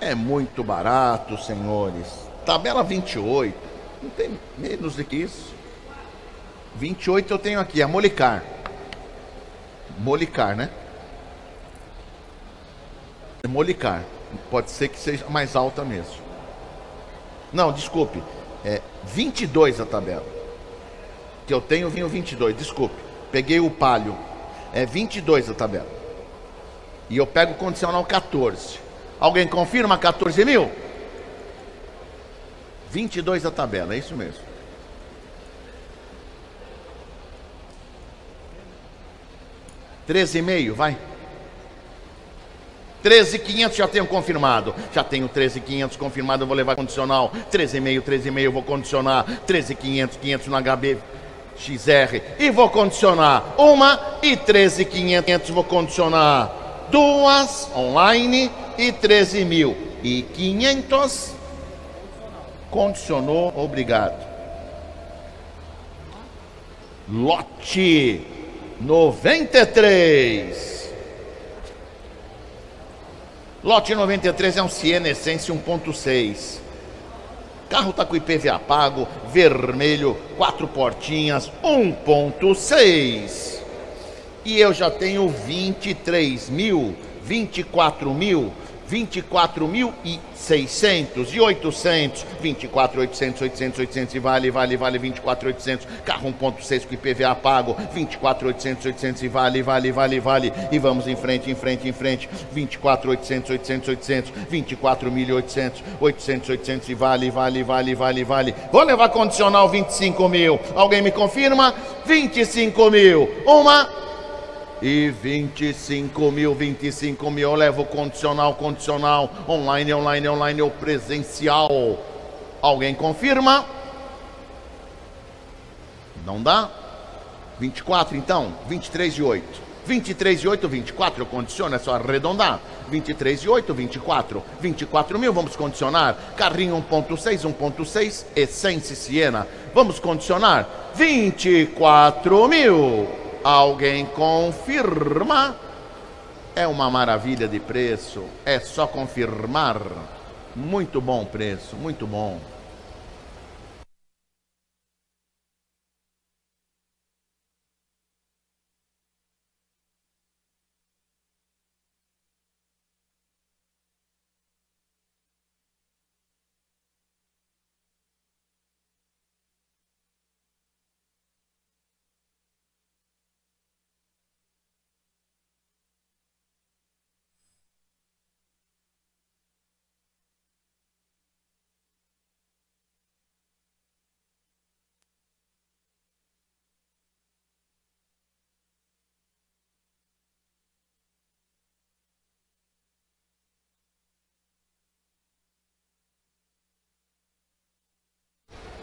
É muito barato, senhores. Tabela 28, não tem menos do que isso. 28 eu tenho aqui, a Molicar. Molicar, né? Molicar. Pode ser que seja mais alta mesmo. Não, desculpe. É 22 a tabela. Que eu tenho vinho 22, desculpe. Peguei o palio. É 22 a tabela. E eu pego o condicional 14. Alguém confirma 14 mil? 22 a tabela, é isso mesmo. Treze e meio, vai. 13,500 já tenho confirmado. Já tenho 13,500 confirmado, eu vou levar condicional. 13,5, 13,5 eu vou condicionar. 13,500, 500 no HB XR. E vou condicionar uma e 13,500 vou condicionar duas online e 13 mil. 500 condicionou, obrigado. Lote 93. Lote 93 é um Siena Essence 1.6. Carro tá com IPVA pago, vermelho, quatro portinhas, 1.6. E eu já tenho 23 mil, 24 mil 24.600 e 800, 24.800, 800, 800 e vale, vale, vale 24.800, carro 1.6 com IPVA pago, 24.800, 800 e vale, vale, vale, vale, e vamos em frente, em frente, em frente, 24.800, 800, 800, 24.800, 800, 800 e vale, vale, vale, vale, vale, vou levar condicional 25 mil, alguém me confirma? 25 mil, uma e 25 mil, 25 mil, eu levo condicional, condicional, online, online, online ou presencial. Alguém confirma? Não dá? 24 então? 23 e 8. 23 e 8, 24, eu condiciono, é só arredondar. 23 e 8, 24. 24 mil, vamos condicionar. Carrinho 1.6, 1.6, Essence Siena. Vamos condicionar. 24 mil. Alguém confirma? É uma maravilha de preço, é só confirmar. Muito bom preço, muito bom.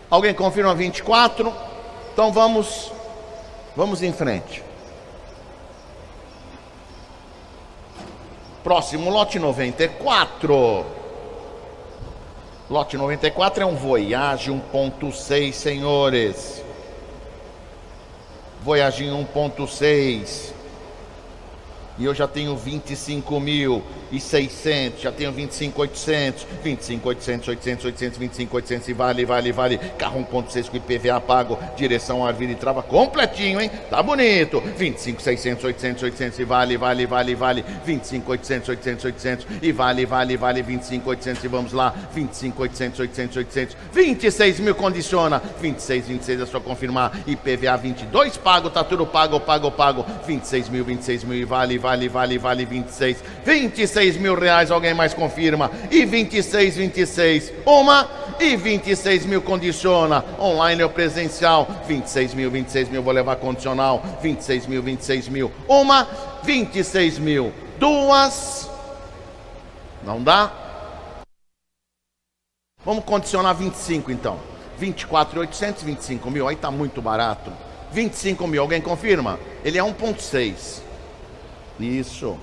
Alguém confirma 24? Então vamos vamos em frente. Próximo lote 94. Lote 94 é um Voyage 1.6, senhores. Voyage 1.6 e eu já tenho 25 mil e 600, já tenho 25 800, 25 800, 800, 800, 25 800 e vale, vale, vale. Carro 1.6 com IPVA pago, direção Arvira e trava completinho, hein? Tá bonito. 25 600, 800, 800 e vale, vale, vale, vale. 25 800, 800, 800 e vale, vale, vale 25 800 e vamos lá. 25 800, 800, 800. 26 mil condiciona. 26, 26 é só confirmar. IPVA 22 pago, tá tudo pago, pago, pago. 26 mil, 26 mil e vale, vale vale, vale, vale 26. 26 mil reais, alguém mais confirma. E 26, 26. Uma e 26 mil condiciona. Online ou presencial. 26 mil, 26 mil, vou levar condicional. 26 mil, 26 mil. Uma, 26 mil. Duas. Não dá? Vamos condicionar 25 então. 24.800, 25 mil. Aí tá muito barato. 25 mil, alguém confirma? Ele é 1.6. Isso.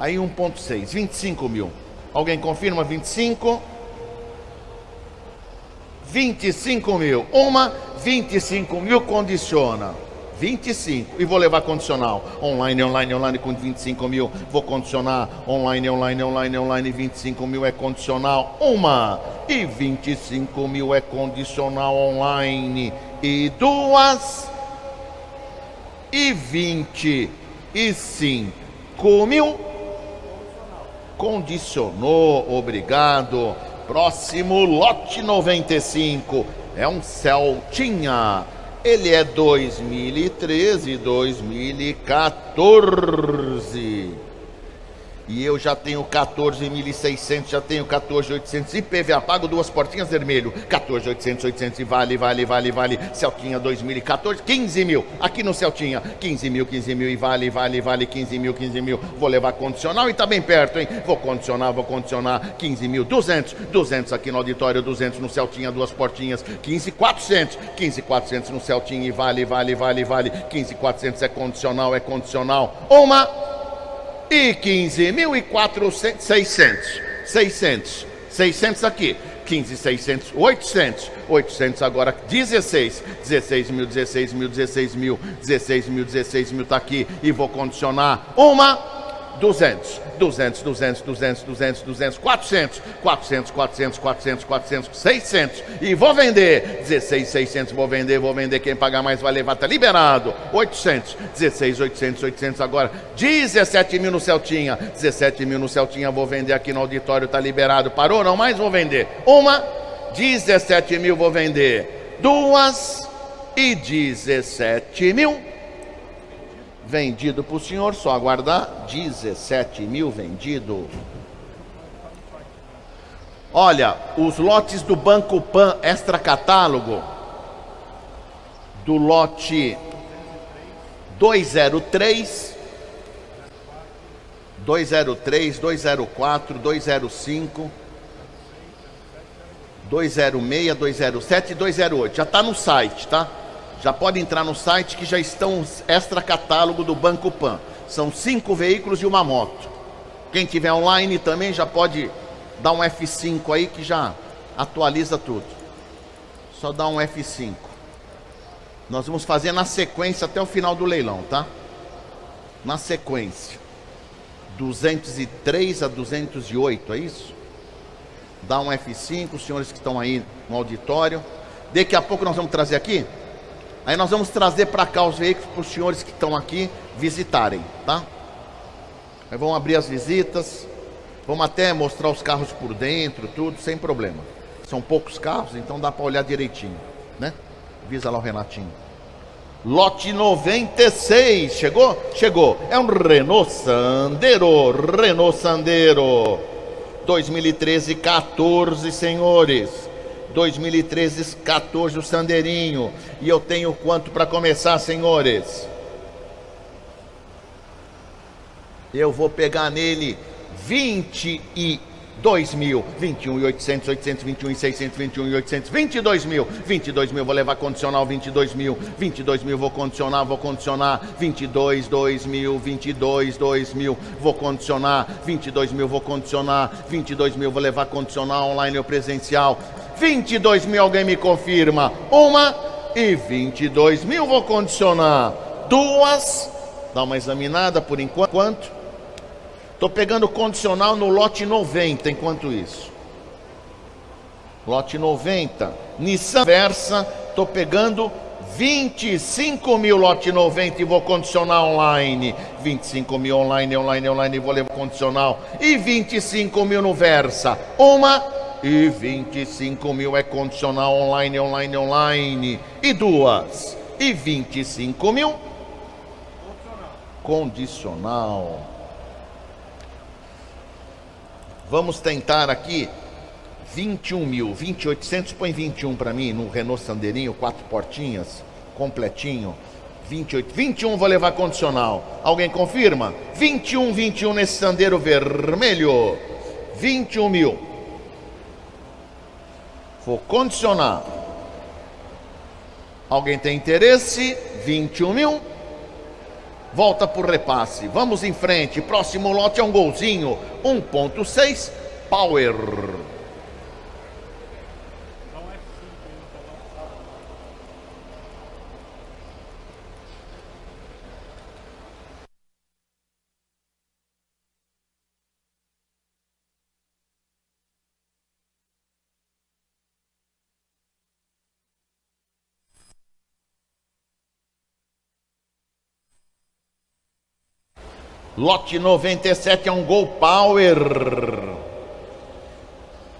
Aí 1.6, 25 mil. Alguém confirma 25? 25 mil. Uma, 25 mil condiciona. 25. E vou levar condicional. Online, online, online com 25 mil. Vou condicionar. Online, online, online, online. 25 mil é condicional. Uma. E 25 mil é condicional online. E duas. E 25 mil. Condicionou. Obrigado. Próximo lote 95. É um Celtinha ele é 2013, 2014. E eu já tenho 14.600, já tenho 14.800 IPVA pago, duas portinhas vermelho. 14.800, 800 e vale, vale, vale, vale. Celtinha 2014, 15 mil. Aqui no Celtinha, 15 mil, 15 mil e vale, vale, vale, 15 mil, 15 mil. Vou levar condicional e tá bem perto, hein? Vou condicionar, vou condicionar. 15 mil, 200, 200 aqui no auditório, 200 no Celtinha, duas portinhas. 15, 400, 15, 400 no Celtinha e vale, vale, vale, vale. 15, 400 é condicional, é condicional. Uma e 15.400, 600, 600, 600 aqui, 15, 600, 800, 800 agora, 16, 16 mil, 16 mil, 16 mil, 16 mil, 16 mil, tá aqui, e vou condicionar uma 200, 200, 200, 200, 200, 200, 400, 400, 400, 400, 400, 600 e vou vender. 16, 600, vou vender, vou vender, quem pagar mais vai levar, tá liberado. 800, 16, 800, 800 agora. 17 mil no Celtinha. 17 mil no Celtinha, vou vender aqui no auditório, tá liberado, parou? Não mais, vou vender. Uma, 17 mil vou vender. Duas. E 17 mil vendido para o senhor, só aguardar. 17 mil vendido. Olha, os lotes do Banco Pan extra catálogo, do lote 203, 203, 204, 205, 206, 207 e 208. Já está no site, tá? Já pode entrar no site que já estão extra catálogo do Banco Pan. São cinco veículos e uma moto. Quem tiver online também já pode dar um F5 aí que já atualiza tudo. Só dá um F5. Nós vamos fazer na sequência até o final do leilão, tá? Na sequência. 203 a 208, é isso? Dá um F5, os senhores que estão aí no auditório. Daqui a pouco nós vamos trazer aqui Aí nós vamos trazer para cá os veículos para os senhores que estão aqui visitarem, tá? Aí vamos abrir as visitas, vamos até mostrar os carros por dentro, tudo, sem problema. São poucos carros, então dá para olhar direitinho, né? Visa lá o Renatinho. Lote 96, chegou? Chegou. É um Renault Sandero, Renault Sandero. 2013, 14, senhores. 2013, 14, o Sandeirinho. E eu tenho quanto para começar, senhores? Eu vou pegar nele 22 mil, 21 e 800, 821 e 621 e 800, 22 mil, 22 mil, vou levar condicional 22 mil, 22 mil, vou condicionar, vou condicionar, 22, 2 mil, 22, 2 mil, vou condicionar, 22 mil, vou condicionar, 22 mil, vou levar condicional online ou presencial, 22 mil, alguém me confirma. Uma e 22 mil, vou condicionar. Duas, dá uma examinada por enquanto. Estou pegando condicional no lote 90, enquanto isso. Lote 90, Nissan Versa, estou pegando 25 mil lote 90 e vou condicionar online. 25 mil online, online, online, vou levar condicional. E 25 mil no Versa. Uma e 25 mil é condicional online, online, online. E duas. E 25 mil. condicional. Vamos tentar aqui 21 mil, 2800, põe 21 para mim no Renault Sandeirinho, quatro portinhas, completinho. 28, 21 vou levar condicional. Alguém confirma? 21, 21 nesse Sandeiro vermelho. 21 mil. Vou condicionar. Alguém tem interesse? 21 mil. Volta por repasse. Vamos em frente. Próximo lote é um golzinho. 1.6 Power. Lote 97 é um Gol Power.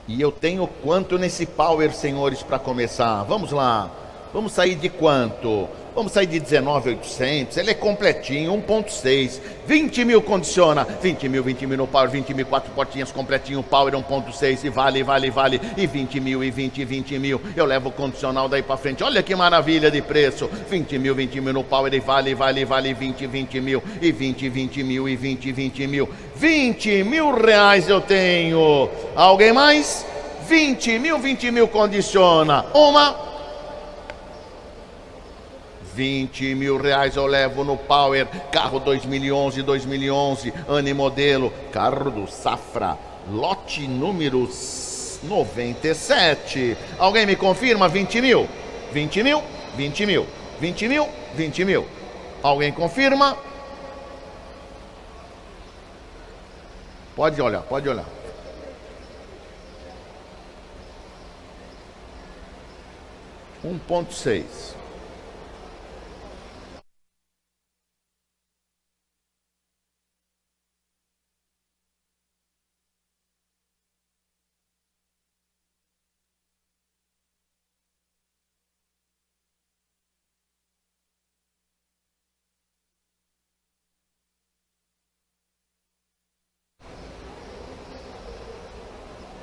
E eu tenho quanto nesse Power, senhores, para começar? Vamos lá. Vamos sair de quanto? Vamos sair de 19,800. Ele é completinho, 1,6. 20 mil condiciona. 20 mil, 20 mil no Power, 20 mil, quatro portinhas completinho. Power 1,6. E vale, vale, vale. E 20 mil, e 20, 20 mil. Eu levo o condicional daí para frente. Olha que maravilha de preço. 20 mil, 20 mil no Power. E vale, vale, vale. 20, 20 mil. E 20, 20 mil. E 20, 20 mil. 20 mil reais eu tenho. Alguém mais? 20 mil, 20 mil condiciona. Uma. 20 mil reais eu levo no Power, carro 2011, 2011, ano e modelo, carro do Safra, lote número 97. Alguém me confirma? 20 mil? 20 mil? 20 mil? 20 mil? 20 mil? Alguém confirma? Pode olhar, pode olhar. Um ponto seis.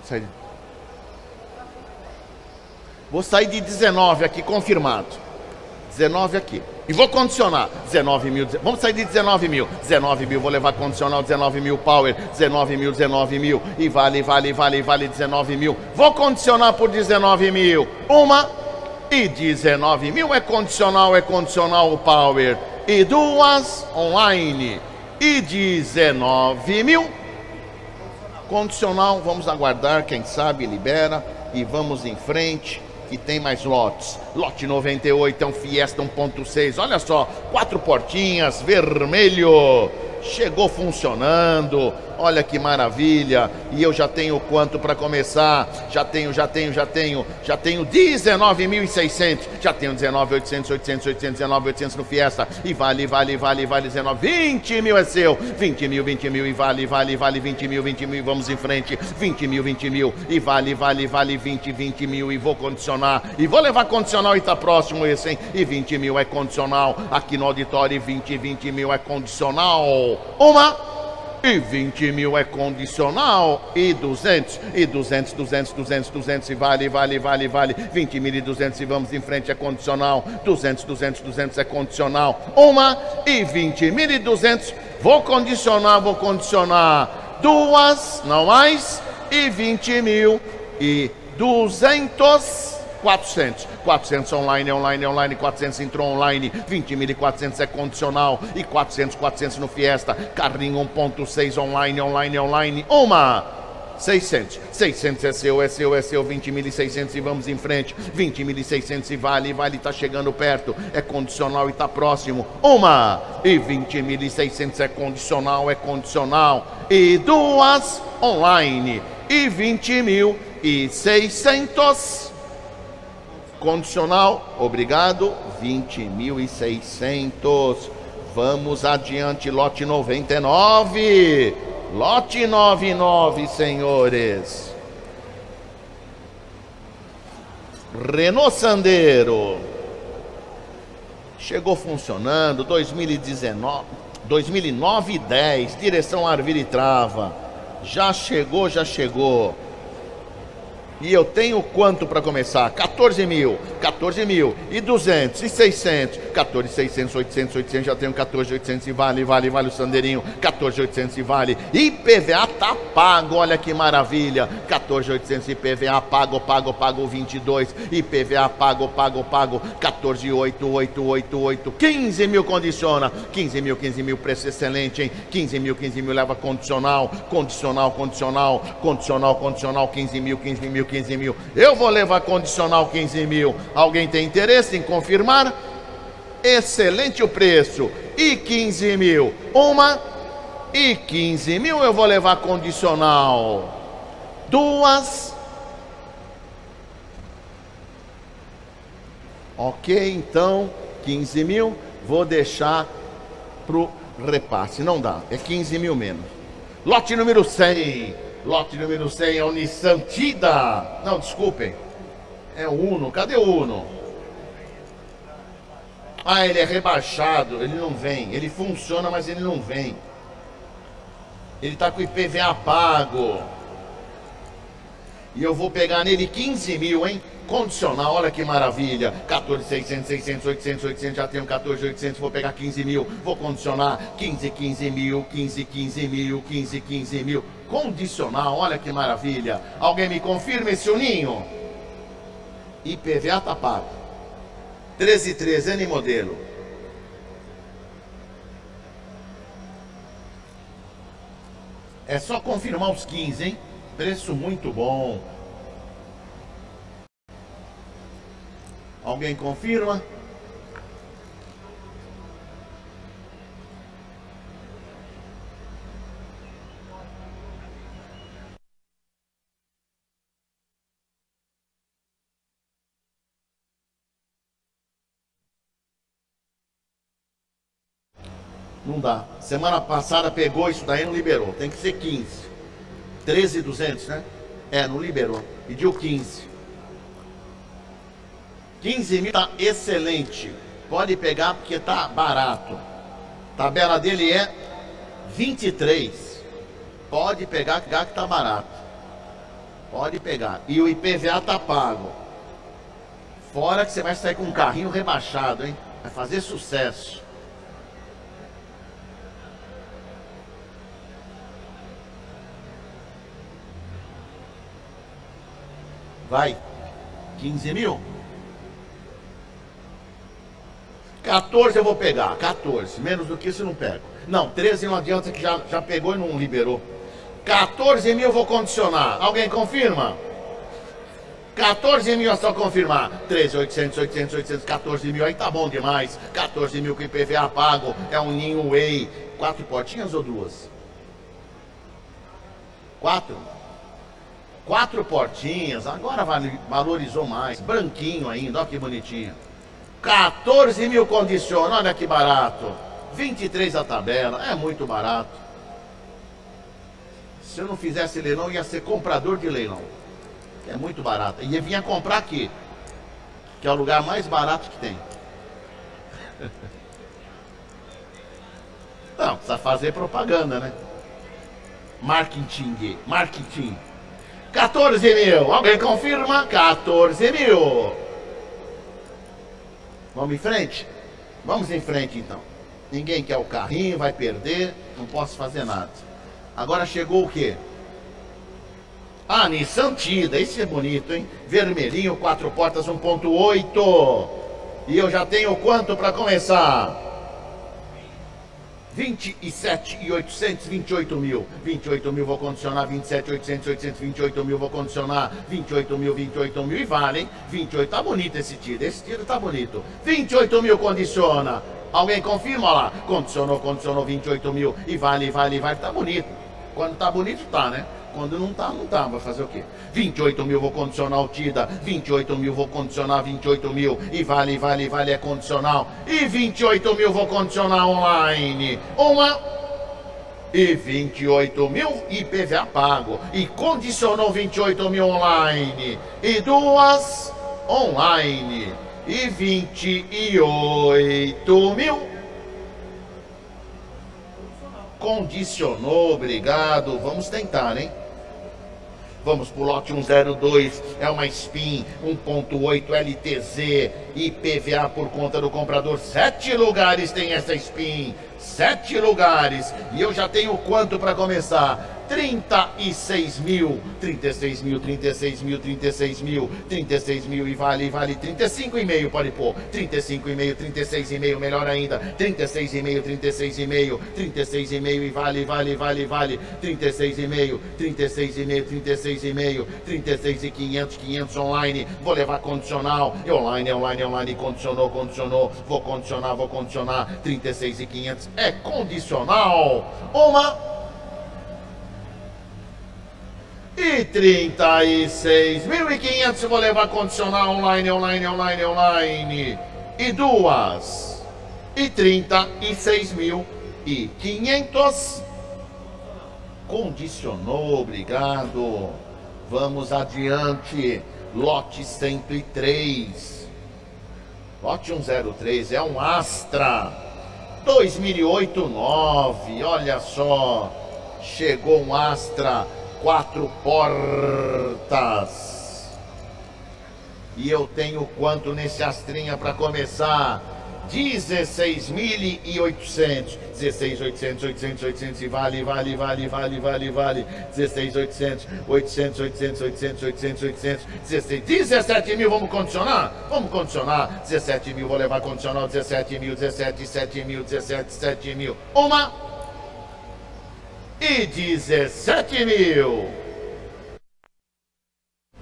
Sai de... Vou sair de 19 aqui, confirmado. 19 aqui. E vou condicionar. 19 mil. Vamos sair de 19 mil. 19 mil, vou levar condicional. 19 mil power. 19 mil, 19 mil. E vale, vale, vale, vale 19 mil. Vou condicionar por 19 mil. Uma. E 19 mil é condicional, é condicional o power. E duas online. E 19 mil Condicional, vamos aguardar, quem sabe libera e vamos em frente que tem mais lotes. Lote 98 é um Fiesta 1.6. Olha só, quatro portinhas, vermelho. Chegou funcionando. Olha que maravilha! E eu já tenho quanto para começar? Já tenho, já tenho, já tenho, já tenho 19.600. Já tenho 19.800, 800, 800, 19.800 no Fiesta. E vale, vale, vale, vale 19. 20 mil é seu. 20 mil, 20 mil e vale, vale, vale 20 mil, 20 mil. Vamos em frente. 20 mil, 20 mil e vale, vale, vale 20, 20 mil. E vou condicionar. E vou levar condicional e tá próximo esse, hein? E 20 mil é condicional. Aqui no auditório, 20, 20 mil é condicional. Uma e 20 mil é condicional, e 200, e 200, 200, 200, 200, e vale, vale, vale, vale, 20 mil e 200 e vamos em frente é condicional, 200, 200, 200 é condicional, uma e 20 mil e 200, vou condicionar, vou condicionar, duas, não mais, e 20 mil e 200 400. 400 online, online, online, 400 entrou online, 20.400 é condicional e 400, 400 no Fiesta. Carrinho 1.6 online, online, online. Uma! 600. 600 é seu, é seu, é seu. 20.600 e vamos em frente. 20.600 e vale, vale, tá chegando perto. É condicional e tá próximo. Uma. E 20.600 é condicional, é condicional. E duas online. E 20.600 Condicional, obrigado, 20.600. Vamos adiante, lote 99. Lote 99, senhores. Renault Sandero. Chegou funcionando, 2019. 2009 e 10, direção Arvira e Trava. Já chegou, já chegou. E eu tenho quanto para começar? 14 mil, 14 mil, e 200, e 600, 14, 600, 800, 800, já tenho 14, 800 e vale, vale, vale o Sandeirinho, 14, 800 e vale. IPVA tá pago, olha que maravilha, 14, 800 IPVA pago, pago, pago 22, IPVA pago, pago, pago, 14, 8, 8, 8, 8, 15 mil condiciona, 15 mil, 15 mil, preço excelente, hein? 15 mil, 15 mil leva condicional, condicional, condicional, condicional, condicional, 15 mil, 15 mil, 15 mil. Eu vou levar condicional 15 mil. Alguém tem interesse em confirmar? Excelente o preço. E 15 mil? Uma. E 15 mil eu vou levar condicional. Duas. Ok, então 15 mil. Vou deixar pro repasse. Não dá, é 15 mil menos. Lote número 100. Lote número 100 é o Nissan Tida. Não, desculpem. É o Uno. Cadê o Uno? Ah, ele é rebaixado. Ele não vem. Ele funciona, mas ele não vem. Ele tá com IPVA pago. E eu vou pegar nele 15 mil, hein? Condicional, olha que maravilha. 14, 600, 600, 800, 800, já tenho 14, 800, vou pegar 15 mil. Vou condicionar 15, 15 mil, 15, 15 mil, 15, 15 mil. Condicional, olha que maravilha. Alguém me confirma esse uninho? IPVA tá pago. 13, 13, N modelo. É só confirmar os 15, hein? Preço muito bom. Alguém confirma? Não dá. Semana passada pegou isso daí e não liberou. Tem que ser 15. 13,200, né? É, não liberou. Pediu 15. 15 mil tá excelente. Pode pegar porque tá barato. Tabela dele é 23. Pode pegar que tá barato. Pode pegar. E o IPVA tá pago. Fora que você vai sair com um carrinho rebaixado, hein? Vai fazer sucesso. Vai. 15 mil? 14 eu vou pegar, 14. Menos do que isso não pego. Não, 13 não adianta que já, já pegou e não liberou. 14 mil eu vou condicionar. Alguém confirma? 14 mil é só confirmar. 13, 800, 800, 800, 14 mil. Aí tá bom demais. 14 mil com IPVA pago. É um ninho Way. Quatro portinhas ou duas? Quatro? Quatro portinhas. Agora valorizou mais. Branquinho ainda. Olha que bonitinho. 14 mil condiciona, olha que barato. 23 a tabela, é muito barato. Se eu não fizesse leilão, ia ser comprador de leilão. É muito barato. E vinha comprar aqui, que é o lugar mais barato que tem. (laughs) Não, precisa fazer propaganda, né? Marketing, marketing. 14 mil, alguém confirma? 14 mil. Vamos em frente? Vamos em frente então. Ninguém quer o carrinho, vai perder, não posso fazer nada. Agora chegou o quê? Ah, Nissan Tida, esse é bonito, hein? Vermelhinho, quatro portas, 1.8. E eu já tenho quanto para começar? 27 e 828 mil. 28 mil vou condicionar, 27, 800, 828 mil vou condicionar, 28 mil, 28 mil e vale, hein? 28, tá bonito esse tiro, esse tiro tá bonito. 28 mil condiciona. Alguém confirma lá? Condicionou, condicionou 28 mil e vale, vale, vale, tá bonito. Quando tá bonito, tá, né? Quando não tá, não tá. Vai fazer o quê? 28 mil vou condicionar o TIDA, 28 mil vou condicionar 28 mil, e vale, vale, vale é condicional, e 28 mil vou condicionar online. Uma e 28 mil IPVA pago, e condicionou 28 mil online, e duas online, e 28 mil Condicionou, obrigado. Vamos tentar, hein? Vamos pro lote 102, é uma SPIN 1.8 LTZ, IPVA por conta do comprador. Sete lugares tem essa SPIN, sete lugares. E eu já tenho quanto para começar? 36 mil, 36 mil, 36 mil, 36 mil, 36 mil e vale, vale 35 e meio, pode pôr, 35 e meio, 36 e meio, melhor ainda, 36 e meio, 36 e meio, 36 e meio e vale, vale, vale, vale, 36 e meio, 36 e meio, 36 e meio, 36 e 500, 500 online, vou levar condicional, e online, online, online, condicionou, condicionou, vou condicionar, vou condicionar, 36 e 500 é condicional, uma e 36.500 vou levar condicional online, online, online, online. E duas. E 36.500. Condicionou, obrigado. Vamos adiante. Lote 103. Lote 103 é um Astra. 2008 9. Olha só. Chegou um Astra quatro portas. E eu tenho quanto nesse astrinha para começar? 16.800, 16.800, 800, 800 e vale, vale, vale, vale, vale, vale, 16.800, 800, 800, 800, 800, 800, 16, 17 mil, vamos condicionar? Vamos condicionar, 17 mil, vou levar condicional, 17 mil, 17, 7 mil, 17, 7 mil, uma, e 17 mil.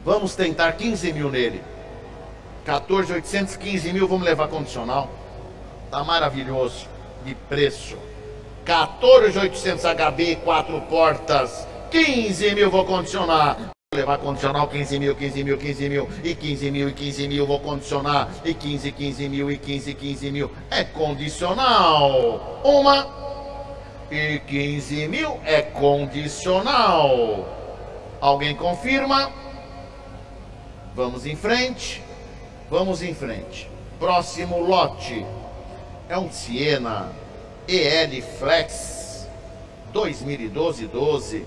Vamos tentar 15 mil nele. 14, 815 mil, vamos levar condicional. Tá maravilhoso de preço. 14,800 HB, quatro portas. 15 mil vou condicionar. Vou levar condicional 15 mil, 15 mil, 15 mil, e 15 mil, e 15 mil, vou condicionar, e 15, 15 mil, e 15, 15 mil, é condicional. Uma, e 15 mil é condicional. Alguém confirma? Vamos em frente. Vamos em frente. Próximo lote é um Siena EL Flex 2012-12.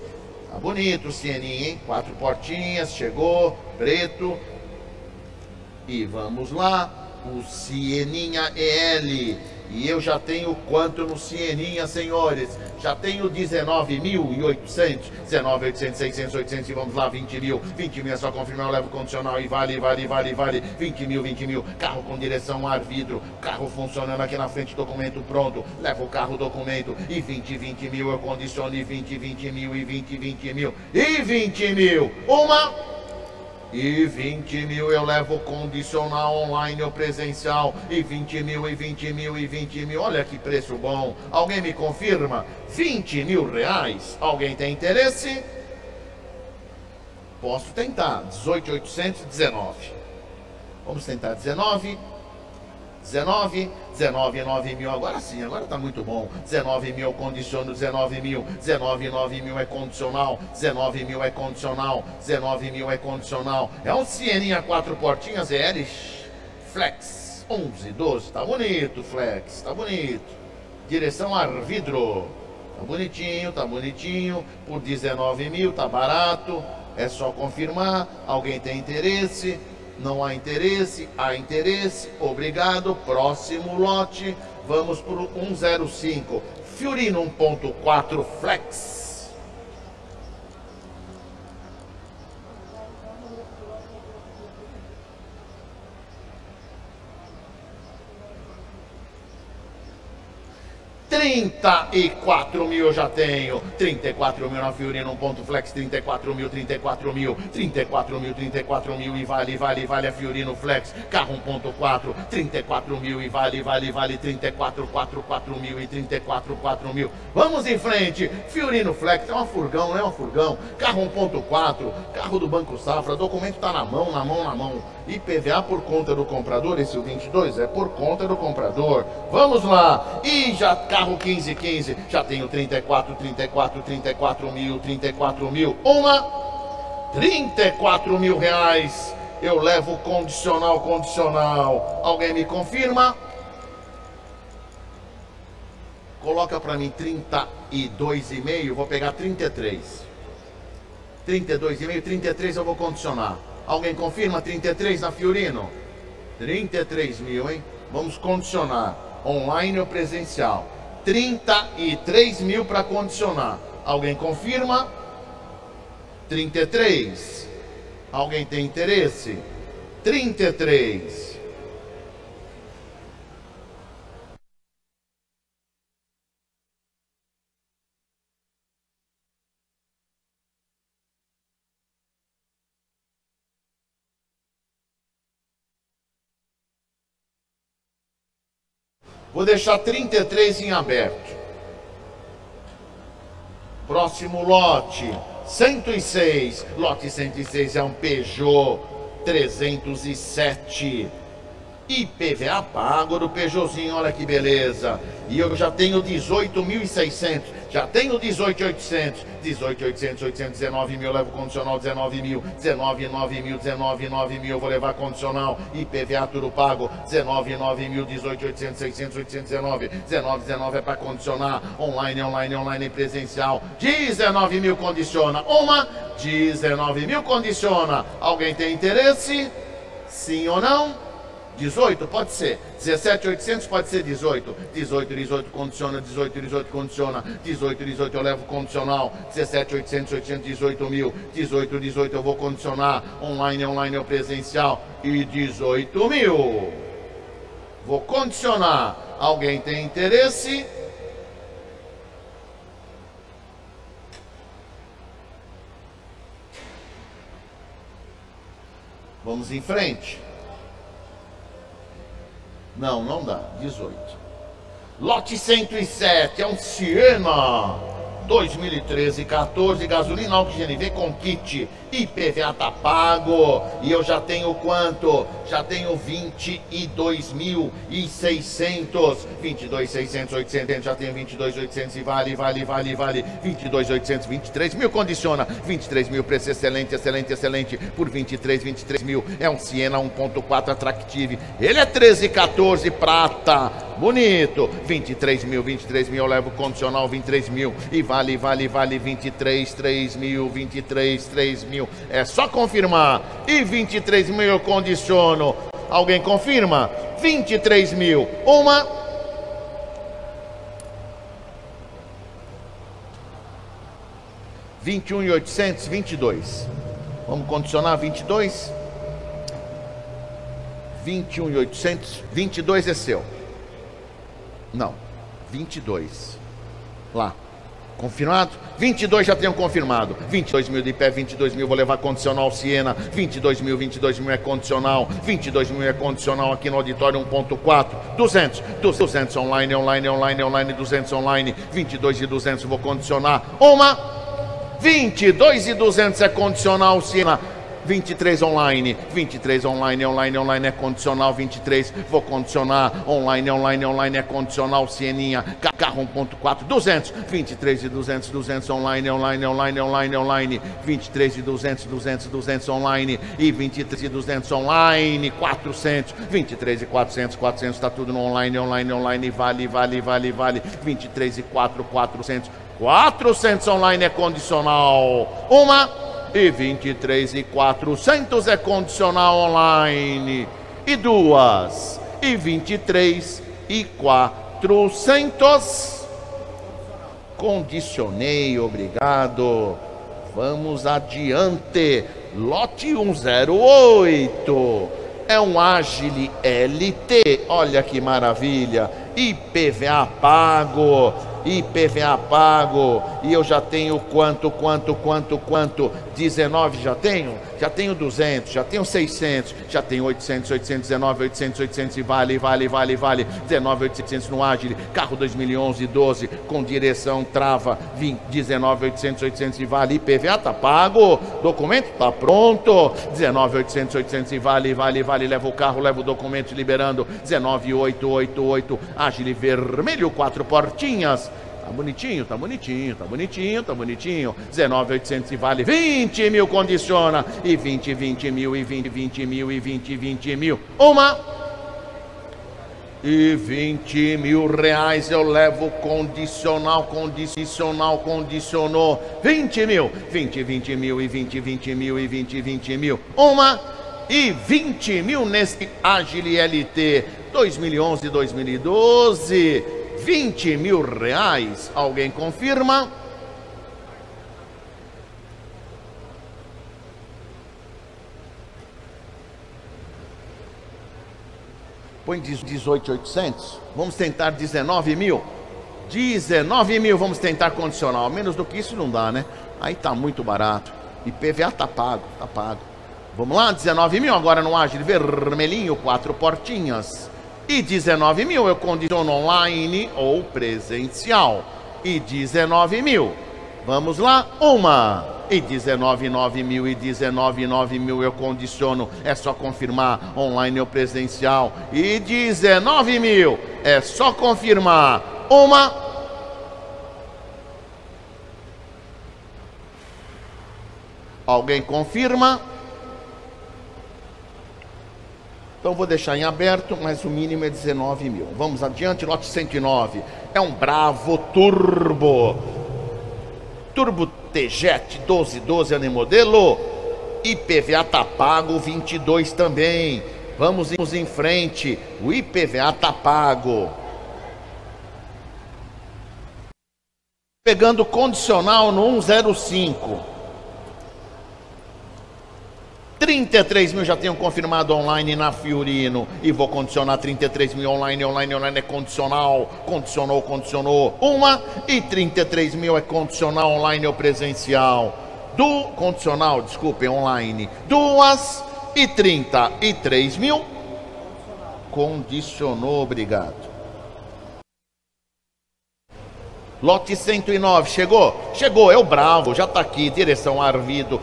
Tá bonito o Sieninha, hein? Quatro portinhas, chegou, preto. E vamos lá, o Sieninha EL e eu já tenho quanto no Cieninha, senhores? Já tenho 19.800, 19.800, 600, 800 e vamos lá, 20 mil. 20 mil é só confirmar, eu levo condicional e vale, vale, vale, vale. 20 mil, 20 mil. Carro com direção ar vidro, carro funcionando aqui na frente, documento pronto. Levo o carro, documento e 20, 20 mil. Eu condiciono e 20, 20 mil e 20, 20 mil e 20 mil. Uma e 20 mil eu levo condicional online ou presencial. E 20 mil, e 20 mil, e 20 mil. Olha que preço bom. Alguém me confirma? 20 mil reais. Alguém tem interesse? Posso tentar. 18,819. Vamos tentar 19. 19, 19, 9 mil, agora sim, agora tá muito bom. 19 mil eu condiciono, 19 mil, 19, 9 mil é condicional, 19 mil é condicional, 19 mil é condicional. É um Sieninha quatro portinhas EL Flex 11, 12, tá bonito, Flex, tá bonito. Direção ar vidro, tá bonitinho, tá bonitinho. Por 19 mil, tá barato. É só confirmar. Alguém tem interesse? Não há interesse? Há interesse. Obrigado. Próximo lote. Vamos para o 105. Fiorino 1.4 Flex. 34 mil eu já tenho. 34 mil na Fiorino, um ponto flex, 34 mil, 34 mil, 34 mil, 34 mil e vale, vale, vale a Fiorino Flex. Carro 1.4, 34 mil e vale, vale, vale, 34, 4, 4 mil e 34, 4 mil. Vamos em frente. Fiorino Flex, é uma furgão, não é uma furgão. Carro 1.4, carro do Banco Safra, documento tá na mão, na mão, na mão. IPVA por conta do comprador, esse o 22 é por conta do comprador. Vamos lá. E já carro 1515, já tenho 34, 34, 34 mil, 34 mil. Uma, 34 mil reais. Eu levo condicional, condicional. Alguém me confirma? Coloca para mim 32,5, vou pegar 33. 32,5, 33 eu vou condicionar. Alguém confirma 33 na Fiorino? 33 mil, hein? Vamos condicionar. Online ou presencial? 33 mil para condicionar. Alguém confirma? 33. Alguém tem interesse? 33. Vou deixar 33 em aberto. Próximo lote, 106. Lote 106 é um Peugeot 307. IPVA pago do Peugeotzinho, olha que beleza. E eu já tenho 18.600, já tenho 18.800, 18.800, 819 mil, levo condicional 19 mil, 19, 9 mil, 19, 9 mil, vou levar condicional, IPVA tudo pago, 19, 9 mil, 18.800, 600, 819, 19, 19 é para condicionar, online, online, online, presencial, 19 mil condiciona, uma, 19 mil condiciona, alguém tem interesse? Sim ou não? 18 pode ser. 17,800 pode ser 18. 18, 18 condiciona, 18, 18 condiciona. 18, 18 eu levo condicional. 17,800, 818 mil. 18, 18 eu vou condicionar. Online, online ou presencial. E 18 mil. Vou condicionar. Alguém tem interesse? Vamos em frente. Não, não dá. 18. Lote 107 é um Siena 2013 14 gasolina GNV com kit. IPVA tá pago. E eu já tenho quanto? Já tenho 22.600 22.600 800 já tenho 22.800 e vale, vale, vale, vale. 22.800 23 mil condiciona. 23 mil preço excelente, excelente, excelente. Por 23, 23 mil. É um Siena 1.4 Attractive ele é 13 14 prata bonito 23 mil, 23 mil eu levo condicional 23 mil e vale, vale, vale 23, 3 mil 23, 3 mil. É só confirmar. E 23 mil eu condiciono. Alguém confirma? 23 mil. Uma. Vinte e um e oitocentos, vinte e dois. Vamos condicionar vinte e dois. Vinte e um e oitocentos, vinte e dois é seu. Não, vinte e dois. Lá. Confirmado? 22 já tenho confirmado. 22 mil de pé, 22 mil vou levar condicional Siena. 22 mil, 22 mil é condicional. 22 mil é condicional aqui no auditório 1.4. 200, 200 online, online, online, online, 200 online. 22 e 200 vou condicionar. Uma. 22 e 200 é condicional Siena. 23 online, 23 online, online, online é condicional, 23 vou condicionar, online, online, online é condicional, Sieninha, carro 1.4, 200, 23 e 200, 200 online, online, online, online, online, 23 e 200, 200, 200 online e 23 e 200 online, 400, 23 e 400, 400 está tudo no online, online, online, vale, vale, vale, vale, 23 e 4, 400, 400 online é condicional, uma e 23 e 400 é condicional online. E duas e 23 e 400 condicionei, obrigado. Vamos adiante. Lote 108 é um Agile LT. Olha que maravilha. IPVA pago IPVA pago, e eu já tenho quanto, quanto, quanto, quanto, 19 já tenho, já tenho 200, já tenho 600, já tenho 800, 819, 800, 800 e vale, vale, vale, vale, 19, 800 no Agile, carro 2011, 12, com direção, trava, 20, 19, 800, 800 e vale, IPVA tá pago, documento tá pronto, 19, 800, 800 e vale, vale, vale, leva o carro, leva o documento liberando, 19, 888, Agile vermelho, quatro portinhas, Tá bonitinho, tá bonitinho, tá bonitinho, tá bonitinho. 19,800 e vale 20 mil, condiciona. E 20, 20 mil, e 20, 20 mil, e 20, 20 mil. Uma. e 20 mil reais eu levo condicional, condicional, condicionou 20 mil, 20, 20 mil e 20, 20 mil e 20, 20 mil. Uma e 20 mil nesse Agile LT 2011, 2012. 20 mil reais. Alguém confirma? Põe 18,800. Vamos tentar 19 mil. 19 mil, vamos tentar condicional. Menos do que isso não dá, né? Aí tá muito barato. E PVA tá pago, tá pago. Vamos lá, 19 mil agora no Agile vermelhinho, quatro portinhas. E 19 mil eu condiciono online ou presencial. E 19 mil. Vamos lá, uma e 19, 9 mil e 19, 9 mil eu condiciono, é só confirmar online ou presencial. E 19 mil, é só confirmar. Uma. Alguém confirma? Então vou deixar em aberto, mas o mínimo é 19 mil. Vamos adiante, lote 109. É um Bravo Turbo. Turbo T-Jet 1212 ano modelo. IPVA tá pago 22 também. Vamos em frente. O IPVA tá pago. Pegando condicional no 105. 33 mil já tenho confirmado online na Fiorino e vou condicionar 33 mil online, online, online é condicional, condicionou, condicionou. Uma e 33 mil é condicional online ou presencial. Do condicional, desculpe, online. Duas e 33 mil. Condicionou, obrigado. Lote 109, chegou? Chegou, é o Bravo, já está aqui, direção Arvido,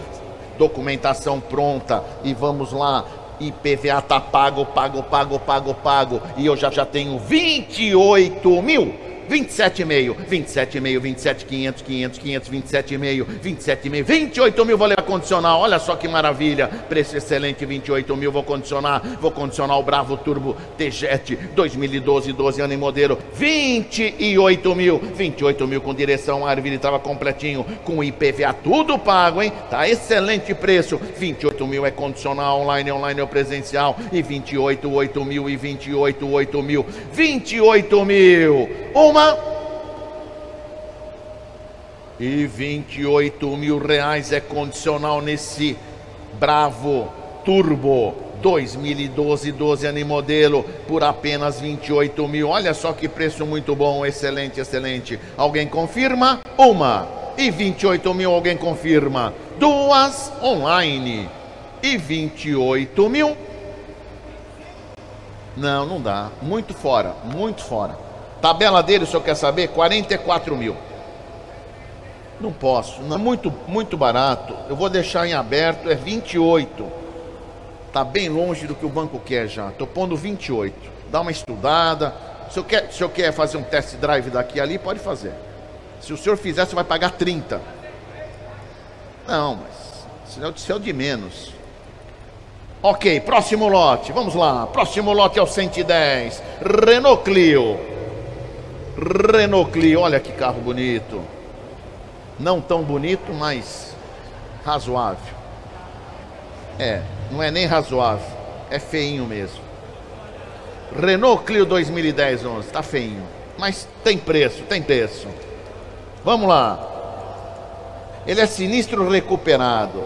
documentação pronta e vamos lá. IPVA tá pago, pago, pago, pago, pago. E eu já, já tenho 28 mil 27,5, 27,5, 27, 500, 500, 500, 27,5, 27,5, 28 mil vou levar condicional. Olha só que maravilha. Preço excelente, 28 mil vou condicionar. Vou condicionar o Bravo Turbo T-Jet 2012, 12 anos em modelo. 28 mil, 28 mil com direção Arville, estava completinho. Com IPVA tudo pago, hein? Tá excelente preço. 28 mil é condicional online, online ou presencial. E 28, 8 mil e 28, 8 mil. 28 mil. Uma e 28 mil reais é condicional nesse Bravo Turbo 2012, 12 ano modelo por apenas 28 mil. Olha só que preço muito bom, excelente, excelente. Alguém confirma? Uma e 28 mil. Alguém confirma? Duas online e 28 mil. Não, não dá. Muito fora, muito fora. Tabela dele, o senhor quer saber? 44 mil. Não posso, não é muito, muito barato. Eu vou deixar em aberto, é 28. Está bem longe do que o banco quer já. Estou pondo 28. Dá uma estudada. Se senhor quer, se senhor quer fazer um test drive daqui ali, pode fazer. Se o senhor fizer, você vai pagar 30. Não, mas senão é o de menos. Ok, próximo lote. Vamos lá. Próximo lote é o 110. Renault Clio. Renault Clio, olha que carro bonito. Não tão bonito, mas razoável. É, não é nem razoável, é feinho mesmo. Renault Clio 2010 11, tá feinho, mas tem preço, tem preço. Vamos lá. Ele é sinistro recuperado.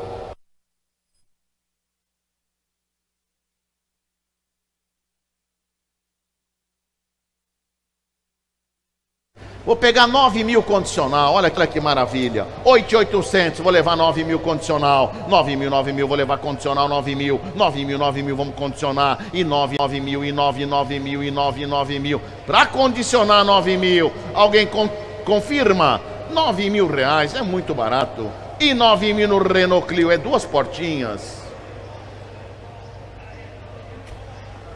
Vou pegar 9 mil condicional, olha que maravilha. 8,800, vou levar 9 mil condicional. 9 mil, 9 mil, vou levar condicional 9 mil. 9 mil, 9 mil, vamos condicionar. E 9, 9 mil, e 9, 9 mil, e 9, 9 mil. Para condicionar 9 mil, alguém con confirma? 9 mil reais, é muito barato. E 9 mil no Renault Clio, é duas portinhas.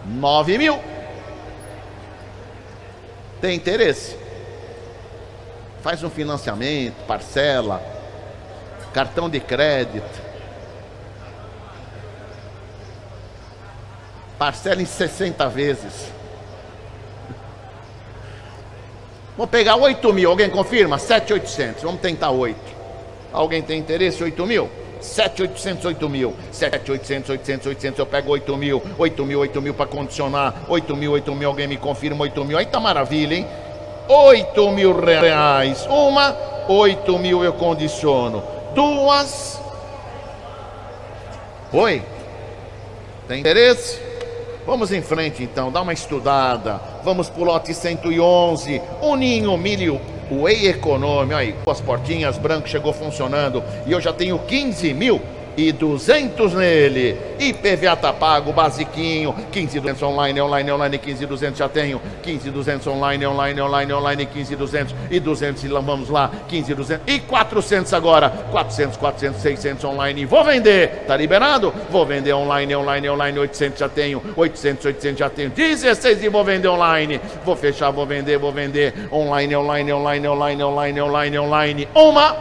9 mil. Tem interesse? Faz um financiamento, parcela, cartão de crédito. Parcela em 60 vezes. Vou pegar 8 mil, alguém confirma? 7,800, vamos tentar 8. Alguém tem interesse? 8 mil? 7,800, 8 mil. 7,800, 800, 800, eu pego 8 mil. 8 mil, 8 mil para condicionar. 8 mil, 8 mil, alguém me confirma 8 mil. Aí tá maravilha, hein? 8 mil reais. Uma, 8 mil eu condiciono. Duas. Oi? Tem interesse? Vamos em frente então, dá uma estudada. Vamos pro lote 111. Um ninho, milho, Whey Econômico. Aí, as portinhas branco chegou funcionando. E eu já tenho 15 mil e 200 nele. IPVA tá pago, basiquinho. 15 200 online, online, online, 15 200 já tenho. 15 200 online, online, online, online, 15 200 e 200 e vamos lá, 15 200 e 400 agora. 400, 400, 600 online. Vou vender. Tá liberado? Vou vender online, online, online, 800 já tenho. 800, 800 já tenho. 16 e vou vender online. Vou fechar, vou vender, vou vender online, online, online, online, online, online, online. Uma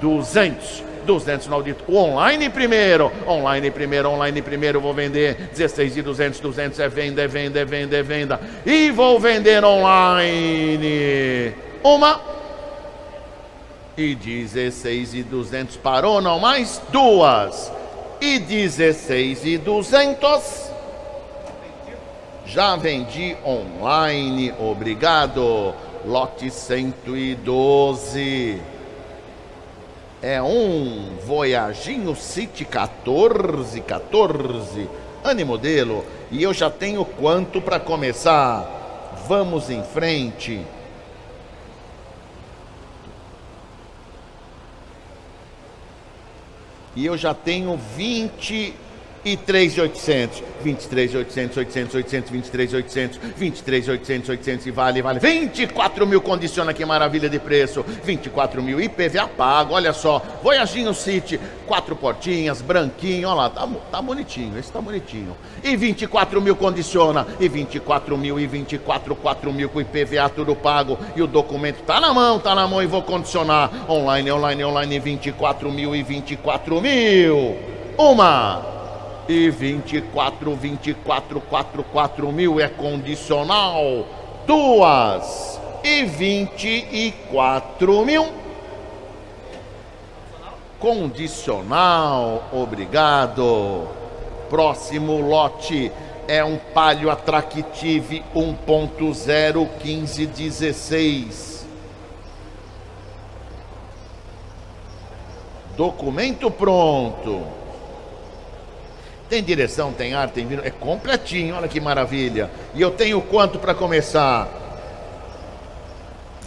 200 200 no audito. O online primeiro, online primeiro, online primeiro, vou vender 16 e 200, 200 é venda, é venda, é venda, é venda. E vou vender online. Uma e 16 e 200 parou, não mais duas. E 16 e 200 já vendi online, obrigado. Lote 112 é um Voyaginho City 14, 14, ano modelo, e eu já tenho quanto para começar. Vamos em frente. E eu já tenho 20 e 3,800, 23,800, 800, 800, 23,800, 23,800, 800 e vale, vale, 24 mil condiciona, que maravilha de preço, 24 mil IPVA pago, olha só, Voyaginho City, quatro portinhas, branquinho, olha lá, tá, tá bonitinho, esse tá bonitinho, e 24 mil condiciona, e 24 mil, e 24, 4 mil com IPVA tudo pago, e o documento tá na mão, tá na mão e vou condicionar, online, online, online, 24 mil e 24 mil, uma e 24, 24, 4, 4 mil é condicional. Duas e 24 mil. Condicional, obrigado. Próximo lote é um Palio Attractive 1.0 1516. Documento pronto. Tem direção, tem ar, tem vino, é completinho, olha que maravilha. E eu tenho quanto para começar?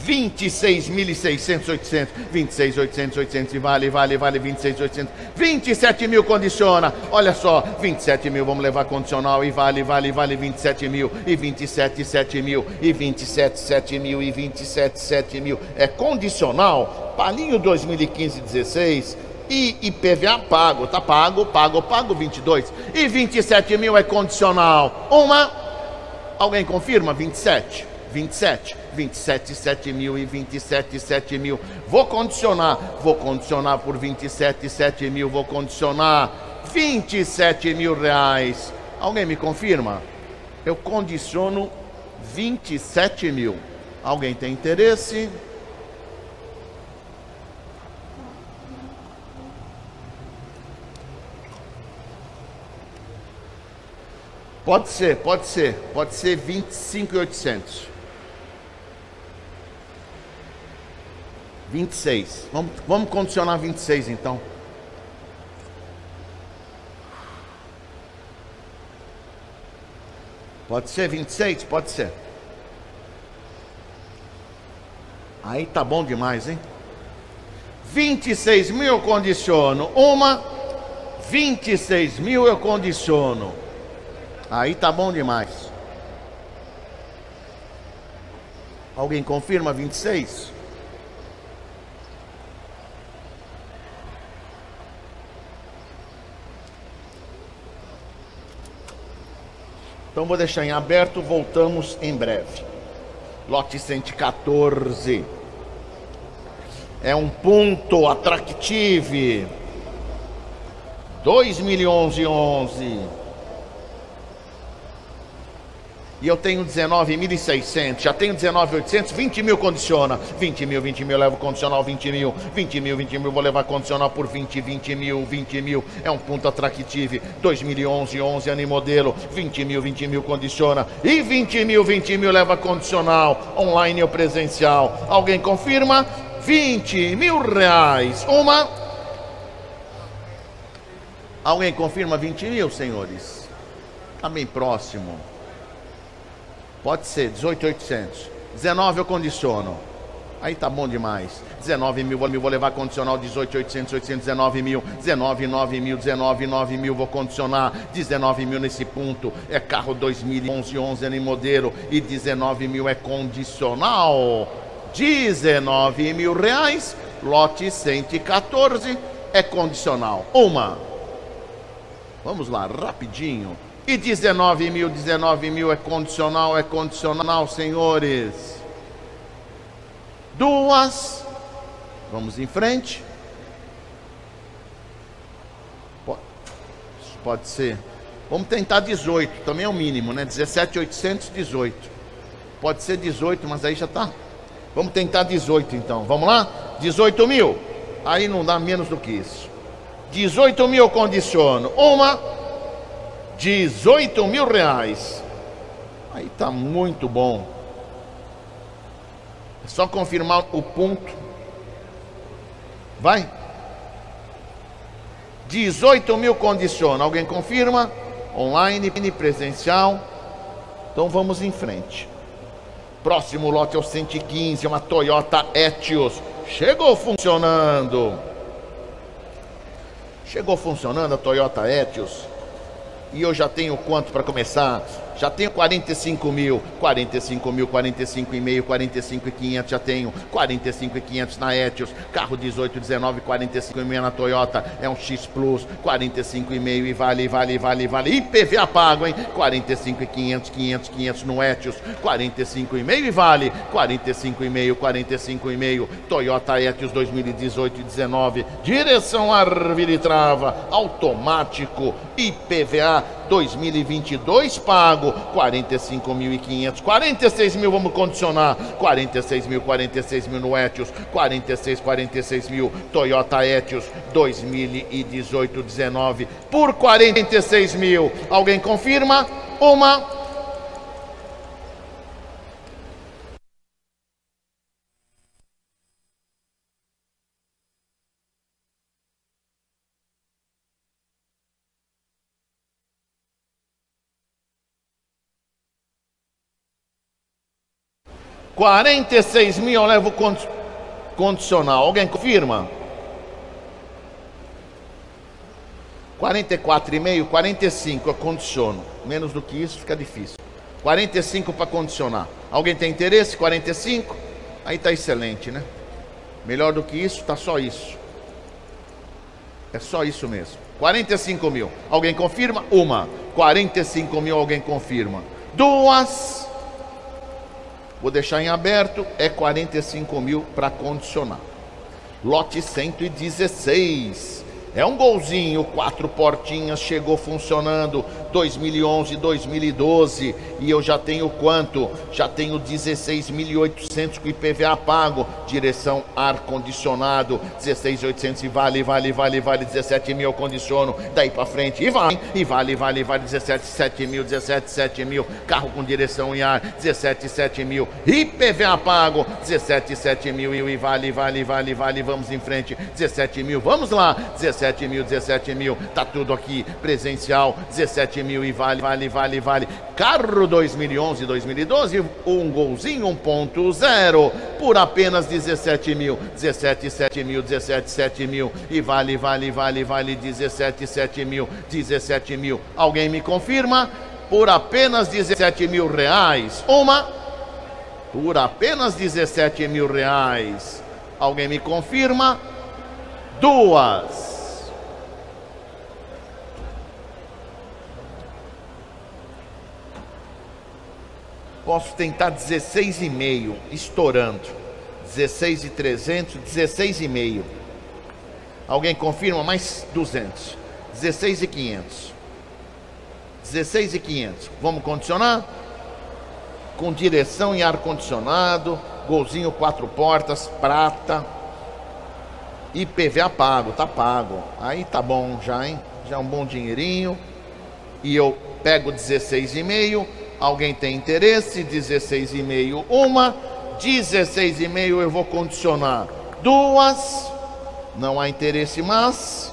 26.600, 800, 26, 800, 800 e vale, vale, vale, 26, 800, 27 mil condiciona, olha só, 27 mil, vamos levar condicional e vale, vale, vale, 27 mil. E 27, 7 mil. E 27, 7 mil. E 27, 7 mil, é condicional, palinho 2015, 16, e IPVA pago, tá pago, pago, pago 22. E 27 mil é condicional. Uma, alguém confirma? 27, 27, 27, 7 mil e 27, 7 mil. Vou condicionar, vou condicionar por 27, 7 mil, vou condicionar 27 mil reais. Alguém me confirma? Eu condiciono 27 mil. Alguém tem interesse? Pode ser, pode ser. Pode ser 25,800. 26. Vamos, vamos condicionar 26 então. Pode ser 26? Pode ser. Aí tá bom demais, hein? 26 mil eu condiciono. Uma. 26 mil eu condiciono. Aí tá bom demais. Alguém confirma 26? Então vou deixar em aberto, voltamos em breve. Lote 114. É um ponto atractivo. 2 milhões e 11. E eu tenho 19.600, já tenho 19.800, 20 mil condiciona, 20 mil, 20 mil, levo condicional 20 mil, 20 mil, 20 mil, vou levar condicional por 20, 20 mil, 20 mil, é um ponto atractivo, 2011, 11 ano e modelo, 20 mil, 20 mil condiciona, e 20 mil, 20 mil leva condicional, online ou presencial, alguém confirma? 20 mil reais, uma... Alguém confirma 20 mil, senhores? Está bem próximo. Pode ser, 18,800. 19 eu condiciono. Aí tá bom demais. 19 mil, vou levar condicional 18,800, 819 mil, 19, 9 mil, 19, 9 mil, vou condicionar 19 mil nesse ponto. É carro 2011, 11 ano em modelo e 19 mil é condicional. 19 mil reais, lote 114 é condicional. Uma. Vamos lá, rapidinho. E 19 mil, 19 mil é condicional, é condicional, senhores. Duas. Vamos em frente. Pode, pode ser. Vamos tentar 18, também é o mínimo, né? 17,818. Pode ser 18, mas aí já tá. Vamos tentar 18 então. Vamos lá? 18 mil. Aí não dá menos do que isso. 18 mil condiciono. Uma. 18 mil reais. Aí tá muito bom. É só confirmar o ponto. Vai. 18 mil condiciona. Alguém confirma? Online, presencial. Então vamos em frente. Próximo lote é o 115, uma Toyota Etios. Chegou funcionando. Chegou funcionando a Toyota Etios. E eu já tenho quanto para começar? Já tenho 45 mil, 45 mil, 45 e meio, 45 e 500 já tenho, 45 e 500 na Etios, carro 18, 19, 45 e meio na Toyota, é um X Plus, 45 e meio e vale, vale, vale, vale, IPVA pago, hein? 45 e 500, 500, 500 no Etios, 45 e meio e vale, 45 e meio, 45 e meio, Toyota Etios 2018 e 19, direção árvore trava, automático, IPVA 2022 pago 45.500, 46 mil vamos condicionar, 46 mil, 46 mil no Etios, 46, 46 mil Toyota Etios 2018 19 por 46 mil. Alguém confirma? Uma 46 mil eu levo condicional. Alguém confirma? 44,5, 45 eu condiciono. Menos do que isso fica difícil. 45 para condicionar. Alguém tem interesse? 45? Aí tá excelente, né? Melhor do que isso, tá só isso. É só isso mesmo. 45 mil. Alguém confirma? Uma. 45 mil, alguém confirma. Duas. Vou deixar em aberto, é 45 mil para condicionar. Lote 116. É um golzinho, quatro portinhas, chegou funcionando 2011, 2012 e eu já tenho quanto? Já tenho 16.800 com IPVA pago, direção ar condicionado, 16.800 e vale, vale, vale, vale 17 mil condiciono, daí para frente e vai, e vale, vale, vale 17, 7 mil, 17, 7 mil, carro com direção em ar, 17, 7 mil, IPVA pago, 17, 7 mil e vale, vale, vale, vale, vamos em frente, 17 mil, vamos lá, 17 17 mil, 17 mil, tá tudo aqui presencial, 17 mil e vale, vale, vale, vale. Carro 2011, 2012, um golzinho 1.0 por apenas 17 mil, 17, 7 mil, 17, 7 mil e vale, vale, vale, vale 17, 7 mil, 17 mil. Alguém me confirma? Por apenas 17 mil reais. Uma por apenas 17 mil reais. Alguém me confirma? Duas. Posso tentar 16,5, estourando. 16,300, 16,5. Alguém confirma? Mais 200. 16,500. 16,500. Vamos condicionar? com direção e ar-condicionado, golzinho quatro portas, prata. IPVA pago, tá pago. Aí tá bom já, hein? Já é um bom dinheirinho. E eu pego 16,5. Alguém tem interesse? 16,5 uma. 16,5 eu vou condicionar duas. Não há interesse mais.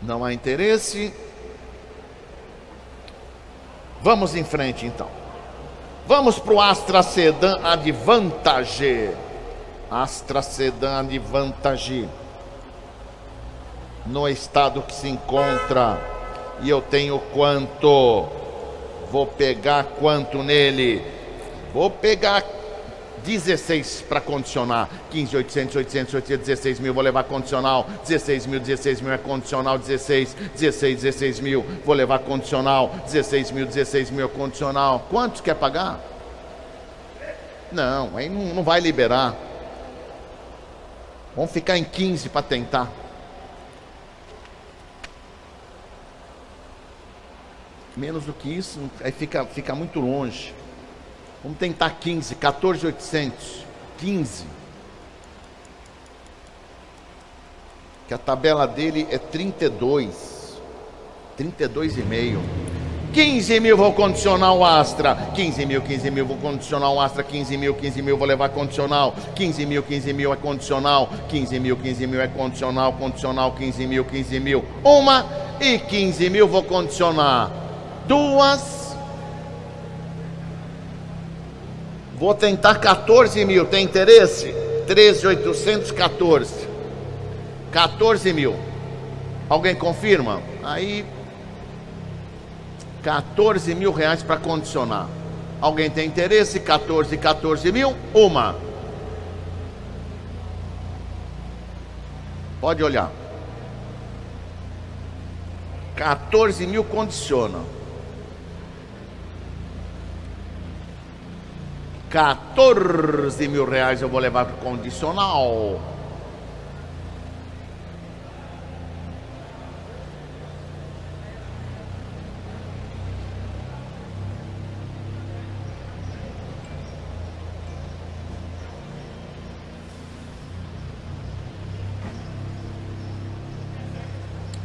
Não há interesse. Vamos em frente então. Vamos para o Astra Sedan Advantage. Astra Sedan Advantage. No estado que se encontra. E eu tenho quanto? Vou pegar quanto nele? Vou pegar 16 para condicionar. 15, 800, 800, 800, 16 mil. Vou levar condicional. 16 mil, 16 mil é condicional. 16, 16, 16 mil. Vou levar condicional. 16 mil, 16 mil é condicional. Quantos quer pagar? Não, aí não, não vai liberar. Vamos ficar em 15 para tentar. Menos do que isso, aí fica, fica muito longe. Vamos tentar 15, 14,800. 15. Que a tabela dele é 32. 32,5. 15 mil vou condicionar o Astra. 15 mil, 15 mil vou condicionar o Astra. 15 mil, 15 mil vou levar condicional. 15 mil, 15 mil é condicional. 15 mil, 15 mil é condicional. Condicional, 15 mil, 15 mil. Uma e 15 mil vou condicionar. Duas Vou tentar 14 mil, tem interesse? 13,814. 14 mil. Alguém confirma? Aí, 14 mil reais para condicionar. Alguém tem interesse? 14, 14 mil? Uma. Pode olhar. 14 mil condiciona. 14 mil reais eu vou levar para condicional.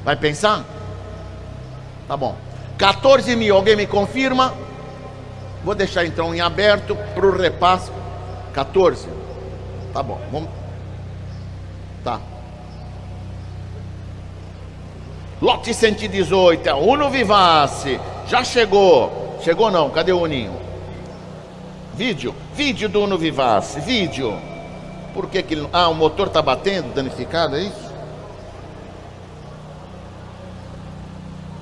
Vai pensar? Tá bom. 14 mil, alguém me confirma? Vou deixar então em aberto para o repasse. 14. Tá bom, vamos. Tá. Lote 118, é Uno Vivace. Já chegou. Chegou não, cadê o Uninho? Vídeo, vídeo do Uno Vivace, vídeo. Por que que ele... Ah, o motor tá batendo, danificado, é isso?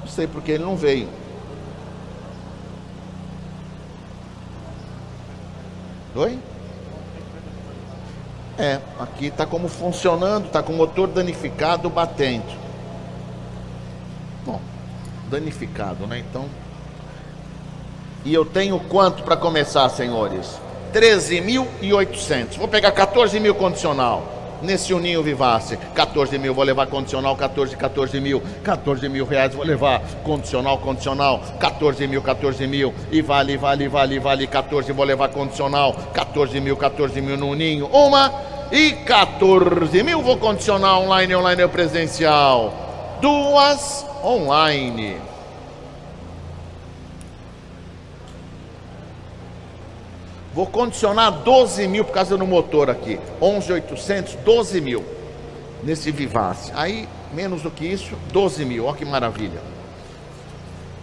Não sei porque ele não veio. Oi? É, aqui está como funcionando, está com o motor danificado batendo. Bom, danificado, né? Então. E eu tenho quanto para começar, senhores? 13.800. Vou pegar 14 mil condicional nesse uninho vivace. 14 mil, vou levar condicional, 14, 14 mil, 14 mil reais, vou levar condicional, condicional, 14 mil, 14 mil, e vale, vale, vale, vale, 14, vou levar condicional, 14 mil, 14 mil no uninho, uma, e 14 mil vou condicionar online, online ou presencial, duas online. Vou condicionar 12 mil por causa do motor aqui. 11,800, 12 mil nesse Vivace. Aí, menos do que isso, 12 mil. Olha que maravilha.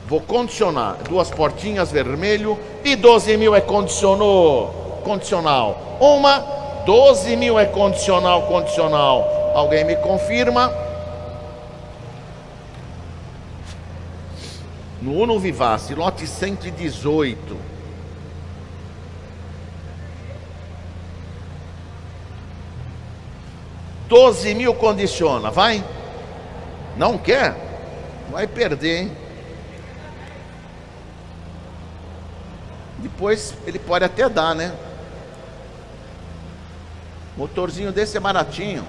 Vou condicionar duas portinhas vermelho e 12 mil é condicionou, condicional. Uma, 12 mil é condicional, condicional. Alguém me confirma? No Uno Vivace, lote 118. 12 mil condiciona, vai? Não quer? Vai perder, hein? Depois ele pode até dar, né? Motorzinho desse é baratinho.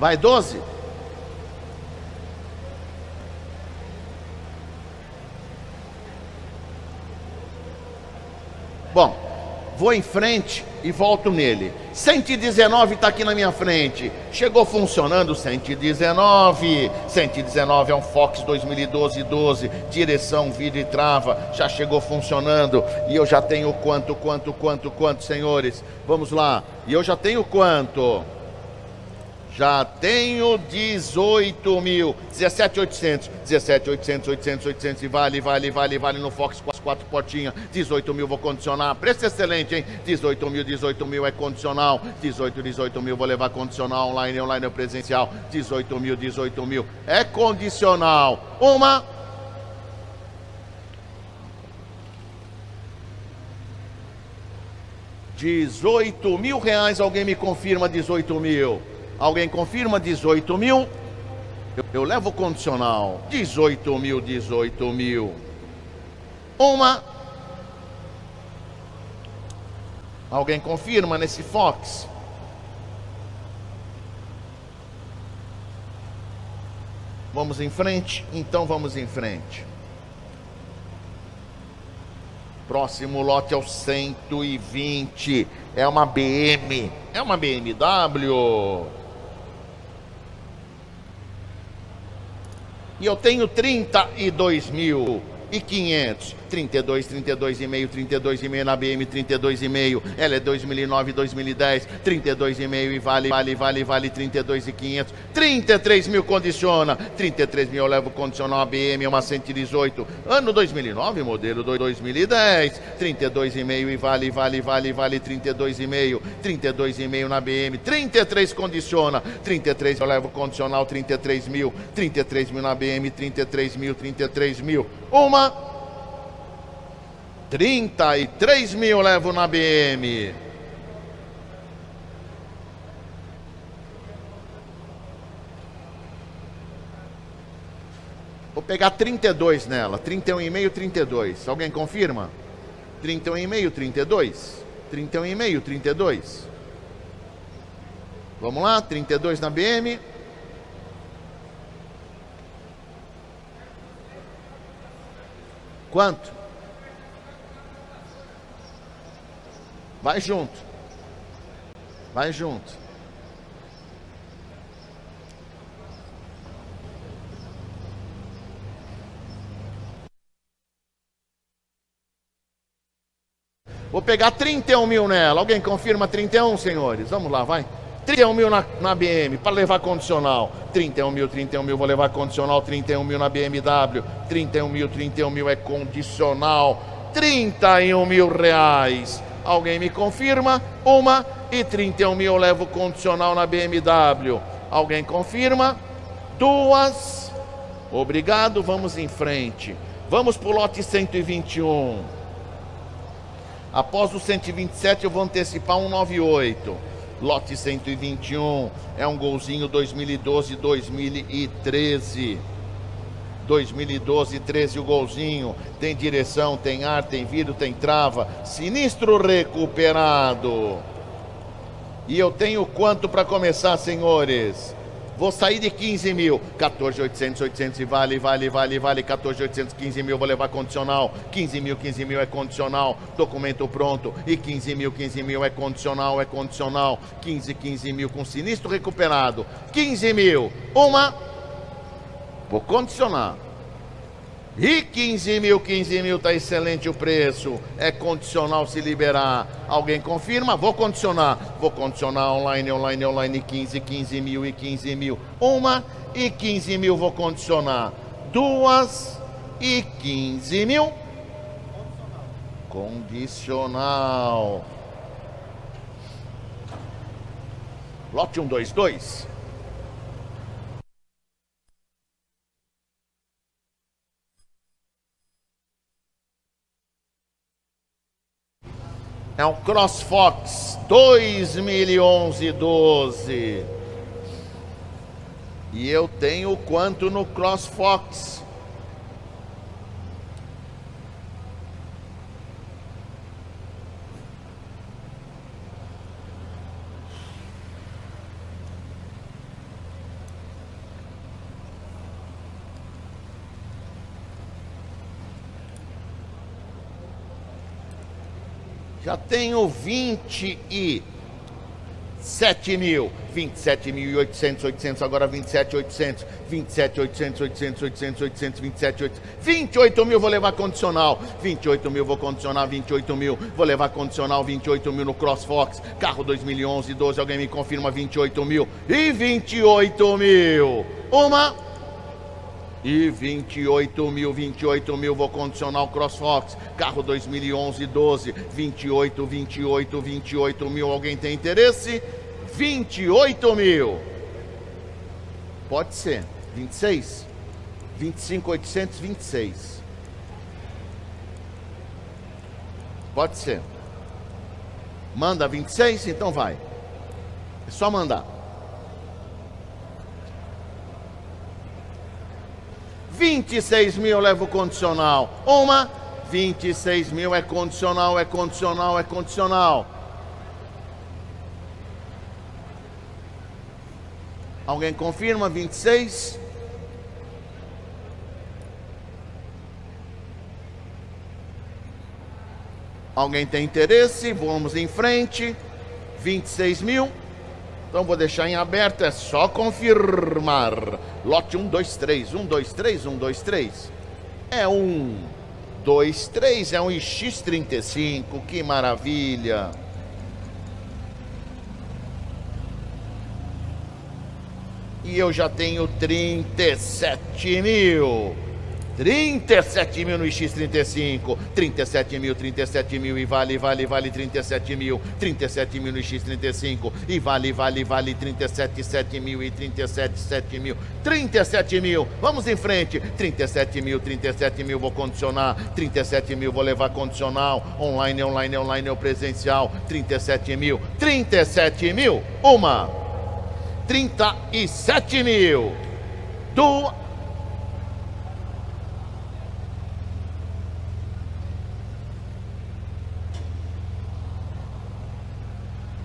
Vai 12? Bom, vou em frente e volto nele. 119 está aqui na minha frente. Chegou funcionando 119. 119 é um Fox 2012 12, direção, vídeo e trava. Já chegou funcionando. E eu já tenho quanto, quanto, quanto, quanto, senhores? Vamos lá. E eu já tenho quanto? Já tenho 18 mil, 17,800, 17,800, 800, 800 e vale, vale, vale, vale no Fox com as quatro portinhas. 18 mil vou condicionar, preço excelente, hein? 18 mil, 18 mil é condicional. 18, 18 mil vou levar condicional online, online ou presencial. 18 mil, 18 mil é condicional. Uma. Dezoito mil reais, alguém me confirma 18 mil. Alguém confirma 18 mil? Eu, eu levo o condicional. 18 mil, 18 mil. Uma. Alguém confirma nesse Fox? Vamos em frente? Então vamos em frente. Próximo lote é o 120. É uma BM. É uma BMW. E eu tenho 32 mil e 500. 32, 32 e meio, 32 e meio na BM, 32 e meio. Ela é 2009, 2010, 32 e e vale, vale, vale, vale 32 e 500. 33 mil condiciona. 33 mil eu levo condicional a BM, uma 118. Ano 2009, modelo 2010. 32 e meio e vale, vale, vale, vale 32 e meio. 32 e meio na BM, 33 condiciona. 33 eu levo condicional 33 mil. 33 mil na BM, 33 mil, 33 mil. Uma 33 mil levo na BM. Vou pegar 32 nela. 31,5, 32. Alguém confirma? 31,5, 32. 31,5, 32. Vamos lá, 32 na BM. Quanto? Vai junto. Vai junto. Vou pegar 31 mil nela. Alguém confirma 31, senhores? Vamos lá, vai. 31 mil na, na BM para levar condicional. 31 mil, 31 mil, vou levar condicional. 31 mil na BMW. 31 mil, 31 mil é condicional. 31 mil reais. Alguém me confirma? Uma e 31 mil eu levo condicional na BMW. Alguém confirma? Duas. Obrigado, vamos em frente. Vamos para o lote 121. Após o 127 eu vou antecipar um 98. Lote 121 é um golzinho 2012-2013. 2012, 13 o golzinho. Tem direção, tem ar, tem vidro, tem trava. Sinistro recuperado. E eu tenho quanto para começar, senhores? Vou sair de 15 mil. 14,800, 800 e vale, vale, vale, vale. 14,800, 15 mil, vou levar condicional. 15 mil, 15 mil é condicional. Documento pronto. E 15 mil, 15 mil é condicional, é condicional. 15, 15 mil com sinistro recuperado. 15 mil. Uma Vou condicionar. E 15 mil, 15 mil, tá excelente o preço. É condicional se liberar. Alguém confirma? Vou condicionar. Vou condicionar online, online, online, 15, 15 mil e 15 mil. Uma e 15 mil vou condicionar. Duas e 15 mil. Condicional. Lote 1, É um CrossFox 2011-12. E eu tenho quanto no CrossFox? Já tenho 20 e 7 mil, 27 mil e 800, 800, agora 27, 800, 27, 800, 800, 800, 800, 27, 800, 28 mil vou levar condicional, 28 mil vou condicionar, 28 mil, vou levar condicional, 28 mil no CrossFox, carro 2011, 12, alguém me confirma 28 mil e 28 mil, uma e 28 mil, 28 mil, vou condicionar o CrossFox, carro 2011, 12, 28, 28, 28 mil, alguém tem interesse? 28 mil. Pode ser. 26? 25, 826. Pode ser. Manda 26? Então vai. É só mandar. 26 mil leva o condicional. Uma, 26 mil é condicional, é condicional, é condicional. Alguém confirma 26? Alguém tem interesse? Vamos em frente. 26 mil. Então vou deixar em aberto, é só confirmar. Lote 1, 2, 3, 1, 2, 3, 1, 2, 3. É um 2, 3, é um X35, que maravilha. E eu já tenho 37 mil. 37 mil no X35, 37 mil, 37 mil e vale, vale, vale 37 mil, 37 mil no X35 e vale, vale, vale 37, 7 mil e 37, 7 mil, 37 mil, vamos em frente, 37 mil, 37 mil vou condicionar, 37 mil vou levar condicional, online, online, online ou presencial, 37 mil, 37 mil, uma, 37 mil, duas,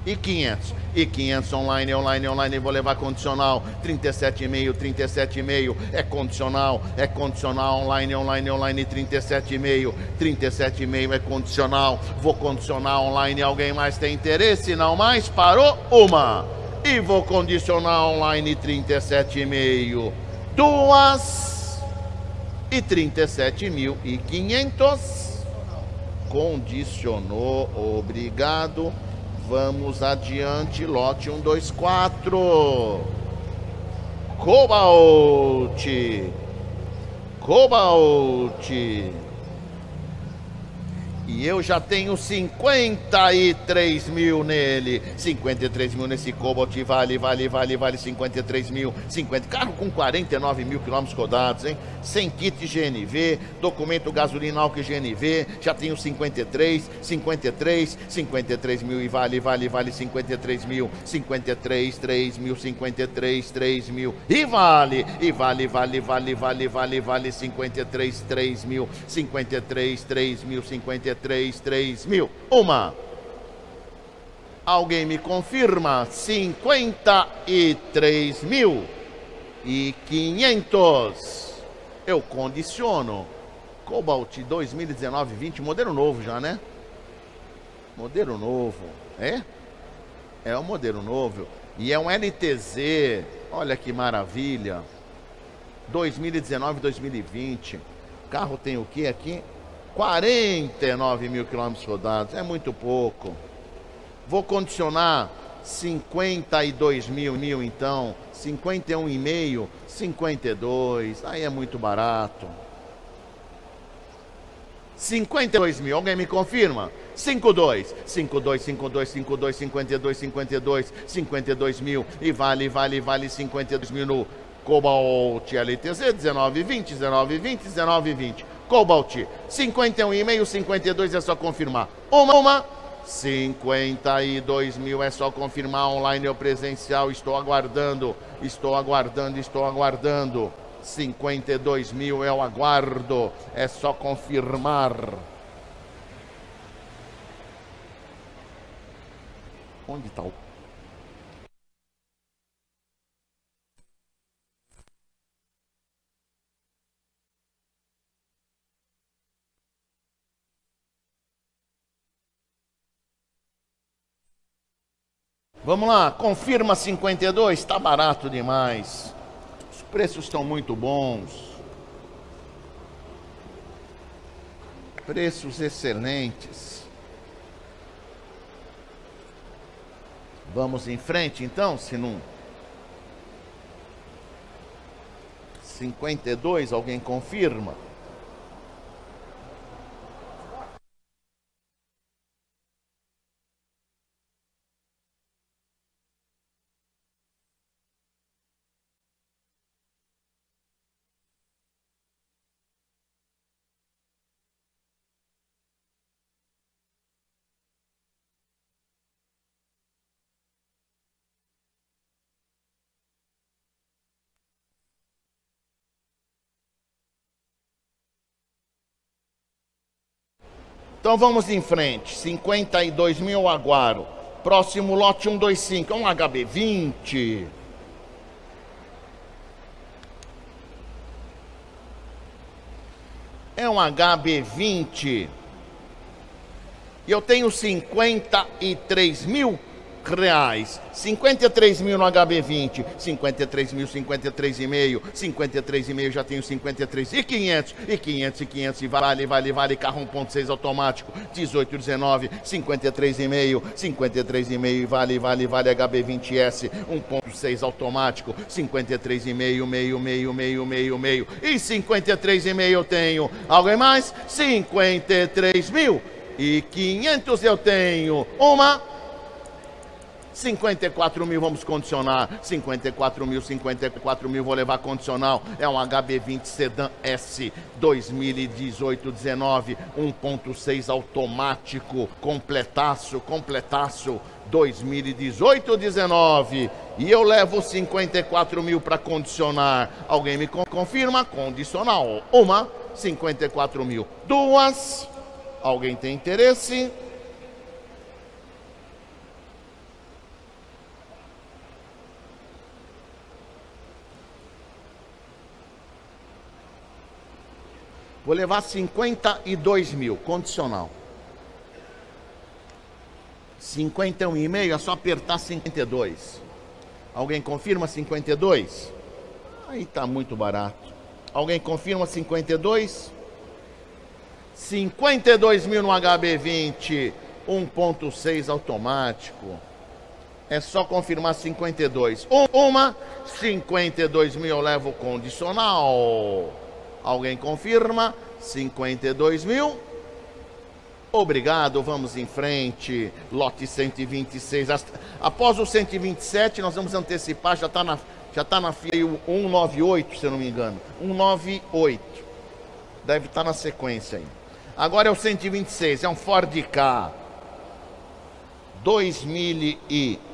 e 500. E 500 online, online, online, vou levar condicional. 37,5, 37,5 é condicional, é condicional online, online, online, 37,5. 37,5 é condicional. Vou condicionar online, alguém mais tem interesse? Não mais? Parou? Uma. E vou condicionar online 37,5. Duas. E 37.500. Condicionou, obrigado. Vamos adiante, lote 1, 2, 4. Cobalt. Cobalt. E eu já tenho 53 mil nele. 53 mil nesse Cobalt. Vale, vale, vale, vale 53 mil. 50. Carro com 49 mil quilômetros rodados, hein? Sem kit GNV. Documento gasolina álcool GNV. Já tenho 53, 53, 53 mil. E vale, vale, vale 53 mil. 53, 3 mil, 53, 3 mil. E vale, e vale, vale, vale, vale, vale, vale 53, 3 mil. 53, 3 mil, 53. 53 mil. Uma. Alguém me confirma? 53 mil e 500. Eu condiciono. Cobalt 2019-20, modelo novo já, né? Modelo novo, é? É um modelo novo. E é um LTZ, olha que maravilha. 2019-2020. Carro tem o que aqui? 49 mil quilômetros rodados, é muito pouco. Vou condicionar 52 mil, mil então, 51,5, 52, aí é muito barato. 52 mil, alguém me confirma? 52, 52, 52, 52, 52, 52, 52 mil, e vale, vale, vale 52 mil no Cobalt LTZ, 19, 20, 19, 20, 19, 20. Cobalt, 51,5, 52 é só confirmar. Uma, uma, 52 mil é só confirmar online ou presencial. Estou aguardando, estou aguardando, estou aguardando. 52 mil é o aguardo, é só confirmar. Onde está o Vamos lá, confirma 52, está barato demais. Os preços estão muito bons. Preços excelentes. Vamos em frente então, se não 52, alguém confirma? Então vamos em frente. 52 mil aguaro. Próximo lote 125. É um HB20. É um HB20. E eu tenho 53 mil reais. 53 mil no HB20, 53 mil, 53,5, 53,5 já tenho 53 e 500, e 500 e 500 e vale, vale, vale, carro 1.6 automático, 18, 19, 53,5, 53,5 vale, vale, vale, HB20S 1.6 automático, 53,5, meio, meio, meio, meio, meio, e 53,5 eu tenho. Alguém mais? 53 mil. E 500 eu tenho. Uma 54 mil vamos condicionar. 54 mil, 54 mil vou levar condicional. É um HB20 Sedan S 2018-19, 1.6 automático, completaço, completaço. 2018-19 e eu levo 54 mil para condicionar. Alguém me confirma? Condicional. Uma, 54 mil. Duas. Alguém tem interesse? Vou levar 52 mil, condicional. 51,5 é só apertar 52. Alguém confirma 52? Aí tá muito barato. Alguém confirma 52? 52 mil no HB20, 1.6 automático. É só confirmar 52. Uma, 52 mil eu levo condicional. Alguém confirma? 52 mil. Obrigado, vamos em frente. Lote 126. Após o 127, nós vamos antecipar, já está na, já tá na fila 198, se eu não me engano. 198. Deve estar tá na sequência aí. Agora é o 126, é um Ford K. 2001.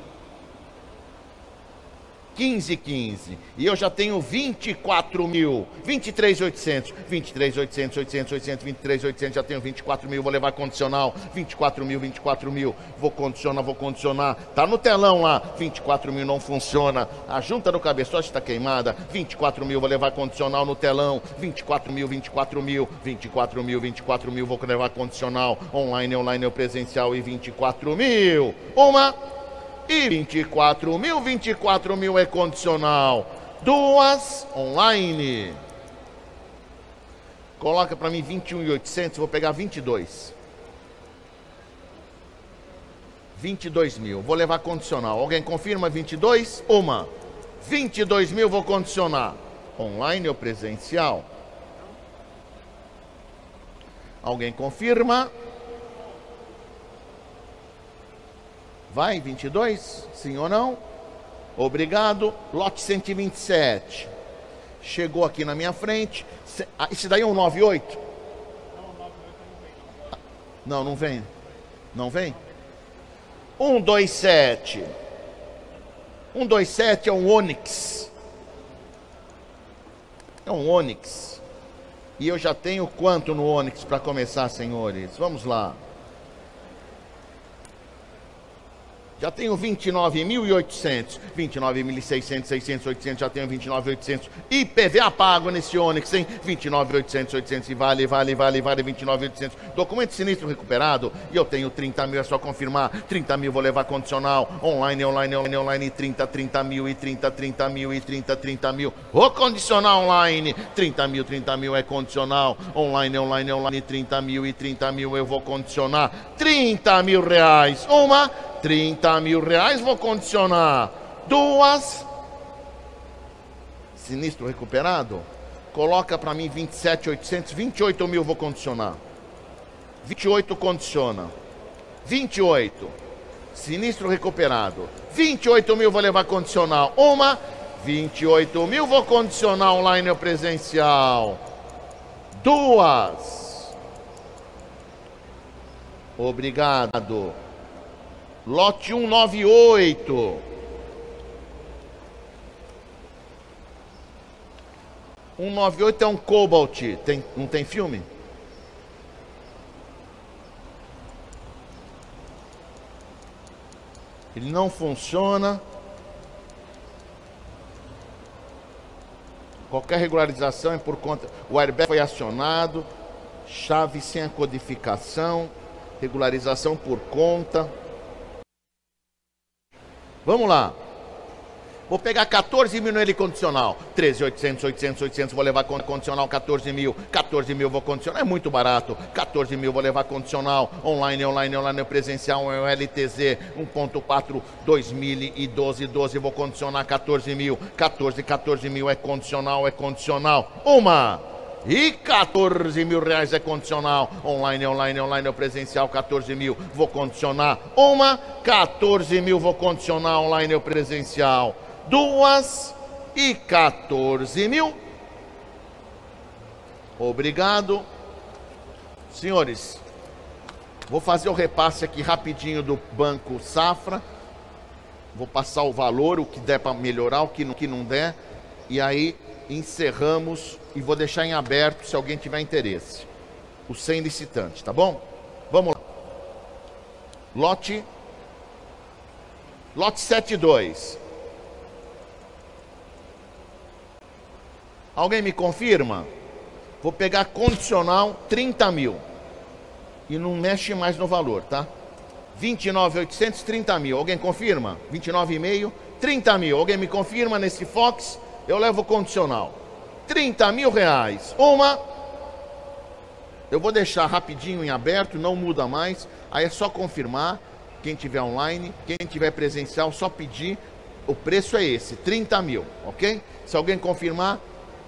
15, 15. E eu já tenho 24 mil. 23,800. 23,800, 800, 800, 23,800. Já tenho 24 mil. Vou levar condicional. 24 mil, 24 mil. Vou condicionar, vou condicionar. Tá no telão lá. 24 mil não funciona. A junta do cabeçote está queimada. 24 mil. Vou levar condicional no telão. 24 mil, 24 mil. 24 mil, 24 mil. Vou levar condicional. Online, online, presencial. E 24 mil. Uma e 24 mil, 24 mil é condicional. Duas online. Coloca para mim 21,800, vou pegar 22. 22 mil, vou levar condicional. Alguém confirma 22? Uma. 22 mil vou condicionar. Online ou presencial? Alguém confirma? Vai, 22? Sim ou não? Obrigado. Lote 127. Chegou aqui na minha frente. Ah, esse daí é um 98? Não, não vem. Não vem? 127. 127 é um Onix. É um Onix. E eu já tenho quanto no Onix para começar, senhores? Vamos lá. Já tenho 29.800, 29.600, 600, 800, já tenho 29.800. IPVA pago nesse Onix, hein? 29.800, 800 e vale, vale, vale, vale, 29.800. Documento sinistro recuperado e eu tenho 30 mil, é só confirmar. 30 mil vou levar condicional, online, online, online, online, 30, 30 mil e 30, 30 mil e 30, 30 mil. O condicional online, 30 mil, 30 mil é condicional, online, online, online, 30 mil e 30 mil eu vou condicionar. 30 mil reais, uma 30 mil reais vou condicionar. Duas. Sinistro recuperado? Coloca para mim 27,800. 28 mil vou condicionar. 28 condiciona. 28. Sinistro recuperado. 28 mil vou levar condicional. Uma. 28 mil vou condicionar online ou presencial. Duas. Obrigado. Lote 198. Um 98 é um Cobalt. Tem, não tem filme? Ele não funciona. Qualquer regularização é por conta. O airbag foi acionado. Chave sem a codificação. Regularização por conta. Vamos lá. Vou pegar 14 mil no ele condicional. 13, 800, 800, 800. Vou levar condicional 14 mil. 14 mil vou condicional. É muito barato. 14 mil vou levar condicional. Online, online, online, presencial. É LTZ 1.4 2012, 12. Vou condicionar 14 mil. 14, 14 mil é condicional, é condicional. Uma. E 14 mil reais é condicional. Online, online, online ou presencial, 14 mil. Vou condicionar. Uma, 14 mil vou condicionar online ou presencial. Duas e 14 mil. Obrigado. Senhores, vou fazer o repasse aqui rapidinho do Banco Safra. Vou passar o valor, o que der para melhorar, o que não, que não der. E aí encerramos e vou deixar em aberto se alguém tiver interesse. O sem licitante, tá bom? Vamos lá. Lote. Lote 72. Alguém me confirma? Vou pegar condicional 30 mil. E não mexe mais no valor, tá? 29,800, 30 mil. Alguém confirma? 29,5, 30 mil. Alguém me confirma nesse Fox? Eu levo condicional. 30 mil reais. Uma. Eu vou deixar rapidinho em aberto, não muda mais. Aí é só confirmar. Quem tiver online, quem tiver presencial, só pedir. O preço é esse, 30 mil, ok? Se alguém confirmar,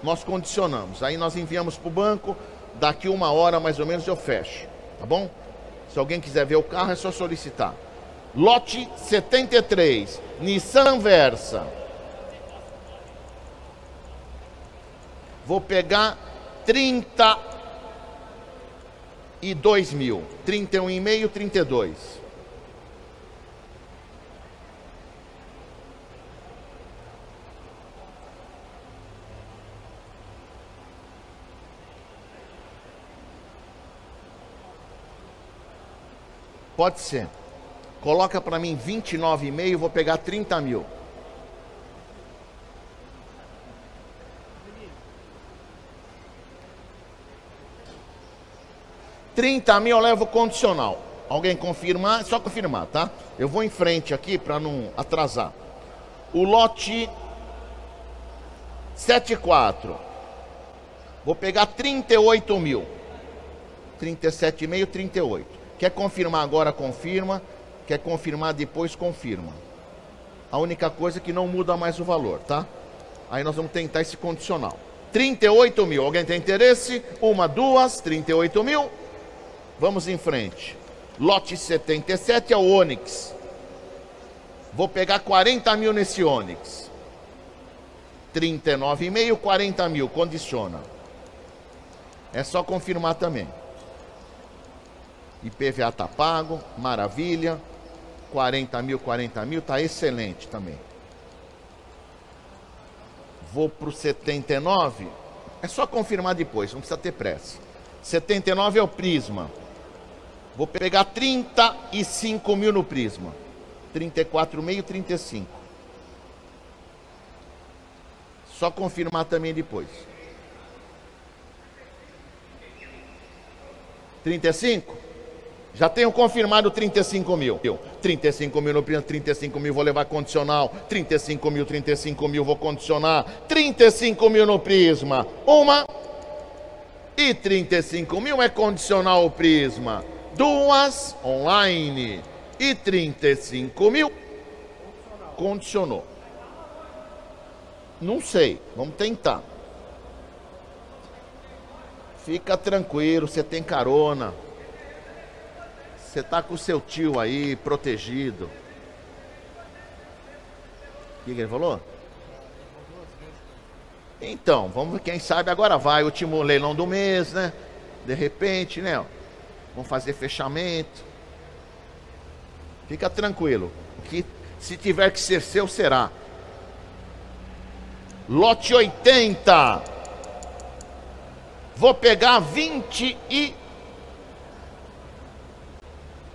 nós condicionamos. Aí nós enviamos para o banco. Daqui uma hora mais ou menos eu fecho, tá bom? Se alguém quiser ver o carro, é só solicitar. Lote 73, Nissan Versa. Vou pegar 32 mil. 31,5, 32. Pode ser. Coloca para mim 29,5, vou pegar 30 mil. 30 mil eu levo condicional. Alguém confirmar? É só confirmar, tá? Eu vou em frente aqui para não atrasar. O lote 74. Vou pegar 38 mil. 37,5, 38. Quer confirmar agora, confirma. Quer confirmar depois, confirma. A única coisa é que não muda mais o valor, tá? Aí nós vamos tentar esse condicional. 38 mil. Alguém tem interesse? Uma, duas, 38 mil. Vamos em frente. Lote 77 é o Onix. Vou pegar 40 mil nesse Onix. 39,5, 40 mil, condiciona. É só confirmar também. IPVA tá pago, maravilha. 40 mil, 40 mil, tá excelente também. Vou para o 79. É só confirmar depois, não precisa ter pressa. 79 é o Prisma. Vou pegar 35 mil no Prisma. 34,5 e 35. Só confirmar também depois. 35? Já tenho confirmado 35 mil. 35 mil no primeiro, 35 mil vou levar condicional. 35 mil, 35 mil vou condicionar. 35 mil no prisma. Uma. E 35 mil é condicional o prisma. Duas online. E 35 mil condicionou. Não sei, vamos tentar. Fica tranquilo, você tem carona. Você tá com o seu tio aí, protegido. O que, ele falou? Então, vamos, quem sabe agora vai, último leilão do mês, né? De repente, né? Vamos fazer fechamento. Fica tranquilo. Que se tiver que ser seu, será. Lote 80. Vou pegar 20 e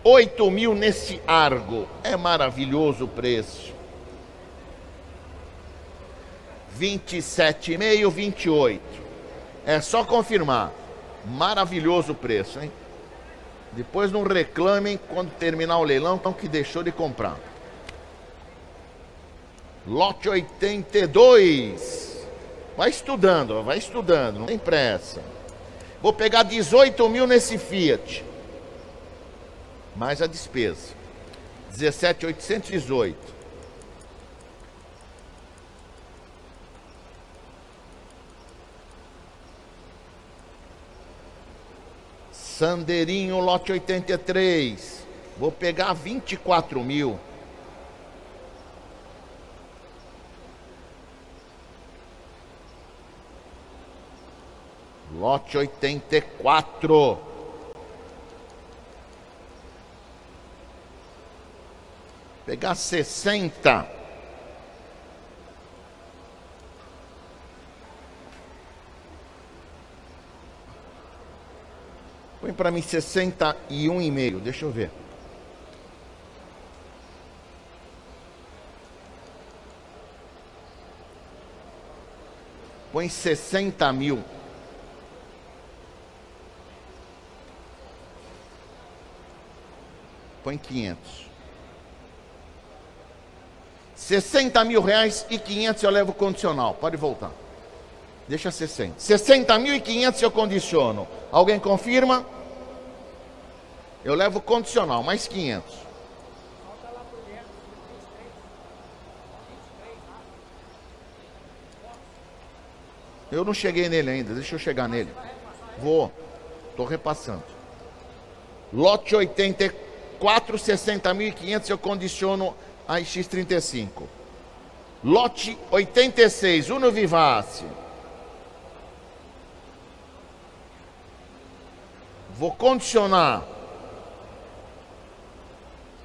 8 mil nesse Argo. É maravilhoso o preço. 27,5, 28. É só confirmar. Maravilhoso o preço, hein? Depois não reclamem quando terminar o leilão então que deixou de comprar. Lote 82. Vai estudando, vai estudando, não tem pressa. Vou pegar 18 mil nesse Fiat mais a despesa. 17,818. Sandeirinho, lote 83. Vou pegar 24 mil. Lote 84. pegar 60. Põe para mim 61 e meio, deixa eu ver. Põe 60 mil. Põe 500. 60 mil reais e 500 eu levo condicional. Pode voltar. Deixa 60. 60 mil e 500 eu condiciono. Alguém confirma? Eu levo condicional, mais 500. Eu não cheguei nele ainda, deixa eu chegar nele. Vou, estou repassando. Lote 84, 60.500 eu condiciono a X35. Lote 86, Uno Vivace. Vou condicionar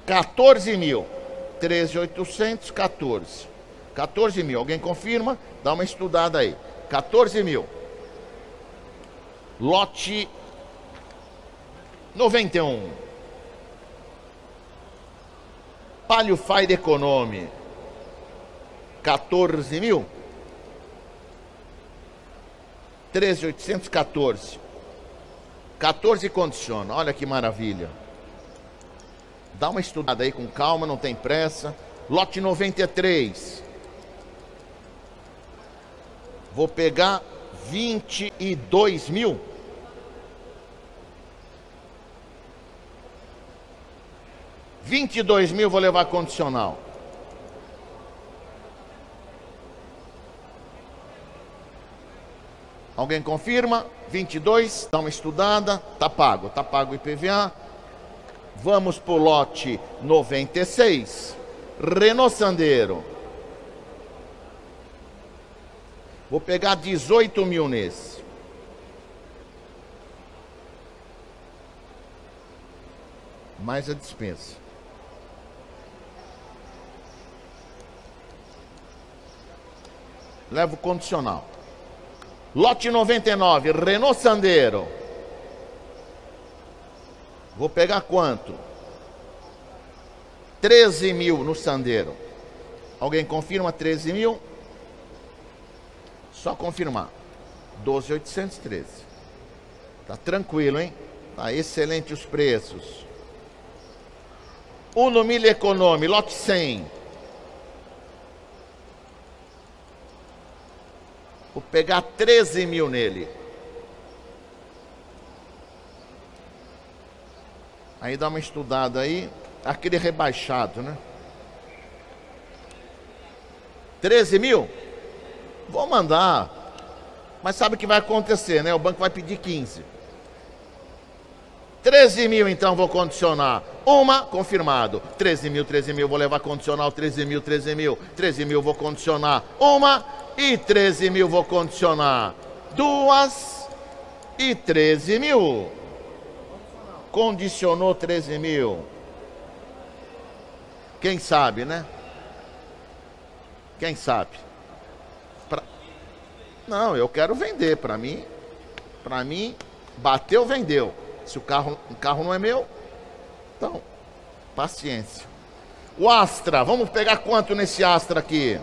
14 mil. 13,814. 14 mil. Alguém confirma? Dá uma estudada aí. 14 mil. Lote 91. Palio Fire Economy, 14 mil. 13,814. 14 condiciona. Olha que maravilha. Dá uma estudada aí com calma, não tem pressa. Lote 93. Vou pegar 22 mil. 22 mil vou levar condicional. Alguém confirma? 22, dá uma estudada, tá pago, tá pago o IPVA. Vamos pro lote 96, Renault Sandero. Vou pegar 18 mil nesse. Mais a dispensa. Levo condicional. Lote 99, Renault Sandero. Vou pegar quanto? 13 mil no Sandeiro. Alguém confirma 13 mil? Só confirmar. 12,813. Tá tranquilo, hein? Tá excelente os preços. Uno Mille Economy, lote 100. Vou pegar 13 mil nele. Aí dá uma estudada aí. Aquele rebaixado, né? 13 mil? Vou mandar. Mas sabe o que vai acontecer, né? O banco vai pedir 15. 13 mil, então, vou condicionar. Uma, confirmado. 13 mil, 13 mil, vou levar condicional. 13 mil, 13 mil. 13 mil, vou condicionar. Uma e 13 mil, vou condicionar. Duas e 13 mil. Condicionou 13 mil. Quem sabe, né? Quem sabe? Pra... Não, eu quero vender. Para mim, para mim, bateu, vendeu. Se o carro, o carro não é meu, então, paciência. O Astra, vamos pegar quanto nesse Astra aqui?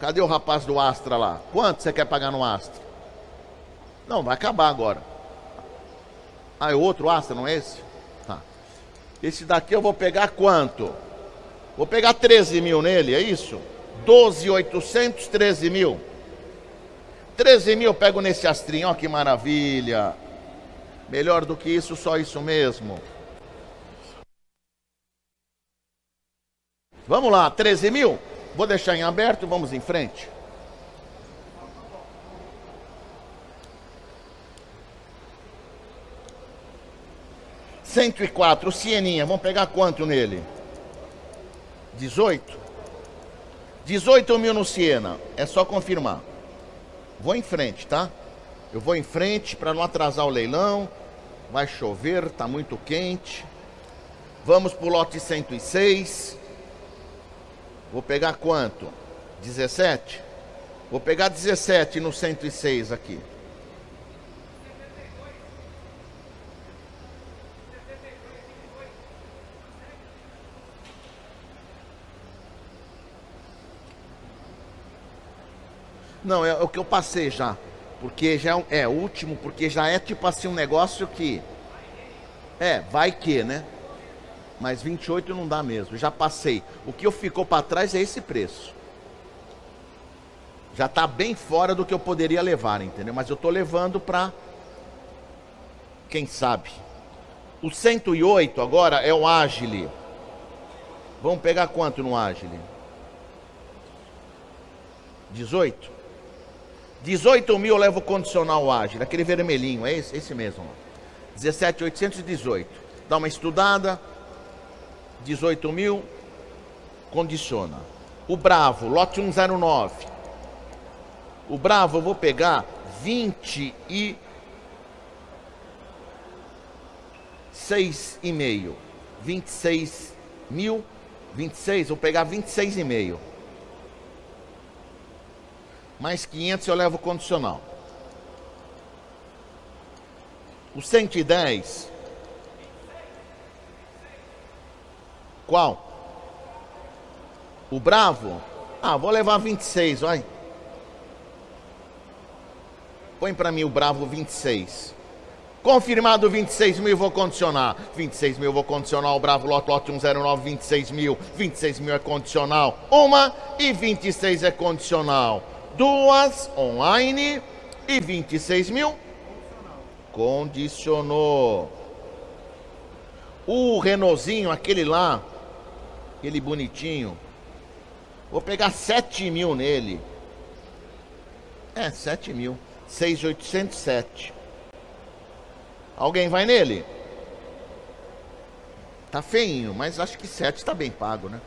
Cadê o rapaz do Astra lá? Quanto você quer pagar no Astra? Não, vai acabar agora. Ah, é outro Astra, não é esse? Tá. Esse daqui eu vou pegar quanto? Vou pegar 13 mil nele, é isso? 12,800, 13 mil. 13 mil eu pego nesse astrinho, ó que maravilha. Melhor do que isso, só isso mesmo. Vamos lá, 13 mil? Vou deixar em aberto, vamos em frente. Cento e quatro, Sieninha, vamos pegar quanto nele? 18? 18 mil no Siena, é só confirmar. Vou em frente, tá? Eu vou em frente para não atrasar o leilão. Vai chover, tá muito quente. Vamos pro lote 106. Vou pegar quanto? 17? Vou pegar 17 no 106 aqui. Não, é, é o que eu passei já. Porque já é, é último, porque já é tipo assim um negócio que. É, vai que, né? Mas 28 não dá mesmo, já passei. O que eu ficou para trás é esse preço. Já está bem fora do que eu poderia levar, entendeu? Mas eu estou levando para quem sabe. O 108 agora é o Agile. Vamos pegar quanto no Agile? 18? 18 mil eu levo condicional ágil, aquele vermelhinho, é esse, esse mesmo. 17,818. Dá uma estudada. 18 mil, condiciona. O Bravo, lote 109. O Bravo eu vou pegar 20 e 6 e meio. 26 mil, 26, vou pegar 26 e meio mais 500 eu levo condicional. O 110. Qual? O Bravo? Ah, vou levar 26, vai. Põe para mim o Bravo 26. Confirmado 26 mil, vou condicionar. 26 mil, vou condicionar. O Bravo Lote 109, 26 mil. 26 mil é condicional. Uma e 26 é condicional duas online e 26 mil condicionou. O Renaultzinho, aquele lá, aquele bonitinho, vou pegar 7 mil nele. É, 7 mil. 6,807. Alguém vai nele? Tá feinho, mas acho que 7 tá bem pago, né?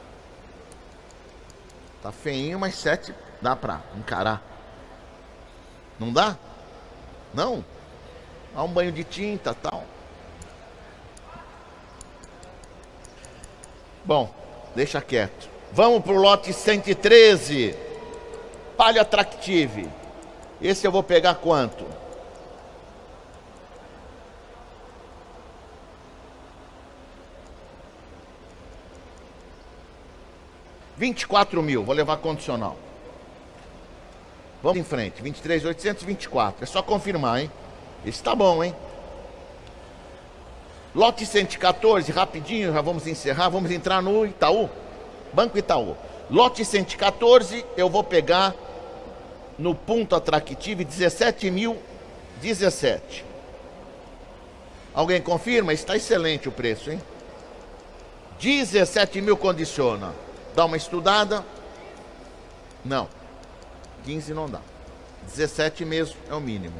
Tá feinho, mas 7 Dá pra encarar? Não dá? Não? Há um banho de tinta tal. Bom, deixa quieto. Vamos pro lote 113. Palio Attractive. Esse eu vou pegar quanto? 24 mil, vou levar condicional. Vamos em frente, 23.824. É só confirmar, hein? Esse tá bom, hein? Lote 114, rapidinho, já vamos encerrar. Vamos entrar no Itaú, Banco Itaú. Lote 114, eu vou pegar no ponto atrativo 17.017. Alguém confirma? Está excelente o preço, hein? 17 mil condiciona. Dá uma estudada. Não. 15 não dá. 17 mesmo é o mínimo.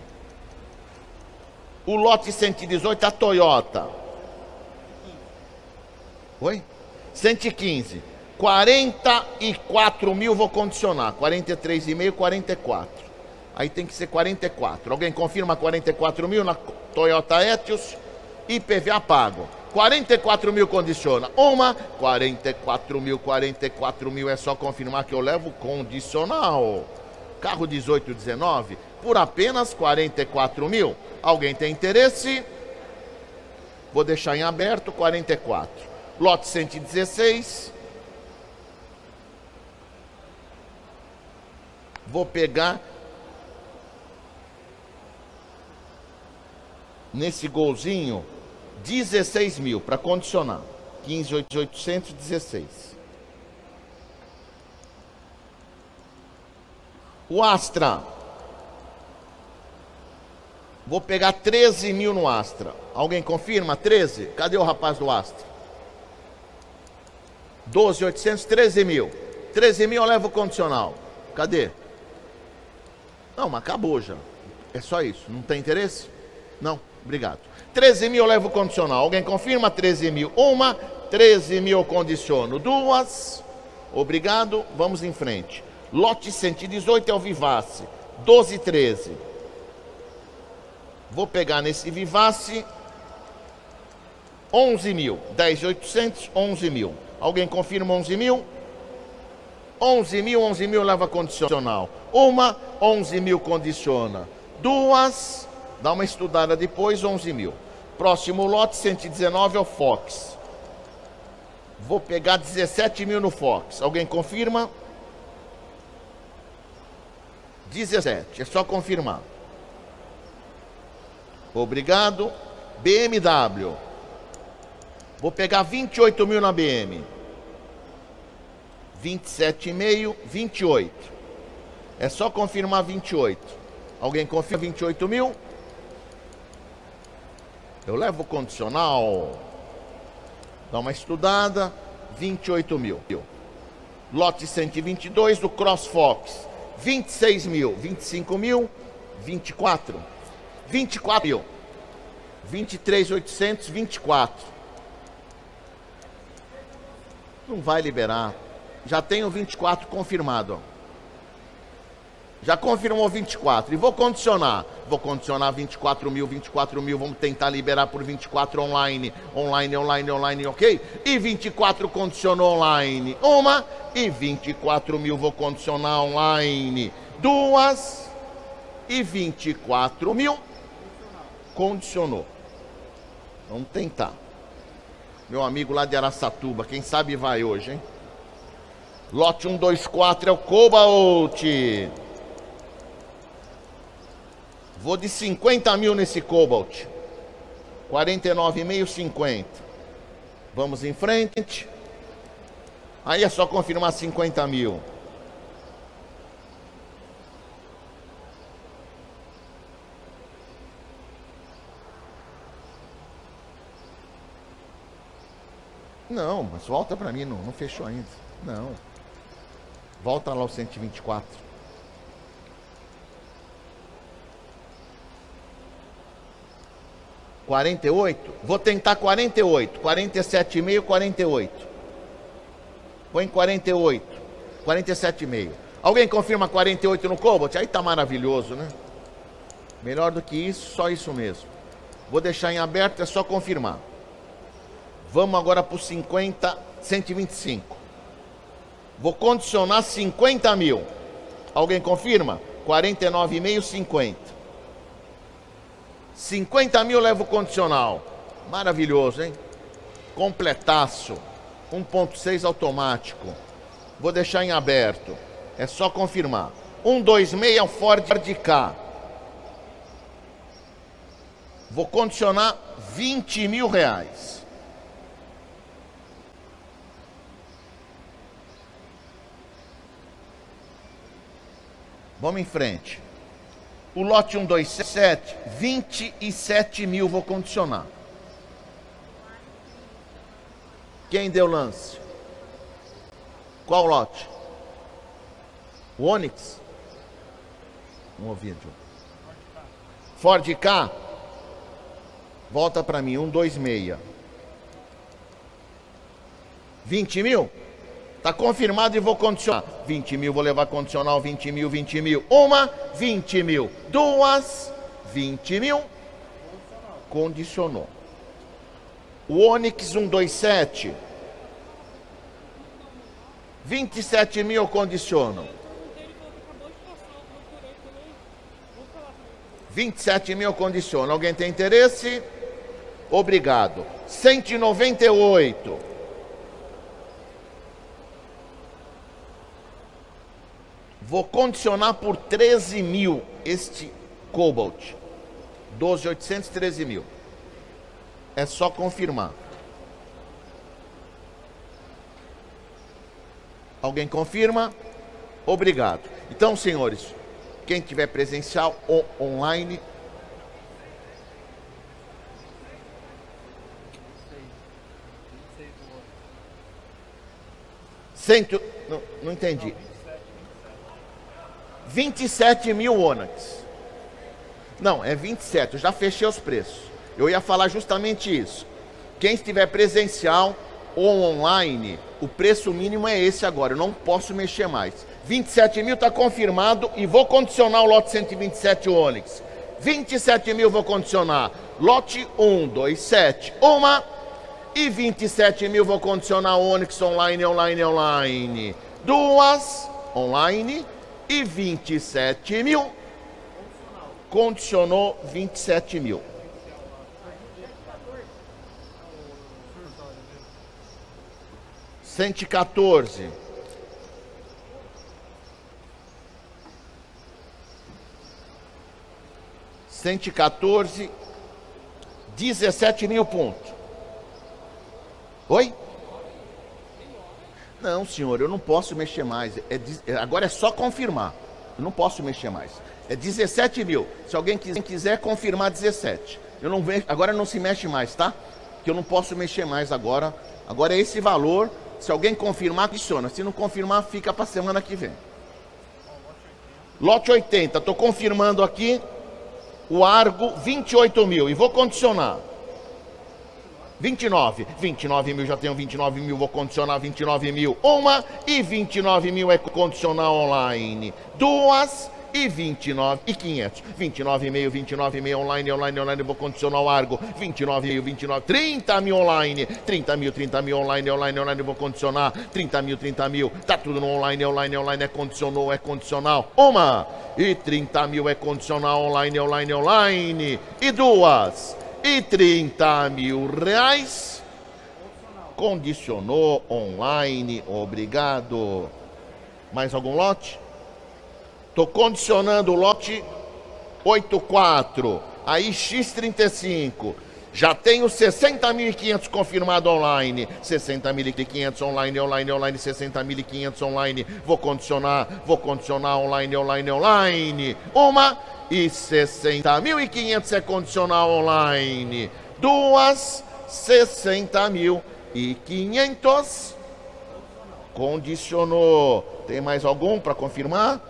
O lote 118 a Toyota. Oi? 115. 44 mil vou condicionar. 43,5, 44. Aí tem que ser 44. Alguém confirma 44 mil na Toyota Etios? IPVA pago. 44 mil condiciona. Uma, 44 mil, 44 mil. É só confirmar que eu levo condicional. Carro 18, 19, por apenas 44 mil. Alguém tem interesse? Vou deixar em aberto 44. Lote 116. Vou pegar nesse golzinho 16 mil para condicionar. 15,816. O Astra. Vou pegar 13 mil no Astra. Alguém confirma? 13? Cadê o rapaz do Astra? 12,800, 13 mil. 13 mil eu levo condicional. Cadê? Não, mas acabou já. É só isso. Não tem interesse? Não. Obrigado. 13 mil eu levo condicional. Alguém confirma? 13 mil. Uma, 13 mil eu condiciono. Duas. Obrigado. Vamos em frente. Lote 118 é o Vivace. 12 13. Vou pegar nesse Vivace 11 mil. 10 800, 11 mil. Alguém confirma 11 mil? 11 mil, 11 mil leva condicional. Uma, 11 mil condiciona. Duas, Dá uma estudada depois, 11 mil. Próximo lote, 119 é o Fox. Vou pegar 17 mil no Fox. Alguém confirma? 17, é só confirmar. Obrigado. BMW. Vou pegar 28 mil na BM. 27,5, 28. É só confirmar 28. Alguém confirma 28 mil? Eu levo o condicional, dá uma estudada, 28 mil. Lote 122 do CrossFox, 26 mil, 25 mil, 24, 24 mil, 23,824. Não vai liberar. Já tenho 24 confirmado. Já confirmou 24. E vou condicionar. Vou condicionar 24 mil, 24 mil. Vamos tentar liberar por 24 online. Online, online, online, ok? E 24 condicionou online. Uma. E 24 mil vou condicionar online. Duas. E 24 mil. Condicionou. Vamos tentar. Meu amigo lá de Araçatuba. Quem sabe vai hoje, hein? Lote 124 é o Cobalt. Vou de 50 mil nesse Cobalt. 49,5, 50. Vamos em frente. Aí é só confirmar 50 mil. Não, mas volta para mim, não, não fechou ainda. Não. Volta lá o 124. 48? Vou tentar 48. 47,5, 48. Põe 48. 47,5. Alguém confirma 48 no Cobalt? Aí tá maravilhoso, né? Melhor do que isso, só isso mesmo. Vou deixar em aberto, é só confirmar. Vamos agora para os 50, 125. Vou condicionar 50 mil. Alguém confirma? 49,5, 50. 50 mil leva o condicional. Maravilhoso, hein? Completaço. 1.6 automático. Vou deixar em aberto. É só confirmar. 126 é o Ford K. Vou condicionar 20 mil reais. Vamos em frente. O lote 127, 27 mil vou condicionar. Quem deu lance? Qual lote? O Onix? Ouvir, John. Ford K? Volta para mim, 126. 20 mil? Tá confirmado e vou condicionar. 20 mil, vou levar condicional, 20 mil, 20 mil. Uma, 20 mil. Duas, 20 mil. Condicionou. O Onix 127. 27 mil condicionam. 27 mil condiciona. Alguém tem interesse? Obrigado. 198. Vou condicionar por 13 mil este Cobalt. 12.800, 13 mil. É só confirmar. Alguém confirma? Obrigado. Então, senhores, quem tiver presencial ou online. Cento, não, não entendi. 27 mil Onax. Não, é 27, eu já fechei os preços. Eu ia falar justamente isso. Quem estiver presencial ou online, o preço mínimo é esse agora, eu não posso mexer mais. 27 mil está confirmado e vou condicionar o lote 127 Onix. 27 mil vou condicionar. Lote 1, 2, 7, uma. E 27 mil vou condicionar Onix online, online, online. Duas, online e 27 mil. Condicionou 27 mil. Cento e quatorze. Cento e quatorze. Dezessete mil pontos. Oi? Não, senhor, eu não posso mexer mais. É, é, agora é só confirmar. Eu não posso mexer mais. É 17 mil. Se alguém quiser, confirmar 17. Eu não vejo, agora não se mexe mais, tá? Que eu não posso mexer mais agora. Agora é esse valor. Se alguém confirmar, funciona. Se não confirmar, fica para semana que vem. Lote 80, estou confirmando aqui o Argo 28 mil e vou condicionar. 29. 29 mil, já tenho 29 mil, vou condicionar 29 mil. Uma e 29 mil é condicionar online. Duas e 29 e 500. 29 e 29 e online, online, online, vou condicionar o Argo. 29 e 29, 30 mil online. 30 mil, 30 mil online, online, online, vou condicionar. 30 mil, 30 mil, tá tudo no online, online, online, é condicionou, é condicional. Uma e 30 mil é condicional online, online, online. E duas e 30 mil reais. Condicionou online, obrigado. Mais algum lote? Estou condicionando o lote 84, aí X35. Já tenho 60.500 confirmado online. 60.500 online, online, online, 60.500 online. Vou condicionar, vou condicionar online, online, online. Uma e 60.500 é condicional online. Duas, 60.500 condicionou. Tem mais algum para confirmar?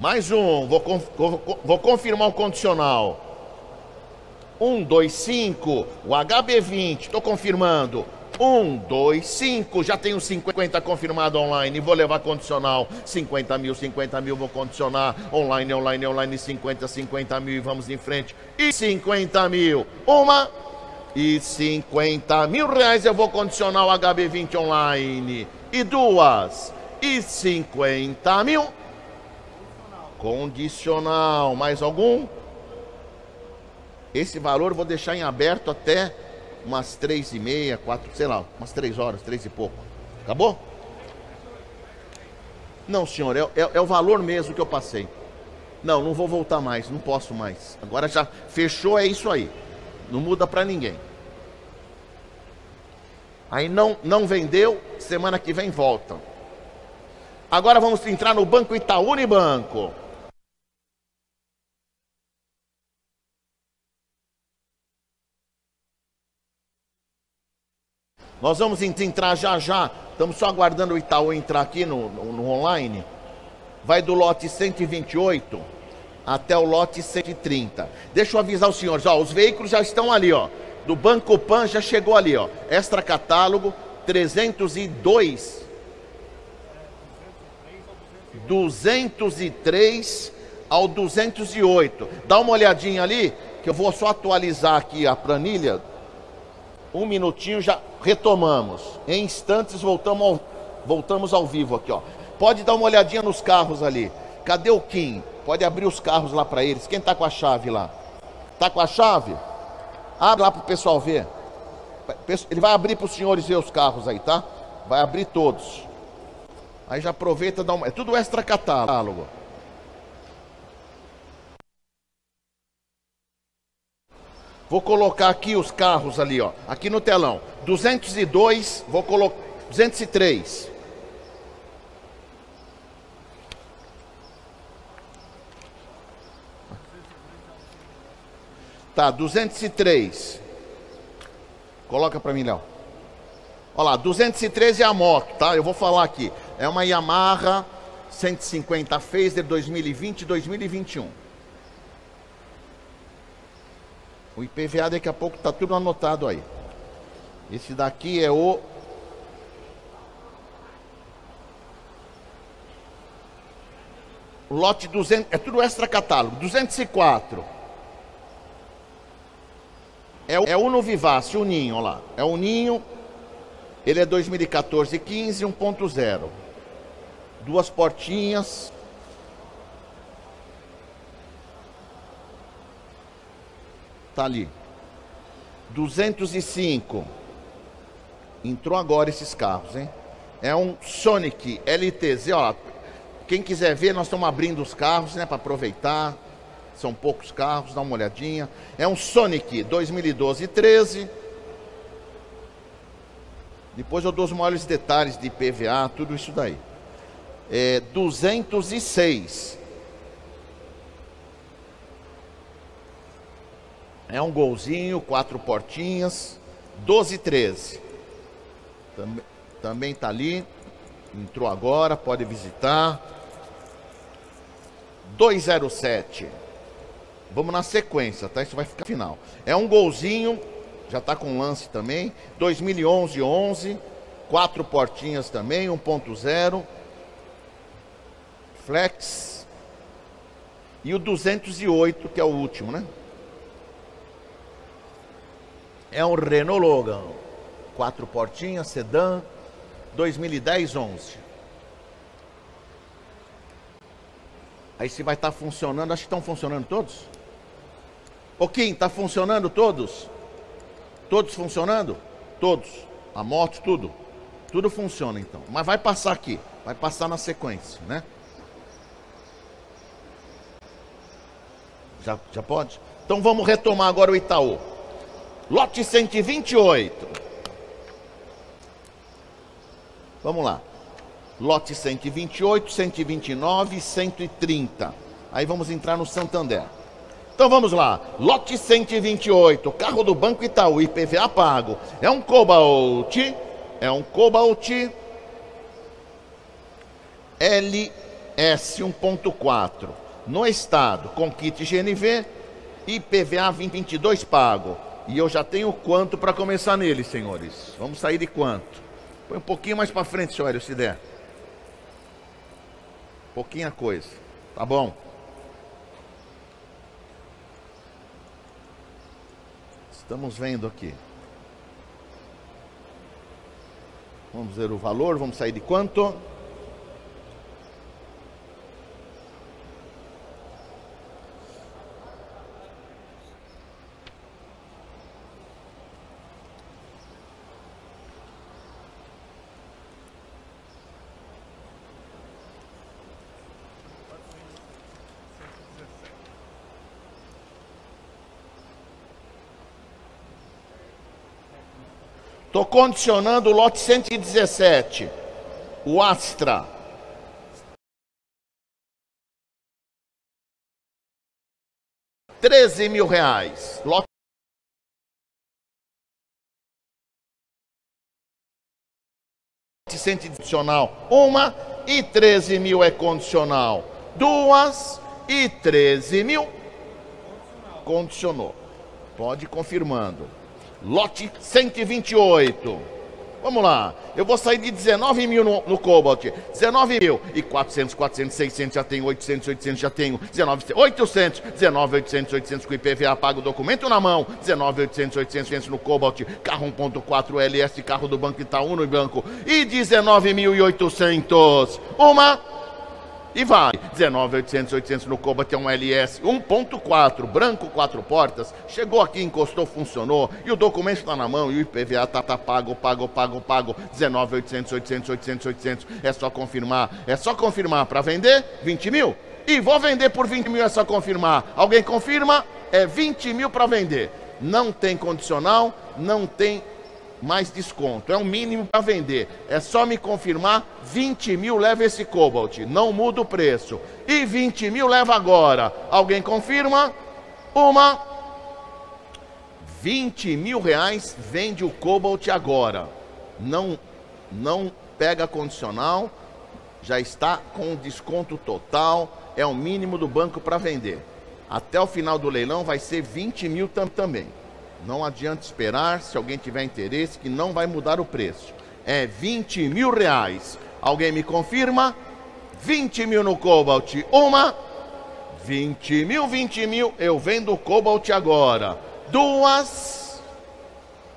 Mais um, vou, vou, vou confirmar o condicional. 1, 2, 5, o HB20, estou confirmando. 1, 2, 5, já tenho 50 confirmado online, vou levar condicional. 50 mil, 50 mil, vou condicionar. Online, online, online, 50, 50 mil e vamos em frente. E 50 mil, uma e 50 mil reais eu vou condicionar o HB20 online. E duas e 50 mil. Condicional, mais algum? Esse valor vou deixar em aberto até umas três e meia, quatro, sei lá, umas três horas, três e pouco. Acabou? Não, senhor, é, é, é o valor mesmo que eu passei. Não, não vou voltar mais, não posso mais. Agora já fechou, é isso aí. Não muda para ninguém. Aí não, não vendeu, semana que vem volta. Agora vamos entrar no Banco Itaú Unibanco. Nós vamos entrar já já. Estamos só aguardando o Itaú entrar aqui no, no, no online. Vai do lote 128 até o lote 130. Deixa eu avisar os senhores, ó, os veículos já estão ali, ó. Do Banco Pan já chegou ali, ó. Extra catálogo 302 203 ao 208. Dá uma olhadinha ali, que eu vou só atualizar aqui a planilha. Um minutinho já retomamos. Em instantes voltamos ao, voltamos ao vivo aqui, ó. Pode dar uma olhadinha nos carros ali. Cadê o Kim? Pode abrir os carros lá para eles. Quem tá com a chave lá? Tá com a chave? Abre lá pro pessoal ver. Ele vai abrir para os senhores ver os carros aí, tá? Vai abrir todos. Aí já aproveita dá uma. É tudo extra catálogo. Vou colocar aqui os carros ali, ó. Aqui no telão. 202, vou colocar 203. Tá, 203. Coloca para mim, Léo. Olha lá, 213 é a moto, tá? Eu vou falar aqui. É uma Yamaha 150 Phaser 2020 2021. O IPVA daqui a pouco tá tudo anotado aí. Esse daqui é o lote 200, é tudo extra catálogo, 204. É é o Vivace, o Ninho, lá. É o Ninho, ele é 2014 15 1.0 duas portinhas. Tá ali. 205. Entrou agora esses carros, hein? É um Sonic LTZ, ó. Quem quiser ver, nós estamos abrindo os carros, né, para aproveitar. São poucos carros, dá uma olhadinha. É um Sonic 2012 13. Depois eu dou os maiores detalhes de PVA, tudo isso daí é, 206. É um golzinho, quatro portinhas, 12 13. Também, também tá ali. Entrou agora, pode visitar. 207. Vamos na sequência, tá? Isso vai ficar final. É um golzinho, já tá com lance também. 2011 11, quatro portinhas também, 1.0 Flex. E o 208, que é o último, né? É um Renault Logan. Quatro portinhas, sedã, 2010 11. Aí se vai estar tá funcionando, acho que estão funcionando todos. Ô Kim, está funcionando todos? Todos funcionando? Todos. A moto, tudo. Tudo funciona então. Mas vai passar aqui. Vai passar na sequência, né? Já, já pode? Então vamos retomar agora o Itaú. Lote 128. Vamos lá. Lote 128, 129 130. Aí vamos entrar no Santander. Então vamos lá. Lote 128, carro do Banco Itaú, IPVA pago. É um Cobalt. É um Cobalt LS 1.4 no estado com kit GNV e PVA 2022 pago. E eu já tenho quanto para começar nele, senhores. Vamos sair de quanto? Põe um pouquinho mais para frente, Hélio, se der. Pouquinha coisa. Tá bom? Estamos vendo aqui. Vamos ver o valor, vamos sair de quanto? Tô condicionando o lote 117. O Astra. Treze mil reais. Lote adicional. Uma e 13 mil é condicional. Duas e 13 mil. Condicionou. Pode ir confirmando. Lote 128. Vamos lá. Eu vou sair de 19 mil no, no Cobalt. 19 mil. E 400, 400, 600, já tenho 800, 800, já tenho 19, 800, 19, 800, 800 com IPVA, pago o documento na mão. 19, 800, 800, 800 no Cobalt. Carro 1.4 LS, carro do Banco Itaú no banco. E 19.800. Uma e vai. 19,800, 800 no Cobalt é um LS 1.4, branco, quatro portas. Chegou aqui, encostou, funcionou. E o documento está na mão e o IPVA tá, tá pago, pago, pago, pago. 19,800, 800, 800, 800. É só confirmar. É só confirmar. Para vender, 20 mil. E vou vender por 20 mil, é só confirmar. Alguém confirma? É 20 mil para vender. Não tem condicional, não tem mais desconto. É o mínimo para vender. É só me confirmar, 20 mil leva esse Cobalt. Não muda o preço. E 20 mil leva agora. Alguém confirma? Uma. 20 mil reais vende o Cobalt agora. Não, não pega condicional. Já está com desconto total. É o mínimo do banco para vender. Até o final do leilão vai ser 20 mil tam também. Não adianta esperar, se alguém tiver interesse, que não vai mudar o preço. É 20 mil reais. Alguém me confirma? 20 mil no Cobalt. Uma. 20 mil, 20 mil. Eu vendo o Cobalt agora. Duas.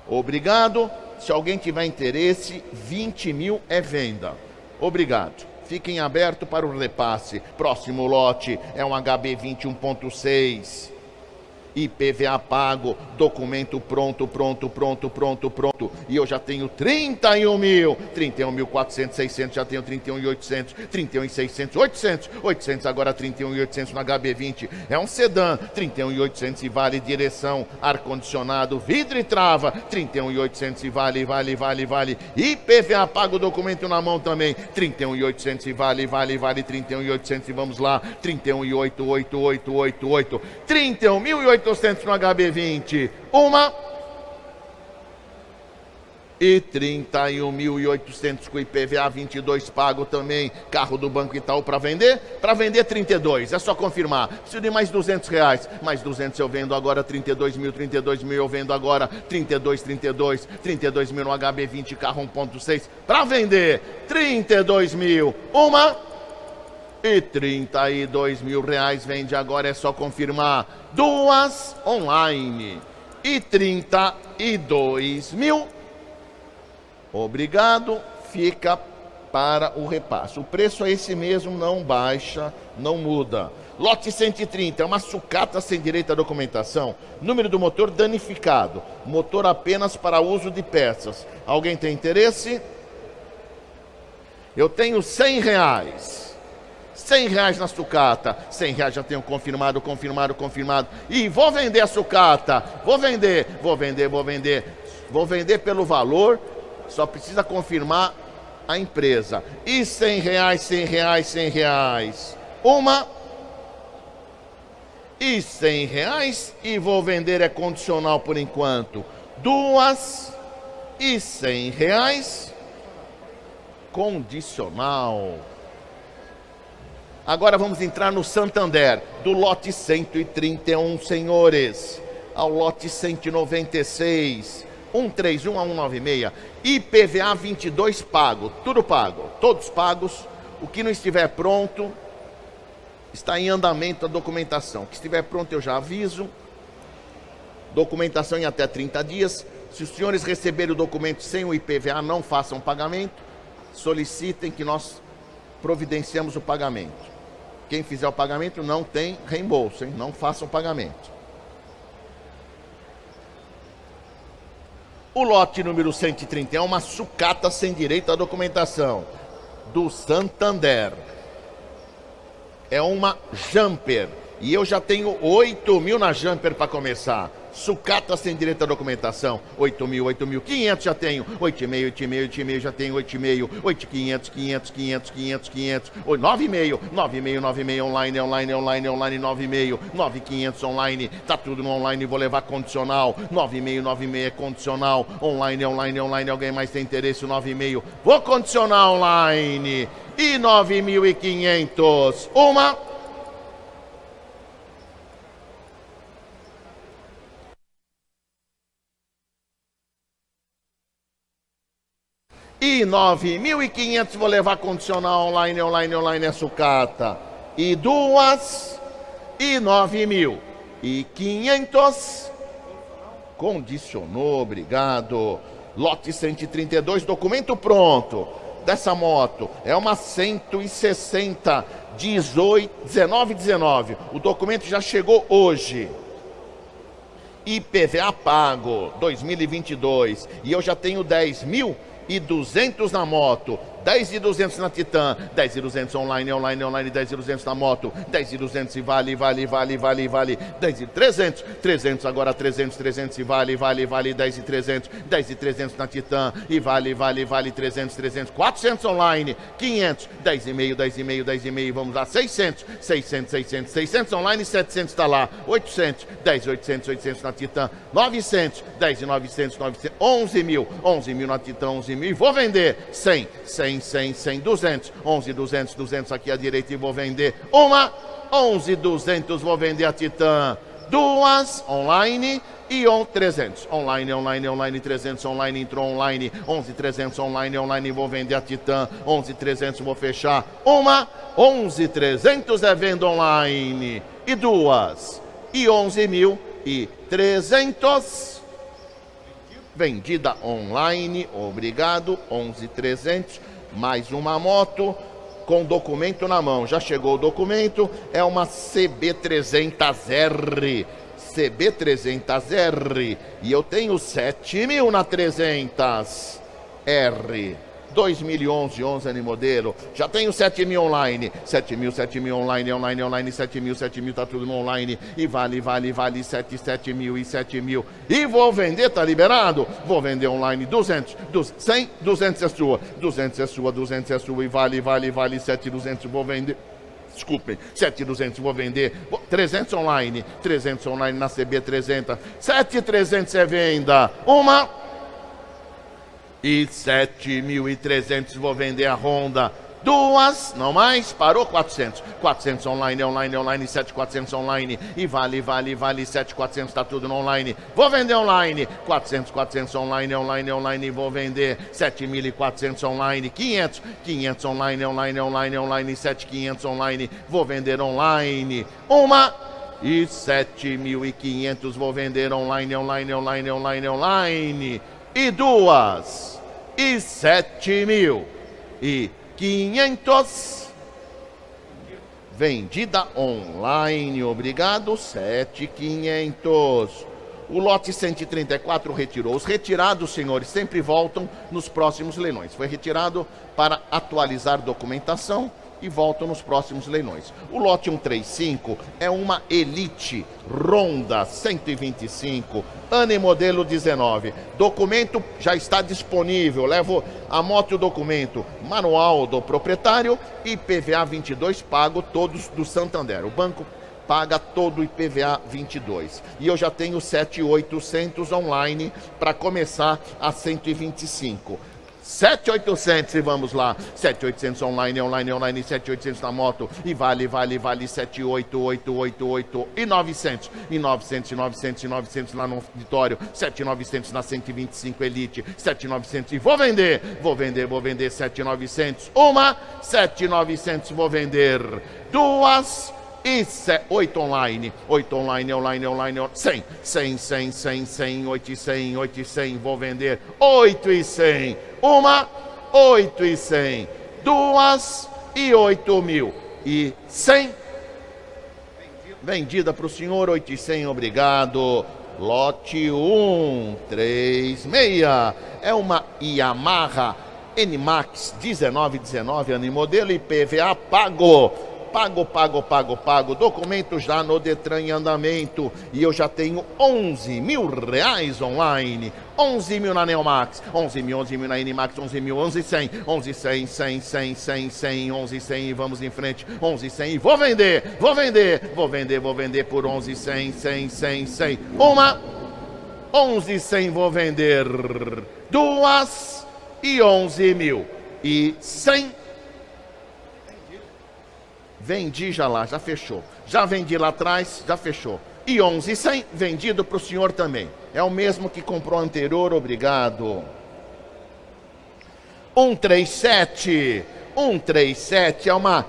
Obrigado. Se alguém tiver interesse, 20 mil é venda. Obrigado. Fiquem abertos para o repasse. Próximo lote é um HB 21.6. IPVA pago, documento pronto, pronto, pronto, pronto, pronto. E eu já tenho 31 mil, 31 mil 400, 600, já tenho 31 e 800, 31 e 600, 800, 800 agora 31 e 800 no HB20. É um sedã, 31 e 800 e vale direção, ar-condicionado, vidro e trava, 31 e 800 e vale, vale, vale, vale. IPVA pago, documento na mão também, 31 e 800 e vale, vale, vale, 31 e 800 e vamos lá, 31 e 8, 8, 8, 8, 8, 31 mil e 800 800 no HB20. Uma e 31.800 com IPVA 22 pago também. Carro do Banco Itaú para vender? Para vender 32, é só confirmar. Preciso de mais 200 reais. Mais 200 eu vendo agora, 32 mil, 32 mil eu vendo agora, 32, 32, 32 mil no HB20, carro 1.6 para vender, 32 mil. Uma e 32 mil reais vende agora, é só confirmar. Duas online e 32 mil. Obrigado, fica para o repasse. O preço é esse mesmo, não baixa, não muda. Lote 130, é uma sucata sem direito à documentação. Número do motor danificado. Motor apenas para uso de peças. Alguém tem interesse? Eu tenho 100 reais. 100 reais na sucata. 100 reais já tenho confirmado, confirmado, confirmado. E vou vender a sucata. Vou vender, vou vender, vou vender. Vou vender pelo valor. Só precisa confirmar a empresa. E 100 reais, 100 reais, 100 reais. Uma. E 100 reais. E vou vender é condicional por enquanto. Duas. E 100 reais. Condicional. Agora vamos entrar no Santander, do lote 131, senhores, ao lote 196, 131 a 196, IPVA 22 pago, tudo pago, todos pagos. O que não estiver pronto, está em andamento a documentação. O que estiver pronto eu já aviso. Documentação em até 30 dias. Se os senhores receberem o documento sem o IPVA, não façam pagamento. Solicitem que nós providenciamos o pagamento. Quem fizer o pagamento não tem reembolso, hein? não faça o pagamento. O lote número 130 é uma sucata sem direito à documentação do Santander. É uma jumper E eu já tenho 8 mil na Jumper para começar. Sucata sem direito à documentação. 8 mil, 8 mil, 500 já tenho. 8,5, 8,5, 8,5 já tenho. 8,5, 8, 500, 500, 500, 500, 500. 9,5, 9,5, 9,5 online, online, online, online, 9,5, 9,500 online. Tá tudo no online, vou levar condicional. 9,5, 9,5 é condicional. Online, online, online. Alguém mais tem interesse? 9,5. Vou condicionar online. E 9.500. Uma. E 9.500 vou levar condicional online, online, online é sucata. E duas. E 9.000. E 500. Condicionou, obrigado. Lote 132, documento pronto. Dessa moto é uma 160 18 19 19. O documento já chegou hoje. IPVA pago 2022 e eu já tenho 10 mil e 200 na moto, 10 e 200 na Titan, 10 e 200 online, online, online, 10 e 200 na moto, 10 e 200 e vale, vale, vale, vale, vale, 10 e 300, 300 agora 300, 300 e vale, vale, vale, 10 e 300, 10 e 300 na Titan e vale, vale, vale, 300, 300, 400 online, 500, 10 e meio, 10 e meio, 10 e meio, vamos lá, 600, 600, 600, 600 online, 700 está lá, 800, 10 800, 800 na Titan, 900, 10 e 900, 900, 11 mil, 11 mil na Titan, 11 mil e vou vender 100, 100 100, 100, 100, 200. 11, 200, 200 aqui à direita e vou vender uma. 11, 200, vou vender a Titan. Duas online e on 300. Online, online, online, 300 online, entrou online. 11, 300 online, online, vou vender a Titan. 11, 300, vou fechar uma. 11, 300 é venda online. E duas. E 11 mil e 300 vendida online, obrigado, 11,300 mais uma moto com documento na mão. Já chegou o documento, é uma CB300R. CB300R. E eu tenho 7 mil na 300R. 2011, 11 modelo. Já tenho 7 mil online. 7 mil, 7 mil online, online, online, 7 mil, 7 mil, tá tudo no online. E vale, vale, vale 7, 7 mil e 7 mil. E vou vender, tá liberado? Vou vender online 200, 100, 200 é sua. 200 é sua, 200 é sua. E vale, vale, vale 7, 200 vou vender. Desculpem, 7,200 vou vender, 300 online, 300 online na CB 300, 7,300 é venda, uma e 7.300 vou vender a Honda. Duas, não mais, parou 400. 400 online, online, online, 7,400 online. E vale, vale, vale, 7,400, tá tudo no online. Vou vender online. 400, 400 online, online, online. Vou vender 7.400 online. 500, 500 online, online, online, online. 7,500 online. Vou vender online. Uma e 7.500 vou vender online, online, online, online, online e duas e sete mil e quinhentos. Vendida online, obrigado, sete quinhentos. O lote 134 retirou. Os retirados, senhores, sempre voltam nos próximos leilões. Foi retirado para atualizar documentação e voltam nos próximos leilões. O lote 135 é uma Elite Ronda 125, ano e modelo 19. Documento já está disponível. Levo a moto e o documento, manual do proprietário e PVA 22 pago todos do Santander. O banco paga todo o IPVA 22. E eu já tenho 7.800 online para começar a 125. 7800 e vamos lá. 7800 online, online, online, 7800 na moto. E vale, vale, vale 78888 e 900. E 900 e 900 e 900 lá no auditório. 7900 na 125 Elite. 7900 e vou vender. Vou vender, vou vender 7900. Uma, 7900 vou vender. Duas, e 8 online, 8 online, online, online, 100, 100, 100, 100, 100, 800, 800, vou vender 8 e 100, uma, 8 e 100, duas e 8 mil. E 100, vendida para o senhor, 8 e 100, obrigado, lote 1, 3, meia, é uma Yamaha NMAX 1919, ano e modelo, IPVA pago, pago, pago, pago, pago. Documento já no Detran em andamento. E eu já tenho 11 mil reais online. 11 mil na Neomax, 11 mil, 11 mil na Inimax, 11 mil, 11 100, 11 100, 100, 100, 100, 100, 11 100 e vamos em frente, 11 100 e vou vender, vou vender, vou vender, vou vender por 11 100, 100, 100, 100. Uma, 11 100 vou vender, duas e 11 mil e 100 Vendi já lá, já fechou. Já vendi lá atrás, já fechou. E 11 100 vendido para o senhor também. É o mesmo que comprou anterior, obrigado. 137. 137 é uma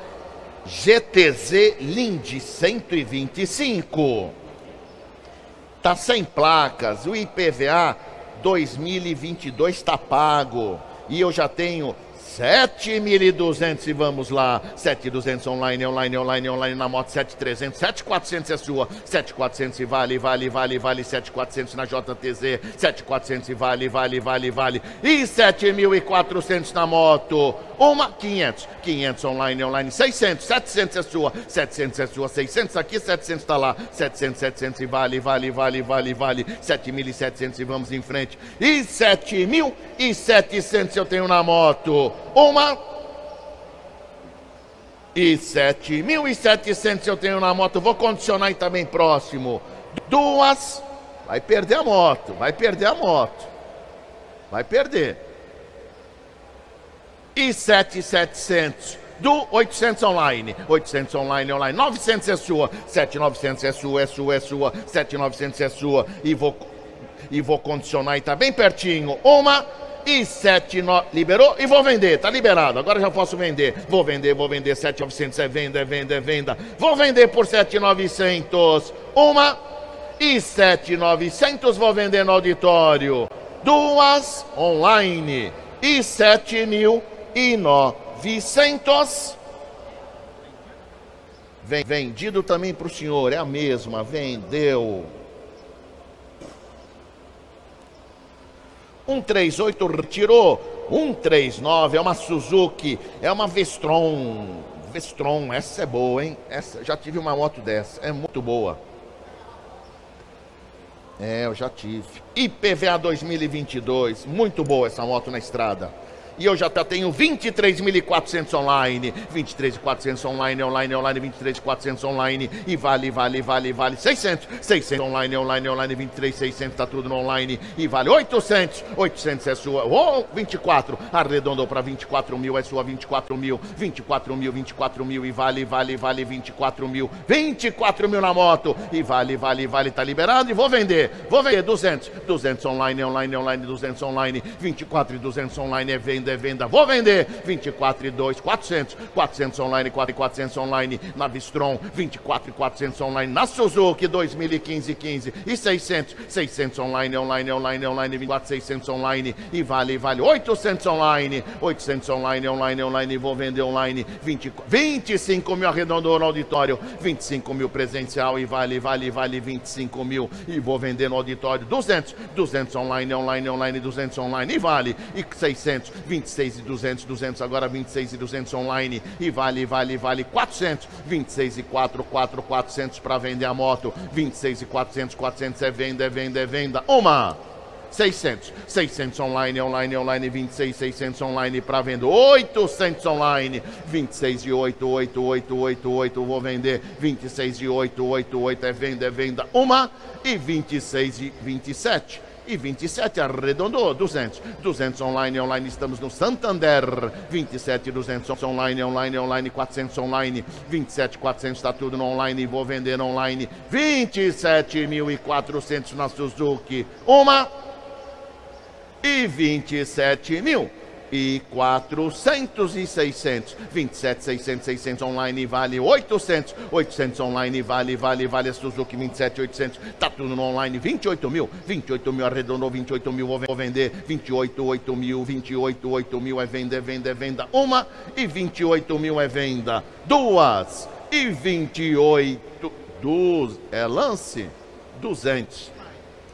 GTZ Lindy 125. Tá sem placas. O IPVA 2022 está pago. E eu já tenho 7.200 e vamos lá. 7.200 online, online, online, online na moto. 7.300, 7.400 é sua. 7.400 e vale, vale, vale, vale. 7.400 na JTZ. 7.400 e vale, vale, vale, vale. E 7.400 na moto. Uma, 500. 500 online, online. 600, 700 é sua. 700 é sua. 600 aqui, 700 está lá. 700, 700 e vale, vale, vale, vale, vale. 7.700 e vamos em frente. E 7.700 eu tenho na moto uma. E sete mil e setecentos eu tenho na moto, vou condicionar e também próximo. Duas, vai perder a moto, vai perder a moto, vai perder. E sete setecentos do 800 online, 800 online, online, 900 é sua, 7900 é sua, é sua, é sua, 7900 é sua, e vou, e vou condicionar e tá bem pertinho. Uma, e 7 no... liberou e vou vender, tá liberado. Agora já posso vender. Vou vender, vou vender 7,900 é venda, é venda, é venda. Vou vender por 7,900. Uma e 7,900 vou vender no auditório. Duas online e 7.900. Vendido também para o senhor, é a mesma, vendeu. 138 retirou. 139 é uma Suzuki, é uma Vestron. Vestron, essa é boa, hein? Essa, já tive uma moto dessa, é muito boa. É, eu já tive. IPVA 2022, muito boa essa moto na estrada e eu já tenho 23.400 online, 23.400 online, online, online, 23.400 online e vale, vale, vale, vale 600, 600 online, online, online, 23.600 tá tudo no online e vale 800, 800 é sua, oh, 24, arredondou para 24 mil, é sua 24 mil, 24 mil, 24 mil e vale, vale, vale 24 mil, 24 mil na moto e vale, vale, vale, tá liberado e vou vender, vou vender 200, 200 online, online, online, 200 online, 24 e 200 online é venda venda é venda. Vou vender 24 e 2, 400. 400 online, 4 e 400 online na Vistron. 24 e 400 online na Suzuki 2015 15 e 600. 600 online, online, online, online, 24 600 online e vale, vale 800 online. 800 online, online, online, vou vender online 20, 25 mil arredondou no auditório. 25 mil presencial e vale, vale, vale 25 mil e vou vender no auditório 200. 200 online, online, online, 200 online e vale e 600. 26 e 200, 200 agora 26 e 200 online. E vale, vale, vale 400, 26 e 4, 4, 400 para vender a moto, 26 e 400, 400 é venda, é venda, é venda, uma 600, 600 online, online, online, 26, 600 online para venda, 800 online, 26 e 8, 8, 8, 8, 8, vou vender, 26 e 8, 8, 8 é venda, é venda, uma e 26 e 27 e 27 arredondou 200. 200 online, online, estamos no Santander. 27, 200 online, online, online, 400 online. 27, 400 está tudo no online, vou vender online. 27.400 na Suzuki. Uma e 27 mil e 400 e 600, 27, 600, 600 online vale 800, 800 online vale, vale, vale a Suzuki 27, 800, tá tudo no online, 28 mil, 28 mil arredondou, 28 mil vou vender, 28, 8 mil, 28, 8 mil é venda, é venda, é venda, uma e 28 mil é venda, duas e 28, dos, é lance, 200,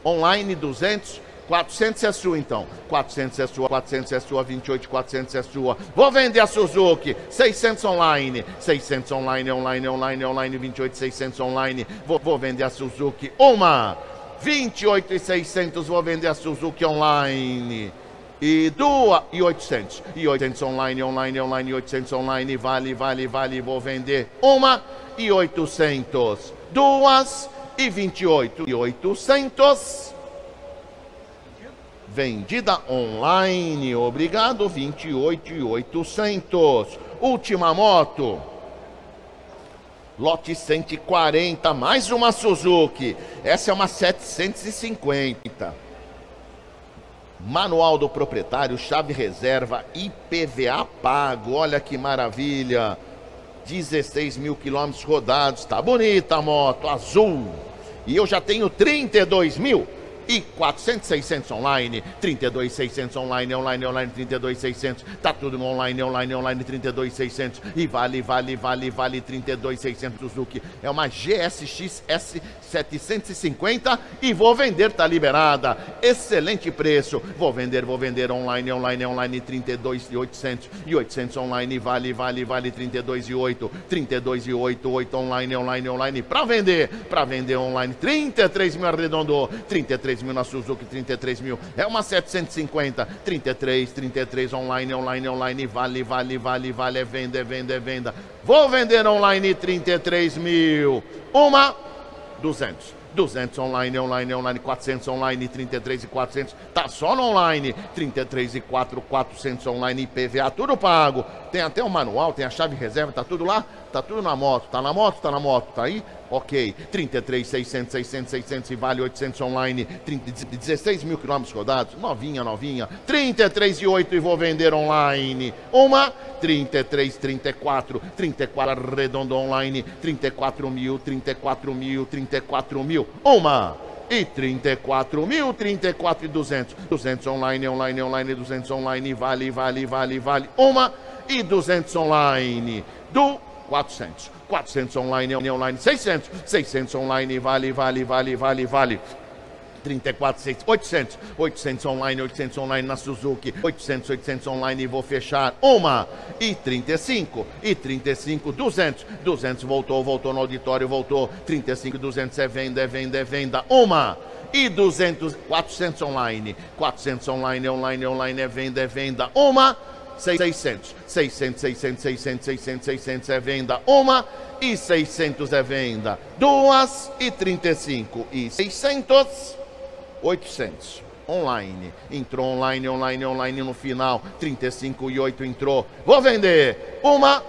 online 200, 400 é sua então. 400 é sua, 400 é sua, 28, 400 é sua. Vou vender a Suzuki. 600 online. 600 online, online, online, online, 28, 600 online. Vou, vou vender a Suzuki. Uma. 28 e 600, vou vender a Suzuki online. E duas e 800. E 800 online, online, online, 800 online. Vale, vale, vale, vou vender uma e 800. Duas e 28 e 800 vendida online. Obrigado, 28,800. Última moto. Lote 140, mais uma Suzuki. Essa é uma 750. Manual do proprietário, chave reserva, IPVA pago. Olha que maravilha. 16 mil quilômetros rodados. Tá bonita a moto, azul. E eu já tenho 32 mil e 400, 600 online, 32, 600 online, online, online, 32, 600, tá tudo online, online, online, 32, 600 e vale, vale, vale, vale, 32, 600 Suzuki, é uma GSX S750 e vou vender, tá liberada, excelente preço, vou vender, vou vender online, online, online, 32 e 800 e 800 online, vale, vale, vale, 32 e 8, 32 e 8, 8 online, online, online, pra vender, pra vender online, 33 mil arredondou, 33 mil na Suzuki, 33 mil. É uma 750, 33, 33 online, online, online. Vale, vale, vale, vale. É venda, é venda, é venda. Vou vender online 33 mil. Uma, 200. 200 online, online, online, 400 online, 33 e 400, tá só no online, 33 e 4, 400 online, IPVA, tudo pago. Tem até o manual, tem a chave reserva, tá tudo lá? Tá tudo na moto, tá na moto, tá na moto, tá aí? Ok, 33, 600, 600, 600 e vale 800 online, 30, 16 mil quilômetros rodados, novinha, novinha, 33 e 8 e vou vender online. Uma, 33, 34, 34 redondo online, 34 mil, 34 mil, 34 mil. Uma e 34 mil, 34 e 200. 200 online, online, online, 200 online, vale, vale, vale, vale. Uma e 200 online. Do 400. 400 online, online, 600. 600 online, vale, vale, vale, vale, vale. 34, 600, 800, 800 online, 800 online na Suzuki, 800, 800 online vou fechar uma e 35, e 35, 200, 200 voltou, voltou no auditório, voltou, 35, 200 é venda, é venda, é venda, uma e 200, 400 online, 400 online, online, online é venda, é venda, uma 600, 600, 600, 600, 600, 600 é venda, uma e 600 é venda, duas e 35 e 600, 800 online. Entrou online, online, online no final. 35 e 8 entrou. Vou vender uma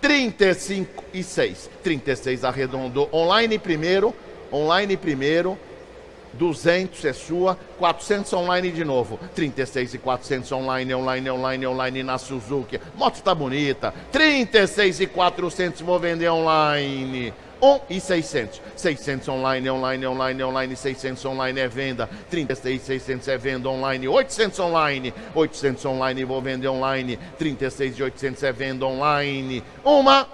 35 e 6. 36 arredondou. Online primeiro, online primeiro. 200 é sua, 400 online de novo, 36 e 400 online, online, online, online na Suzuki. Moto tá bonita, 36 e 400 vou vender online. 1 e 600. 600 online, online, online, online, 600 online é venda. 36, 600 é venda online. 800 online, 800 online, vou vender online. 36 e 800 é venda online. Uma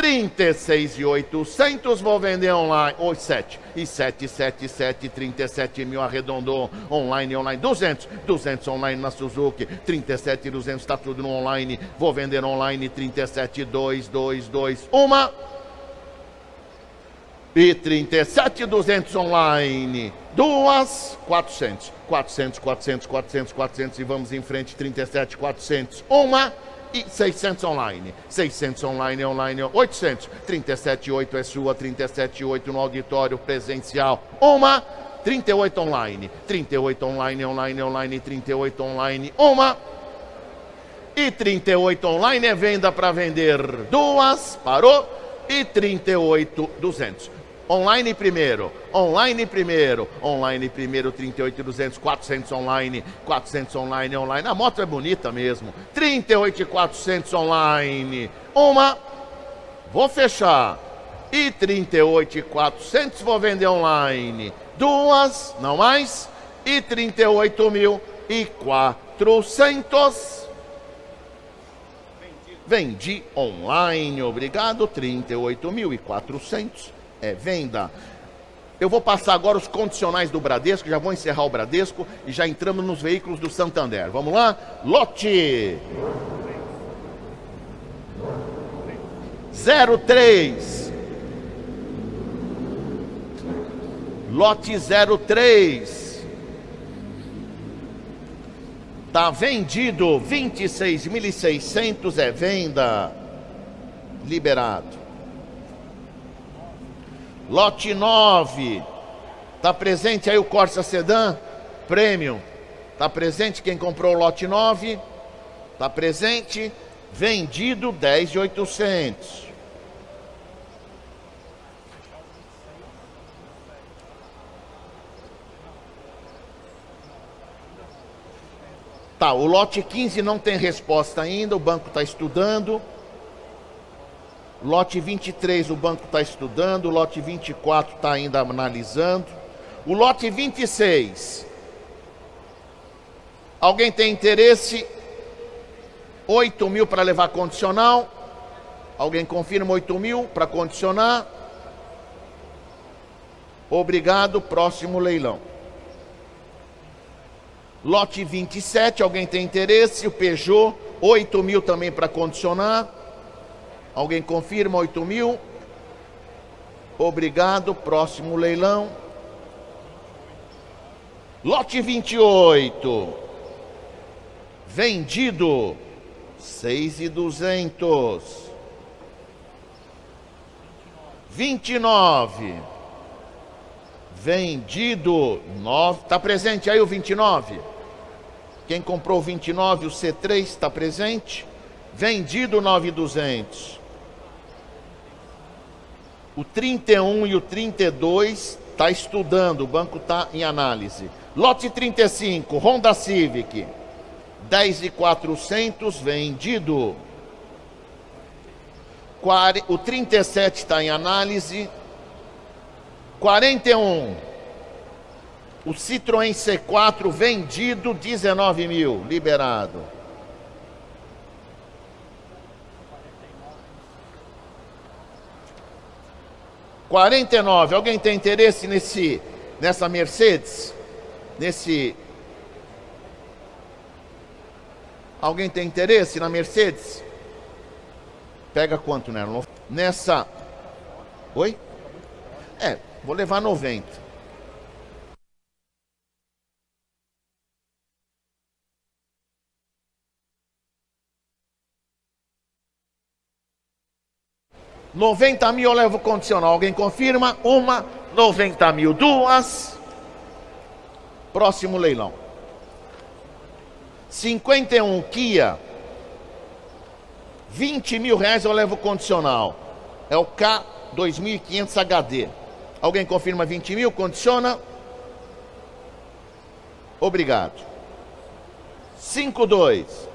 36 e 800 vou vender online. Oi, 7 e 7, 7, 7, 37 mil arredondou. Online, online, 200, 200 online na Suzuki. 37 e 200 está tudo no online. Vou vender online 37, 2, 2, 2, uma. E 37, 200 online. Duas, 400. 400, 400, 400, 400 e vamos em frente. 37, 400. Uma e 600 online. 600 online, online, 800. 37,8 é sua, 37,8 no auditório presencial. Uma, 38 online. 38 online, online, online, 38 online. Uma. E 38 online é venda para vender. Duas, parou. E 38, 200. Online primeiro, online primeiro, online primeiro, 38,200, 400 online, 400 online, online. A moto é bonita mesmo. 38,400 online. Uma, vou fechar. E 38,400 vou vender online. Duas, não mais. E 38.400 vendi online, obrigado, 38.400 é venda. Eu vou passar agora os condicionais do Bradesco, já vou encerrar o Bradesco e já entramos nos veículos do Santander. Vamos lá? Lote 03 Lote 03 Tá vendido 26.600 é venda liberado. Lote 9. Tá presente aí o Corsa Sedan Premium. Tá presente quem comprou o lote 9? Tá presente? Vendido 10.800. Tá, o lote 15 não tem resposta ainda, o banco está estudando. Lote 23 o banco está estudando, o lote 24 está ainda analisando. O lote 26. Alguém tem interesse? 8 mil para levar condicional. Alguém confirma 8 mil para condicionar? Obrigado, próximo leilão. Lote 27, alguém tem interesse? O Peugeot, 8 mil também para condicionar. Alguém confirma 8 mil? Obrigado. Próximo leilão. Lote 28. Vendido. 6,200. 29. Vendido. 9. Está presente aí o 29? Quem comprou o 29, o C3 está presente? Vendido 9,200. O 31 e o 32 está estudando, o banco está em análise. Lote 35, Honda Civic, 10,400 vendido. O 37 está em análise. 41. O Citroën C4 vendido, 19 mil, liberado. 49. Alguém tem interesse nesse nessa Mercedes? Nesse Alguém tem interesse na Mercedes? Pega quanto nela? Nessa Oi? É, vou levar 90. 90 mil eu levo condicional. Alguém confirma? Uma, 90 mil. Duas. Próximo leilão. 51 Kia. 20 mil reais eu levo condicional. É o K 2500 HD. Alguém confirma 20 mil? Condiciona. Obrigado. 52.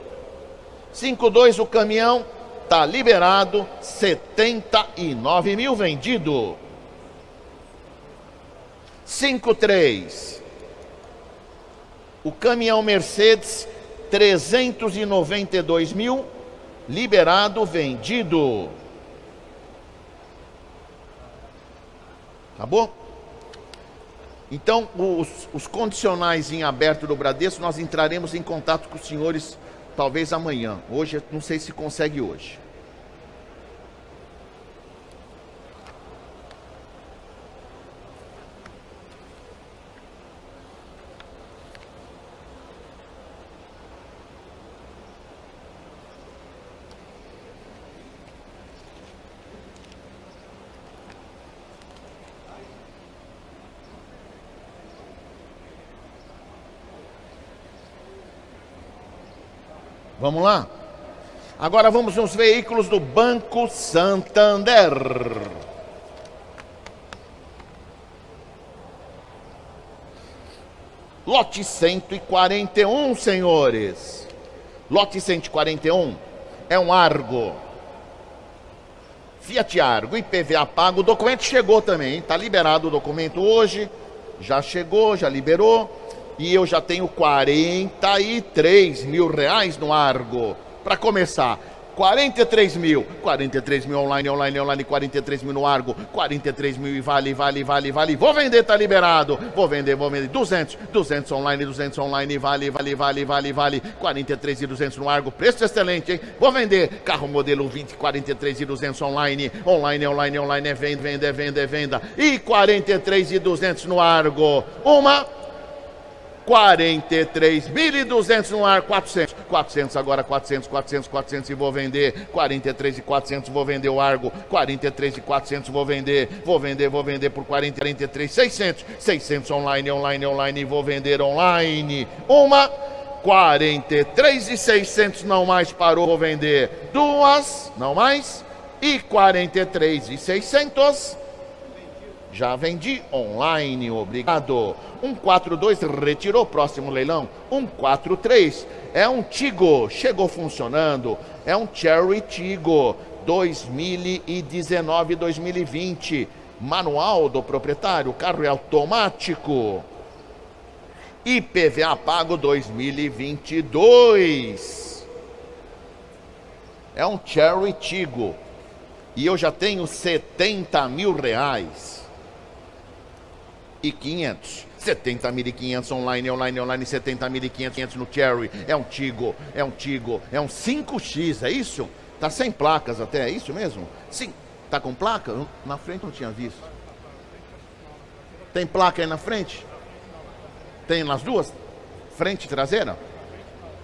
52 o caminhão Tá liberado, 79 mil vendido. 53. O caminhão Mercedes, 392 mil, liberado, vendido. Acabou? Então, os, os condicionais em aberto do Bradesco, nós entraremos em contato com os senhores talvez amanhã. Hoje, não sei se consegue hoje. Vamos lá? Agora vamos nos veículos do Banco Santander. Lote 141, senhores. Lote 141 é um Argo. Fiat Argo, IPVA pago. O documento chegou também, está liberado o documento hoje. Já chegou, já liberou e eu já tenho 43 mil reais no Argo. Para começar, 43 mil, 43 mil online, online, online, 43 mil no Argo, 43 mil e vale, vale, vale, vale. Vou vender, tá liberado. Vou vender, vou vender. 200, 200 online, 200 online, vale, vale, vale, vale, vale. 43 e 200 no Argo, preço excelente, hein? Vou vender. Carro modelo 20, 43 e 200 online, online, online, online, é venda, venda, é venda, é venda. E 43 e 200 no Argo. Uma 43.200 no ar, 400. 400 agora, 400, 400, 400 e vou vender. 43 e 400 vou vender o Argo. 43 e 400 vou vender. Vou vender, vou vender por 40, 43, 600. 600 online, online, online e vou vender online. Uma 43 e 600 não mais parou, vou vender. Duas, não mais. E 43 e 600 já vendi online, obrigado. 142 retirou próximo leilão. 143 é um Tigo, chegou funcionando. É um Cherry Tigo 2019-2020. Manual do proprietário, carro é automático. IPVA pago 2022. É um Cherry Tigo. E eu já tenho 70 mil reais e 500. 70.500 online, online, online, 70.500 no Cherry. É um Tigo, é um Tigo, é um 5X, é isso? Tá sem placas até, é isso mesmo? Sim. Tá com placa? Na frente não tinha visto. Tem placa aí na frente? Tem nas duas? Frente e traseira?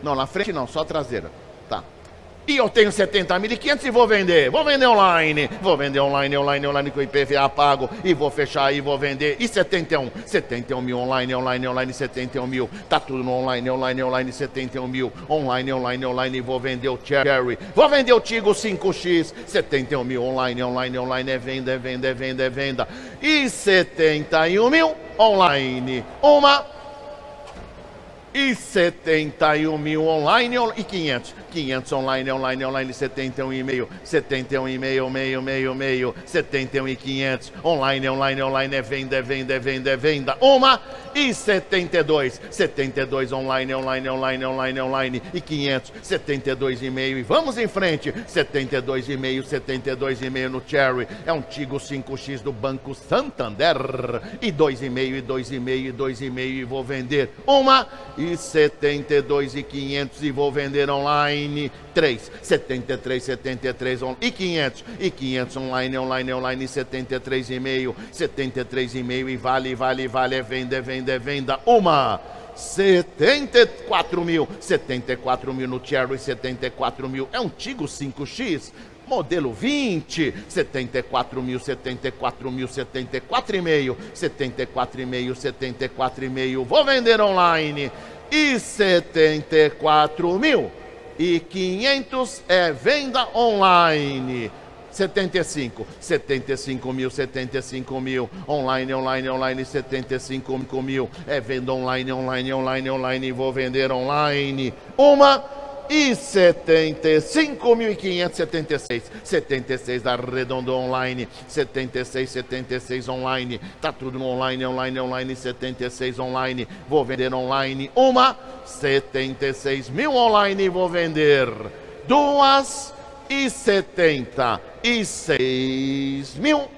Não, na frente não, só traseira. E eu tenho 70.500 e vou vender. Vou vender online. Vou vender online, online, online com IPVA pago. E vou fechar e vou vender. E 71. 71 mil online, online, online, 71 mil. Tá tudo no online, online, online, 71 mil. Online, online, online. E vou vender o Cherry. Vou vender o Tigo 5X. 71 mil online, online, online. É venda, é venda, é venda, é venda. E 71 mil online. Uma e 71 mil online e 500. 500 online, online, online, 71 e meio, 71 e meio, meio, meio, meio, 71 e 500. Online, online, online, é venda, é venda, é venda, é venda. Uma e 72. 72 online, online, online, online, online e 500. 72 e meio e vamos em frente. 72 e meio, 72 e meio no Cherry. É um Tigo 5X do Banco Santander. E 2,5 e 2,5 e 2,5 e vou vender. Uma e 72 e 500 e vou vender online 3, 73, 73 on, e 500 e 500 online, online, online 73 e meio, 73 e meio e vale, vale, vale, é venda, é venda, é venda, uma 74 mil, 74 mil no Cherry, 74 mil, é um Tigo 5X, modelo 20, 74 mil, 74 mil, 74 e meio, 74 e meio, 74 e meio, vou vender online e 74 mil e 500 é venda online. 75, 75 mil, 75 mil, online, online, online, 75 mil, é venda online, online, online, online, vou vender online. Uma e 75.576. 76 arredondou online. 76, 76 online. Tá tudo no online, online, online. 76 online. Vou vender online. Uma. 76 mil online. Vou vender. Duas. E 76 mil.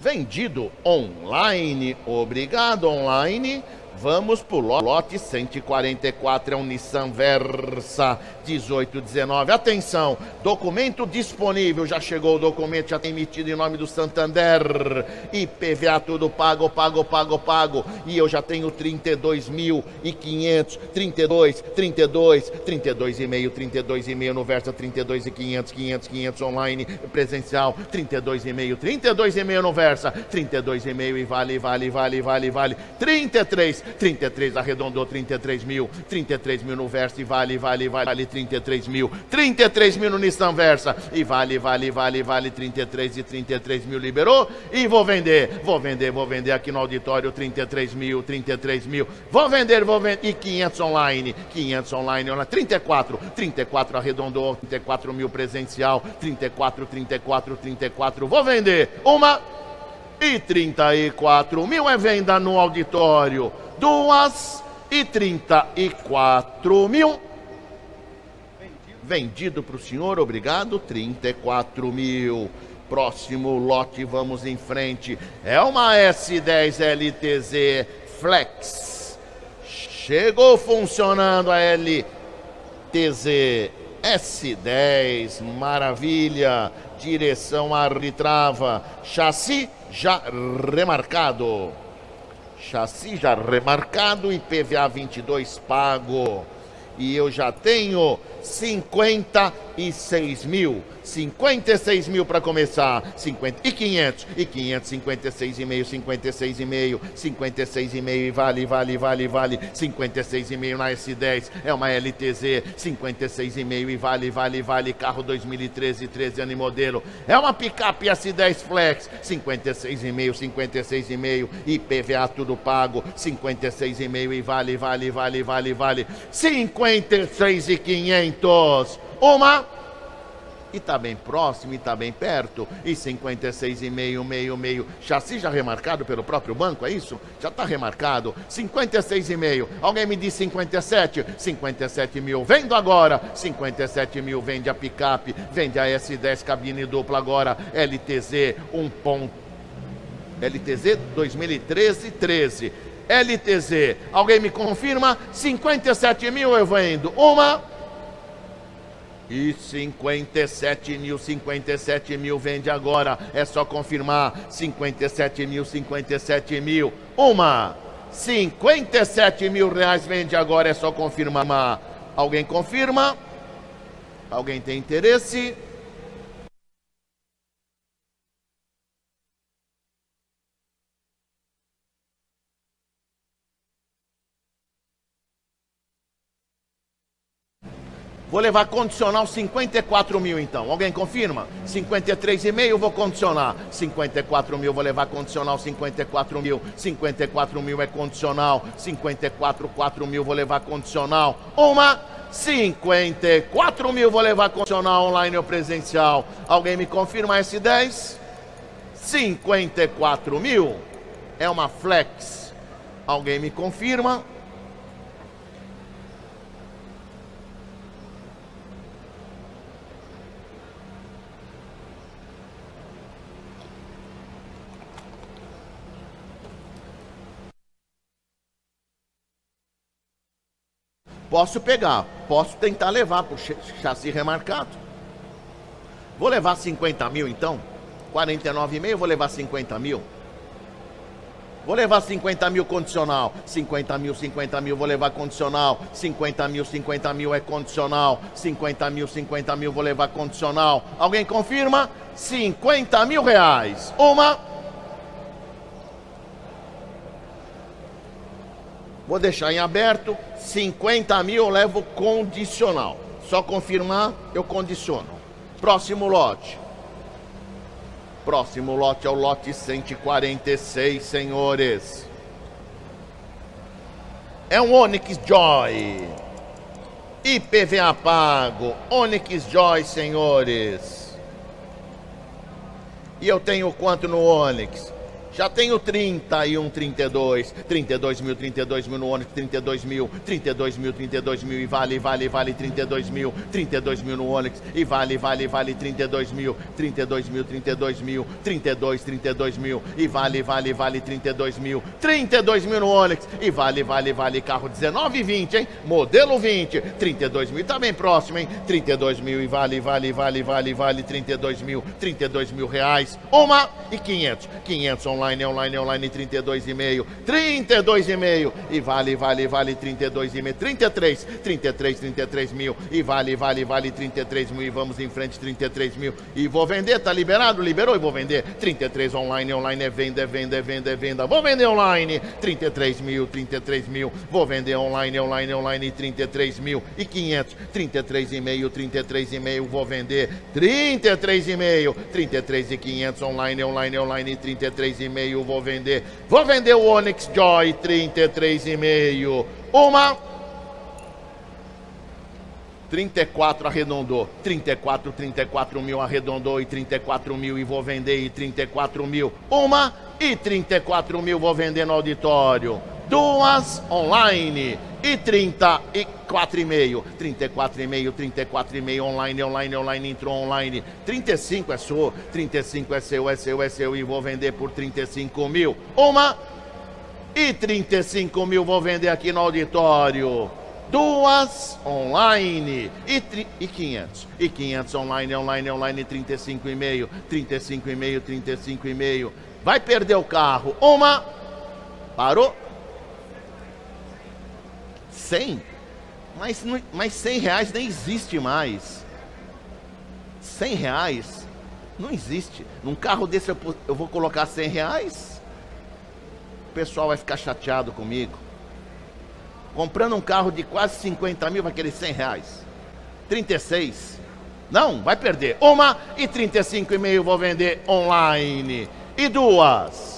Vendido online. Obrigado, online. Vamos pro lote 144, é um Nissan Versa 1819. Atenção, documento disponível, já chegou o documento, já tem emitido em nome do Santander. IPVA tudo pago, pago, pago, pago. E eu já tenho 32.500, 32, 32, 32 e meio, 32 e meio no Versa, 32 e 500, 500, 500 online, presencial, 32 e meio, 32 e meio no Versa, 32 e e vale, vale, vale, vale, vale, 33 33 arredondou 33 mil, 33 mil no Versa e vale, vale, vale 33 mil, 33 mil no Nissan Versa e vale, vale, vale, vale 33 e 33 mil liberou e vou vender, vou vender, vou vender aqui no auditório 33 mil, 33 mil, vou vender, vou vender e 500 online, 500 online, 34, 34 arredondou, 34 mil presencial, 34, 34, 34, vou vender uma e 34 mil é venda no auditório duas e trinta e quatro mil. Vendido para o senhor, obrigado, 34 mil. Próximo lote, vamos em frente. É uma S10 LTZ Flex. Chegou funcionando a LTZ S10, maravilha. Direção arbitrava. Chassi já remarcado. Chassi já remarcado e PVA 22 pago. E eu já tenho 50 56 mil. 56 mil para começar. 50 e 500. E 500, 56 e meio, 56 e meio, 56 e meio e vale, vale, vale, vale. 56 e meio na S10. É uma LTZ. 56 e meio e vale, vale, vale. Carro 2013, 13 ano e modelo. É uma picape S10 Flex. 56 e meio, 56 e meio. IPVA tudo pago. 56 e meio e vale, vale, vale, vale, vale. 56 e 500. Uma. E tá bem próximo, e tá bem perto, e 56,5, meio, meio, chassi já remarcado pelo próprio banco, é isso? Já tá remarcado, 56,5, alguém me diz 57, 57 mil, vendo agora, 57 mil, vende a picape, vende a S10 cabine dupla agora, LTZ 1 ponto, LTZ 2013, 13, LTZ, alguém me confirma? 57 mil eu vendo, uma e 57 mil, 57 mil vende agora. É só confirmar. 57 mil, 57 mil. Uma. 57 mil reais vende agora. É só confirmar. Alguém confirma? Alguém tem interesse? Vou levar condicional 54 mil então. Alguém confirma? 53,5 vou condicionar. 54 mil vou levar condicional 54 mil. 54 mil é condicional. 54, 4 mil vou levar condicional. Uma. 54 mil vou levar condicional online ou presencial. Alguém me confirma S10? 54 mil. É uma flex. Alguém me confirma? Posso pegar, posso tentar levar para o chassi remarcado. Vou levar 50 mil então? 49,5, vou levar 50 mil. Vou levar 50 mil condicional. 50 mil, 50 mil, vou levar condicional. 50 mil, 50 mil é condicional. 50 mil, 50 mil, vou levar condicional. Alguém confirma? 50 mil reais. Uma. Vou deixar em aberto. 50 mil eu levo condicional. Só confirmar, eu condiciono. Próximo lote. Próximo lote é o lote 146, senhores. É um Onix Joy. IPVA pago. Onix Joy, senhores. E eu tenho quanto no Onix? Já tenho 31, 32, 32 mil, 32 mil no Onix, 32 mil, 32 mil, 32 mil e vale, vale, vale 32 mil, 32 mil no Onix e vale, vale, vale 32 mil, 32 mil, 32 mil, 32, 32 mil e vale, vale, vale 32 mil, 32 mil no Onix e vale, vale, vale carro 19 e 20, hein? Modelo 20, 32 mil, tá bem próximo, hein? 32 mil e vale, vale, vale, vale, vale 32 mil, 32 mil reais, uma e 500, 500 online online, online, online 32,5, 32,5 e vale, vale, vale 32,5, 33, 33, 33 mil e vale, vale, vale 33 mil e vamos em frente 33 mil e vou vender, tá liberado? Liberou e vou vender 33 online, online é venda, é venda, é venda, é venda, vou vender online 33 mil, 33 mil, vou vender online, online, online 33 mil e 500, 33,5, 33,5 vou vender 33,5, 33 e 500 online, online, online 33,5 33,5 vou vender. Vou vender o Onix Joy 33,5. Uma 34 arredondou, 34, 34 mil arredondou e 34 mil e vou vender e 34 mil. Uma e 34 mil vou vender no auditório. Duas online e 34,5. 34,5, 34,5 online, online, online, entrou online. 35 é seu, 35 é seu, é seu, é seu e vou vender por 35 mil. Uma e 35 mil vou vender aqui no auditório. Duas online e, tri, e 500. E 500 online, online, online, 35,5, 35,5, 35,5. Vai perder o carro. Uma. Parou. 100? Mas, mas 100 reais nem existe mais. 100 reais não existe. Num carro desse eu, eu vou colocar 100 reais? O pessoal vai ficar chateado comigo. Comprando um carro de quase 50 mil vai querer 100 reais. 36. Não, vai perder. Uma e 35,5 vou vender online. E duas.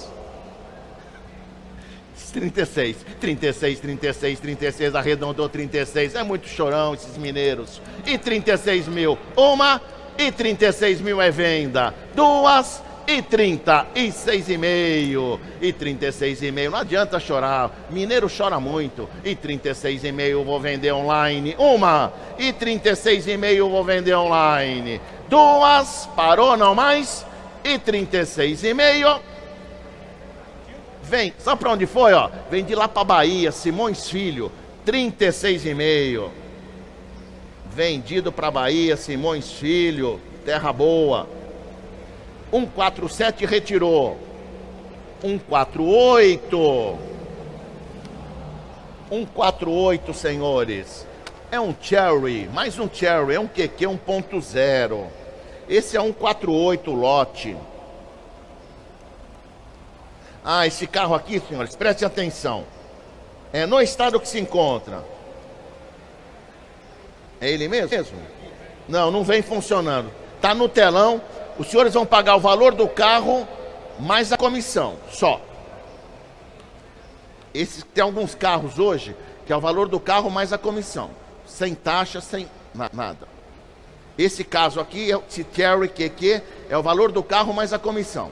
36, 36, 36, 36, arredondou 36. É muito chorão esses mineiros. E 36 mil, uma e 36 mil é venda. Duas e 36 e meio. E 36 e meio, não adianta chorar. Mineiro chora muito. E 36 e meio vou vender online. Uma e 36 e meio vou vender online. Duas, parou não mais. E 36 e meio Vem, sabe para onde foi, ó? Vem de lá para Bahia, Simões Filho, 36,5. Vendido para Bahia, Simões Filho, terra boa. 147 retirou. 148. 148, senhores. É um Cherry, mais um Cherry, é um QQ 1.0. Esse é 148 lote. Ah, esse carro aqui, senhores, prestem atenção. É no estado que se encontra. É ele mesmo? Não, não vem funcionando. Está no telão. Os senhores vão pagar o valor do carro mais a comissão, só. Esse, tem alguns carros hoje que é o valor do carro mais a comissão. Sem taxa, sem nada. Esse caso aqui, é o Cherry QQ, é o valor do carro mais a comissão.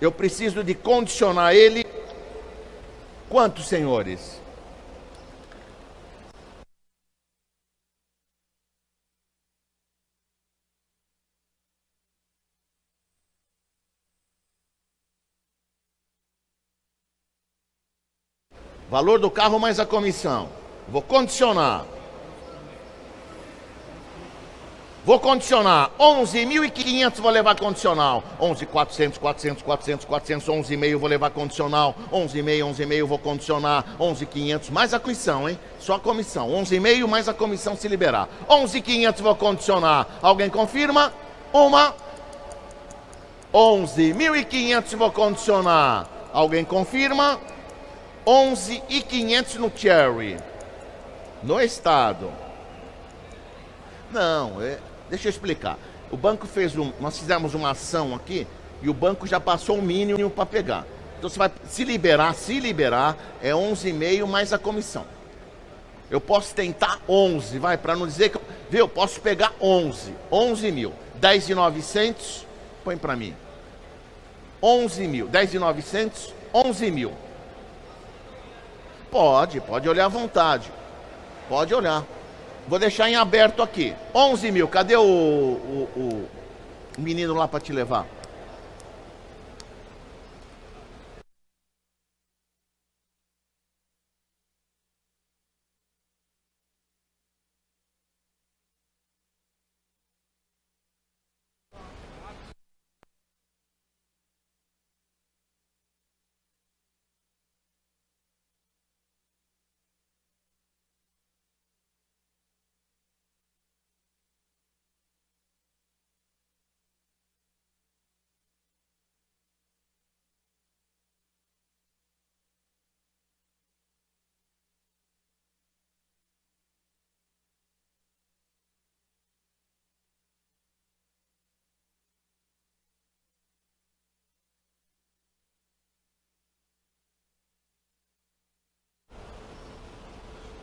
Eu preciso de condicionar ele. Quantos senhores? Valor do carro mais a comissão. Vou condicionar. Vou condicionar 11.500, vou levar condicional. 11.400, 400, 400, 400, 11.500 vou levar condicional. 11.500, 11.500 vou condicionar. 11.500 mais a comissão, hein? Só a comissão. 11.500 mais a comissão se liberar. 11.500 vou condicionar. Alguém confirma? Uma. 11.500 vou condicionar. Alguém confirma? 11.500 no Cherry. No estado. Não, é, Deixa eu explicar. O banco fez um. Nós fizemos uma ação aqui e o banco já passou o mínimo para pegar. Então você vai se liberar, se liberar, é 11,5 mais a comissão. Eu posso tentar 11, vai, para não dizer que. Viu? Eu posso pegar 11. 11 mil. 10,900, põe para mim. 11 mil. 10,900, 11 mil. Pode, pode olhar à vontade. Pode olhar. Vou deixar em aberto aqui. 11 mil. Cadê o, o, o menino lá para te levar?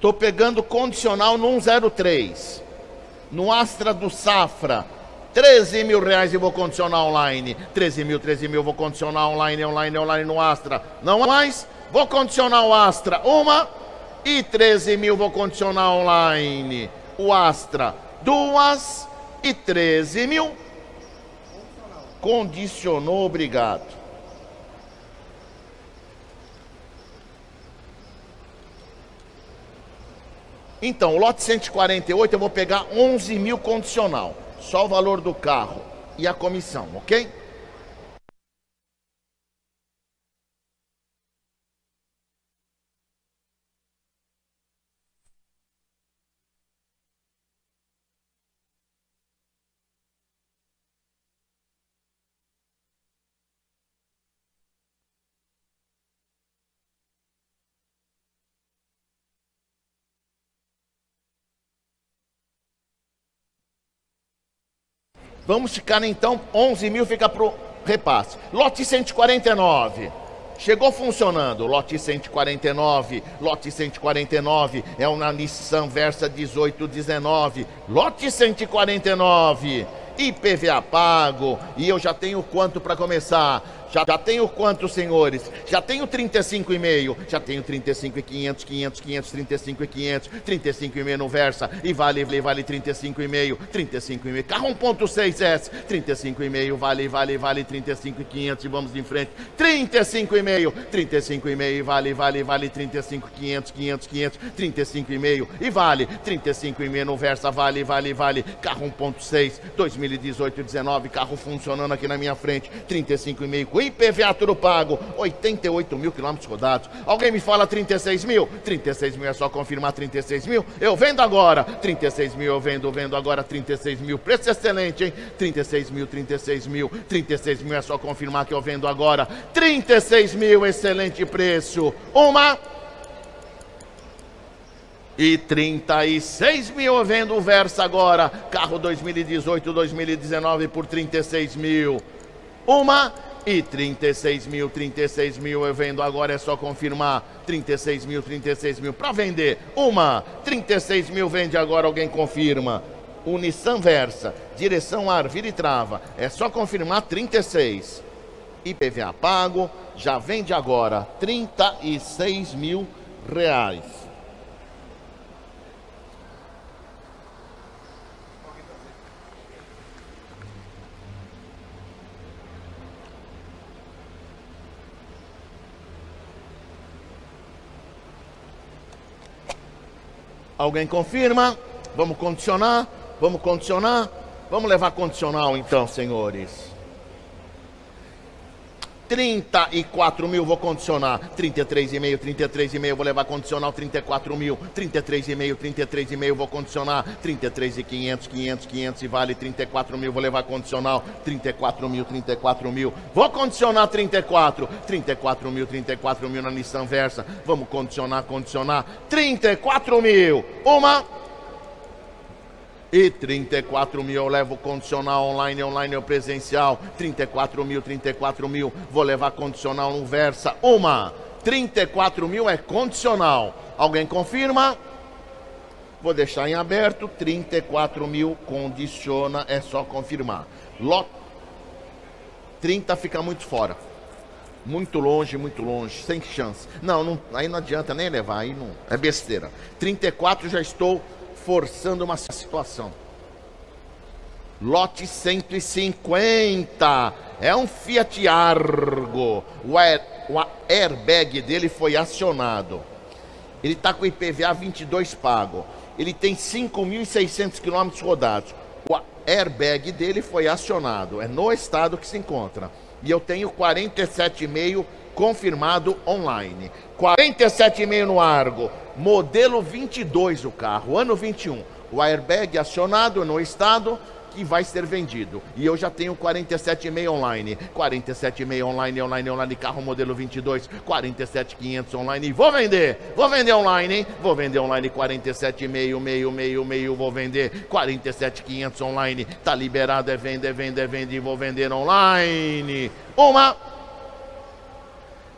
Estou pegando condicional no 103. No Astra do Safra, 13 mil reais e vou condicionar online. 13 mil, 13 mil, vou condicionar online, online, online no Astra. Não mais? vou condicionar o Astra, uma. E 13 mil vou condicionar online. O Astra, duas. E 13 mil. Condicionou, obrigado. Então, o lote 148 eu vou pegar 11 mil condicional. Só o valor do carro e a comissão, ok? Vamos ficar então, 11 mil fica para o repasse. Lote 149. Chegou funcionando, lote 149, lote 149 é uma Nissan Versa 1819, lote 149, IPVA pago, e eu já tenho quanto para começar? Já, já tenho quantos, senhores? Já tenho 35,5. Já tenho 35 e 500, 500, 500, 35 e 500, 35 e meio no Versa. E vale, vale, vale 35 e meio, 35 e meio. Carro 1.6S, 35 e meio, vale, vale, vale 35 e 500 e vamos em frente. 35 e meio, 35 e meio, vale, vale, vale 35 500, 500, 500, 35 e meio e vale 35 e meio no Versa, vale, vale, vale. Carro 1.6, 2018 19, carro funcionando aqui na minha frente. 35 e meio IPVA tudo pago, 88 mil quilômetros rodados. Alguém me fala 36 mil? 36 mil é só confirmar 36 mil? Eu vendo agora. 36 mil eu vendo, vendo agora 36 mil. Preço excelente, hein? 36 mil, 36 mil, 36 mil é só confirmar que eu vendo agora. 36 mil, excelente preço. Uma e 36 mil eu vendo o Versa agora. Carro 2018, 2019 por 36 mil. Uma e 36 mil, 36 mil eu vendo agora, é só confirmar. 36 mil, 36 mil para vender. Uma, 36 mil vende agora, alguém confirma. O Nissan Versa, direção ar, vira e trava. É só confirmar 36. IPVA pago, já vende agora 36 mil reais. Alguém confirma? Vamos condicionar? Vamos condicionar? Vamos levar condicional então, senhores. 34 mil vou condicionar, 33,5, 33,5 vou levar condicional, 34 mil, 33,5, 33,5 vou condicionar, 33,500, 500, 500 e vale 34 mil, vou levar condicional, 34 mil, 34 mil, vou condicionar 34, 34 mil, 34 mil na Nissan Versa, vamos condicionar, condicionar, 34 mil, uma e 34 mil eu levo condicional online, online ou presencial. 34 mil, 34 mil, vou levar condicional no Versa. Uma, 34 mil é condicional. Alguém confirma? Vou deixar em aberto. 34 mil condiciona, é só confirmar. Lot 30 fica muito fora. Muito longe, muito longe, sem chance. Não, não, aí não adianta nem levar, aí não. É besteira. 34 já estou forçando uma situação. Lote 150 é um Fiat Argo. O, air, o airbag dele foi acionado. Ele está com IPVA 22 pago. Ele tem 5.600 quilômetros rodados. O airbag dele foi acionado. É no estado que se encontra. E eu tenho 47,5 confirmado online. 47,5 no Argo, modelo 22 o carro, ano 21. O airbag acionado no estado que vai ser vendido. E eu já tenho 47,5 online. 47,5 online, online, online, carro modelo 22, 47,500 online. Vou vender, vou vender online, hein? Vou vender online 47,5, meio, meio, meio, vou vender 47,500 online. Tá liberado, é venda, é venda, é venda e vou vender online. Uma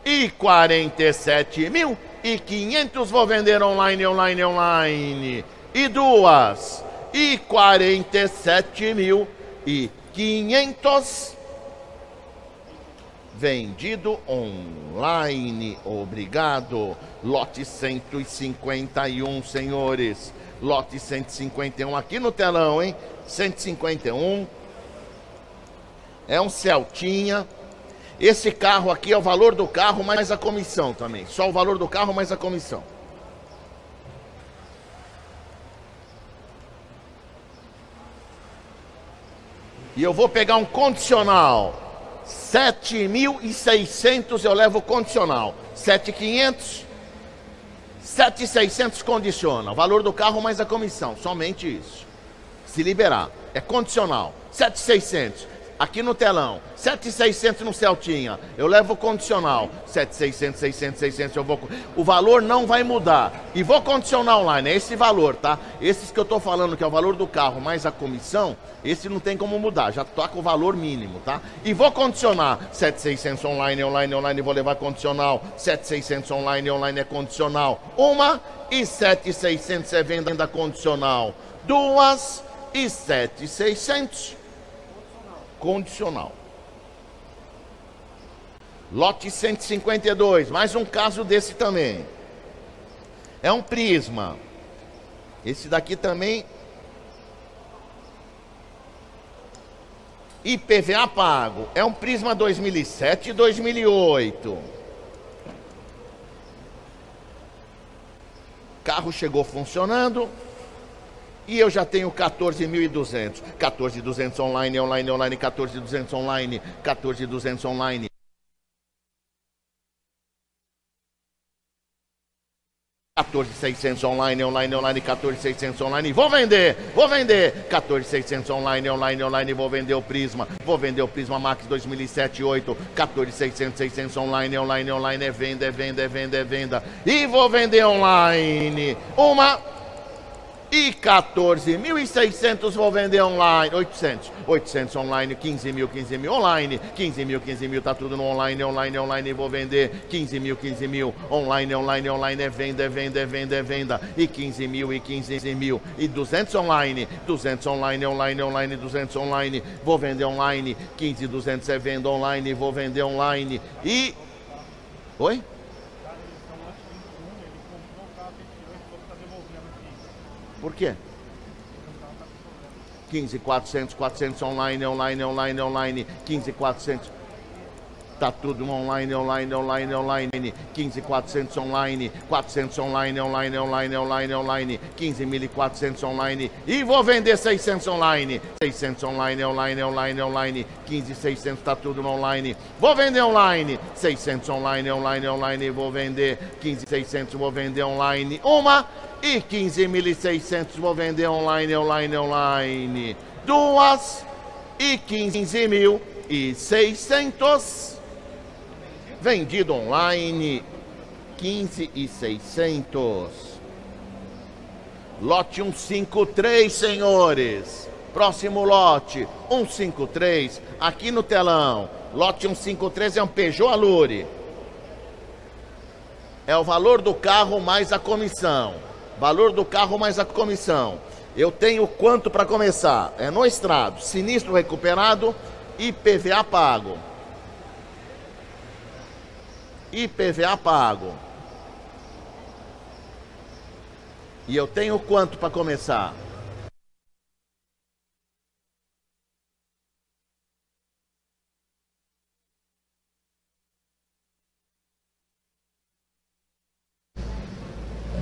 e 47 mil e 500 vou vender online, online, online. E duas e 47 mil e 500 Vendido online. Obrigado. Lote 151, senhores. Lote 151 aqui no telão, hein? 151. É um Celtinha. Esse carro aqui é o valor do carro mais a comissão também. Só o valor do carro mais a comissão. E eu vou pegar um condicional. 7.600 eu levo condicional. 7.500, 7.600 condiciona. O valor do carro mais a comissão. Somente isso. Se liberar. É condicional. 7.600 aqui no telão, 7,600 no Celtinha, eu levo o condicional, 7,600, 600, 600, eu vou... O valor não vai mudar. E vou condicionar online, é esse valor, tá? Esses que eu tô falando, que é o valor do carro mais a comissão, esse não tem como mudar, já toca o valor mínimo, tá? E vou condicionar, 7,600 online, online, online, vou levar condicional, 7,600 online, online é condicional. Uma e 7,600 é venda condicional. Duas e 7,600 condicional. Lote 152, mais um caso desse também. É um prisma. Esse daqui também. IPVA pago. É um prisma 2007 e 2008. Carro chegou funcionando. E eu já tenho 14.200. 14.200 online, online, online, 14.200 online, 14.200 online. Seiscentos online, online, online, quatorze seiscentos online. Vou vender, vou vender. Quatorze seiscentos online, online, online. Vou vender o Prisma, vou vender o Prisma Max 2007 8. Quatorze seiscentos, seiscentos online, online, online. É venda, é venda, é venda, é venda. E vou vender online. Uma e 14.600 vou vender online, 800, 800 online, 15 mil, 15 mil online, 15 mil, 15 mil, tá tudo no online, online, online, vou vender. 15 mil, 15 mil, online, online, online, é venda, é venda, é venda, é venda, e 15 mil, e 15 mil, e 200 online, 200 online, online, online, 200 online, vou vender online, 15, 200 é venda online, vou vender online, e... Oi? Por quê? 15, 400, 400 online, online, online, online, 15, 400. Tá tudo online, online, online, online. 15, 400 online, 400 online, online, online, online, online. 15.400 online. E vou vender 600 online. 600 online, online, online, online. 15, 600 tá tudo online. Vou vender online. 600 online, online, online. Vou vender 15, 600. Vou vender online. Uma e 15.600 vou vender online, online, online. Duas e 15.600 vendido online 15.600. Lote 153, senhores. Próximo lote 153 aqui no telão. Lote 153 é um Peugeot Alure. É o valor do carro mais a comissão. Valor do carro mais a comissão. Eu tenho quanto para começar? É no estrado, sinistro recuperado e PVA pago. IPVA pago. E eu tenho quanto para começar?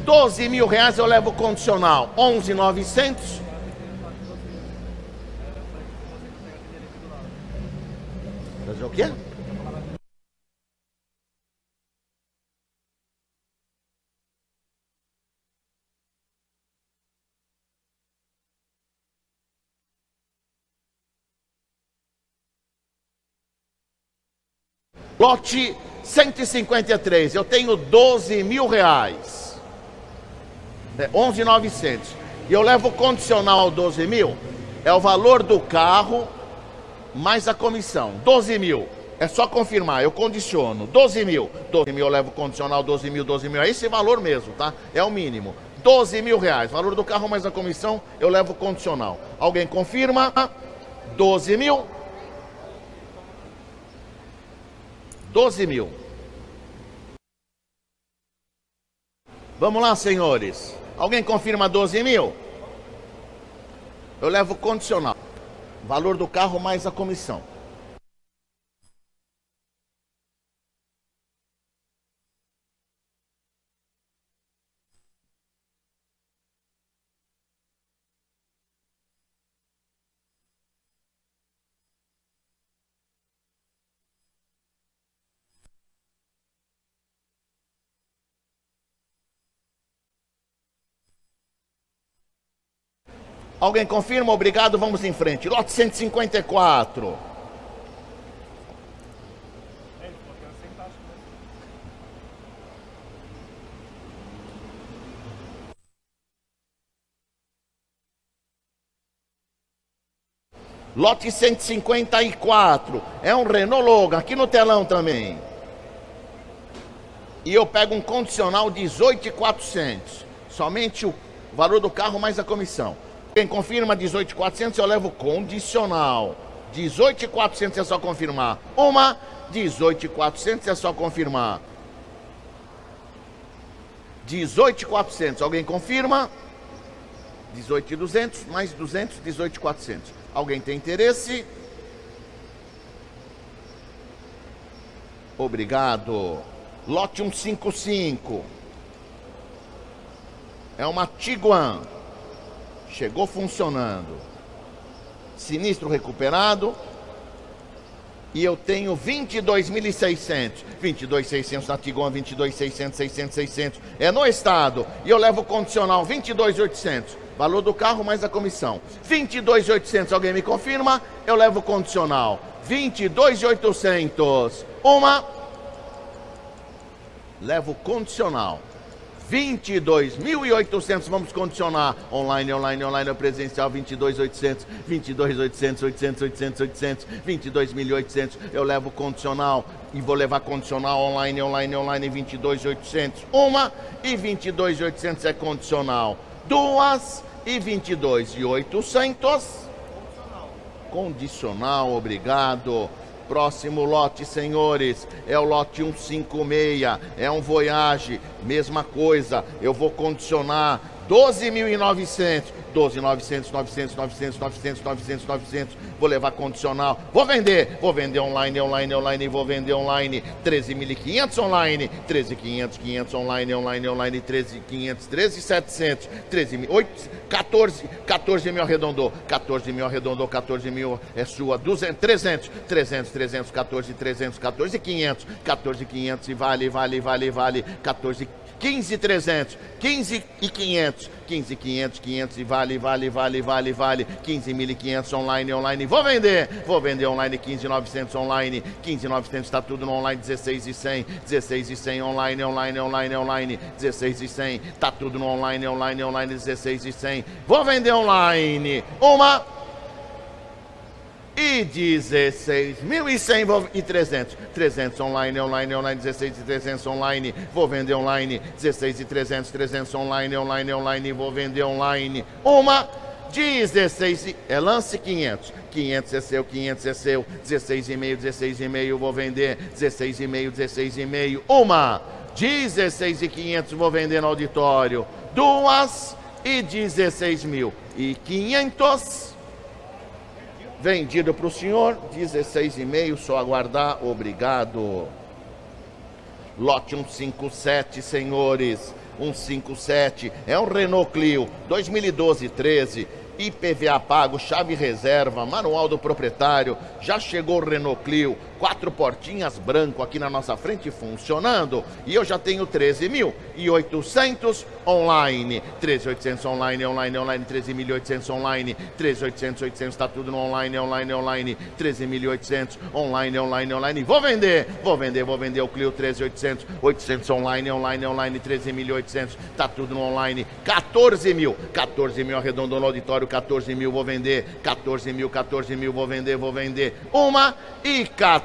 12 mil reais eu levo condicional. 11,900. Fazer o quê? Lote 153, eu tenho 12 mil reais é 11,900. E eu levo condicional 12 mil, é o valor do carro mais a comissão, 12 mil. É só confirmar, eu condiciono, 12 mil. 12 mil eu levo condicional, 12 mil, 12 mil. É esse valor mesmo, tá? É o mínimo. 12 mil reais. Valor do carro mais a comissão, eu levo condicional. Alguém confirma? 12 mil. 12 mil. Vamos lá, senhores. Alguém confirma 12 mil? Eu levo condicional. Valor do carro mais a comissão. Alguém confirma? Obrigado, vamos em frente. Lote 154. Lote 154. É um Renault Logan, aqui no telão também. E eu pego um condicional 18,400. Somente o valor do carro mais a comissão. Quem confirma 18,400 eu levo condicional. 18,400 é só confirmar. Uma, 18,400 é só confirmar. 18,400. Alguém confirma? 18,200 mais 200, 18,400. Alguém tem interesse? Obrigado. Lote 155. É uma Tiguan. Chegou funcionando. Sinistro recuperado. E eu tenho 22.600. 22.600 na Tiguan, 22.600, 600, 600. É no estado. E eu levo condicional 22.800. Valor do carro mais a comissão. 22.800. Alguém me confirma? Eu levo condicional. 22.800. Uma. Levo condicional. 22.800, vamos condicionar. Online, online, online, ou presencial 22.800, 22.800, 800, 800, 800, 22.800, eu levo condicional e vou levar condicional online, online, online 22.800, uma e 22.800 é condicional, duas e 22.800, condicional, obrigado. Próximo lote, senhores, é o lote 156, é um Voyage, mesma coisa. Eu vou condicionar 12.900, 12.900, 900, 900, 900, 900, 900. Vou levar condicional. Vou vender. Vou vender online, online, online. Vou vender online. 13.500 online. 13.500, 500 online, online, online. 13.500, 13.700. 13.000, 14, 14 mil arredondou. 14 mil arredondou. 14 mil é sua. 200, 300, 300, 300, 14, 300, 14, 500. 14, 500 e vale, vale, vale, vale. 14, 15,300, 15 e 500, 15 500, 500 e vale, vale, vale, vale, vale, 15.500 online, online, vou vender, vou vender online, 15.900 online, 15.900 está tudo no online, 16 e 100, 16 e 100 online, online, online, online, 16 e 100, tá tudo no online, online, online, 16 e 100, vou vender online, uma e 16.100 e 300. 300 online, online, online, 16 e 300 online, vou vender online. 16 e 300, 300 online, online, online, vou vender online. Uma 16 é lance 500. 500 é seu, 500 é seu. 16,5, 16,5 vou vender. 16,5, 16,5. Uma 16 e 500 vou vender no auditório. Duas e 16 mil e 500 Vendido para o senhor, 16,5, só aguardar, obrigado. Lote 157, senhores. 157, é um Renault Clio 2012 13 IPVA pago, chave reserva, manual do proprietário. Já chegou o Renault Clio, quatro portinhas branco aqui na nossa frente funcionando. E eu já tenho 13.800 online. 13.800 online, online, online, 13.800 online. 13.800, 800, tá tudo no online, online, online. 13.800 online, online, online. Vou vender, vou vender, vou vender o Clio 13.800, 800 online, online, online, 13.800, tá tudo no online. 14 mil, 14 mil arredondou no auditório 14 mil, vou vender. 14 mil, 14 mil, vou vender, vou vender. Uma e 14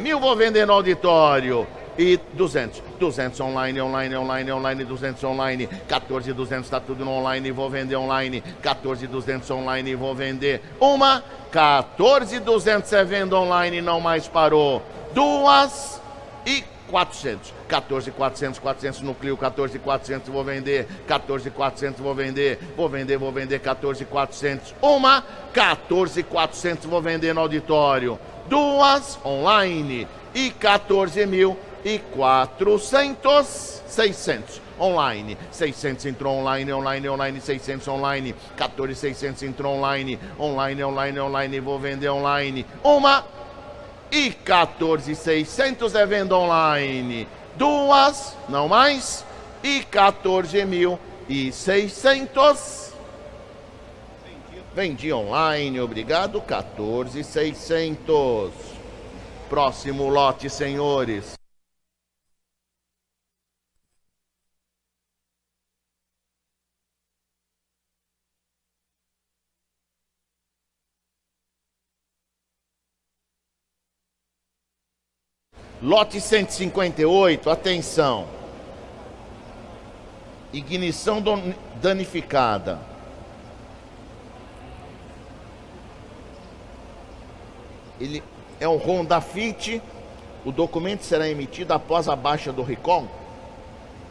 mil, vou vender no auditório e 200. 200 online, online, online, online, 200 online. 14, 200 está tudo no online, vou vender online. 14, 200 online, vou vender. Uma, 14, 200 é venda online, não mais parou. Duas e 400. 14, 400, 400 no Clio, 14, 400 vou vender, 14, 400 vou vender, vou vender, vou vender, 14, 400. Uma, 14, 400 vou vender no auditório. Duas, online e 14 mil e 400, 600 online. 600 entrou online, online, online, 600 online. 14, 600 entrou online, online, online, online, vou vender online. Uma e 14,600 é venda online. Duas, não mais, e 14.600. Vendi online, obrigado, 14,600. Próximo lote, senhores. Lote 158, atenção. Ignição danificada. Ele é um Honda Fit. O documento será emitido após a baixa do recall.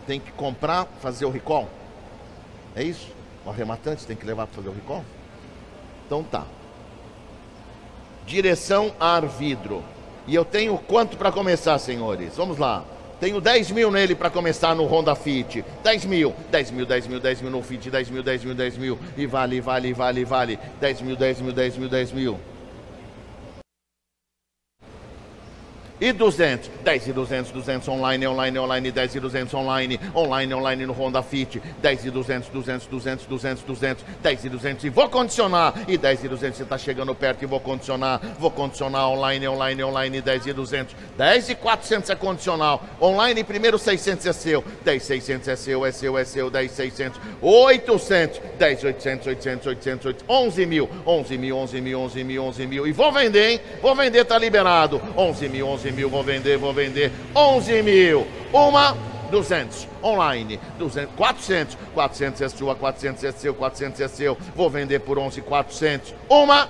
Tem que comprar, fazer o recall. É isso? O arrematante tem que levar para fazer o recall? Então tá. Direção ar vidro. E eu tenho quanto para começar, senhores? Vamos lá. Tenho 10 mil nele para começar no Honda Fit. 10 mil, 10 mil, 10 mil, 10 mil no Fit, 10 mil, 10 mil, 10 mil. E vale, vale, vale, vale. 10 mil, 10 mil, 10 mil, 10 mil. E 200, 10 e 200, 200 online, online, online, 10 e 200 online, online, online no Honda Fit, 10 e 200, 200, 200, 200, 200, 10 e 200 e vou condicionar, e 10 e 200 você está chegando perto e vou condicionar, vou condicionar online, online, online, 10 e 200, 10 e 400 é condicional, online primeiro 600 é seu, 10 600 é seu, é seu, é seu, 10 600, 800, 10 800, 800, 800, 800 11 mil, 11 mil, 11 mil, 11 mil, 11 mil, e vou vender, hein, vou vender, tá liberado, 11 mil, 11 11 mil, vou vender, vou vender. 11 mil. Uma, 200. Online, 200, 400. 400 é sua, 400 é seu, 400 é seu. Vou vender por 11, 400. Uma,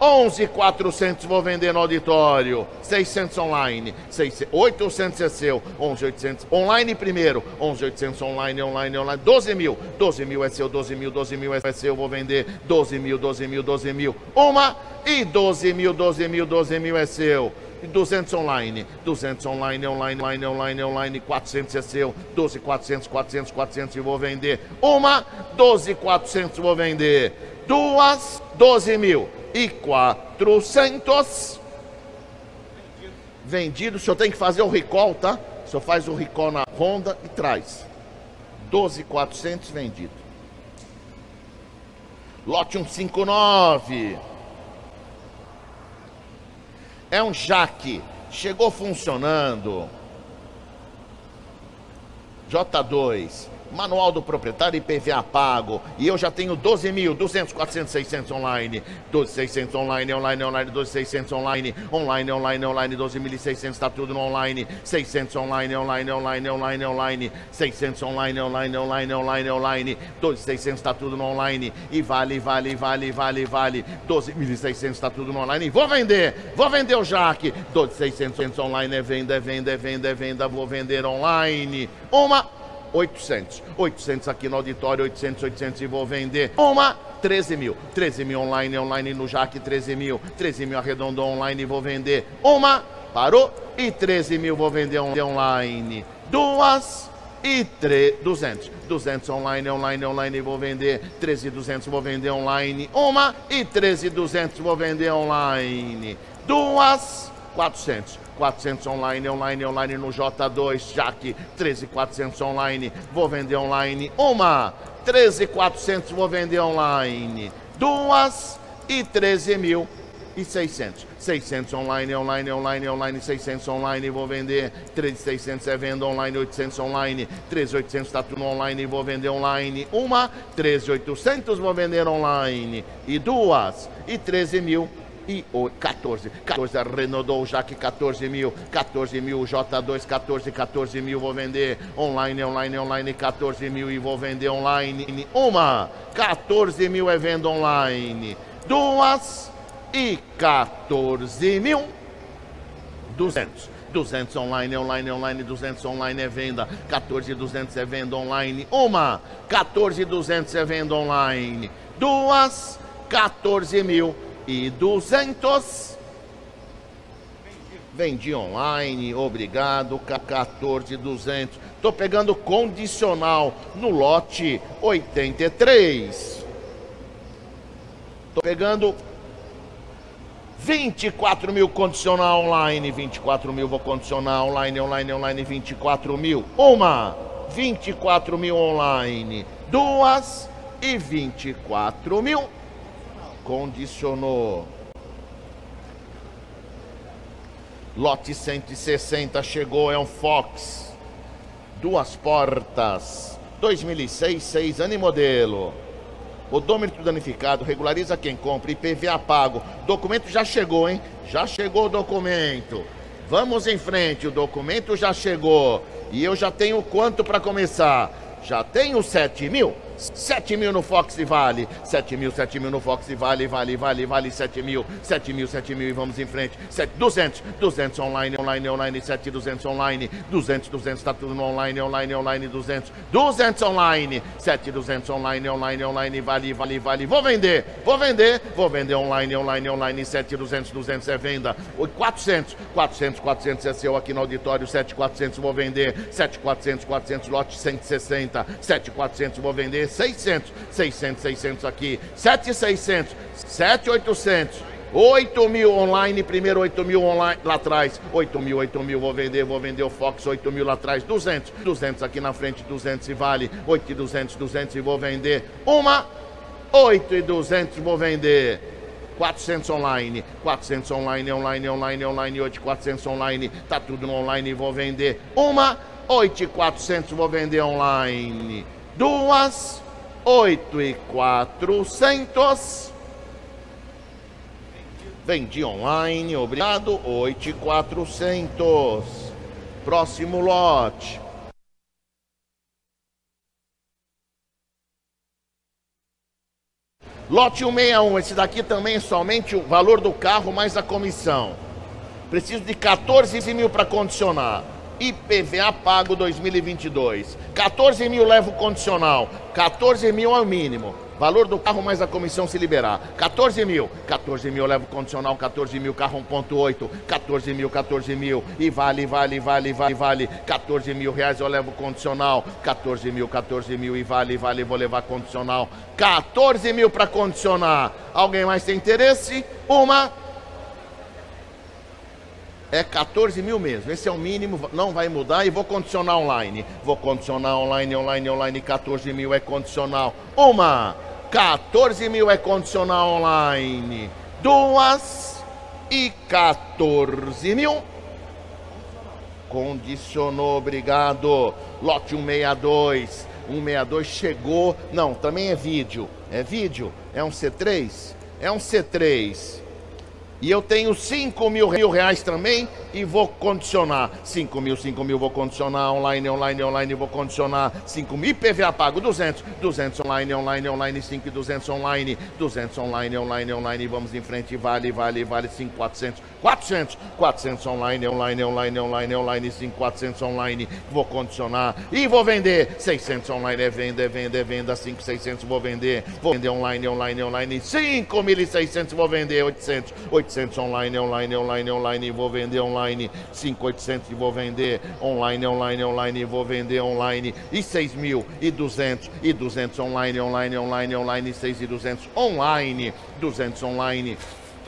11 400 vou vender no auditório, 600 online, 600, 800 é seu, 11 800 online primeiro, 11 800 online, online, online, 12 mil, 12 mil é seu, 12 mil, 12 mil é seu, vou vender 12 mil, 12 mil, 12 mil, uma e 12 mil, 12 mil, 12 mil é seu. 200 online, 200 online, online, online, online, online, 400 é seu, 12, 400, 400, 400 e vou vender. Uma, 12, 400 vou vender. Duas, 12 mil e 400 vendido. O senhor tem que fazer o recall, tá? O senhor faz o recall na Honda e traz. 12,400 vendido. Lote 159. É um jaque. Chegou funcionando. J2 manual do proprietário IPVA pago. E eu já tenho 12 mil, 200, 400, 600 online. 12, 600 online, online, online, 12, 600 online. Online, online, online, 12.600, está tudo no online. 600 online, online, online, online, online. 600 online, online, online, online, online. 12, 600 está tudo no online. E vale, vale, vale, vale, vale. 12.600 está tudo no online. Vou vender, vou vender o Jaque. 12, 600 online, é venda, é venda, é venda, é venda. Vou vender online. Uma 800. 800 aqui no auditório, 800, 800 e vou vender uma 13 mil. 13 mil online, online no Jaque, 13 mil. 13 mil arredondou online e vou vender uma. Parou? E 13 mil vou vender online. Duas e 3, 200. 200 online, online, online e vou vender. 13,200 vou vender online. Uma e 13,200 vou vender online. Duas, 400. 400 online, online, online no J2, Jaque, 13,400 online, vou vender online. Uma, 13,400 vou vender online. Duas e 13 mil e 600. 600 online, online, online, online, 600 online, vou vender. 3,600 é venda online, 800 online. 3,800 está tudo online, vou vender online. Uma, 13,800 vou vender online. E duas, e 13 mil e 14. 14 arredondou já que 14 mil. 14 mil J2, 14, 14 mil vou vender online, online, online, 14 mil e vou vender online. Uma, 14 mil é venda online. Duas e 14 mil. 200. 200 online, online, online, 200 online é venda, 14,200 é venda online, uma, 14,200 é venda online, duas, 14.200 Vendi online, obrigado, 14,200. Tô pegando condicional no lote 83. Tô pegando 24 mil condicional online, 24 mil vou condicionar online, online, online, 24 mil. Uma, 24 mil online, duas e 24 mil. Condicionou. Lote 160 chegou, é um Fox. Duas portas. 2006, 6 anos e modelo. Odômetro danificado, regulariza quem compra, IPVA pago. Documento já chegou, hein? Já chegou o documento. Vamos em frente, o documento já chegou. E eu já tenho quanto para começar? Já tenho 7 mil? 7 mil no Fox e Vale. 7 mil, 7 mil no Fox e Vale, vale, vale, vale 7 mil. 7 mil, 7 mil e vamos em frente. 7, 200, 200 online, online, online, 7, 200 online. 200, 200, tá tudo no online, online, online, 200. 200 online. 7, 200 online, online, online, vale, vale, vale. Vou vender, vou vender, vou vender online, online, online. 7, 200, 200 é venda. 400, 400, 400 é seu aqui no auditório. 7, 400 vou vender. 7, 400, 400, lote 160. 7, 400 vou vender. 600, 600, 600 aqui, 7,600, 7,800. 8 mil online, primeiro 8 mil online lá atrás, 8 mil, 8 mil, vou vender, vou vender o Fox, 8 mil lá atrás, 200, 200 aqui na frente, 200 e vale, 8 e 200, 200 e vou vender, uma, 8 e 200 vou vender, 400 online, 400 online, online, online, online, 8 400 online, tá tudo no online, vou vender, uma, 8 e 400 vou vender online, duas, oito e quatrocentos. Vendi online, obrigado, oito e quatrocentos. Próximo lote. Lote 161, esse daqui também é somente o valor do carro mais a comissão. Preciso de 14 mil para condicionar. IPVA pago 2022. 14 mil leva o condicional, 14 mil é o mínimo. Valor do carro mais a comissão se liberar. 14 mil. 14 mil leva o condicional, 14 mil, carro 1.8. 14 mil, 14 mil. E vale, vale, vale, vale, vale. 14 mil reais eu levo condicional. 14 mil, 14 mil e vale, vale, vou levar condicional. 14 mil para condicionar. Alguém mais tem interesse? Uma é 14 mil mesmo. Esse é o mínimo, não vai mudar e vou condicionar online. Vou condicionar online, online, online, 14 mil é condicional. Uma, 14 mil é condicional online. Duas e 14 mil. Condicionou, obrigado. Lote 162. 162 chegou. Não, também é vídeo. É vídeo? É um C3? É um C3. E eu tenho 5 mil reais também e vou condicionar. 5 mil, 5 mil, vou condicionar. Online, online, online, vou condicionar. 5 mil. IPVA pago 200. 200 online, online, online. 5 e 200 online. 200 online, online, online. Vamos em frente. Vale, vale, vale. 5, 400. 400. 400 online, online, online, online, online. 5, 400 online. Vou condicionar. E vou vender. 600 online é venda, é venda, é venda. 5, 600 vou vender. Vou vender online, online, online. 5.600 vou vender. 800. 800 800 online, online, online, online, vou vender online, 5800 e vou vender online, online, online, vou vender online, e 6 mil, e 200, e 200 online, online, online, online, 6 e 200 online, 200 online,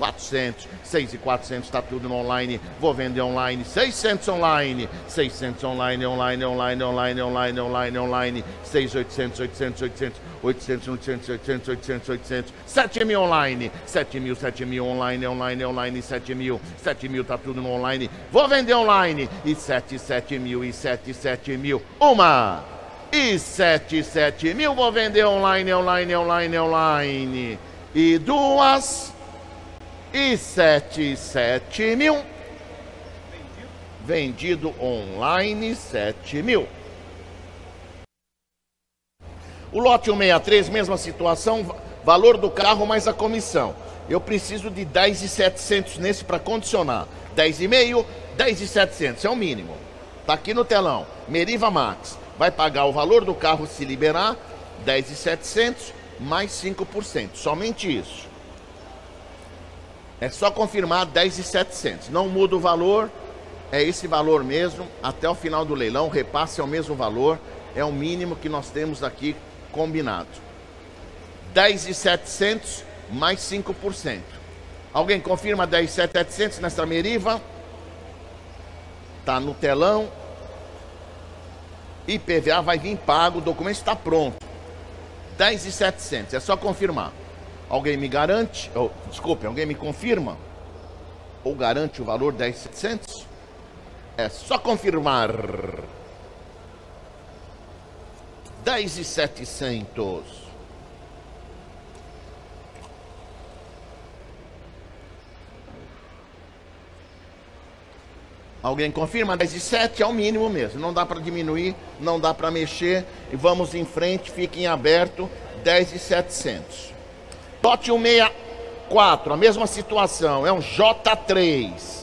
400, 6 e 400 está tudo no online. Vou vender online, 600 online, 600 online, online, online, online, online, online, online, 6, 800, 800, 800, 800, 800, 800, 800, 800, 7 mil online, 7 mil, 7 mil online, online, online, 7 mil, 7 mil está tudo no online. Vou vender online, e 7, 7 mil, e 7, 7 mil, uma. E 7, 7 mil. Vou vender online, online, online, online. E duas e 77 mil. Vendido online 7 mil. O lote 163, mesma situação, valor do carro mais a comissão. Eu preciso de 10,700 nesse para condicionar. 10,5, 10,700 é o mínimo. Tá aqui no telão. Meriva Max vai pagar o valor do carro se liberar, 10,700 mais 5%. Somente isso. É só confirmar 10,700. Não muda o valor, é esse valor mesmo. Até o final do leilão, repasse é o mesmo valor. É o mínimo que nós temos aqui combinado. 10,700 mais 5%. Alguém confirma 10,700 nessa Meriva? Tá no telão. IPVA vai vir pago, o documento está pronto. 10,700, é só confirmar. Alguém me garante, oh, desculpe, alguém me confirma? Ou garante o valor 10,700? É só confirmar. 10,700. Alguém confirma? 10 e 7 é o mínimo mesmo. Não dá para diminuir, não dá para mexer. E vamos em frente, fiquem aberto. 10 e 700. Lote 164, a mesma situação. É um J3.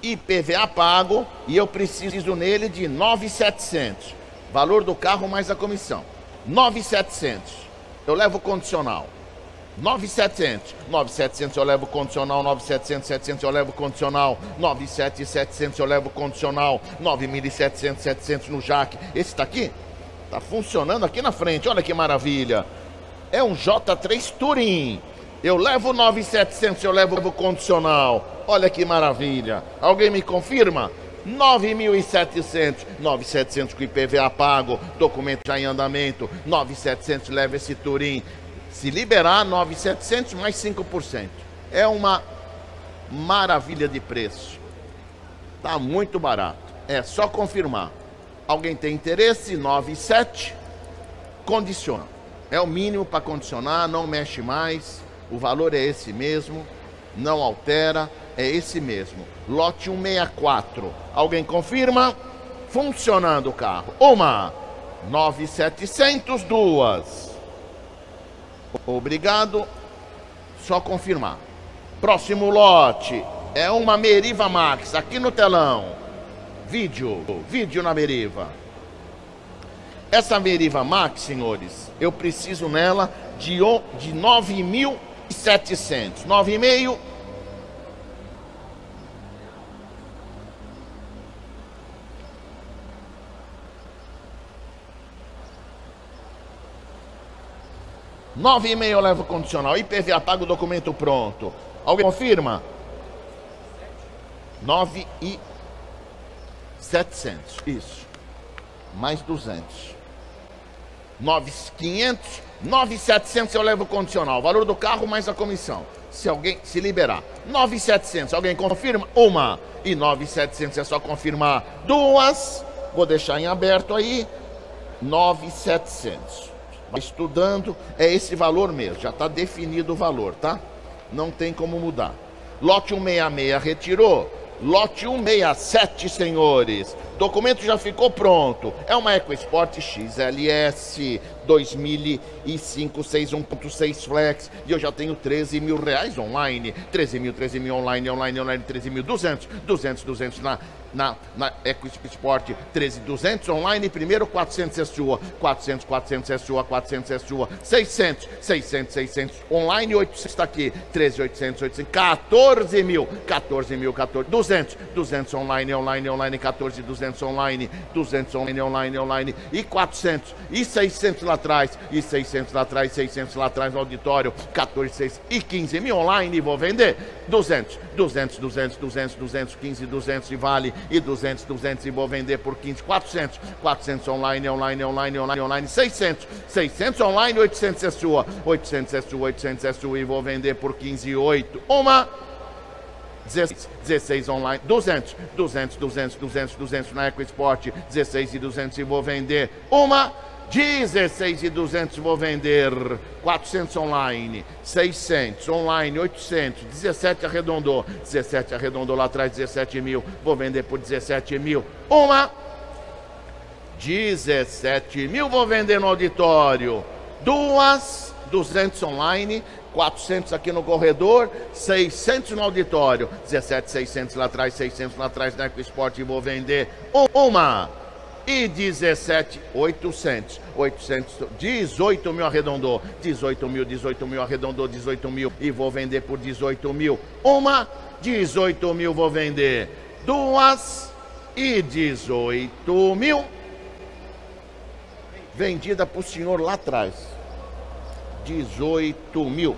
IPVA pago e eu preciso nele de 9,700. Valor do carro mais a comissão. 9,700. Eu levo condicional. 9,700. 9,700 eu levo condicional. 9,700, 700 eu levo condicional. 9,700 eu levo condicional. 9.700, 700 no jaque. Esse está aqui? Está funcionando aqui na frente. Olha que maravilha. É um J3 Touring. Eu levo 9,700, eu levo condicional. Olha que maravilha. Alguém me confirma? 9.700, 9.700 com IPVA pago, documento já em andamento, 9.700 leva esse Turim, se liberar 9,700 mais 5%. É uma maravilha de preço. Tá muito barato. É só confirmar. Alguém tem interesse? 9,7 condiciona. É o mínimo para condicionar, não mexe mais. O valor é esse mesmo, não altera, é esse mesmo. Lote 164. Alguém confirma? Funcionando o carro. Uma 9,700, duas Obrigado. Só confirmar. Próximo lote é uma Meriva Max aqui no telão. Vídeo, vídeo na Meriva. Essa Meriva Max, senhores, eu preciso nela de, de 9.700. 9,5 Nove e meio eu levo condicional. IPVA paga o documento pronto. Alguém confirma? Nove e setecentos. Isso. Mais duzentos. Nove quinhentos. Nove setecentos eu levo condicional. Valor do carro mais a comissão. Se alguém se liberar. Nove setecentos. Alguém confirma? Uma. E nove setecentos é só confirmar. Duas. Vou deixar em aberto aí. Nove setecentos estudando, é esse valor mesmo, já está definido o valor, tá? Não tem como mudar. Lote 166 retirou. Lote 167, senhores. Documento já ficou pronto. É uma EcoSport XLS 2005 61.6 Flex. E eu já tenho 13 mil reais online. 13 mil, 13 mil online, online, online, 13 mil, 200, 200, 200 na na, na EcoSport 13200 online, primeiro 400 é sua, 400, 400 é sua, 400 é sua, 600, 600, 600 online, 800 está aqui, 13, 800, 800, 14 mil, 14 mil, 14, 200, 200 online, online, online, 14, 200 online, 200 online, online, online, e 400, e 600 lá atrás, e 600 lá atrás, 600 lá atrás no auditório, 14, 6 e 15 mil online, vou vender, 200, 200, 200, 200, 200, 15, 200 e vale, e 200, 200 e vou vender por 15, 400, 400 online, online, online, online, online, 600, 600 online, 800 é sua, 800 é sua, 800 é sua e vou vender por 15, 8, uma 16, 16 online, 200, 200, 200, 200, 200 na EcoSport, 16 e 200 e vou vender. Uma 16 e 200 vou vender, 400 online, 600 online, 800, 17 arredondou, 17 arredondou lá atrás, 17 mil, vou vender por 17 mil, uma, 17 mil vou vender no auditório, duas, 200 online, 400 aqui no corredor, 600 no auditório, 17, 600 lá atrás, 600 lá atrás na EcoSport e vou vender uma. E 17, 800, 800, 18 mil arredondou, 18 mil, 18 mil arredondou, 18 mil. E vou vender por 18 mil, uma, 18 mil vou vender, duas e 18 mil, vendida para o senhor lá atrás, 18 mil.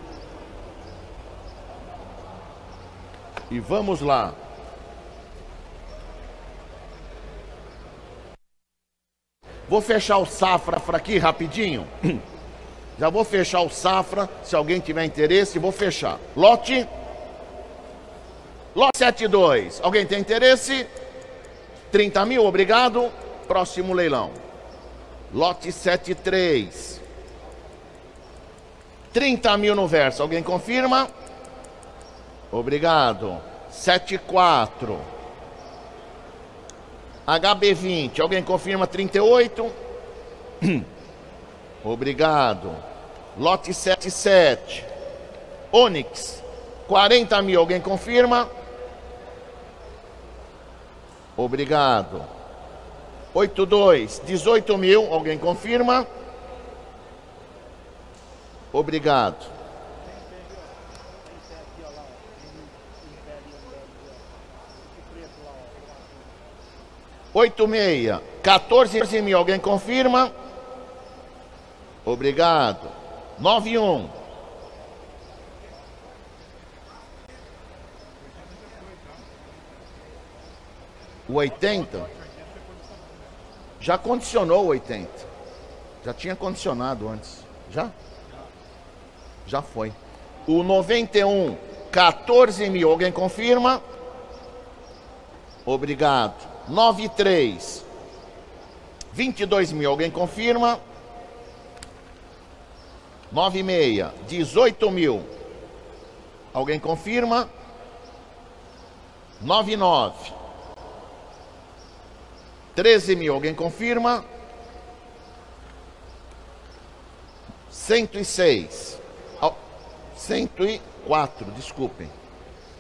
E vamos lá. Vou fechar o safra aqui rapidinho. (clears throat) Já vou fechar o safra, se alguém tiver interesse, vou fechar. Lote Lote 72. Alguém tem interesse? 30 mil, obrigado. Próximo leilão. Lote 73. 30 mil no verso. Alguém confirma? Obrigado. 74. HB20, alguém confirma 38? (clears throat) Obrigado. Lote 77. Onix, 40 mil, alguém confirma? Obrigado. 82, 18 mil, alguém confirma? Obrigado. 86, 14 mil, alguém confirma? Obrigado. 91. O 80 já condicionou o 80. Já tinha condicionado antes. Já? Já foi. O 91, 14 mil. Alguém confirma? Obrigado. 93. 22 mil, alguém confirma? 96, 18 mil. Alguém confirma? 99. 13 mil, alguém confirma? 106. 104, desculpem.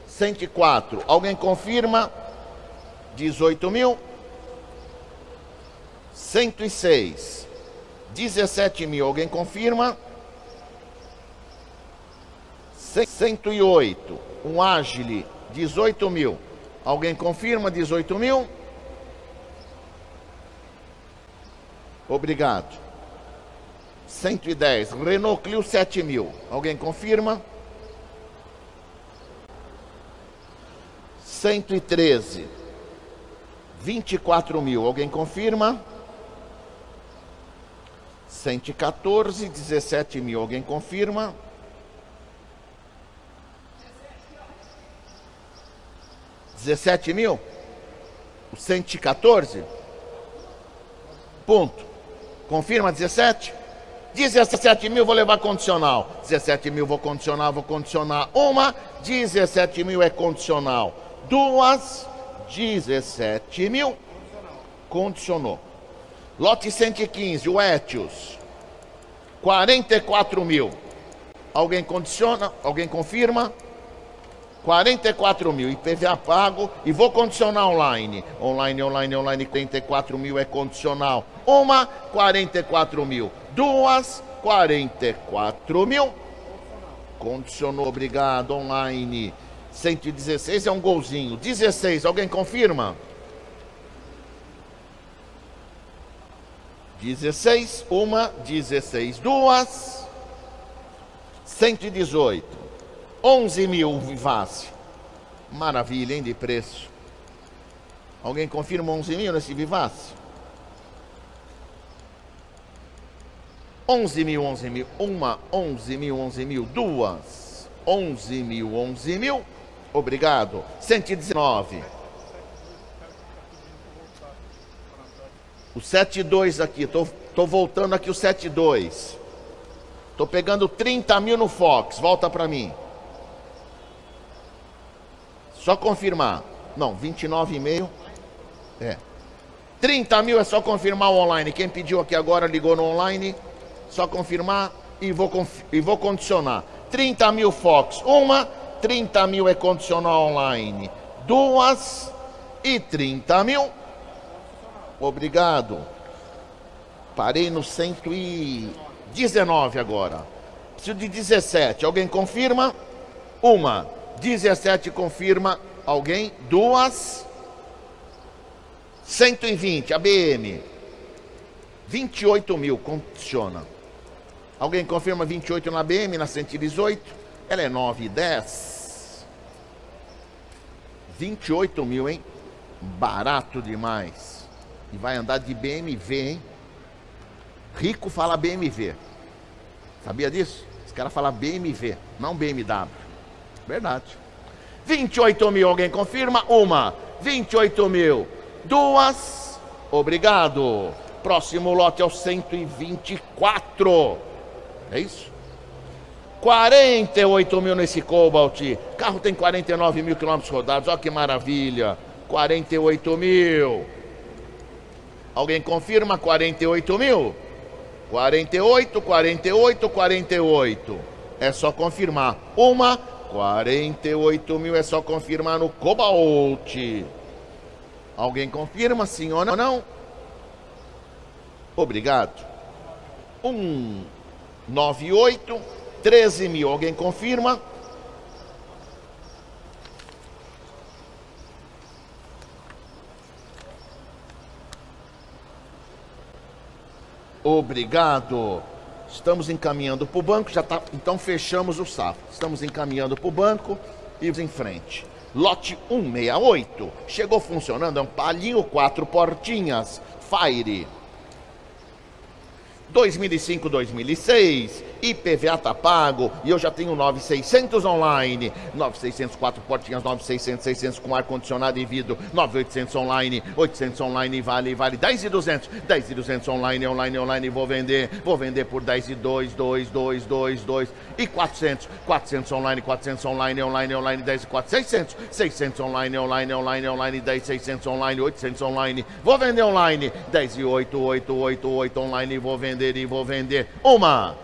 104. Alguém confirma? 18 mil. 106. 17 mil. Alguém confirma? 108. Um Agile. 18 mil. Alguém confirma? 18 mil. Obrigado. 110. Renault Clio 7 mil. Alguém confirma? 113. 24 mil. Alguém confirma? 114, 17 mil. Alguém confirma? Dezessete mil? O 114? Ponto. Confirma 17? 17 mil vou levar condicional. 17 mil vou condicionar, vou condicionar. Uma, 17 mil é condicional. Duas, 17 mil. Condicionou. Lote 115, o Etios. 44 mil. Alguém condiciona? Alguém confirma? 44 mil. IPVA pago e vou condicionar online. Online, online, online. 44 mil é condicional. Uma, 44 mil. Duas, 44 mil. Condicionou, obrigado. Online. 116 é um golzinho. 16, alguém confirma? 16, uma, 16, duas. 118. 11 mil Vivace. Maravilha, hein, de preço. Alguém confirma 11 mil nesse Vivace? 11 mil, 11 mil. Uma, 11 mil, 11 mil. Duas, 11 mil, 11 mil. Obrigado. 119. O 72 aqui, tô, tô voltando aqui o 72. Tô pegando 30 mil no Fox, volta para mim. Só confirmar. Não, 29,5. É. 30 mil é só confirmar o online. Quem pediu aqui agora ligou no online. Só confirmar e vou, e vou condicionar. 30 mil Fox, uma, 30 mil é condicional online, duas e 30 mil. Obrigado. Parei no 119 agora. Preciso de 17. Alguém confirma? Uma. 17 confirma. Alguém? Duas. 120. ABM. 28 mil. Condiciona. Alguém confirma 28 na BM, na 118? Ela é 9 e 10. 28 mil, hein? Barato demais. E vai andar de BMW, hein? Rico fala BMW. Sabia disso? Os caras falam BMW, não BMW. Verdade. 28 mil, alguém confirma? Uma. 28 mil. Duas. Obrigado. Próximo lote é o 124. É isso? 48 mil nesse Cobalt. Carro tem 49 mil quilômetros rodados. Olha que maravilha. 48 mil. Alguém confirma 48 mil? 48, 48, 48. É só confirmar. Uma, 48 mil é só confirmar no Cobalt. Alguém confirma sim ou não? Obrigado. Um, 98, 13 mil. Alguém confirma? Obrigado. Estamos encaminhando para o banco, já tá, então fechamos o safra. Estamos encaminhando para o banco e em frente. Lote 168. Chegou funcionando, é um palinho, quatro portinhas. Fire. 2005, 2006, IPVA tá pago e eu já tenho 9600 online, 9600 quatro portinhas, 9600, 600 com ar condicionado e vidro, 9800 online, 800 online vale vale 10 e 200, 10 e 200 online, online, online vou vender, vou vender por 10 e 2, 2, 2, 2, 2 e 400, 400 online, 400 online, online, online 10 e 4, 600, 600 online, online, online, online 10, 600 online, 800 online, vou vender online, 10 e 8, 8, 8, 8 online vou vender e vou vender uma.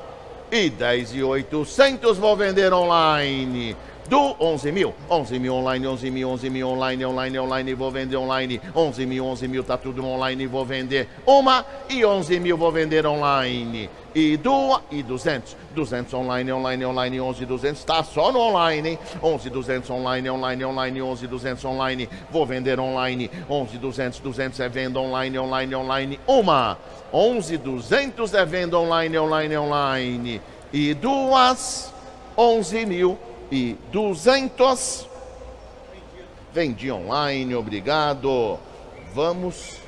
E 10 e 800 vou vender online. Do 11 mil, 11 mil online, 11 mil, 11 mil online, online, online, vou vender online. 11 mil, 11 mil, tá tudo online, vou vender uma. E 11 mil vou vender online e duas e 200. 200 online, online, online, 11 200 está só no online, hein? 11 200 online, online, online, 11 200 online. Vou vender online. 11 200, 200 é venda online, online, online. Uma. 11 200 é venda online, online, online. E duas. 11 mil e 200. Vendi online, obrigado. Vamos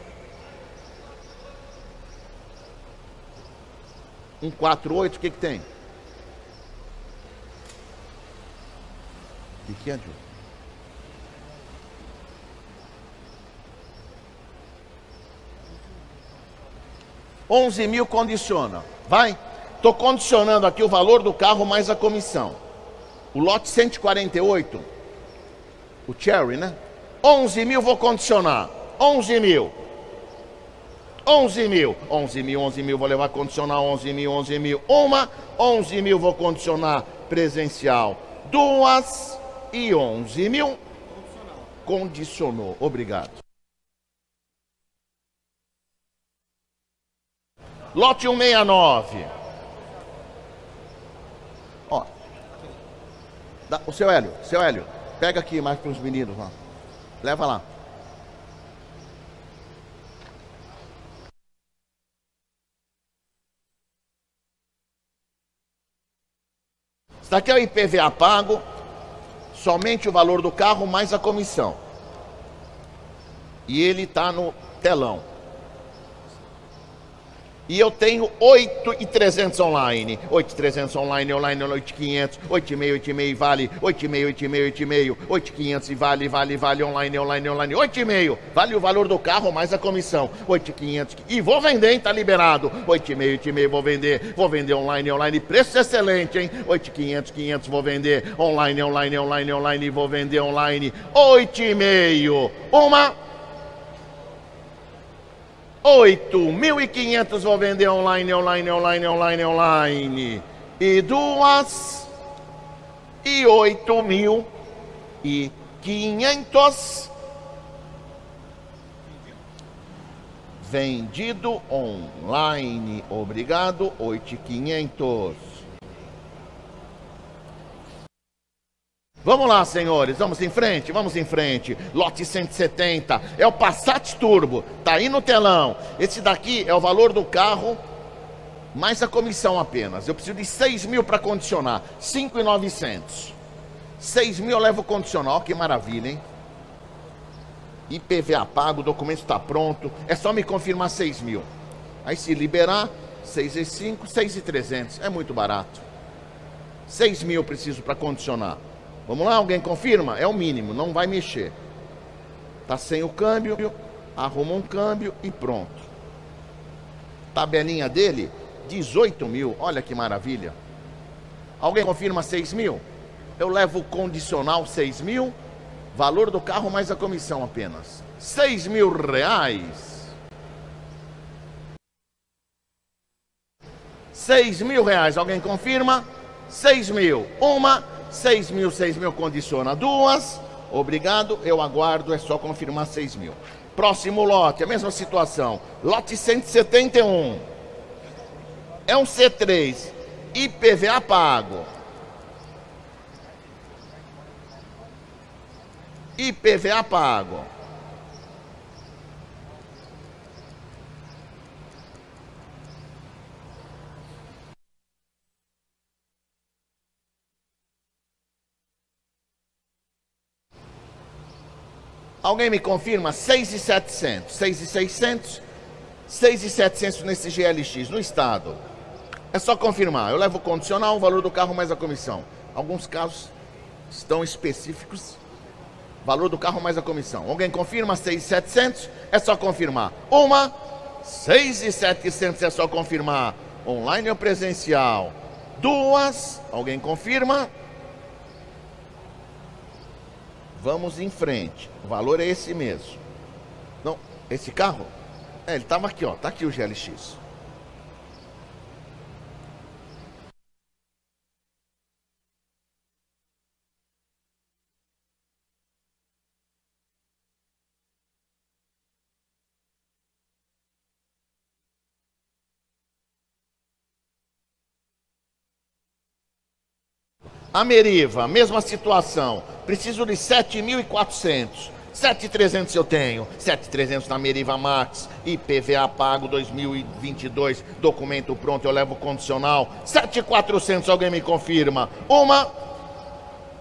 148, o que, que tem? O que é, Ju? Onze mil condiciona. Vai. Estou condicionando aqui o valor do carro mais a comissão. O lote 148, o Cherry, né? 11 mil vou condicionar. 11 mil. 11 mil, 11 mil, 11 mil, vou levar condicional, 11 mil, 11 mil, uma, 11 mil, vou condicionar presencial, duas e 11 mil, condicionou, obrigado. Lote 169. Ó. o seu Hélio, seu Hélio, pega aqui mais para os meninos lá. Leva lá. Está aqui é o IPVA pago, somente o valor do carro mais a comissão. E ele está no telão. E eu tenho 8,300 online. 8,300 online, online, 8,500, 8,5, 8,5 vale, 8,5, 8,5, 8,5, 8,500 e vale, vale, vale, online, online, online, 8,5. Vale o valor do carro mais a comissão. 8,500. E vou vender, hein? Tá liberado. 8,5, 8,5 vou vender. Vou vender online, online. Preço excelente, hein? 8,500, 500 vou vender. Online, online, online, online. Vou vender online. 8,5. Uma 8.500 vou vender online, online, online, online, online. E duas. E 8.500. E 500. Vendido online. Obrigado. 8.500. Vamos lá, senhores, vamos em frente, vamos em frente. Lote 170 é o Passat Turbo, tá aí no telão. Esse daqui é o valor do carro mais a comissão apenas. Eu preciso de 6 mil para condicionar, 5,900. 6 mil eu levo condicional, que maravilha, hein? IPVA pago, o documento está pronto, é só me confirmar 6 mil. Aí se liberar, 6 e 5, 6 e 300, é muito barato. 6 mil eu preciso para condicionar. Vamos lá, alguém confirma? É o mínimo, não vai mexer. Tá sem o câmbio, arruma um câmbio e pronto. Tabelinha dele, 18 mil, olha que maravilha. Alguém confirma 6 mil? Eu levo o condicional 6 mil, valor do carro mais a comissão apenas. 6 mil reais. 6 mil reais, alguém confirma? 6 mil. Uma 6 mil, 6 mil condiciona duas. Obrigado, eu aguardo, é só confirmar 6 mil. Próximo lote, a mesma situação. Lote 171. É um C3. IPVA pago. IPVA pago. Alguém me confirma? 6,700, 6,600, 6,700 nesse GLX, no estado. É só confirmar. Eu levo o condicional, o valor do carro mais a comissão. Alguns casos estão específicos. Valor do carro mais a comissão. Alguém confirma? 6,700? É só confirmar. Uma, 6,700 é só confirmar. Online ou presencial? Duas, alguém confirma? Vamos em frente. O valor é esse mesmo. Não, esse carro? É, ele estava aqui, ó. Tá aqui o GLX. A Meriva, mesma situação. Preciso de 7.400. 7.300 eu tenho. 7.300 na Meriva Max. IPVA pago 2022. Documento pronto, eu levo condicional. 7.400, alguém me confirma. Uma.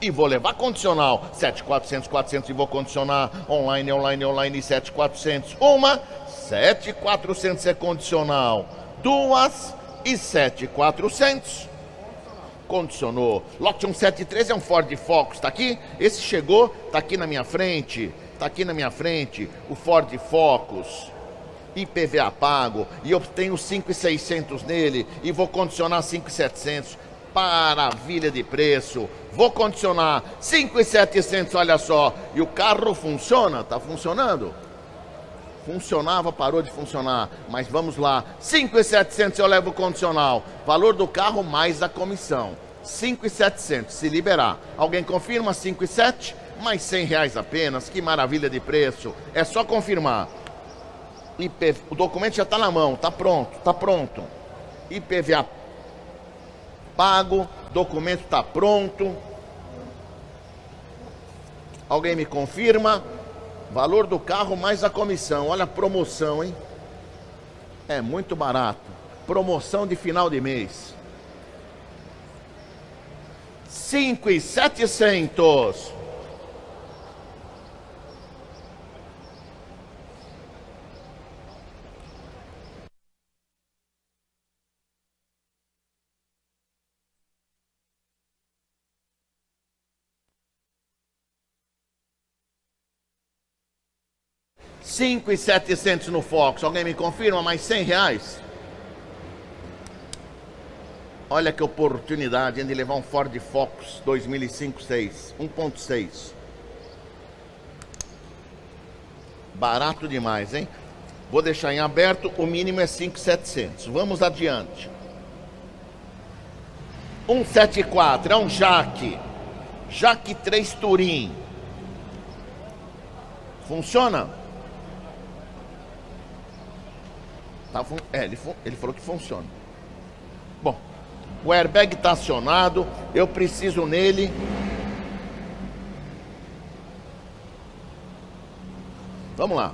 E vou levar condicional. 7.400, 400 e vou condicionar. Online, online, online. 7.400. Uma. 7.400 é condicional. Duas. E 7.400 condicionou. Lote 173 é um Ford Focus, tá aqui? Esse chegou, tá aqui na minha frente, tá aqui na minha frente, o Ford Focus. IPVA pago, e eu tenho 5,600 nele, e vou condicionar 5,700. Maravilha de preço. Vou condicionar 5,700, olha só. E o carro funciona? Tá funcionando? funcionava, parou de funcionar. Mas vamos lá, 5,700 eu levo o condicional. Valor do carro mais a comissão. 5,700, se liberar. Alguém confirma 5,7? Mais 100 reais apenas, que maravilha de preço. É só confirmar. IP, o documento já está na mão, está pronto, está pronto. IPVA pago, documento está pronto. Alguém me confirma? Valor do carro mais a comissão. Olha a promoção, hein? É muito barato. Promoção de final de mês. Cinco e setecentos. 5,700 no Fox. Alguém me confirma? Mais 100 reais? Olha que oportunidade de levar um Ford Focus 2005-6, 1.6. Barato demais, hein? Vou deixar em aberto, o mínimo é 5,700. Vamos adiante. 174, é um jaque. Jaque 3 Turim. Funciona? Tá, é, ele, ele falou que funciona. Bom, o airbag está acionado, eu preciso nele. Vamos lá.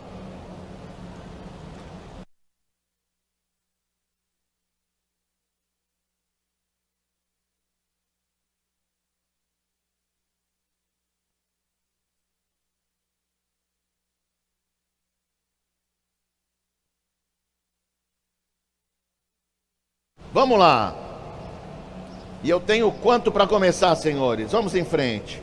Vamos lá. E eu tenho quanto para começar, senhores? Vamos em frente.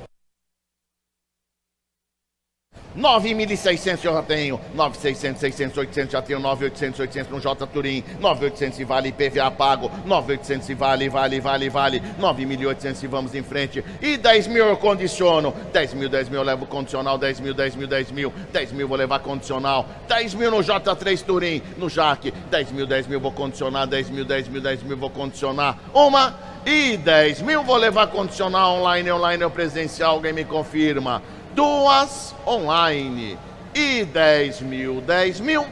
9.600 eu já tenho, 9.600, 600, 800 já tenho, 9.800, 800 no J Turim, 9.800 e vale IPVA pago, 9.800 e vale, vale, vale, vale, 9.800 e vamos em frente, e 10 mil eu condiciono, 10 mil, 10 mil eu levo condicional, 10 mil, 10 mil, 10 mil, 10 mil vou levar condicional, 10 mil no J3 Turim, no Jaque, 10 mil, 10 mil vou condicionar, 10 mil, 10 mil, 10 mil vou condicionar, uma e 10 mil vou levar condicional online, online ou presencial, alguém me confirma. Duas online. E 10 mil, 10 mil.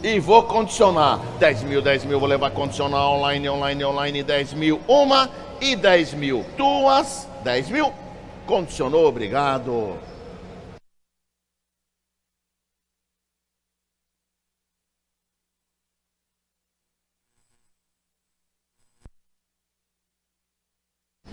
E vou condicionar. 10 mil, 10 mil, vou levar condicionar online, online, online, 10 mil, uma e 10 mil, duas, 10 mil. Condicionou, obrigado.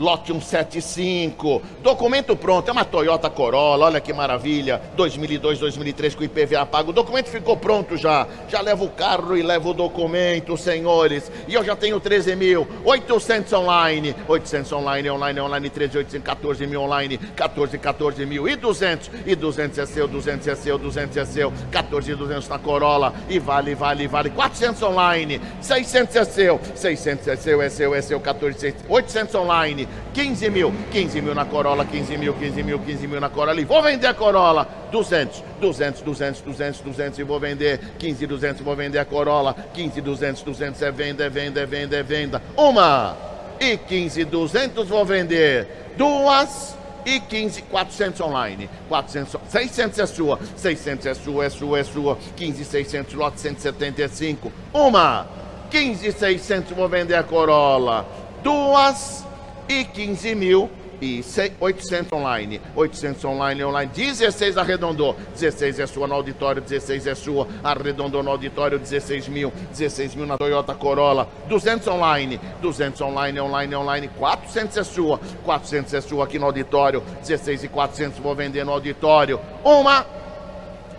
Lote 175, documento pronto, é uma Toyota Corolla, olha que maravilha, 2002, 2003 com IPVA pago, o documento ficou pronto já, já levo o carro e levo o documento, senhores, e eu já tenho 13 mil, 800 online, 800 online, online, online, 13, 800, 14 mil online, 14, 14 mil, e 200, e 200 é seu, 200 é seu, 200 é seu, 14 200 na Corolla, e vale, vale, vale, 400 online, 600 é seu, 600 é seu, é seu, é seu, 14, 600, 800 online, 15 mil, 15 mil na Corolla, 15 mil, 15 mil, 15 mil na Corolla e vou vender a Corolla, 200, 200, 200, 200, 200 e vou vender, 15, 200 e vou vender a Corolla, 15, 200, 200 é venda, é venda, é venda, é venda, uma e 15, 200 vou vender, duas e 15, 400 online, 400, 600 é sua, 600 é sua, é sua, é sua, 15, 600, lote 175, uma, 15, 600 vou vender a Corolla, duas e 15 mil e 800 online, 800 online, online, 16 arredondou, 16 é sua no auditório, 16 é sua, arredondou no auditório, 16 mil, 16 mil na Toyota Corolla, 200 online, 200 online, online, online, 400 é sua, 400 é sua aqui no auditório, 16 e 400 vou vender no auditório, uma.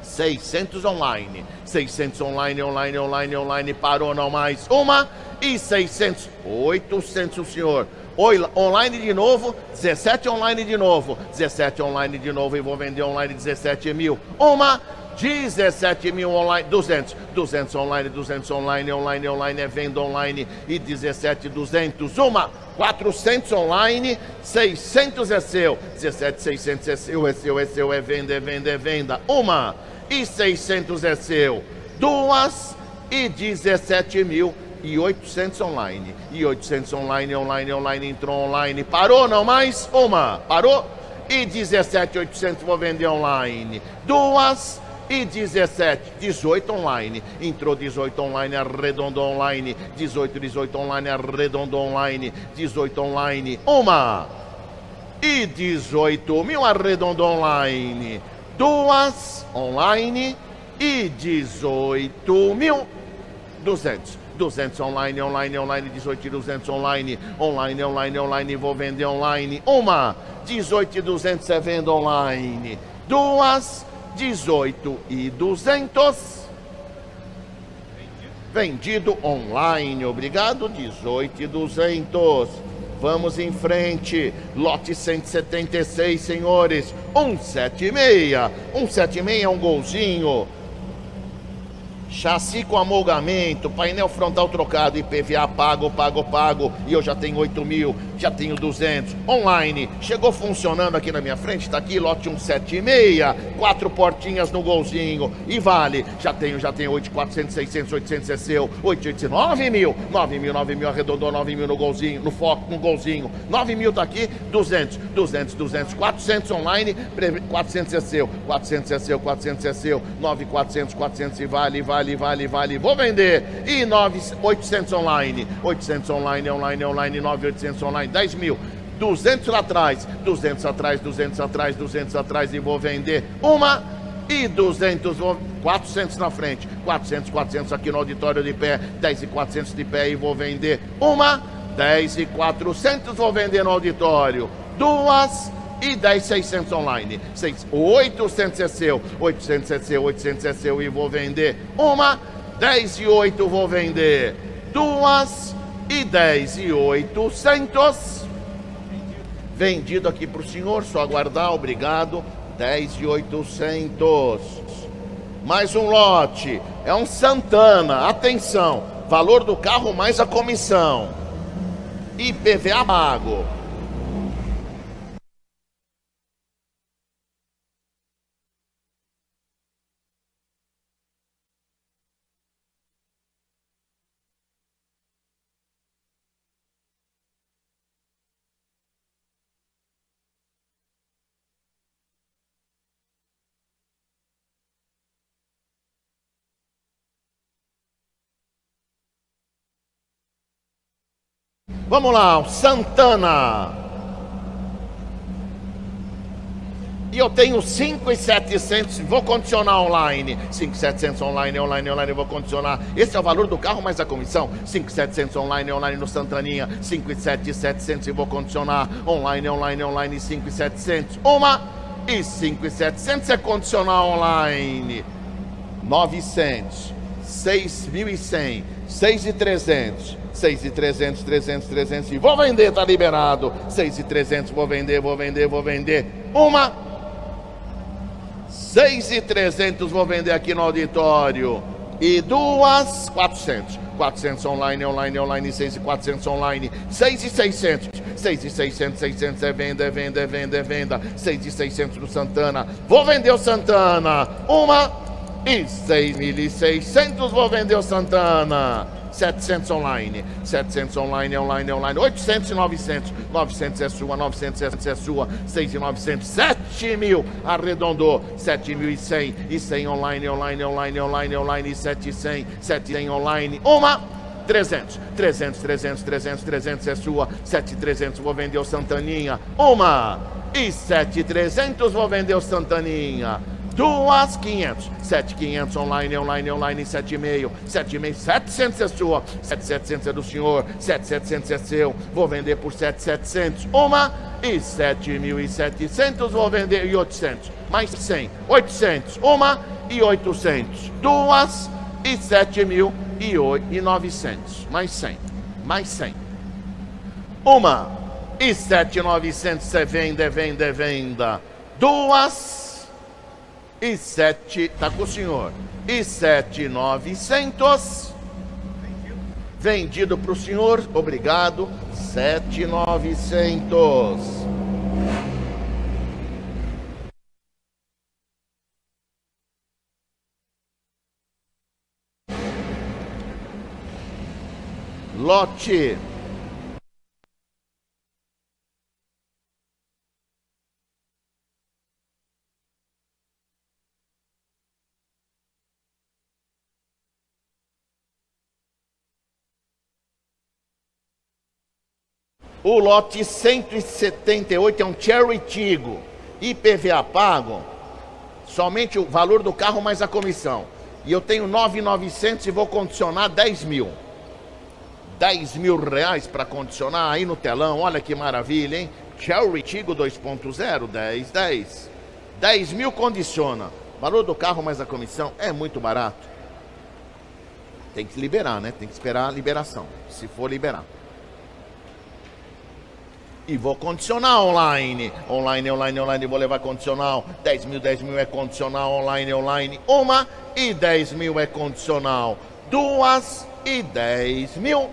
600 online, 600 online, online, online, online, parou não mais, uma. E 600, 800 senhor, online de novo, 17 online de novo, 17 online de novo e vou vender online 17 mil. Uma 17 mil online, 200, 200 online, 200 online, online, online é venda online. E 17, 200, uma, 400 online, 600 é seu, 17, 600 é seu, é seu, é seu, é venda, é venda, é venda, uma, e 600 é seu, duas, e 17 mil, e 800 online. E 800 online, online, online, entrou online. Parou não mais? Uma. Parou? E 17, 800 vou vender online. Duas e 17, 18 online. Entrou 18 online, arredondou online. 18, 18 online, arredondou online. 18 online. Uma. E 18 mil arredondou online. Duas online e 18 mil 200. 200 online, online, online, 18 200 online, online, online, online, vou vender online. Uma, 18 200 é venda online. Duas, 18 e 200. Vendido online, obrigado, 18 e 200. Vamos em frente, lote 176, senhores, 176, 176 é um golzinho, Chassi com amolgamento, painel frontal trocado, IPVA pago, pago, pago, e eu já tenho 8 mil, já tenho 200. Online, chegou funcionando aqui na minha frente, tá aqui, lote 176, quatro portinhas no golzinho, e vale, já tenho, já tenho 8, 400, 600, 800 é seu, 8, 8, 9 mil, 9 mil, 9 mil, arredondou 9 mil no golzinho, no foco, no golzinho, 9 mil tá aqui, 200, 200, 200, 400 online, 400 é seu, 400 é seu, 400 é seu, 9, 400, 400 e vale, vale, vale, vale, vou vender, e 9, 800 online, 800 online, online, online, 9, 800 online, 10 mil, 200 lá atrás, 200 atrás, 200 atrás, 200 atrás e vou vender uma e 200, 400 na frente, 400, 400 aqui no auditório de pé, 10 e 400 de pé e vou vender uma, 10 e 400 vou vender no auditório, duas e 10 600 online, 6, 800 é seu, 800 é seu, 800 é seu e vou vender uma, 10 e 8 vou vender, duas e 10 e 800 vendido aqui para o senhor, só aguardar, obrigado. 10 e 800. Mais um lote, é um Santana, atenção, valor do carro mais a comissão. IPVA pago. Vamos lá, Santana. E eu tenho 5,700, vou condicionar online. 5,700 online, online, online, vou condicionar. Esse é o valor do carro mais a comissão. 5,700 online, online no Santaninha. 5,700 e vou condicionar. Online, online, online, 5,700. Uma e 5,700 é condicionar online. 900, 6.100, 6,300. 6 e 300, 300, 300 e vou vender, tá liberado. 6 e 300, vou vender, vou vender, vou vender. Uma. 6 e 300, vou vender aqui no auditório. E duas, 400. 400 online, online, online, 6 e 400 online, 6 e 600, 6 e 600, 600 é venda, é venda, é venda, é venda, 6 e 600 do Santana, vou vender o Santana, uma e 6.600 vou vender o Santana. 700 online, 700 online, online, online, 800 e 900, 900 é sua, 900 é sua, 6 e 900, 7 mil, arredondou, 7 mil e 100, e 100 online, online, online, online, online, 7 e 100, 7 e 100 online, uma, 300, 300, 300, 300, 300 é sua, 7 300 vou vender o Santaninha, uma, e 7 300 vou vender o Santaninha, duas 500, 7,500 online, online, online, 7,5, 7,5, 700 é sua, 7,700 é do senhor, 7,700 é seu, vou vender por 7,700, uma e 7.700 vou vender e 800, mais 100, 800, uma e 800, duas e 7.000 e 900, mais 100, mais 100, uma e 7,900 é venda, é venda, é venda, duas e sete, tá com o senhor, e sete novecentos, vendido para o senhor, obrigado, sete novecentos. Lote O lote 178 é um Cherry Tigo, IPVA pago, somente o valor do carro mais a comissão. E eu tenho 9,900 e vou condicionar 10 mil. 10 mil reais para condicionar aí no telão, olha que maravilha, hein? Cherry Tigo 2.0, 10, 10. 10 mil condiciona. Valor do carro mais a comissão é muito barato. Tem que liberar, né? Tem que esperar a liberação, se for liberar e vou condicionar online. Online, online, online, vou levar condicional. 10 mil, 10 mil é condicional, online, online. Uma e 10 mil é condicional. Duas e 10 mil.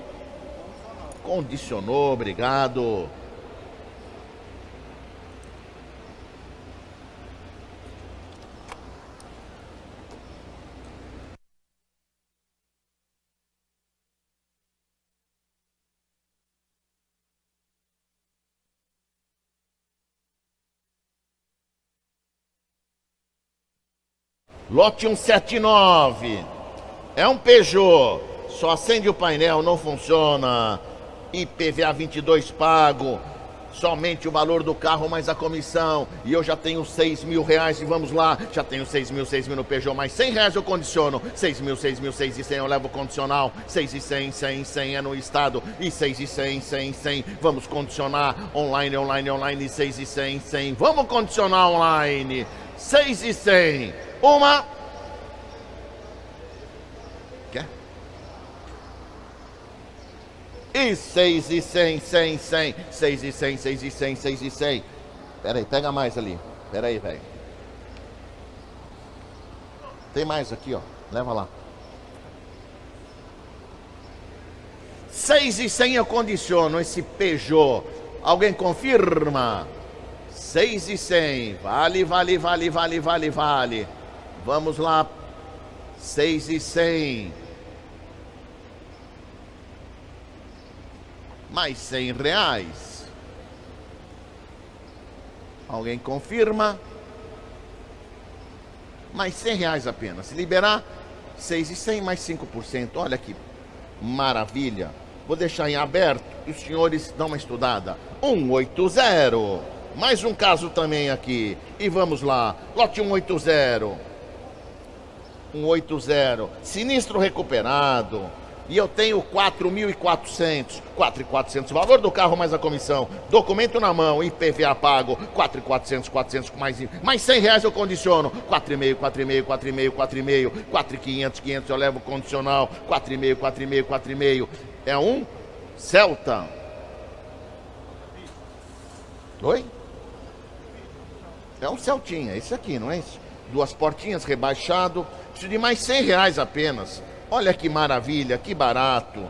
Condicionou, obrigado. Lote 179. É um Peugeot. Só acende o painel, não funciona. IPVA 22 pago. Somente o valor do carro mais a comissão. E eu já tenho 6 mil reais e vamos lá. Já tenho 6 mil, 6 mil no Peugeot, mais 100 reais eu condiciono. 6 mil, 6 mil, 6 e 100 eu levo condicional. 6 e 100, 100, 100 é no estado. E 6 e 100, 100, 100. Vamos condicionar. Online, online, online. 6 e 100, 100. Vamos condicionar online. 6 e 100. Uma. Quer? E seis e cem, cem, cem. Seis e cem, seis e cem, seis e cem. Pera aí, pega mais ali. Pera aí, velho. Tem mais aqui, ó. Leva lá. Seis e cem eu condiciono esse Peugeot. Alguém confirma? Seis e cem. Vale, vale, vale, vale, vale, vale. Vamos lá. 6 e 100. Mais 100 reais. Alguém confirma? Mais 100 reais apenas. Se liberar, 6 e 100 mais 5%. Olha que maravilha. Vou deixar em aberto e os senhores dão uma estudada. 180. Mais um caso também aqui. E vamos lá. Lote 180. 180, sinistro recuperado, e eu tenho 4.400, 4.400, valor do carro mais a comissão, documento na mão, IPVA pago, 4.400, 400 mais, mais 100 reais eu condiciono, 4,5, 4,5, 4,5, 4,5, 4.500, 500 eu levo condicional, 4,5, 4,5, 4,5, é um Celta. Oi? É um Celtinha, esse aqui, não é isso? Duas portinhas, rebaixado, Preciso de mais 100 reais apenas. Olha que maravilha, que barato.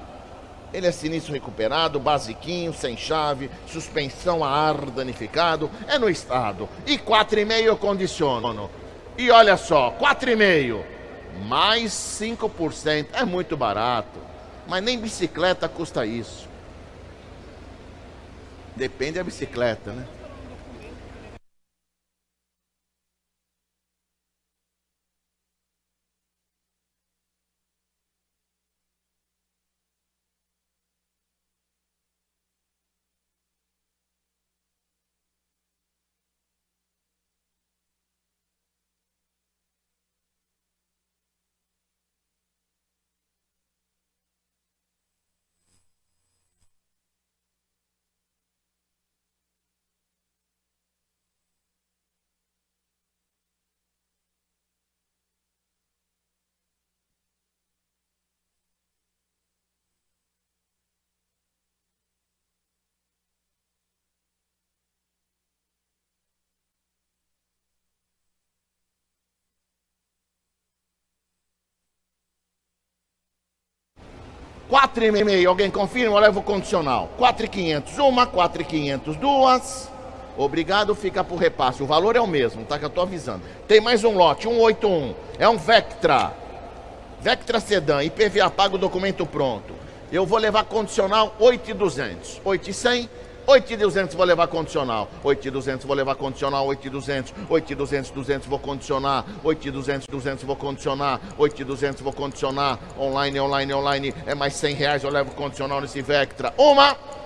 Ele é sinistro recuperado, basiquinho, sem chave, suspensão a ar danificado, é no estado. E 4,5 eu condiciono. E olha só, 4,5 mais 5%, é muito barato. Mas nem bicicleta custa isso. Depende da bicicleta, né? 4,5, alguém confirma? Eu o condicional. 4,500 uma, 4,500 duas. Obrigado, fica por repasse. O valor é o mesmo, tá? Que eu tô avisando. Tem mais um lote, 181. É um Vectra. Vectra Sedan, IPVA pago, documento pronto. Eu vou levar condicional 8,200. 8,100 8,200 vou levar condicional. 8,200 vou levar condicional. 8,200. 8,200, 200 vou condicionar. 8,200, 200 vou condicionar. 8,200 vou condicionar. Online, online, online. É mais 100 reais eu levo condicional nesse Vectra. Uma.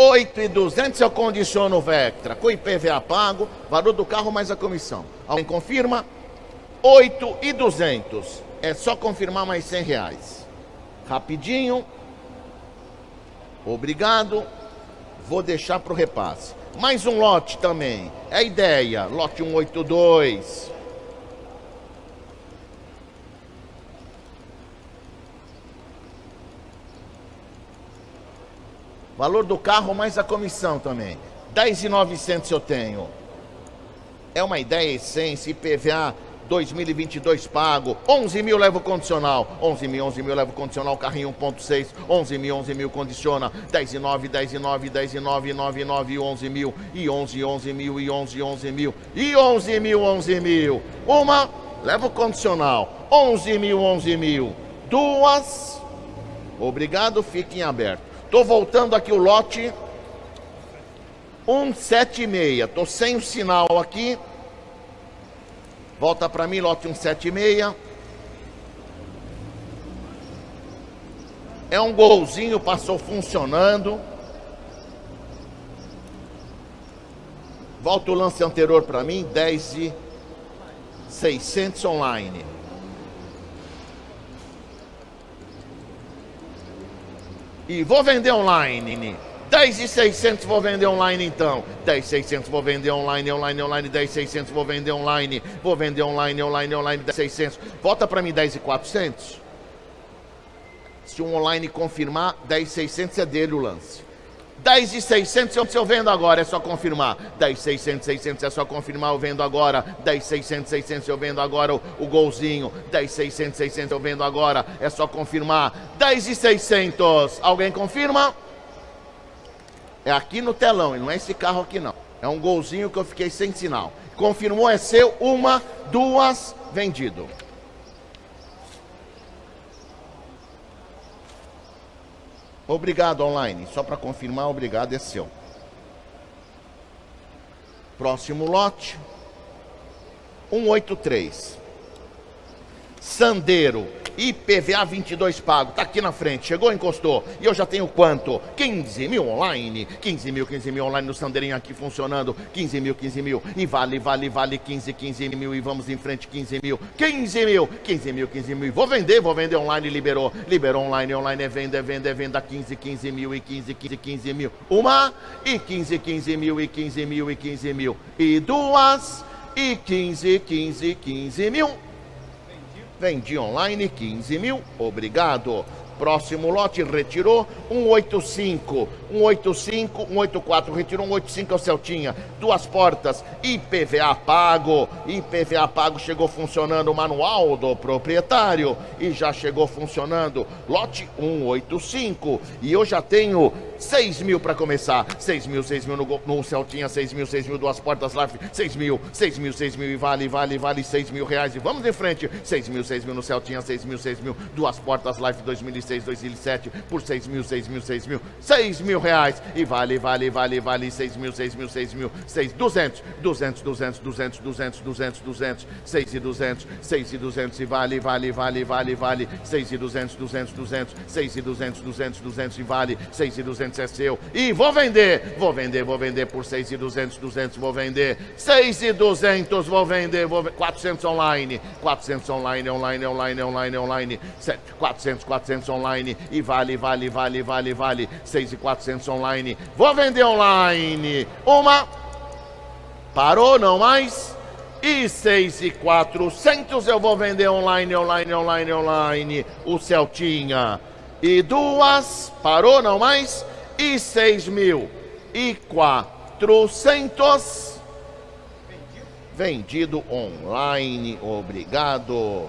8,200 eu condiciono o Vectra, com IPVA pago, valor do carro mais a comissão. Alguém confirma? 8,200. É só confirmar mais 100 reais. Rapidinho. Obrigado. Vou deixar para o repasse. Mais um lote também. É ideia. Lote 182. Valor do carro mais a comissão também. 10,900 eu tenho. É uma ideia essência, IPVA 2022 pago, 11 mil leva o condicional, 11 mil, 11 mil leva o condicional, carrinho 1.6, 11 mil, 11 mil condiciona, 10 e 9, 10 e 9, 10 e 9, 9 9, 11 mil, e 11, 11 mil, e 11, 11 mil, e 11 mil, 11 mil, uma, leva o condicional, 11 mil, 11 mil, duas, obrigado, fiquem abertos. Tô voltando aqui o lote 176, tô sem o sinal aqui, Volta para mim, lote 176. É um golzinho, passou funcionando. Volta o lance anterior para mim, 10 e 600 online. E vou vender online. 10,600 vou vender online então. 10,600 vou vender online, online, online. 10,600 vou vender online. Vou vender online, online, online. 10,600. Volta para mim 10,400. Se um online confirmar, 10,600 é dele o lance. 10,600 eu vendo agora, é só confirmar. 10,600, 600 é só confirmar, eu vendo agora. 10,600, 600 eu vendo agora o, o golzinho. 10,600, 600 eu vendo agora, é só confirmar. 10,600, alguém confirma? É aqui no telão, e não é esse carro aqui não. É um golzinho que eu fiquei sem sinal. Confirmou, é seu, uma, duas, vendido. Obrigado online. Só para confirmar, obrigado, é seu. Próximo lote. 183. Sandeiro IPVA 22 pago, tá aqui na frente, chegou, encostou. E eu já tenho quanto? 15 mil online. 15 mil, 15 mil online no Sandeirinho aqui funcionando. 15 mil, 15 mil. E vale, vale, vale 15, 15 mil. E vamos em frente, 15 mil. 15 mil, 15 mil, 15 mil. Vou vender, vou vender online, liberou. Liberou online, online é venda, é venda, é venda. 15, 15 mil e 15, 15, 15 mil. Uma e 15, 15 mil e 15 mil e 15 mil. E duas e 15, 15, 15 mil. Vendi online 15 mil, obrigado. Próximo lote retirou 185, 185, 184, retirou 185 é o Celtinha. Duas portas, IPVA pago, IPVA pago chegou funcionando o manual do proprietário e já chegou funcionando lote 185 e eu já tenho 6 mil para começar. 6 mil, 6 mil no, no Celtinha, 6 mil, 6 mil, duas portas lá, 6 mil, 6 mil, 6 mil e vale, vale, vale 6 mil reais. E vamos em frente. 6 mil, 6 mil no Celtinha, 6 mil, 6 mil, duas portas Life 2006, 2007 por 6 mil, 6 mil, 6 mil, 6 mil reais. E vale, vale, vale, vale 6 mil, 6 mil, 6 mil, 6, 200, 200, 200, 200, 200, 200, 200, 6 e 200, 6 e 200 e vale, vale, vale, vale, vale 6 e 200, 200, 200, 6 e 200, 200, 200 e vale 6 e 200 é seu. E vou vender, vou vender, vou vender por 6 e 200, 200 vou vender. 6 e 200 vou vender, vou 400 online, 400 online, online, online, online, online. 400, 400 online e vale, vale, vale, vale, vale. 6 e 400 online. Vou vender online. Uma Parou, não mais? E 6 e 400 eu vou vender online, online, online, online. O Celtinha. E duas, parou, não mais? E 6 mil e 400. Vendido online, obrigado.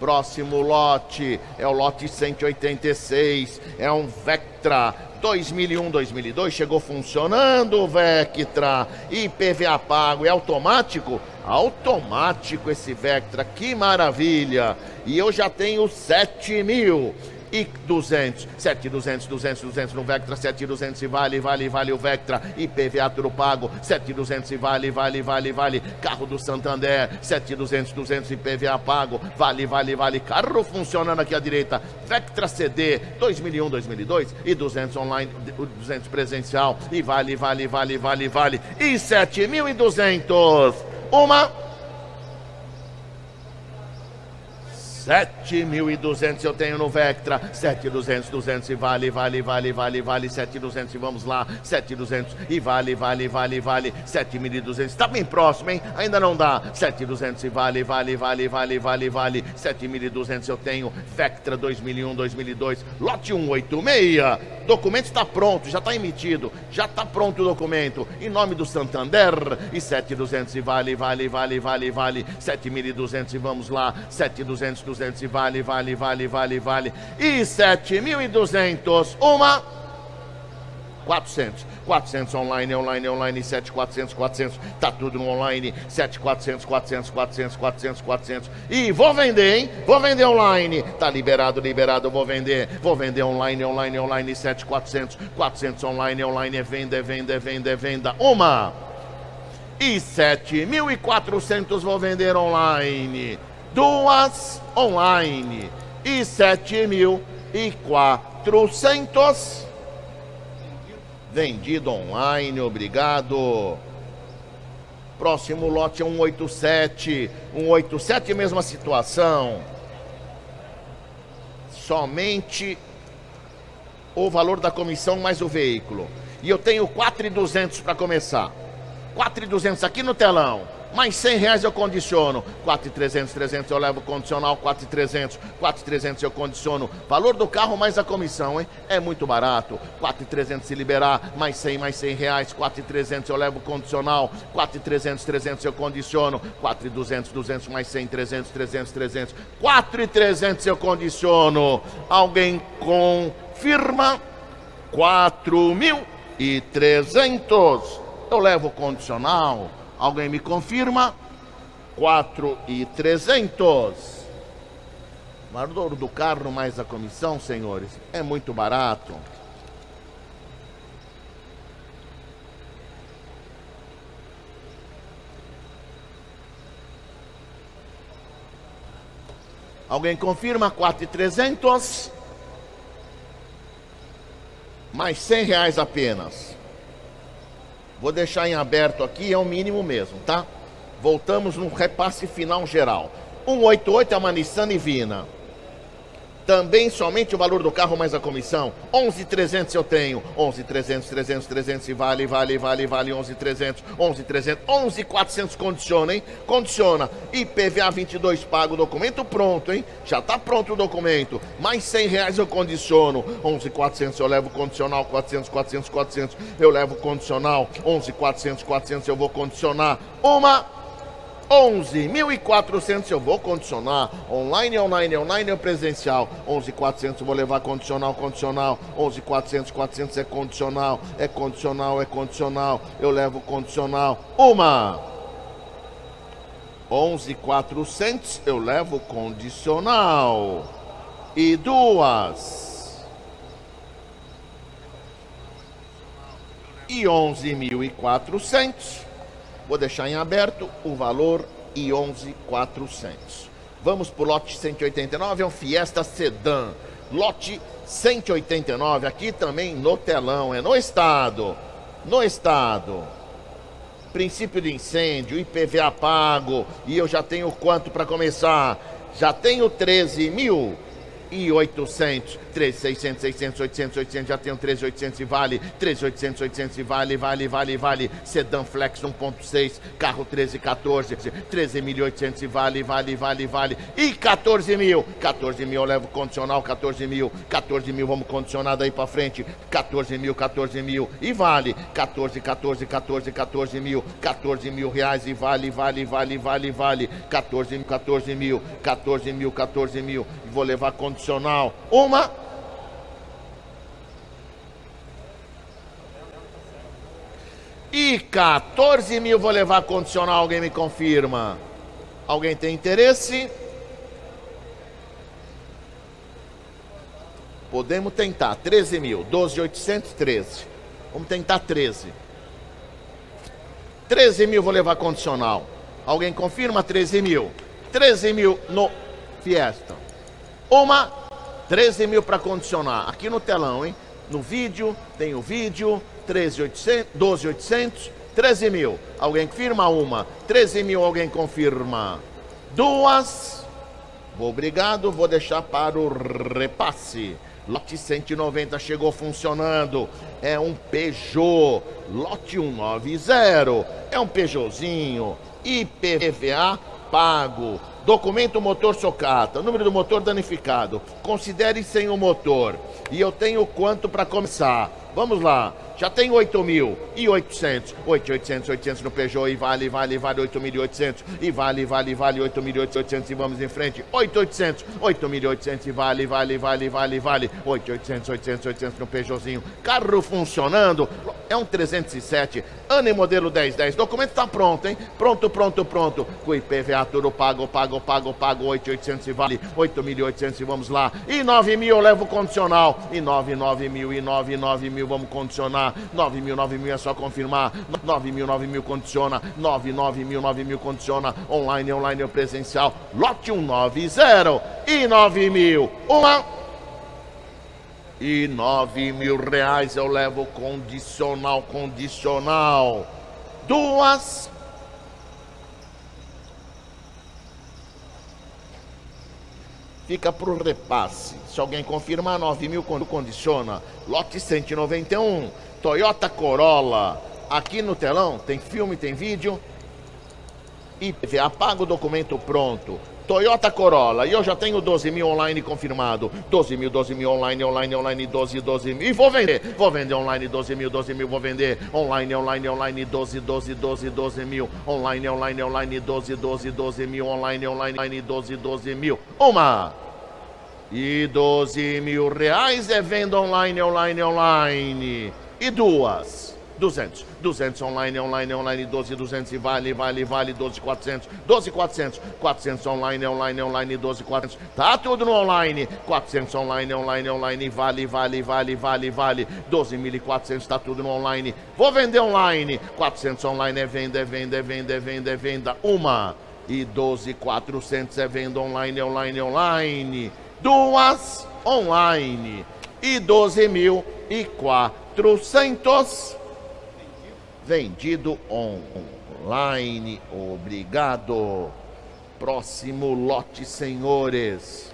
Próximo lote é o lote 186, é um Vectra 2001-2002 chegou funcionando o Vectra, IPVA pago, é automático? Automático esse Vectra, que maravilha! E eu já tenho 7 mil e 200, 7,200, 200, 200 no Vectra, 7,200 e vale, vale, vale o Vectra, IPVA tudo pago, 7,200 e vale, vale, vale, vale, carro do Santander, 7,200, 200 IPVA pago, vale, vale, vale, carro funcionando aqui à direita, Vectra CD, 2001, 2002 e 200 online, 200 presencial. E vale, vale, vale, vale, vale, e 7.200, uma 7.200 eu tenho no Vectra, 7.200, 200 e vale, vale, vale, vale, vale, 7.200 e vamos lá, 7.200 e vale, vale, vale, vale, 7.200, está bem próximo, hein? Ainda não dá, 7.200 e vale, vale, vale, vale, vale, vale, 7.200 eu tenho, Vectra 2001, 2002, lote 186, Documento está pronto, já está emitido, já está pronto o documento. Em nome do Santander, e 7,200 e vale, vale, vale, vale, vale. 7.200 e vamos lá. 7,200, 200 e vale, vale, vale, vale, vale. E 7.200, uma. 400. 400 online, online, online, 7, 400, 400. Tá tudo no online. 7, 400, 400, 400, 400, 400. E vou vender, hein? Vou vender online. Tá liberado, liberado, vou vender. Vou vender online, online, online, 7, 400, 400 online, online. É venda, é venda, é venda, é venda. Uma. E 7.400 vou vender online. Duas online. E 7.400 Vendido online, obrigado. Próximo lote é 187. 187, mesma situação. Somente o valor da comissão mais o veículo. E eu tenho 4,200 para começar. 4,200 aqui no telão mais 100 reais eu condiciono. 4,300, 300 eu levo condicional, 4,300, 4,300 eu condiciono. Valor do carro mais a comissão, hein? É muito barato. 4,300 se liberar, mais 100, mais 100 reais. 4,300 eu levo condicional, 4,300, 300 eu condiciono. 4,200, 200 mais 100, 300, 300, 300. 4,300 eu condiciono. Alguém confirma? 4.300. Eu levo condicional. Alguém me confirma? 4 e 300. Valor do carro mais a comissão, senhores, é muito barato. Alguém confirma? 4,300. Mais 100 reais apenas. Vou deixar em aberto aqui, é o mínimo mesmo, tá? Voltamos no repasse final geral. 188 é uma Nissan Ivina. Também somente o valor do carro mais a comissão. 11,300 eu tenho. 11,300, 300, 300 e vale, vale, vale, vale. 11,300, 11,300, 11,400 condiciona, hein? Condiciona. IPVA 22 pago documento pronto, hein? Já tá pronto o documento. Mais 100 reais eu condiciono. 11,400 eu levo condicional. 400, 400, 400 eu levo condicional. 11,400, 400 eu vou condicionar. Uma 11.400 eu vou condicionar. Online, online, online ou presencial. 11.400 eu vou levar condicional, condicional. 11.400, 400 é condicional. É condicional, é condicional. Eu levo condicional. Uma. 11.400 eu levo condicional. E duas. E 11.400 Vou deixar em aberto o valor e 11,400. Vamos para o lote 189, é um Fiesta Sedan. Lote 189, aqui também no telão, é no estado. No estado. Princípio de incêndio, IPVA pago. E eu já tenho quanto para começar? Já tenho 13 mil e 800, 3, 600, 600, 800, 800, já tenho 13, 800 e vale, 13, 800, 800 e vale, vale, vale, vale, Sedan Flex 1.6, carro 13, 14, 13.800 e vale, vale, vale, vale, e 14 mil, 14 mil eu levo condicional, 14 mil, 14 mil vamos condicionar daí pra frente, 14 mil, 14 mil e vale, 14, 14, 14, 14 mil, 14 mil reais e vale, vale, vale, vale, vale, 14 mil, 14 mil, 14 mil, 14 mil, vou levar condicional. Uma. E 14 mil vou levar condicional, alguém me confirma. Alguém tem interesse? Podemos tentar. 13 mil. 12,813. Vamos tentar 13. 13 mil vou levar condicional. Alguém confirma 13 mil? 13 mil no Fiesta. Uma, 13 mil para condicionar. Aqui no telão, hein? No vídeo, tem o vídeo, 13,800, 12,800, 13 mil. Alguém confirma uma. 13 mil, alguém confirma. Duas. Obrigado, vou deixar para o repasse. Lote 190 chegou funcionando. É um Peugeot. Lote 190. É um Peugeotzinho. IPVA pago. documento motor socata, número do motor danificado, considere sem o motor. E eu tenho quanto para começar? Vamos lá. Já tem 8 mil e 800. 8,800, 800 no Peugeot e vale, vale, vale 8.800 e vale, vale, vale 8.800 e vamos em frente. 8,800, 8.800 e vale, vale, vale, vale, vale 8,800, 800, 800 no Peugeotzinho. Carro funcionando. É um 307, ano e modelo 1010. Documento está pronto, hein? Pronto, pronto, pronto. Com IPVA tudo pago, pago, pago, pago. 8,800 e vale 8.800 e vamos lá. E 9 mil eu levo condicional. E 9, 9 mil, e 9, 9 mil vamos condicionar. 9 mil, 9 mil é só confirmar. 9 mil, 9 mil condiciona. 9, 9 mil, 9 mil condiciona. Online, online ou presencial. Lote 190 e 9 mil. Uma e nove mil reais eu levo condicional, condicional. Duas. Fica pro repasse. Se alguém confirmar, 9 mil condiciona. Lote 191, Toyota Corolla. Aqui no telão tem filme, tem vídeo. IPVA paga o documento pronto. Toyota Corolla, e eu já tenho 12 mil online confirmado. 12 mil, 12 mil online, online, online, 12, 12 mil. E vou vender, vou vender online 12 mil, 12 mil, vou vender online, online, online, 12, 12, 12, 12 mil. Online, online, online, 12, 12, 12 mil. Online, online, online, 12, 12 mil. Uma. E 12 mil reais é venda online, online, online. E duas. 200. 200 online, online, online, 12, 200 e vale, vale, vale, 12, 400. 12, 400. 400 online, online, online, 12, 400. Tá tudo no online. 400 online, online, online, vale, vale, vale, vale, vale. 12.400, tá tudo no online. Vou vender online. 400 online é venda, é venda, é venda, é venda, é venda. Uma. E 12.400 é venda online, online, online. Duas online. E 12.400 vendido online. Obrigado. Próximo lote, senhores.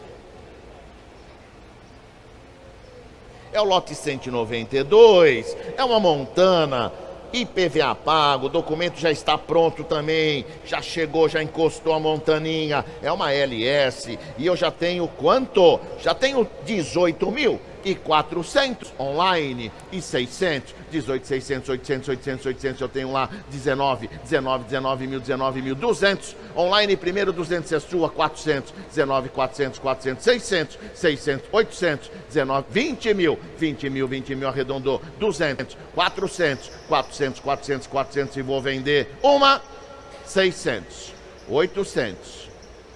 É o lote 192. É uma montana. IPVA pago, o documento já está pronto também, já chegou, já encostou a montaninha, é uma LS e eu já tenho quanto? Já tenho 18 mil e 400 online e 600, 18, 600, 800, 800, 800, eu tenho lá 19, 19, 19 mil, 19 mil, 200 online, primeiro 200 é sua, 400, 19, 400, 400, 600, 600, 800, 19, 20 mil, 20 mil, 20 mil, arredondou, 200, 400, 400, 400, 400 e vou vender uma, 600, 800,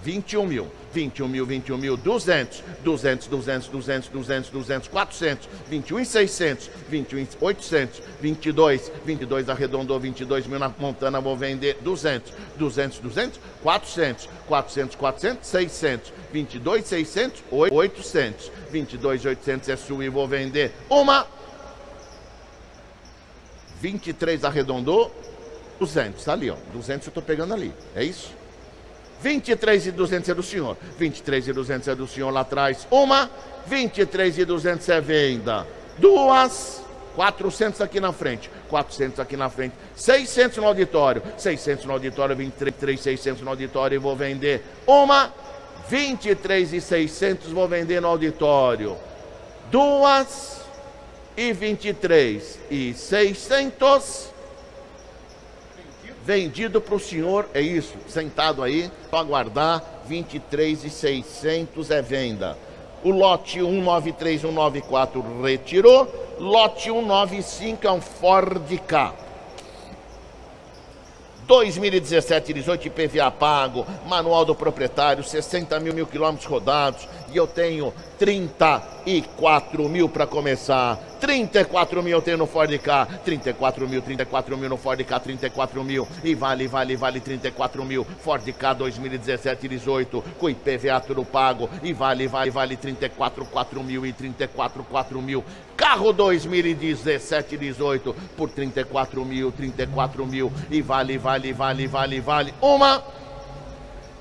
21 mil, 21 mil, 21 mil, 200, 200, 200, 200, 200, 200, 400, 21 600, 21 800, 22, 22 arredondou, 22 mil na Montana, vou vender 200, 200, 200, 400, 400, 400, 600, 22 600, 800, 22 800 é sua e vou vender uma, 23 arredondou, 200, tá ali, ó, 200 eu tô pegando ali, é isso? 23 e 200 é do senhor. 23 e 200 é do senhor lá atrás. Uma. 23 e 200 é venda. Duas. 400 aqui na frente. 400 aqui na frente. 600 no auditório. 600 no auditório. 23, 600 no auditório. E vou vender uma. 23 e 600 vou vender no auditório. Duas. E 23 e 600 vendido para o senhor, é isso, sentado aí, para aguardar, 23 e 600 é venda. O lote 193, 194 retirou, lote 195 é um Ford K. 2017, 18 IPVA pago, manual do proprietário, 60 mil mil quilômetros rodados, e eu tenho 34 mil para começar. 34 mil eu tenho no Ford K, 34 mil, 34 mil no Ford K, 34 mil, e vale, vale, vale 34 mil. Ford K 2017, 18, com IPVA tudo pago, e vale, vale, vale 34, 4 mil e 34, 4 mil. Carro 2017, 18, por 34 mil, 34 mil, e vale, vale, vale, vale, vale. Uma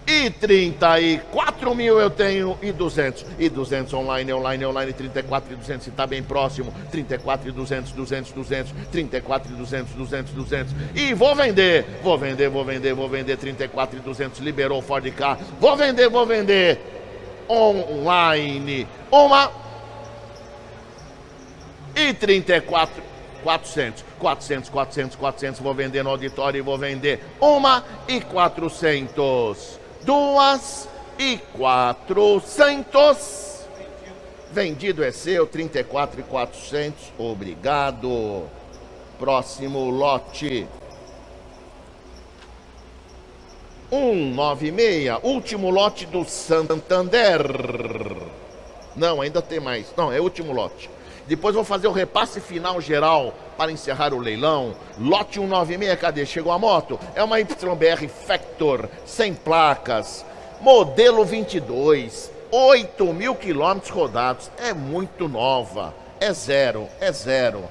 e 34 mil eu tenho e 200 e 200 online, online, online 34 e 200 se tá bem próximo. 34 e 200, 200, 200 34 e 200, 200, 200 e vou vender, vou vender, vou vender, vou vender. 34 e 200 liberou Ford K vou vender, vou vender. Online. Uma. E 34 400, 400, 400, 400, vou vender no auditório e vou vender. Uma e 400 duas e quatrocentos. Vendido é seu, 34 e 400. Obrigado. Próximo lote. 196, último lote do Santander. Não, ainda tem mais. Não, é último lote. Depois vou fazer o repasse final geral para encerrar o leilão. Lote 196, cadê? Chegou a moto? É uma YBR Factor, sem placas, modelo 22, 8 mil quilômetros rodados. É muito nova. É zero, é zero.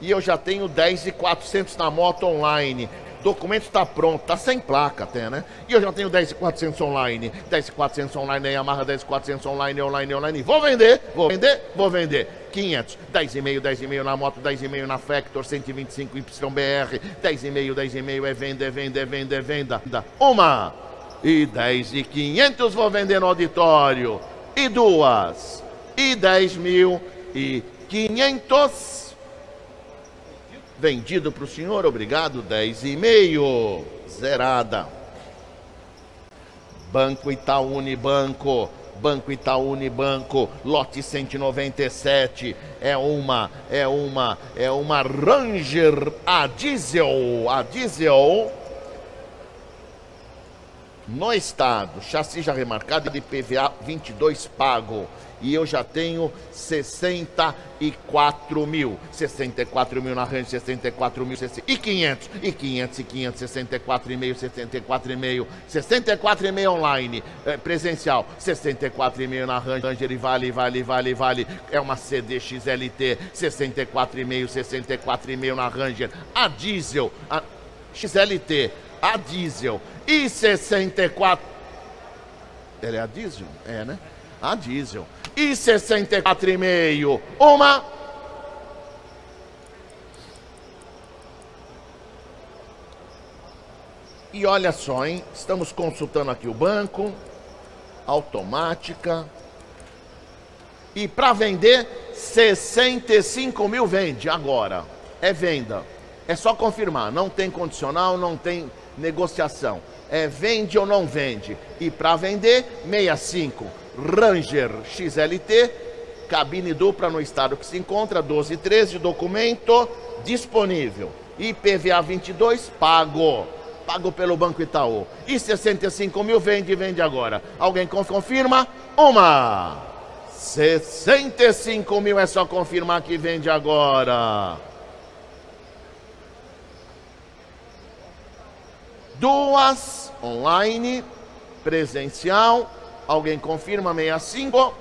E eu já tenho 10,400 na moto online documento está pronto, está sem placa até, né? E eu já tenho 10,400 online, 10,400 online, Yamaha 10,400 online, online, online. Vou vender, vou vender, vou vender. 500, 10,5, 10,5 na moto, 10,5 na Factor, 125 YBR, 10,5, 10,5 é venda, é venda, é venda, é venda. Uma e 10 e 500 vou vender no auditório. E duas e 10 mil e 500 Vendido para o senhor, obrigado, 10,5. Zerada. Banco Itaú Unibanco. Banco Itaú Unibanco, lote 197, é uma, é uma, é uma Ranger a diesel, a diesel no estado, chassi já remarcado de PVA 22 pago e eu já tenho 64 mil. 64 mil na range, 64 mil e 500. E 500 e 500, 64 e meio, 64 e meio, 64 e meio online, é, presencial, 64 e meio na Ranger e vale, vale, vale, vale. É uma CD XLT, 64 e meio, 64 e meio na Ranger. A diesel, a XLT, a diesel e 64 ela é a diesel? É, né? A diesel e 64,5. Uma. E olha só, hein? Estamos consultando aqui o banco. Automática. E para vender, 65 mil vende agora. É venda. É só confirmar. Não tem condicional, não tem negociação. É vende ou não vende. E para vender, 65. Ranger XLT, cabine dupla no estado que se encontra, 12 13, documento disponível. IPVA 22, pago. Pago pelo Banco Itaú. E 65 mil vende, vende agora. Alguém confirma? Uma. 65 mil é só confirmar que vende agora. Duas online, presencial Alguém confirma 65?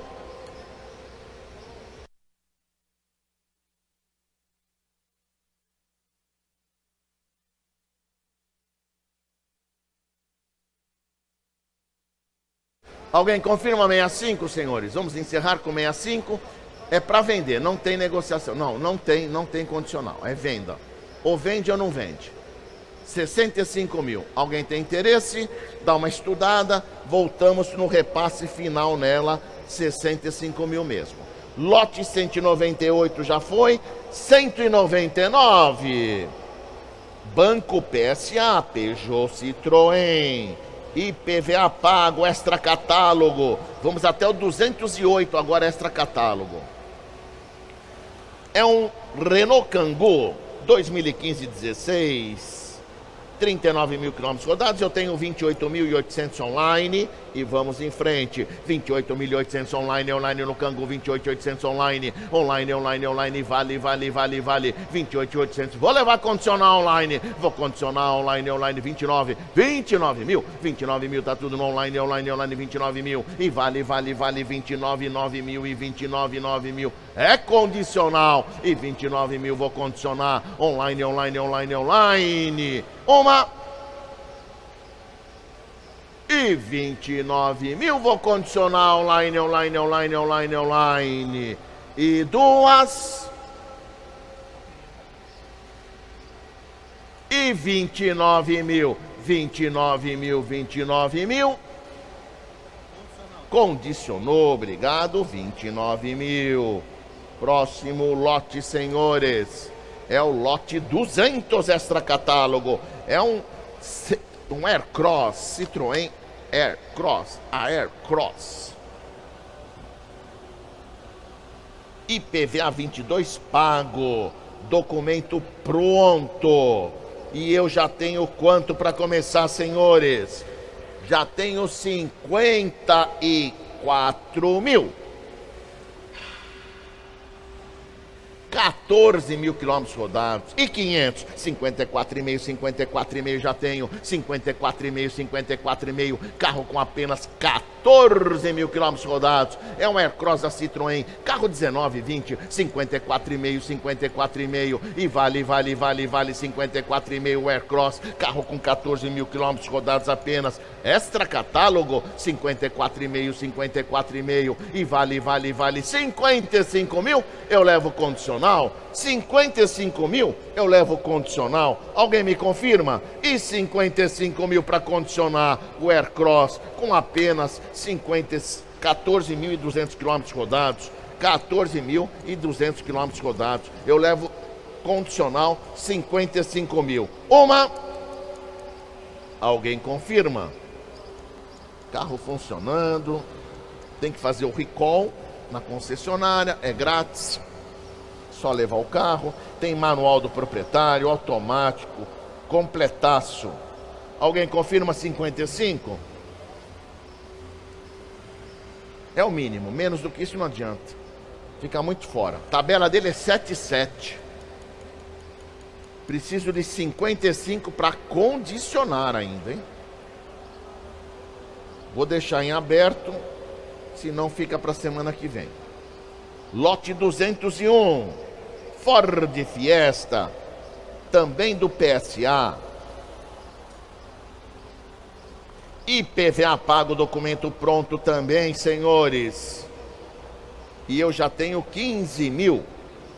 Alguém confirma 65, senhores? Vamos encerrar com 65. É para vender, não tem negociação. Não, não tem, não tem condicional. É venda. Ou vende ou não vende. 65 mil. Alguém tem interesse? Dá uma estudada. Voltamos no repasse final nela, 65 mil mesmo. Lote 198 já foi, 199. Banco PSA, Peugeot Citroën, IPVA pago, extra catálogo. Vamos até o 208 agora extra catálogo. É um Renault Kangoo 2015-16 39 mil quilômetros rodados, eu tenho 28.800 online e vamos em frente. 28.800 online, online no Cango, 28.800 online, online, online, online, vale, vale, vale, vale, 28.800. Vou levar condicional online, vou condicionar online, online, 29, 29 mil, 29 mil, tá tudo no online, online, online, 29 mil e vale, vale, vale, 29, 9 mil e 29, 9 mil. É condicional e 29 mil vou condicionar online, online, online, online. Uma e 29 mil. Vou condicionar online, online, online, online, online. E duas. E 29 mil, 29 mil, 29 mil. Condicionou, obrigado, 29 mil. Próximo lote, senhores. É o lote 200 extra catálogo. É um um Aircross, Citroën Aircross, a Aircross. IPVA 22 pago, documento pronto. E eu já tenho quanto para começar, senhores? Já tenho 54 mil. 14 mil quilômetros rodados. E 500? 54,5, 54,5 já tenho. 54,5, 54,5. Carro com apenas 14 mil quilômetros rodados. É um Aircross da Citroën. Carro 19, 20, 54,5, 54,5. E vale, vale, vale, vale 54,5 Aircross. Carro com 14 mil quilômetros rodados apenas. Extra catálogo 54,5, 54,5. E vale, vale, vale 55 mil. Eu levo condicional condicional. 55 mil eu levo condicional. Alguém me confirma? E 55 mil para condicionar o Aircross com apenas 14.200 quilômetros rodados. 14.200 quilômetros rodados. Eu levo condicional 55 mil. Uma. Alguém confirma? Carro funcionando. Tem que fazer o recall na concessionária, é grátis só levar o carro. Tem manual do proprietário, automático, completaço. Alguém confirma 55? É o mínimo, menos do que isso não adianta. Fica muito fora. Tabela dele é 77. Preciso de 55 para condicionar ainda, hein? Vou deixar em aberto, senão fica para semana que vem. Lote 201. Ford Fiesta, também do PSA. IPVA pago, documento pronto também, senhores. E eu já tenho 15 mil.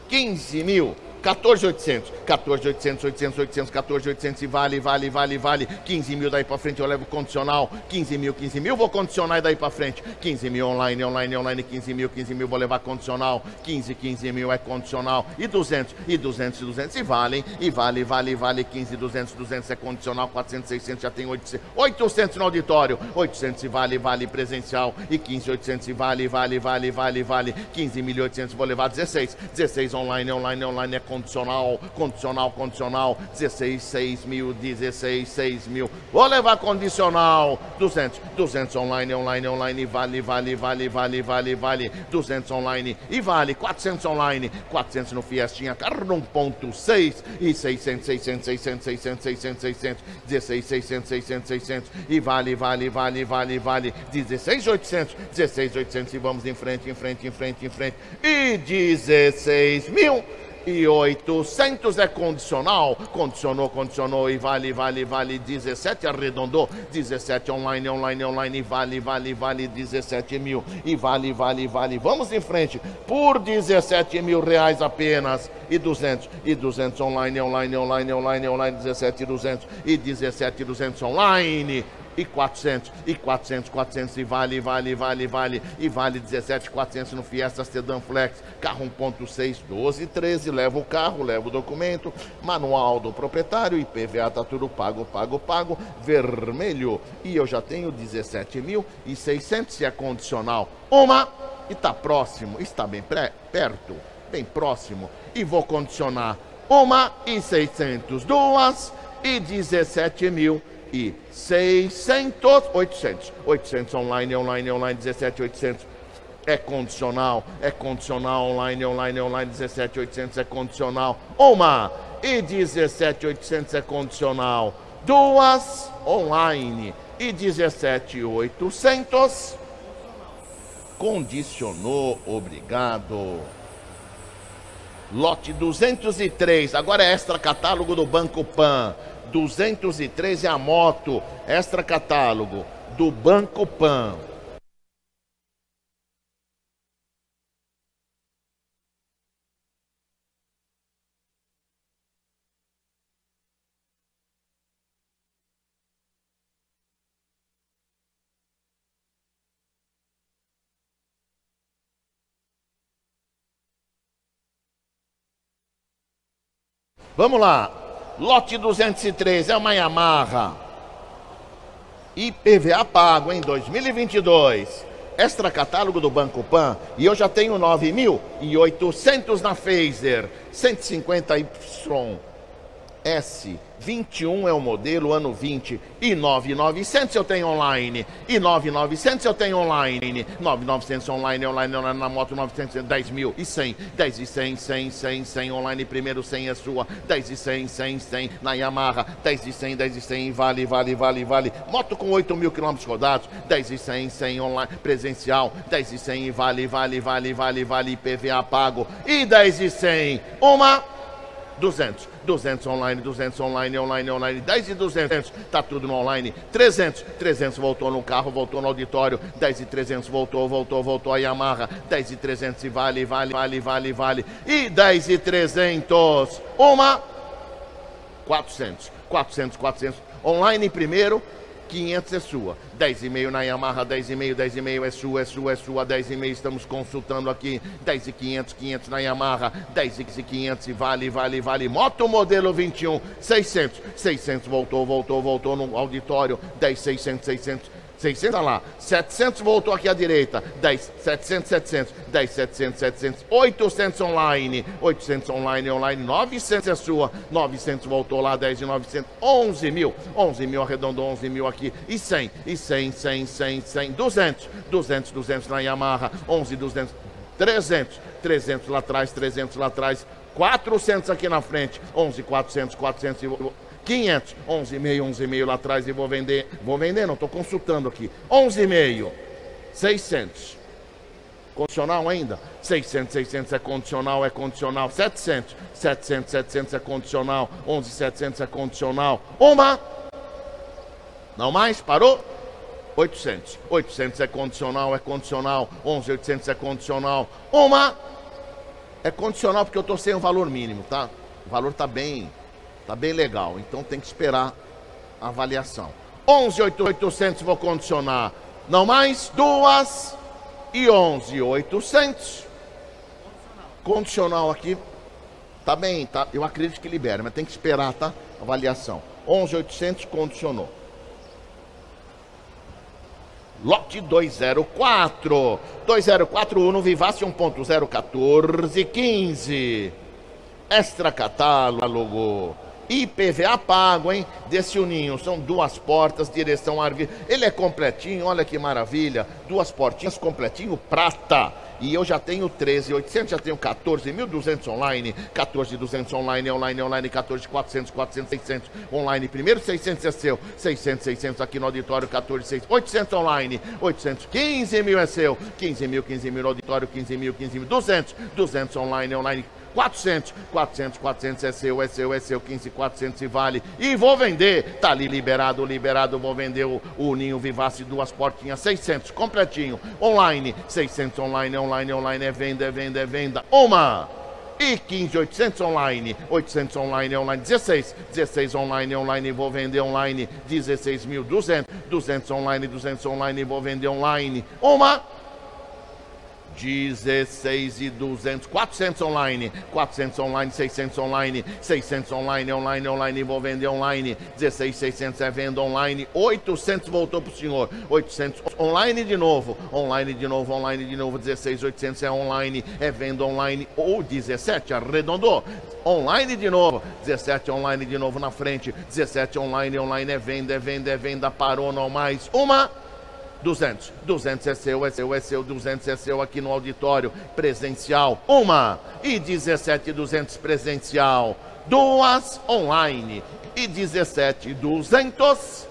15 mil 14,800. 14,800, 800, 800, 14,800 e vale, vale, vale, vale. 15 mil daí pra frente eu levo condicional. 15 mil, 15 mil, vou condicionar e daí pra frente. 15 mil online, online, online, 15 mil, 15 mil, vou levar condicional. 15, 15 mil é condicional. E 200, e 200, e 200 e valem. E vale, vale, vale. 15, 200, 200 é condicional. 400, 600 já tem 800. 800 no auditório. 800 e vale, vale presencial. E 15, 800 e vale, vale, vale, vale, vale. 15 mil, 800 vou levar 16. 16 online, online, online é condicional, condicional, condicional, 16, 6 mil, 16, 6 mil. Vou levar condicional, 200, 200 online, online, online, vale, vale, vale, vale, vale, vale, 200 online e vale, 400 online, 400 no Fiestinha, carro 1.6 e 600, 600, 600, 600, 600, 600, 16, 600, 600, 600 e vale, vale, vale, vale, vale, 16, 800, 16, 800 e vamos em frente, em frente, em frente, em frente. E 16 mil e 800 é condicional. Condicionou, condicionou e vale, vale, vale 17, arredondou. 17 online, online, online, vale, vale, vale 17 mil. E vale, vale, vale. Vamos em frente. Por 17 mil reais apenas. E 200, e 200 online, online, online, online, online, 17 e 200. E 17 e 200 online e 400, e 400, 400, e vale, vale, vale, vale, e vale 17, 400 no Fiesta Sedan Flex, carro 1.6, 12, 13, leva o carro, leva o documento, manual do proprietário, IPVA tá tudo pago, pago, pago, vermelho, e eu já tenho 17 mil e 600 se é condicional, uma, e tá próximo, está bem pré, perto, bem próximo, e vou condicionar uma e 600, duas e 17 mil e 600, 800. 800 online, online, online, 17, 800. É condicional, é condicional, online, online, online, 17, 800 é condicional. Uma e 17, 800 é condicional. Duas online e 17, 800. Condicionou, obrigado. Lote 203, agora é extra catálogo do Banco Pan. 213 a moto, extra catálogo. do Banco Pan. Vamos lá. Lote 203 é uma Yamaha. IPVA pago em 2022. Extra catálogo do Banco Pan. E eu já tenho 9.800 na Phaser. 150Y S 21 é o modelo, ano 20. E 9,900 eu tenho online. E 9,900 eu tenho online. 9,900 online, online, online na moto, 900, 10 mil e 100. 10 e 100, 100, 100, 100 online. Primeiro 100 é sua. 10 e 100, 100, 100 na Yamaha. 10 e 100, 10 e 100, vale, vale, vale, vale. Moto com 8 mil quilômetros rodados. 10 e 100, 100 online, presencial. 10 e 100, vale, vale, vale, vale, vale. IPVA pago. E 10 e 100, uma 200, 200 online, 200 online, online, online, 10 e 200, tá tudo no online, 300, 300 voltou no carro, voltou no auditório, 10 e 300 voltou, voltou, voltou a Yamaha, 10 e 300 e vale, vale, vale, vale, vale, e 10 e 300, uma, 400, 400, 400, online primeiro, 500 é sua. 10,5 na Yamaha, 10,5, 10,5 é sua, é sua, é sua, 10,5 estamos consultando aqui. 10 e 500, 500 na Yamaha, 10 e 500 e vale, vale, vale. Moto modelo 21, 600, 600 voltou, voltou, voltou no auditório. 10, 600, 600. 600 lá, 700 voltou aqui à direita, 10, 700, 700, 10, 700, 700, 800 online, 800 online, online, 900 é sua, 900 voltou lá, 10 de 900, 11 mil, 11 mil arredondou 11 mil aqui, e 100, e 100, 100, 100, 100, 200, 200, 200 na Yamaha, 11, 200, 300, 300 lá atrás, 300 lá atrás, 400 aqui na frente, 11, 400, 400 e 500, 11,5, 11,5 lá atrás e vou vender, vou vender, não estou consultando aqui, 11,5, 600, condicional ainda, 600, 600 é condicional, é condicional, 700, 700, 700 é condicional, 11, 700 é condicional, uma, não mais, parou? 800, 800 é condicional, é condicional, 11, 800 é condicional, uma, é condicional porque eu estou sem o valor mínimo, tá? O valor está bem Tá bem legal, então tem que esperar a avaliação. 11,800 vou condicionar. Não mais, duas e 11,800. Condicional aqui. Tá bem, tá? Eu acredito que libera, mas tem que esperar, tá? Avaliação. 11,800 condicionou. Lote 204. 204 Uno Vivace 1.01415. Extra catálogo. IPVA pago, hein? Desse uninho. São duas portas, direção ar. Ele é completinho, olha que maravilha. Duas portinhas completinho, prata. E eu já tenho 13,800, já tenho 14.200 online, 14.200 online, online, online, 14.400, 400, 600 online. Primeiro 600 é seu, 600, 600 aqui no auditório, 14, 800 online, 800, 15 mil é seu, 15 mil, 15 mil no auditório, 15 mil, 15 mil, 200, 200 online, online, 400, 400, 400 é seu, é seu, é seu, 15, 400 e vale. E vou vender, tá ali liberado, liberado, vou vender o, o Ninho Vivace, duas portinhas, 600, completinho. Online, 600 online, online, online, é venda, é venda, é venda. Uma! e 15, 800 online, 800 online, online, 16, 16 online, online, vou vender online, 16.200, 200 online, 200 online, vou vender online, uma 16 e 200, 400 online, 400 online, 600 online, 600 online, online, online, vou vender online, 16, 600 é venda online, 800 voltou pro senhor, 800 online de novo, online de novo, online de novo, 16, 800 é online, é venda online, ou 17, arredondou, online de novo, 17 online de novo na frente, 17 online, online é venda, é venda, é venda, parou não mais, uma 200. 200 é seu, é seu, é seu. 200 é seu aqui no auditório presencial. Uma. E 17 200 presencial. Duas online. E 17 200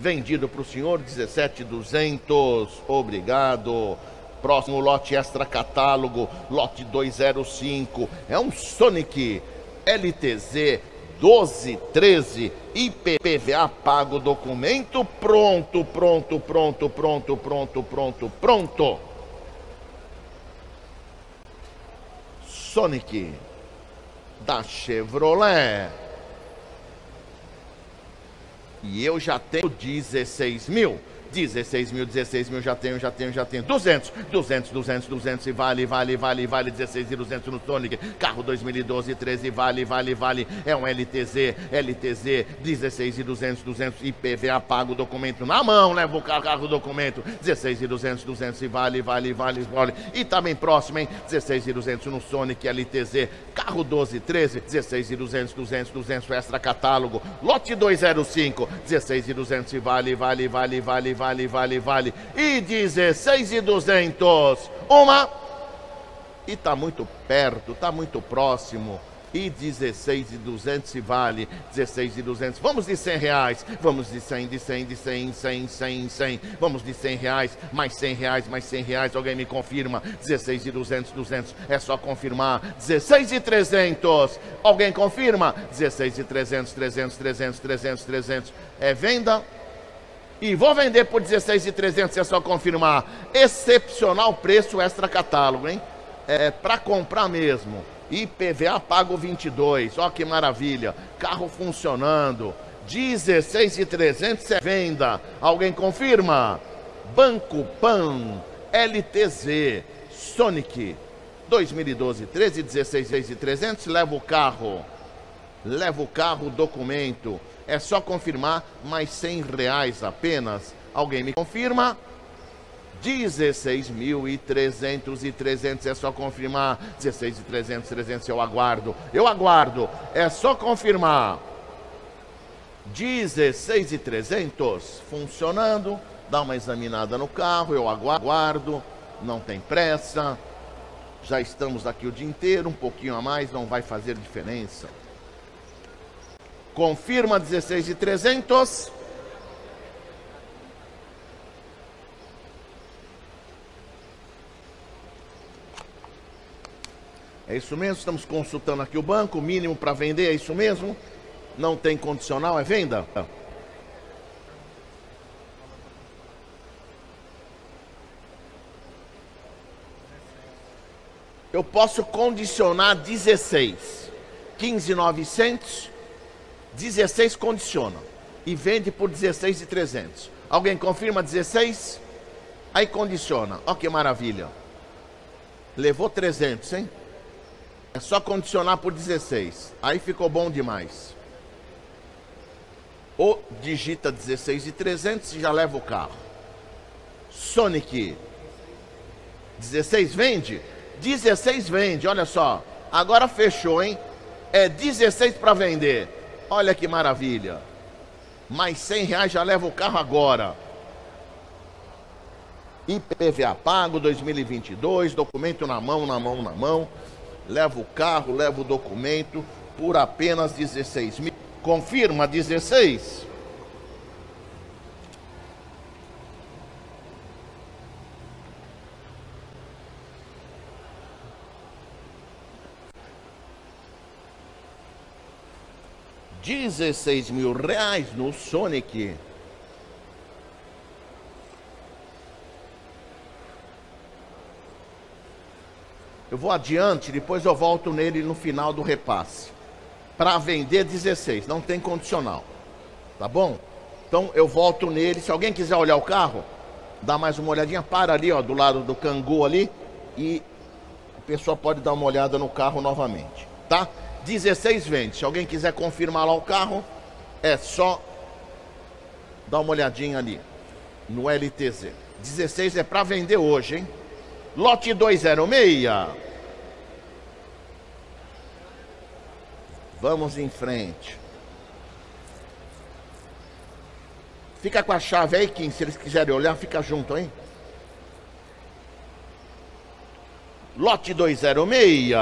vendido para o senhor 17 200. Obrigado. Próximo lote extra catálogo, lote 205. É um Sonic LTZ 12, 13, IPVA pago documento pronto, pronto, pronto, pronto, pronto, pronto, pronto. Sonic da Chevrolet. E eu já tenho 16 mil. 16 mil, 16 mil, já tenho, já tenho, já tenho. 200, 200, 200, 200 e vale, vale, vale, vale. 16 e 200 no Sonic. Carro 2012, 13 vale, vale, vale. É um LTZ, LTZ. 16 e 200, 200 IPVA pago documento na mão. Leva o carro, carro documento. 16 e 200, 200 e vale, vale, vale, vale. E tá próximo, hein? 16 e 200 no Sonic LTZ. Carro 12, 13. 16 e 200, 200, 200 extra catálogo. Lote 205. 16 e 200 e vale, vale, vale, vale, vale, vale, vale. E 16 e 200. Uma. E tá muito perto, tá muito próximo. E 16 e 200 se vale. 16 e 200. Vamos de 100 reais. Vamos de 100, de 100, de 100, 100, 100, 100. Vamos de 100 reais. Mais 100 reais, mais 100 reais. Alguém me confirma. 16 e 200, 200. É só confirmar. 16 e 300. Alguém confirma? 16 e 300, 300, 300, 300, 300. É venda? E vou vender por 16,300, é só confirmar. Excepcional preço extra catálogo, hein? É para comprar mesmo. IPVA pago 22. Ó que maravilha. Carro funcionando. 16,300 é venda. Alguém confirma? Banco Pan LTZ Sonic 2012 13 16 300 leva o carro. Leva o carro, documento é só confirmar, mais 100 reais apenas. Alguém me confirma? 16.300 e 300 é só confirmar. 16.300, 300 eu aguardo. Eu aguardo. É só confirmar. 16.300 funcionando. Dá uma examinada no carro, eu aguardo. Não tem pressa. Já estamos aqui o dia inteiro, um pouquinho a mais não vai fazer diferença. Confirma 16 de 300. É isso mesmo, estamos consultando aqui o banco, mínimo para vender, é isso mesmo? Não tem condicional, é venda? Eu posso condicionar 16. 15,900 16 condiciona e vende por 16 e 300. Alguém confirma 16? Aí condiciona. Ó que maravilha. Levou 300, hein? É só condicionar por 16. Aí ficou bom demais. Ou digita 16 e 300 e já leva o carro. Sonic. 16 vende? 16 vende, olha só. Agora fechou, hein? É 16 para vender. Olha que maravilha. Mais 100 reais já leva o carro agora. IPVA pago 2022, documento na mão, na mão, na mão. Leva o carro, leva o documento por apenas 16 mil. Confirma 16? 16 mil reais no Sonic. Eu vou adiante, depois eu volto nele no final do repasse. Para vender 16, não tem condicional. Tá bom? Então eu volto nele. Se alguém quiser olhar o carro, dá mais uma olhadinha. Para ali, ó, do lado do cangu ali. E a pessoa pode dar uma olhada no carro novamente. Tá? 16 vende. Se alguém quiser confirmar lá o carro, é só dar uma olhadinha ali no LTZ. 16 é para vender hoje, hein? Lote 206. Vamos em frente. Fica com a chave aí, Kim, se eles quiserem olhar, fica junto, hein? Lote 206.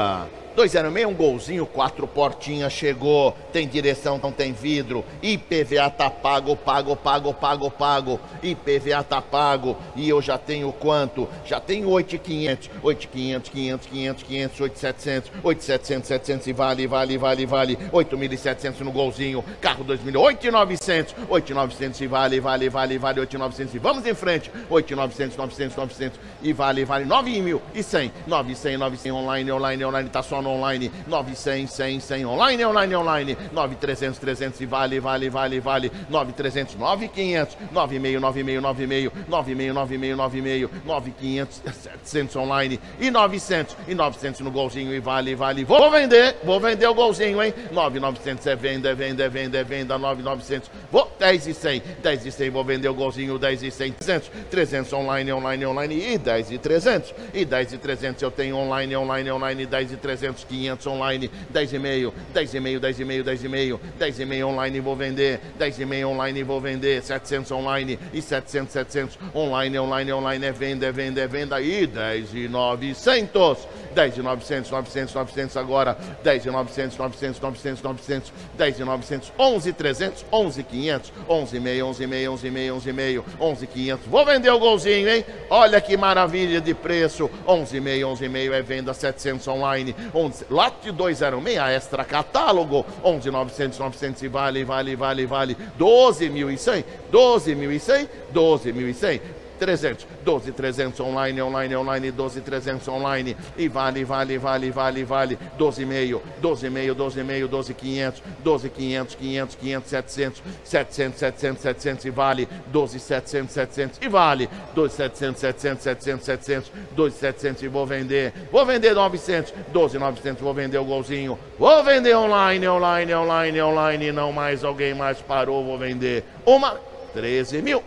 206, um golzinho, quatro portinhas, chegou, tem direção, não tem vidro, IPVA tá pago, pago, pago, pago, pago, IPVA tá pago, e eu já tenho quanto? Já tenho 8,500, 8,500, 500, 500, 500, 8,700, 8,700, 700 e vale, vale, vale, vale, 8.700 no golzinho, carro 2000, 8,900, 8,900 e vale, vale, vale, vale, 8,900 e vamos em frente, 8,900, 900, 900 e vale, vale, 9.100, 900, 900 online, online, online, tá só no online, 900, 100, 100, online, online, online, 9300, 300 e vale, vale, vale, vale, 9300, 9500, 96, 96, 96, 96, 96, 96, 9500, 700 online e 900, e 900 no golzinho e vale, vale, vou vender, vou vender o golzinho, hein, 9900 é venda, é venda, é venda, é venda, 9900, vou, 10 e 100, 10 e 100, vou vender o golzinho, 10 e 100, 300, 300 online, online, online e 10 e 300, e 10 e 300 eu tenho online, online, online, 10 e 300, 500 online, 10 e meio, 10 e meio, 10 e meio, 10 e meio, 10 e meio online vou vender, 10 e meio online vou vender, 700 online e 700, 700 online, online, online é venda, é venda, é venda e 10 e 900, 10 e 900, 900, 900 agora, 10 e 900, 900, 900, 900, 10 e 900, 11 300, 11 500, 11 meio, 11 meio, 11 meio, 11 meio, 11 500, vou vender o golzinho, hein? Olha que maravilha de preço, 11 meio, 11 meio é venda, 700 online, 11, lote 206, extra catálogo, 11 900, 900 e vale, vale, vale, vale, 12.100, 12.100, 12.100, 300, 12 300 online, online, online, 12 300 online. E vale, vale, vale, vale, vale, 12 meio, 12 meio, 12 meio, 12 500, 12 500, 500, 500, 700, 700, 700, 700 e vale, 12 700, 700 e vale, 12 700, 700, 700, 700, 12 700 e vou vender, vou vender 900, 12 900 vou vender o golzinho, vou vender online, online, online, online, não mais alguém mais parou, vou vender uma 13 mil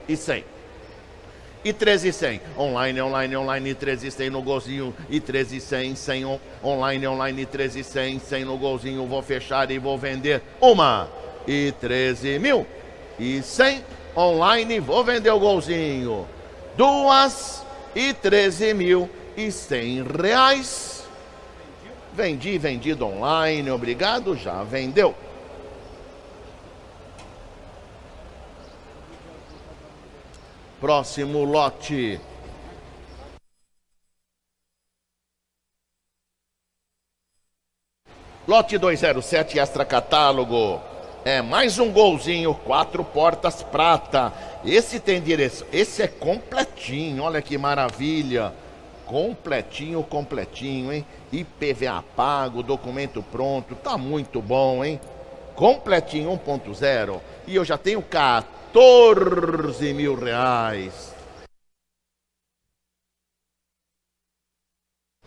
e 100 e 13,100. Online, online, online, 13,100 no golzinho e 13,100, 100 on, online, online, 13,100, 100 no golzinho. Vou fechar e vou vender uma e 13 mil e 100 online. Vou vender o golzinho. Duas e 13 mil e 100 reais. Vendi, vendido online, obrigado, já vendeu. Próximo lote. Lote 207 extra catálogo. É mais um golzinho, quatro portas prata. Esse tem direção, esse é completinho, olha que maravilha. Completinho, completinho, hein? IPVA pago, documento pronto, tá muito bom, hein? Completinho 1.0. E eu já tenho 14 mil reais.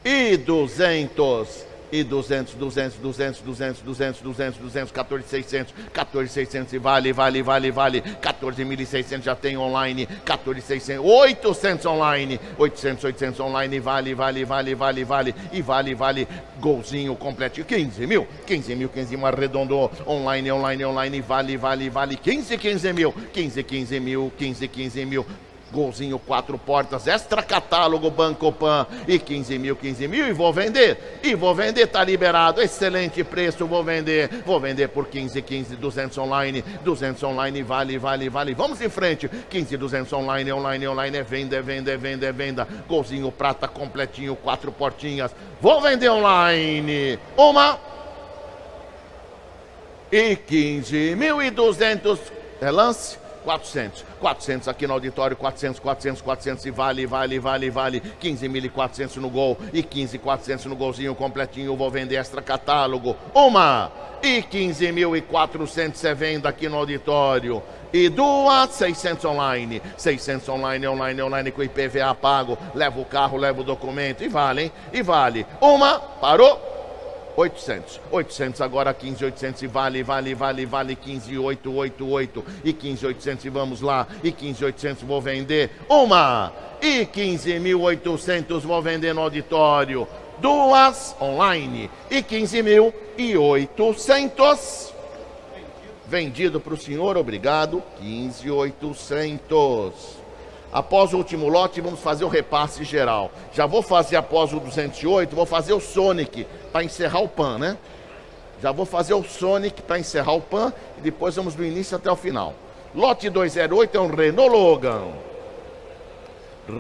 E 200 e 200, 200, 200, 200, 200, 200, 200, 14, 600, 14, 600 e vale, vale, vale, vale, 14.600 já tem online, 14, 600, 800 online, 800, 800 online, vale, vale, vale, vale, vale, e vale, vale, golzinho completo, 15 mil, 15 mil, 15 mil, arredondou, online, online, online, vale, vale, vale, 15, 15 mil, 15, 15 mil, 15, 15 mil, golzinho quatro portas, extra catálogo Banco Pan. E 15 mil, 15 mil e vou vender, e vou vender, tá liberado, excelente preço, vou vender, vou vender por 15, 15, 200 online, 200 online, vale, vale, vale, vamos em frente, 15, 200 online, online, online, é venda, é venda, é venda, é venda, golzinho prata completinho, quatro portinhas, vou vender online, uma. E 15 mil e 200, é lance? 400. 400 aqui no auditório, 400, 400, 400 e vale, vale, vale, vale. 15.400 no gol e 15.400 no golzinho completinho. Vou vender extra catálogo. Uma e 15.400 é venda aqui no auditório. E duas, 600 online. 600 online, online, online com IPVA pago. Leva o carro, leva o documento e vale, hein? E vale. Uma, parou. 800. 800 agora 15,800 e vale, vale, vale, vale 15,888 e 15,800 e vamos lá. E 15,800 vou vender uma. E 15.800 vou vender no auditório. Duas online. E 15.800. Vendido para o senhor, obrigado. 15.800. Após o último lote, vamos fazer o repasse geral. Já vou fazer após o 208, vou fazer o Sonic para encerrar o PAN, né? Já vou fazer o Sonic para encerrar o PAN e depois vamos do início até o final. Lote 208 é um Renault Logan.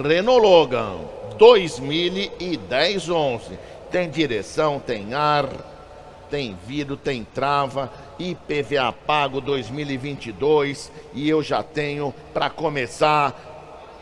Renault Logan 2010 11. Tem direção, tem ar, tem vidro, tem trava, IPVA pago 2022 e eu já tenho para começar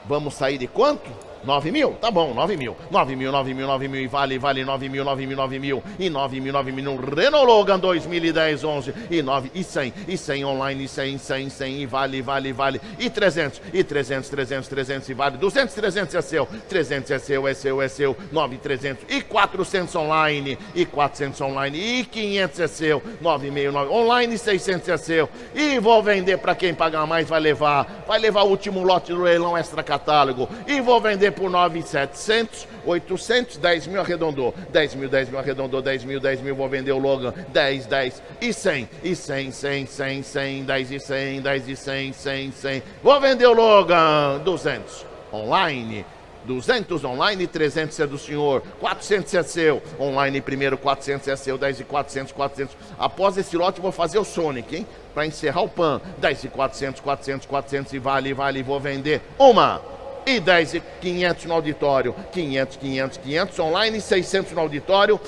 Vamos sair de quanto? 9 mil? Tá bom, 9 mil. 9 mil, 9 mil, 9 mil e vale, vale 9 mil, 9 mil, 9 mil. E 9 mil, 9 mil. Renault Logan 2010, 11 e 9 e 100 e 100 online e 100, 100, 100 e vale, vale, vale. E 300 e 300, 300, 300 e vale 200, 300 é seu, 300 é seu, é seu, é seu, 9, 300 e 400 online e 400 online e 500 é seu, 9, meio, 9 online e 600 é seu. E vou vender para quem pagar mais vai levar, vai levar o último lote do leilão extra catálogo. E vou vender por 9,700, 800, 10 mil arredondou, 10 mil, 10 mil arredondou, 10 mil, 10 mil, vou vender o Logan, 10, 10 e 100, e 100, 100, 100, 100, 10 e 100, 10 e 100, 100, 100, vou vender o Logan, 200, online, 200 online, 300 é do senhor, 400 é seu. Online primeiro, 400 é seu, 10 e 400, 400. Após esse lote, vou fazer o Sonic, hein? Para encerrar o PAN. 10 e 400, 400, 400 e vale, vale, vou vender uma e 10 e 500 no auditório, 500, 500, 500 online, 600 no auditório,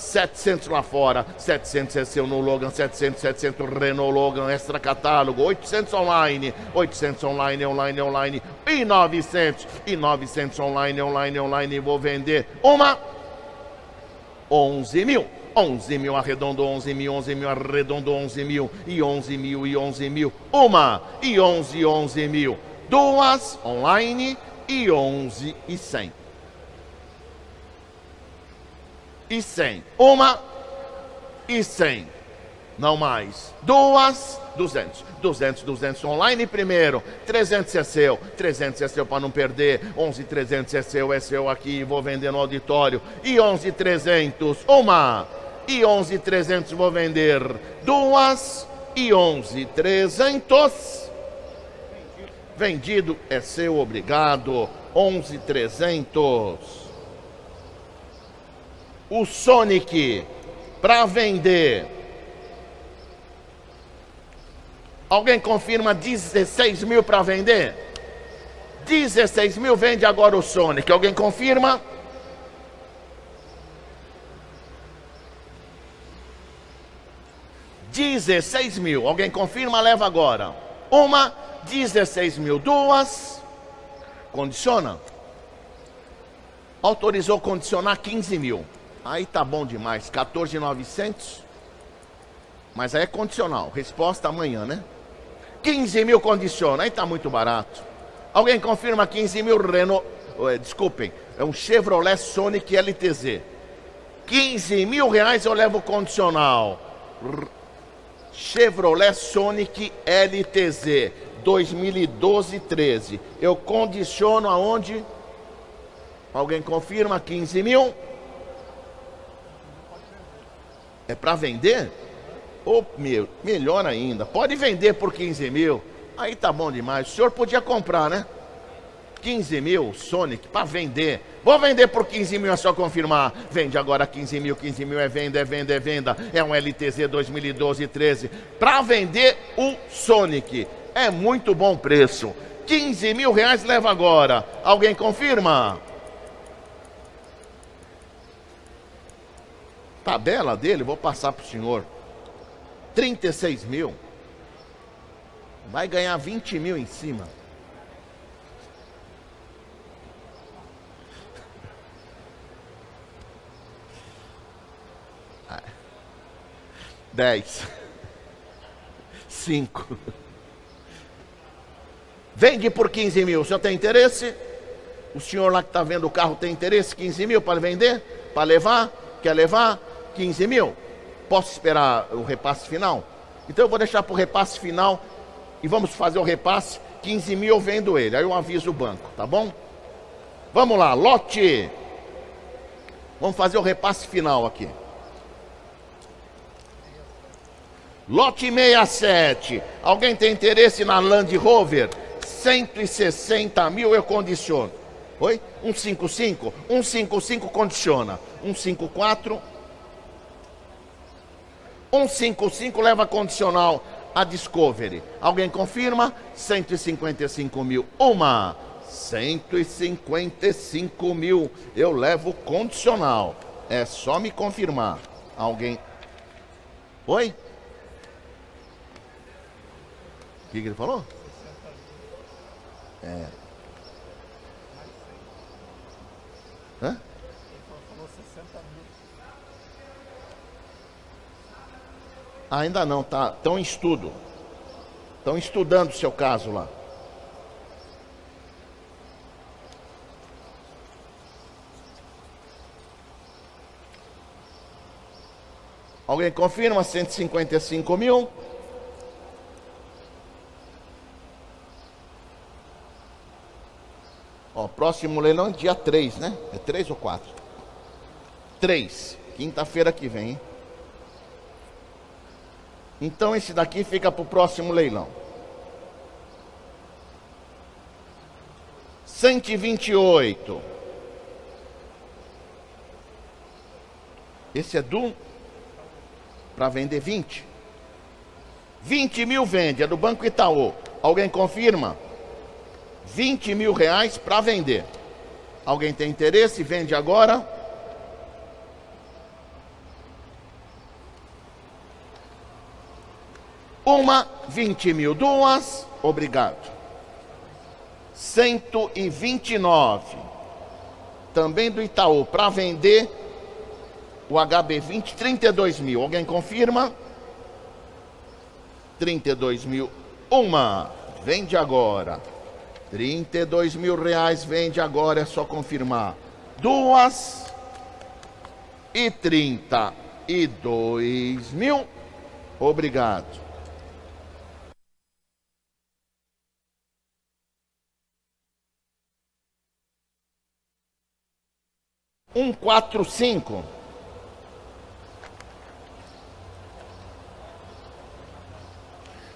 700 lá fora, 700 é seu no Logan, 700, 700 Renault Logan, extra catálogo, 800 online, 800 online, online, online, e 900, e 900 online, online, online, vou vender uma, 11 mil. 11 mil, arredondo 11 mil, 11 mil, arredondo 11 mil, e 11 mil, e 11 mil, uma, e 11, 11 mil duas online e 11 e 100. E 100. Uma e 100. Não mais. Duas, 200. 200, 200 online primeiro. 300 é seu. 300 é seu para não perder. 11, 300 é seu, é seu aqui. Vou vender no auditório. E 11, 300. Uma. E 11, 300 vou vender. Duas. E 11, 300 Vendido é seu, obrigado. 11,300. O Sonic para vender. Alguém confirma 16 mil para vender? 16 mil vende agora o Sonic. Alguém confirma? Dezesseis mil. Alguém confirma? Leva agora. Uma 16 mil. Duas, condiciona. Autorizou condicionar 15 mil. Aí tá bom demais. 14,900. Mas aí é condicional. Resposta amanhã, né? 15 mil condiciona. Aí tá muito barato. Alguém confirma 15 mil Renault. Desculpem, é um Chevrolet Sonic LTZ. 15 mil reais eu levo condicional. Chevrolet Sonic LTZ. 2012 13. Eu condiciono aonde? Alguém confirma? 15 mil? É para vender? Ou meu, melhor ainda, pode vender por 15 mil. Aí tá bom demais. O senhor podia comprar, né? 15 mil Sonic para vender. Vou vender por 15 mil, é só confirmar. Vende agora 15 mil, 15 mil é venda, é venda, é venda. É um LTZ 2012 13. Para vender o Sonic. É muito bom preço. 15 mil reais leva agora. Alguém confirma? Tabela dele, vou passar para o senhor. 36 mil. Vai ganhar 20 mil em cima. Dez. Cinco. Vende por 15 mil. O senhor tem interesse? O senhor lá que está vendo o carro tem interesse? 15 mil para vender? Para levar? Quer levar? 15 mil? Posso esperar o repasse final? Então eu vou deixar para o repasse final e vamos fazer o repasse. 15 mil eu vendo ele. Aí eu aviso o banco, tá bom? Vamos lá, lote. Vamos fazer o repasse final aqui. Lote 67. Alguém tem interesse na Land Rover? 160 mil eu condiciono. Oi? 155? 155 condiciona. 154. 155 leva condicional a Discovery. Alguém confirma? 155 mil. Uma. 155 mil. Eu levo condicional. É só me confirmar. Alguém. Oi? O que, que ele falou? É. Hã? Ainda não, tá? Estão em estudo. Estão estudando o seu caso lá. Alguém confirma 155 mil? Ó, próximo leilão é dia 3, né? É 3 ou 4? 3. Quinta-feira que vem. Hein? Então esse daqui fica para o próximo leilão. 128. Esse é do para vender 20. 20 mil vende, é do Banco Itaú. Alguém confirma? 20 mil reais para vender. Alguém tem interesse? Vende agora. Uma, 20 mil. Duas, obrigado. 129. Também do Itaú, para vender o HB20, 32 mil. Alguém confirma? 32 mil. Uma, vende agora. 32 mil reais, vende agora, é só confirmar. Duas e 32 mil. Obrigado. Um quatro cinco.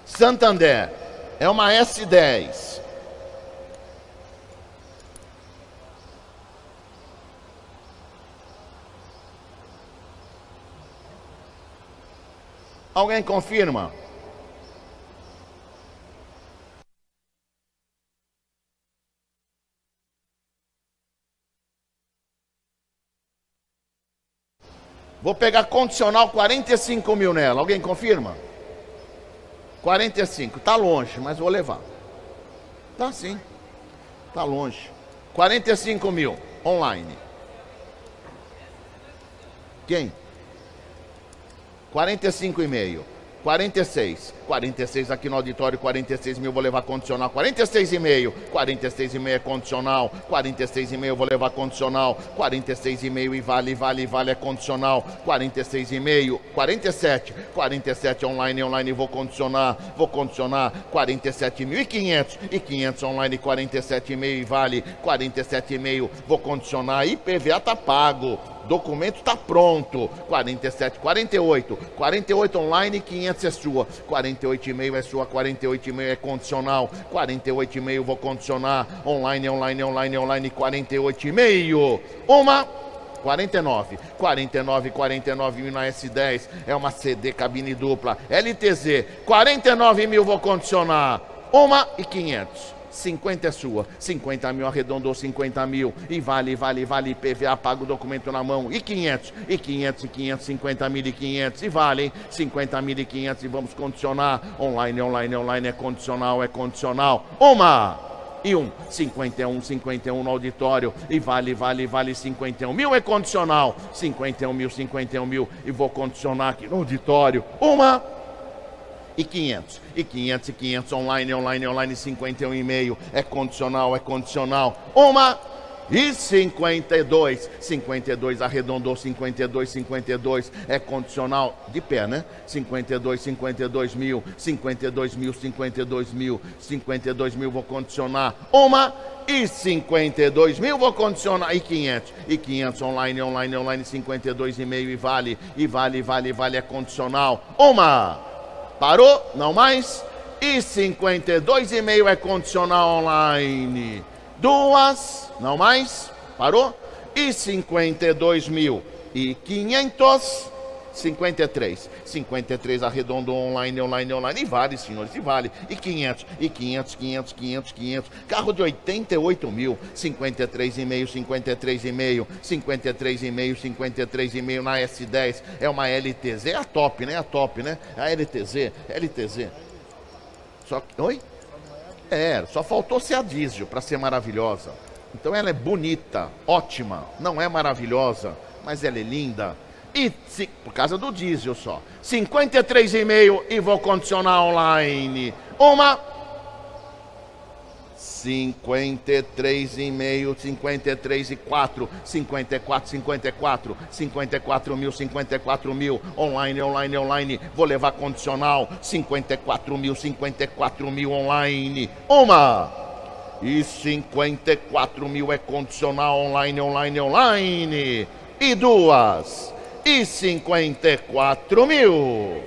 Santander é uma S10. Alguém confirma? Vou pegar condicional 45 mil nela. Alguém confirma? 45. Tá longe, mas vou levar. Tá sim. Tá longe. 45 mil online. Quem? 45 e meio. 46. 46 aqui no auditório, 46 mil, vou levar condicional. 46 e meio. 46 e meio é condicional. 46 e meio vou levar condicional. 46 e meio e vale, vale, vale é condicional. 46 e meio. 47. 47 online, online vou condicionar. Vou condicionar. 47 mil e 500. E 500 online, 47 e meio e vale. 47 e meio vou condicionar. IPVA tá pago documento está pronto. 47, 48. 48 online, 500 é sua. 48,5 é sua, 48,5 é condicional. 48,5 vou condicionar. Online, online, online, online, 48,5. Uma. 49, 49, 49 mil na S10, é uma CD cabine dupla, LTZ, 49 mil vou condicionar, uma e 500. 50 é sua, 50 mil arredondou 50 mil, e vale, vale, vale, PVA, paga o documento na mão, e 500, e 500, e 500, 50 mil e 500, e vale, hein? 50 mil e 500, e vamos condicionar, online, online, online, é condicional, é condicional, uma! e um, 51, 51 no auditório, e vale, vale, vale. 51 mil é condicional, 51 mil, 51 mil, e vou condicionar aqui no auditório, uma, e 500. E 500 e 500 online, online, online, 51 e meio. É condicional, é condicional. Uma e 52. 52 arredondou 52, 52 é condicional de pé, né? 52, 52 mil, 52 mil, 52 mil, 52 mil vou condicionar. Uma e 52 mil vou condicionar e 500 e 500 online, online, online, 52 e meio e vale e vale, vale, vale é condicional. Uma Parou? Não mais? e 52,5 é condicional online. Duas, não mais, parou? E 52 mil e 500 53. 53 arredondou online, online, online. E vale, senhores, e vale. E 500, e 500, 500, 500, 500. Carro de 88 mil. 53,5, 53,5, 53,5, 53,5 na S10. É uma LTZ. É a top, né? A top, né? A LTZ, LTZ. Só que. Oi? É, só faltou ser a diesel para ser maravilhosa. Então ela é bonita, ótima, não é maravilhosa, mas ela é linda, e por causa do diesel só. 53,5 e vou condicionar online. Uma 53,5, 53 e 4, 54, 54, 54 mil, 54 mil, online, online, online, vou levar condicional, 54 mil, 54 mil online, uma, e 54 mil é condicional, online, online, online, e duas, e 54 mil.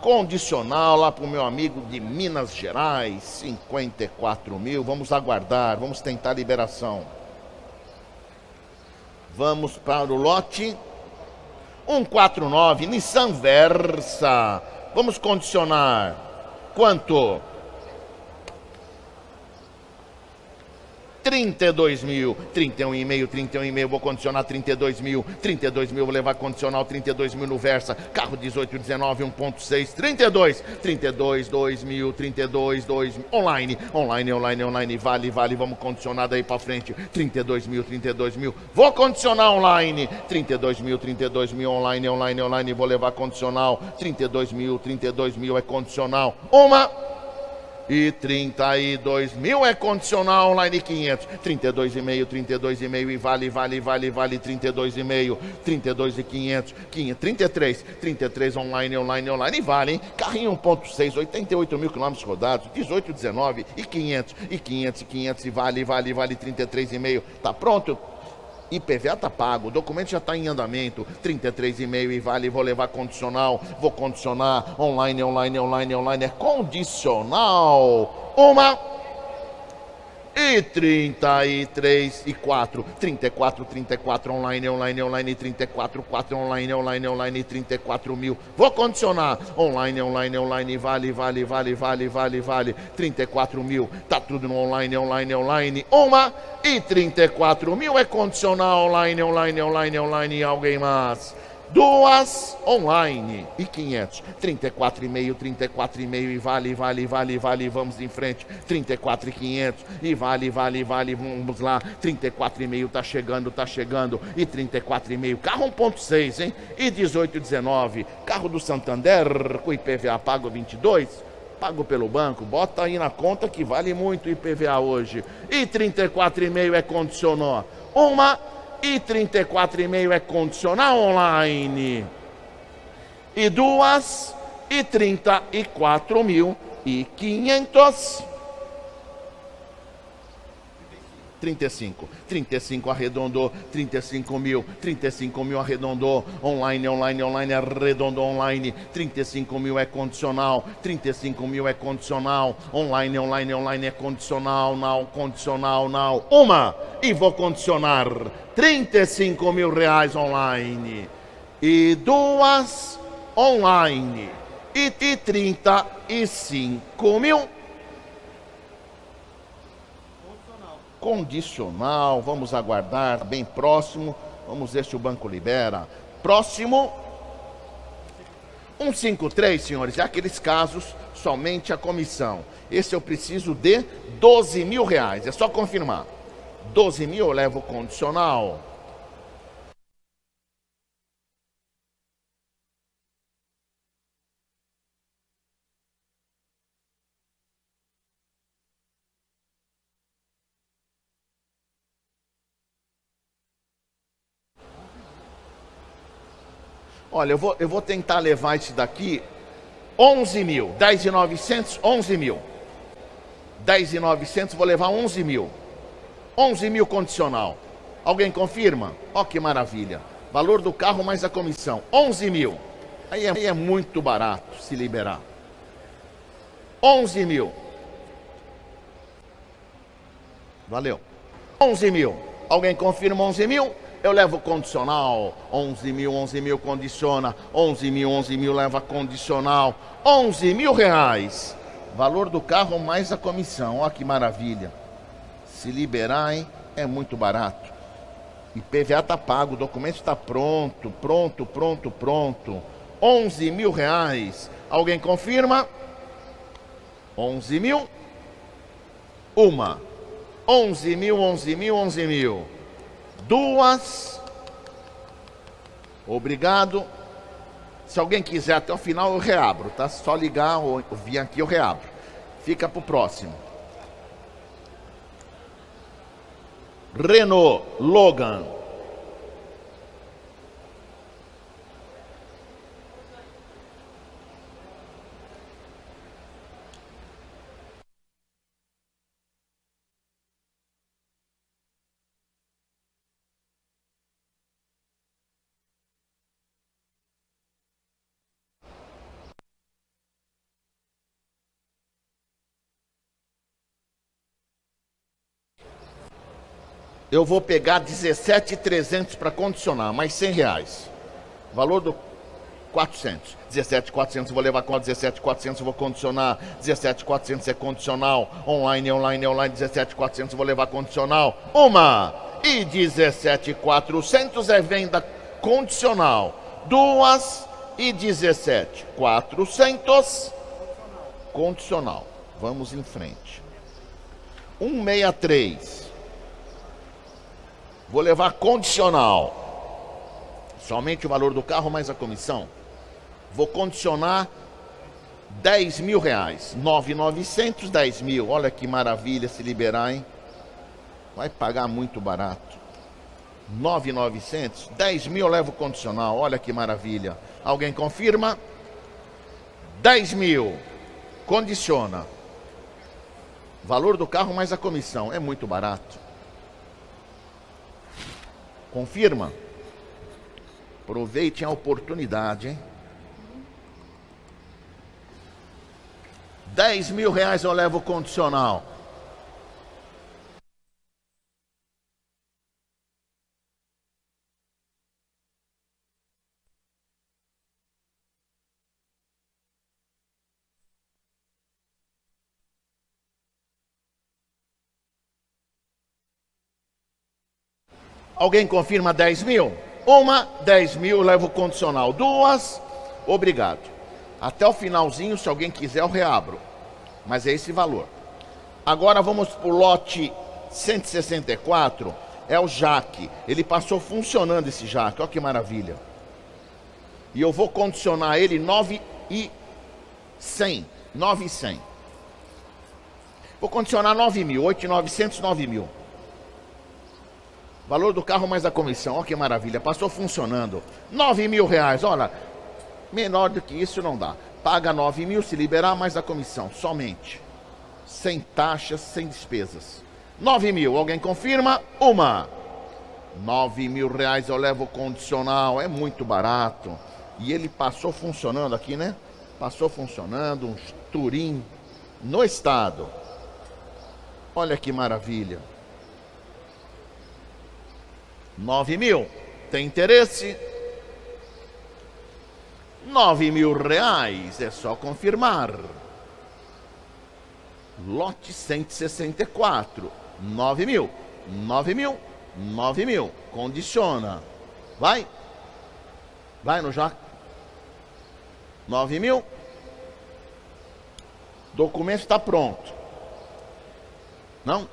Condicional lá para o meu amigo de Minas Gerais, 54 mil. Vamos aguardar, vamos tentar liberação. Vamos para o lote 149, Nissan Versa. Vamos condicionar. Quanto? 32 mil, 31,5, 31,5, vou condicionar 32 mil, 32 mil, vou levar condicional 32 mil no Versa, carro 18, 19, 1.6, 32, 32, 2 mil, 32, 2 online, online, online, online, vale, vale, vamos condicionar daí pra frente, 32 mil, 32 mil, vou condicionar online, 32 mil, 32 mil, online, online, online, vou levar condicional, 32 mil, 32 mil é condicional, uma e 32 mil é condicional online 500, 32,5, 32,5 e vale, vale, vale, vale 32,5, 32 e 500, 500, 33, 33 online, online, online e vale, hein? Carrinho 1.6, 88 mil quilômetros rodados, 18, 19 e 500, e 500, e 500 e vale, vale, vale 33,5, tá pronto? IPVA tá pago, o documento já está em andamento, 33,5 e vale, vou levar condicional, vou condicionar, online, online, online, online, é condicional. Uma e 33 e 4, 34, 34 online, online, online, 34, 4 online, online, online, 34 mil. Vou condicionar. Online, online, online, vale, vale, vale, vale, vale, vale, 34 mil. Tá tudo no online, online, online. Uma e 34 mil. É condicionar online, online, online, online, alguém mais duas online. E 500, 34,5, 34,5 e vale, vale, vale, vale, vamos em frente, 34 e 500 vale, vale, vale, vamos lá, 34,5 tá chegando, tá chegando. E 34,5, carro 1.6, hein? E 18, 19, carro do Santander com IPVA pago 22, pago pelo banco, bota aí na conta que vale muito IPVA hoje. E 34,5 é condicionou. Uma e 34,5 é condicional online. E duas e 34 mil e 500. 35. 35 arredondou, 35 mil, 35 mil arredondou, online, online, online, arredondou online, 35 mil é condicional, 35 mil é condicional, online, online, online é condicional, não, condicional, não. Uma, e vou condicionar 35 mil reais online. E duas online. E, e 35 mil condicional. Vamos aguardar bem próximo. Vamos ver se o banco libera. Próximo. 153, senhores, é aqueles casos somente a comissão. Esse eu preciso de 12 mil reais. É só confirmar. 12 mil eu levo condicional. Olha, eu vou, eu vou tentar levar esse daqui 11 mil. 10 e 900, 11 mil. 10 e 900, vou levar 11 mil. 11 mil condicional. Alguém confirma? Ó, que maravilha. Valor do carro mais a comissão. 11 mil. Aí é, aí é muito barato se liberar. 11 mil. Valeu. 11 mil. Alguém confirma 11 mil? Eu levo condicional. 11 mil, 11 mil condiciona. 11 mil, 11 mil leva condicional. 11 mil reais. Valor do carro mais a comissão. Olha que maravilha. Se liberar, hein? É muito barato. IPVA está pago, o documento está pronto, pronto, pronto, pronto. 11 mil reais. Alguém confirma? 11 mil. Uma. 11 mil, 11 mil, 11 mil. Duas. Obrigado. Se alguém quiser até o final, eu reabro, tá? Só ligar ou vir aqui, eu reabro. Fica pro próximo. Renault Logan. Eu vou pegar 17,300 para condicionar, mais 100 reais. Valor do 400. 17,400 vou levar com 17,400 vou condicionar. 17,400 é condicional. Online, online, online. 17,400 vou levar condicional. Uma. E 17,400 é venda condicional. Duas. E 17,400 condicional. Vamos em frente. 163. Vou levar condicional. Somente o valor do carro mais a comissão. Vou condicionar 10 mil reais. 9,900, 10 mil. Olha que maravilha se liberar, hein? Vai pagar muito barato. 9,900, 10 mil eu levo condicional. Olha que maravilha. Alguém confirma? 10 mil. Condiciona. Valor do carro mais a comissão. É muito barato. Confirma? Aproveite a oportunidade, hein? 10 mil reais eu levo condicional. Alguém confirma 10 mil? Uma, 10 mil, levo condicional. Duas, obrigado. Até o finalzinho, se alguém quiser, eu reabro. Mas é esse valor. Agora vamos para o lote 164. É o Jaque. Ele passou funcionando esse Jaque. Olha que maravilha. E eu vou condicionar ele 9 e 100. 9 e 100. Vou condicionar 9 mil. 8 e 900, 9 mil. Valor do carro mais a comissão, olha que maravilha, passou funcionando. 9 mil reais, olha, menor do que isso não dá. Paga 9 mil, se liberar mais a comissão, somente. Sem taxas, sem despesas. 9 mil, alguém confirma? Uma. 9 mil reais eu levo condicional, é muito barato. E ele passou funcionando aqui, né? Passou funcionando, um Turim no estado. Olha que maravilha. 9 mil. Tem interesse? 9 mil reais, é só confirmar. Lote 164, 9 mil, 9 mil, 9 mil. Condiciona. Vai. Vai no já. 9 mil. Documento está pronto. Não?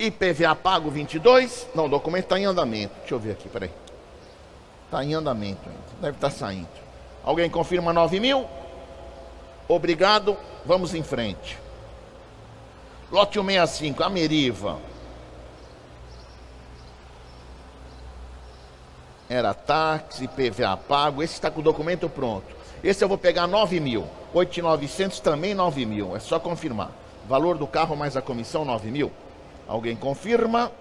IPVA pago 22. Não, o documento está em andamento. Deixa eu ver aqui, peraí. Está em andamento ainda. Deve estar tá saindo. Alguém confirma 9 mil? Obrigado. Vamos em frente. Lote 165, Meriva. Era táxi, IPVA pago. Esse está com o documento pronto. Esse eu vou pegar 9 mil. 8,900 também 9 mil. É só confirmar. Valor do carro mais a comissão 9 mil. Alguém confirma?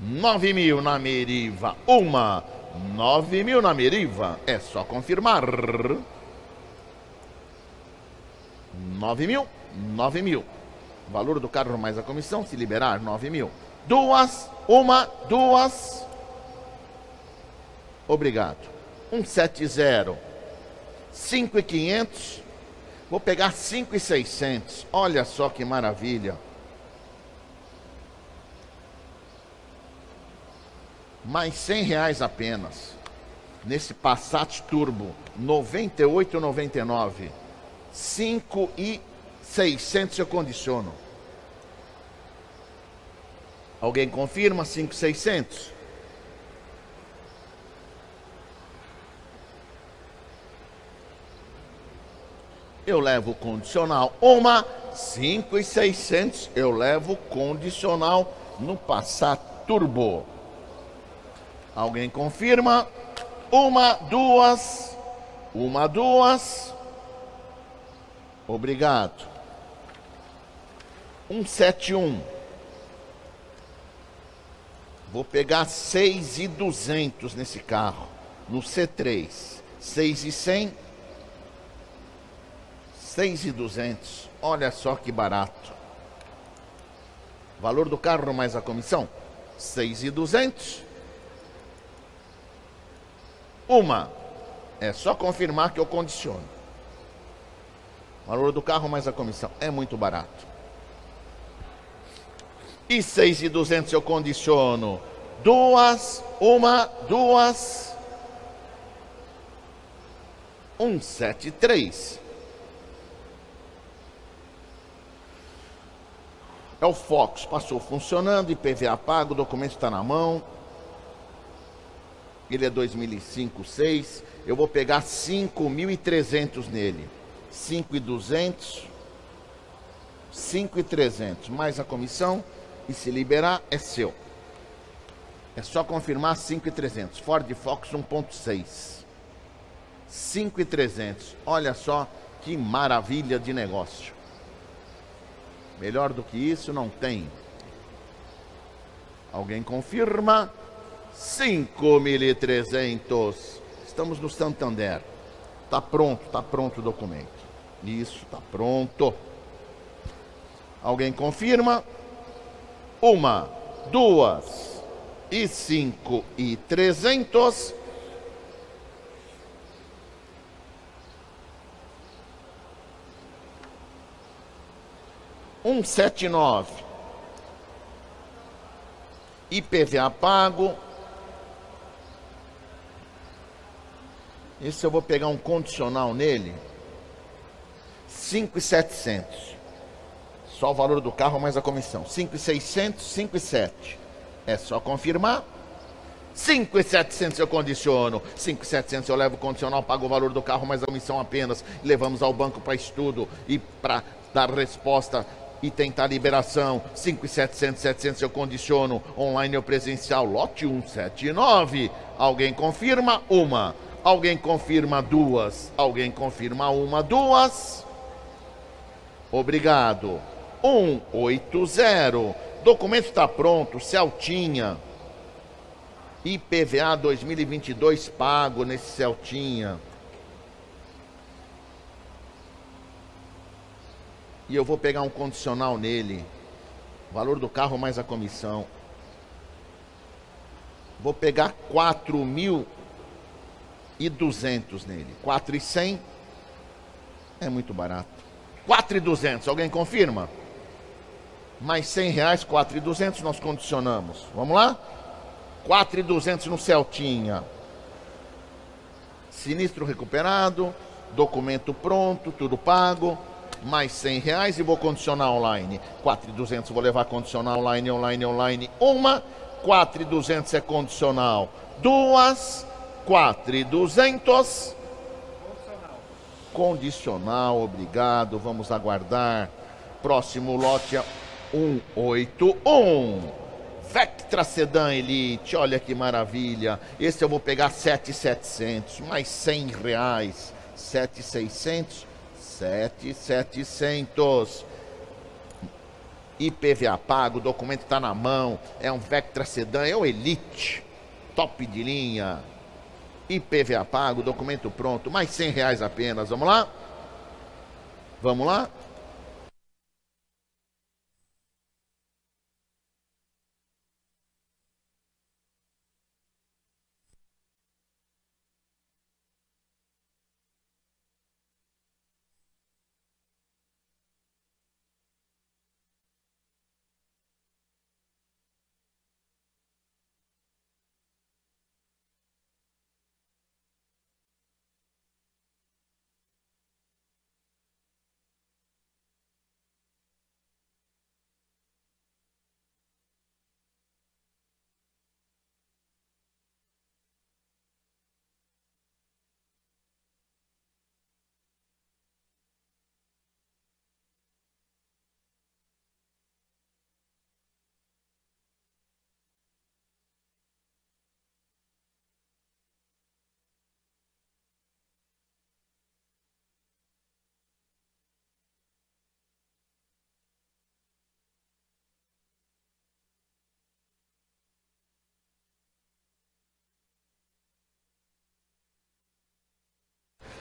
nove mil na Meriva. Uma, nove mil na Meriva. É só confirmar. Nove mil, nove mil. Valor do carro mais a comissão, se liberar, nove mil. Duas, uma, duas. Obrigado. Um sete zero. Cinco e quinhentos. Vou pegar cinco e seiscentos. Olha só que maravilha. mais 100 reais apenas. Nesse Passat Turbo 98,99. 5 e 600 eu condiciono. Alguém confirma 5,600? eu levo condicional. Uma, 5,600, eu levo condicional no Passat Turbo. Alguém confirma? Uma, duas, uma, duas. Obrigado. 171. Vou pegar 6,200 nesse carro, no C3. 6,100 6,200. Olha só que barato. Valor do carro mais a comissão, 6,200. Uma. É só confirmar que eu condiciono. Valor do carro mais a comissão, é muito barato. E 6,200 eu condiciono. Duas, uma, duas. 173. É o Fox, passou funcionando, IPVA pago, o documento está na mão ele é 2005, 6. Eu vou pegar 5.300 nele. 5.200, 5.300, mais a comissão. E se liberar, é seu. É só confirmar 5.300. Ford Fox 1.6. 5.300. Olha só que maravilha de negócio. Melhor do que isso não tem. Alguém confirma? 5.300. Estamos no Santander. Está pronto, está pronto o documento. Isso, está pronto. Alguém confirma? Uma, duas e cinco e trezentos. Um sete nove. IPVA pago Esse eu vou pegar um condicional nele. 5,700. Só o valor do carro mais a comissão. 5,600, 5,700. É só confirmar. 5,700 eu condiciono. 5,700 eu levo o condicional, pago o valor do carro mais a comissão apenas. Levamos ao banco para estudo e para dar resposta e tentar liberação. 5,700, 700 eu condiciono. Online ou presencial. Lote 179. Alguém confirma? Uma. Alguém confirma duas? Alguém confirma uma, duas? Obrigado. 180. Documento está pronto, Celtinha. IPVA 2022 pago nesse Celtinha. E eu vou pegar um condicional nele. Valor do carro mais a comissão. Vou pegar 4 mil e 200 nele. 4 e 100 é muito barato. 4 e 200, alguém confirma? Mais 100 reais, 4 e 200 nós condicionamos. Vamos lá? 4 e 200 no Celtinha. Sinistro recuperado, documento pronto, tudo pago. Mais 100 reais e vou condicionar online. 4 e 200 vou levar condicional online, online, online. Uma. 4 e 200 é condicional. Duas quatro e duzentos. Condicional, obrigado. Vamos aguardar. Próximo lote 181. Vectra Sedan Elite, olha que maravilha. Esse eu vou pegar 7,700, mais 100 reais. 7,600, 7,700. IPVA pago, o documento está na mão, é um Vectra Sedan, é o Elite, top de linha. IPVA pago, documento pronto, mais 100 reais apenas. Vamos lá? Vamos lá?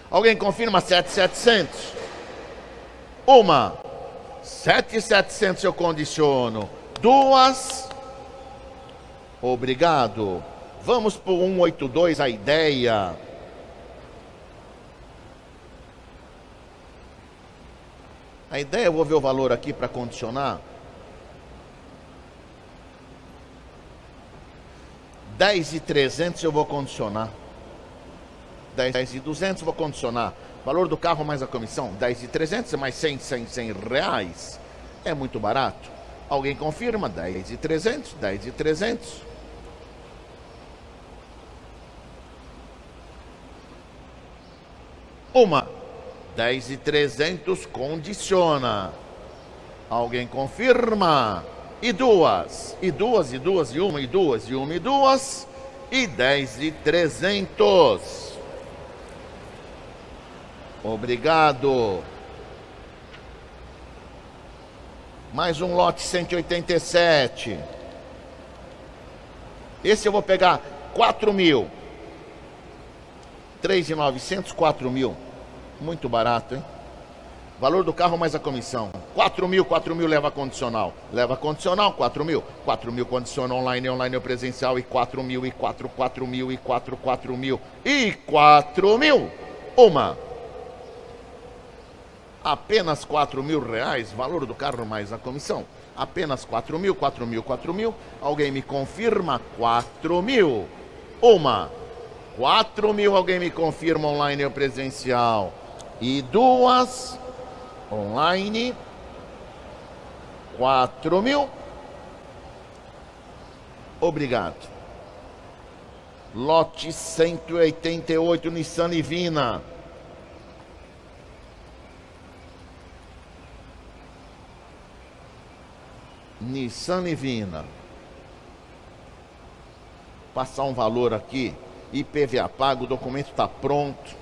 Alguém confirma 7,700? Uma. 7,700 eu condiciono. Duas. Obrigado. Vamos para o 182, a ideia. A ideia, eu vou ver o valor aqui para condicionar. 10 e 300 eu vou condicionar. 10 e 200, vou condicionar. Valor do carro mais a comissão, 10 e 300, mais 100, 100, 100 reais. É muito barato. Alguém confirma? 10 e 300, 10 e 300. Uma. 10 e 300 condiciona. Alguém confirma? E duas. E duas, e duas, e uma, e duas, e uma, e duas. E 10 e 300. Obrigado. Mais um lote 187. Esse eu vou pegar 4 mil. 3,900, 4 mil. Muito barato, hein? Valor do carro mais a comissão. 4 mil, 4 mil leva condicional. Leva condicional, 4 mil. 4 mil condiciona online, online ou presencial. E 4 mil, e 4, 4 mil, e 4, 4 mil. E 4 mil. Uma apenas 4 mil reais, valor do carro mais a comissão. Apenas 4 mil, 4 mil, 4 mil. Alguém me confirma? 4 mil. Uma. 4 mil, alguém me confirma online ou presencial. E duas, online. 4 mil. Obrigado. Lote 188 Nissan Livina. Nissan Livina. Passar um valor aqui. IPVA pago, o documento está pronto.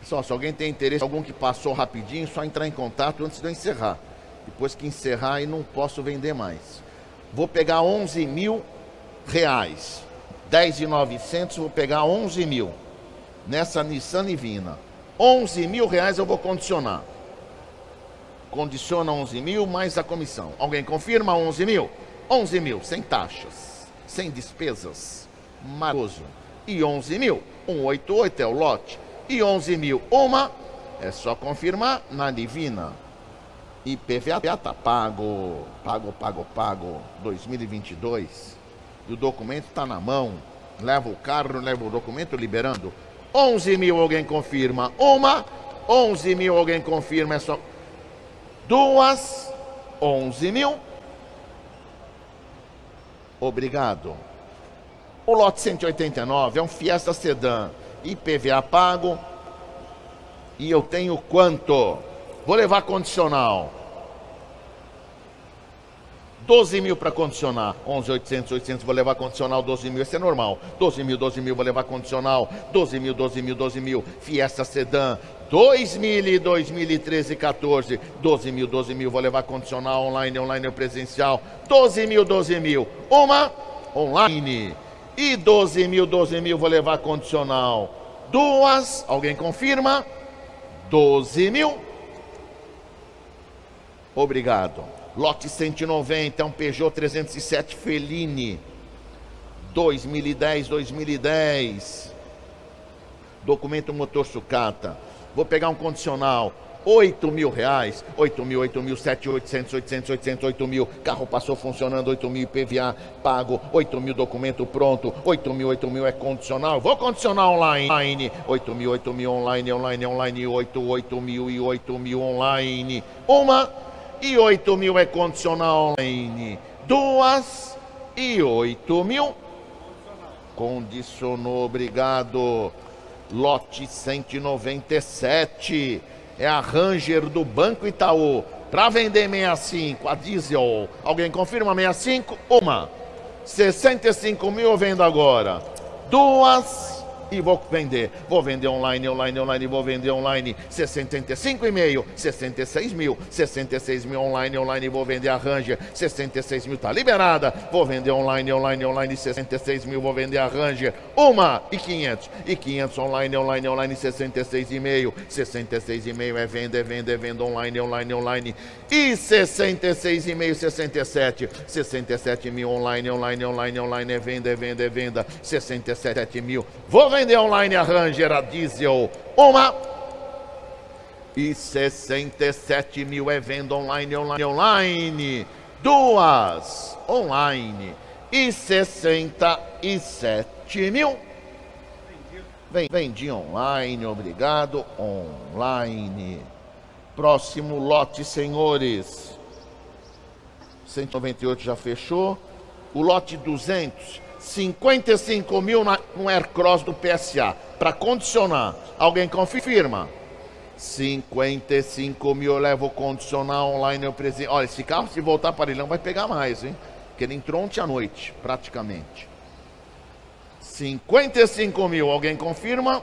Pessoal, se alguém tem interesse, algum que passou rapidinho, só entrar em contato antes de eu encerrar. Depois que encerrar, aí não posso vender mais. Vou pegar 11 mil reais. 10,900, vou pegar 11 mil. Nessa Nissan Livina. 11 mil reais eu vou condicionar condiciona 11 mil mais a comissão. Alguém confirma 11 mil? 11 mil, sem taxas, sem despesas. Maroso. E 11 mil, 188 é o lote. E 11 mil, uma, é só confirmar na Divina. IPVA tá pago, pago, pago, pago, 2022. E o documento está na mão. Leva o carro, leva o documento, liberando. 11 mil, alguém confirma. Uma, 11 mil, alguém confirma, é só duas, onze mil. Obrigado. O lote 189 é um Fiesta Sedan, IPVA pago. E eu tenho quanto? Vou levar condicional. 12 mil para condicionar, 11, 800, 800, vou levar condicional, 12 mil, esse é normal. 12 mil, 12 mil, vou levar condicional, 12 mil, 12 mil, 12 mil, Fiesta Sedan, 2000 2013, 14, 12 mil, 12 mil, vou levar condicional, online, online ou presencial, 12 mil, 12 mil, uma online, e 12 mil, 12 mil, vou levar condicional, duas, alguém confirma? 12 mil, obrigado. Lote 190 é um Peugeot 307 Feline. 2010, 2010. Documento motor sucata. Vou pegar um condicional. 8 mil reais, 8 mil, 8 mil, 7, 800, 800, 800, 8 mil, carro passou funcionando, 8 mil IPVA pago, 8 mil documento pronto, 8 mil, 8 mil é condicional, vou condicionar online, 8 mil, 8 mil online, online, online, 8, 8 mil e 8 mil online, uma e 8 mil é condicional online. Duas e 8 mil. Condicionou, obrigado. Lote 197. É a Ranger do Banco Itaú. Para vender 65, a diesel. Alguém confirma 65? Uma. 65 mil eu vendo agora. Duas e vou vender. Vou vender online, online, online, vou vender online 65,5, 66 mil, 66 mil online, online, vou vender a Ranger, 66 mil tá liberada. Vou vender online, online, online, 66 mil, vou vender a Ranger, uma e 500, e 500 online, online, online, 66,5, 66,5 é venda, é venda, é venda online, online, online, e 66,5, 67, 67 mil online, online, online, online, é venda, é venda, é venda, 67 mil. Vou vender online a Ranger a diesel, uma e 67 mil é venda online, online, online, duas online e 67 mil. Vendi online, obrigado, online. Próximo lote, senhores. 198 já fechou. O lote 200 55 mil no Aircross do PSA. Para condicionar. Alguém confirma? 55 mil eu levo condicionar online eu presente. Olha, esse carro se voltar para ele não vai pegar mais, hein? Porque ele entrou ontem à noite, praticamente. 55 mil, alguém confirma?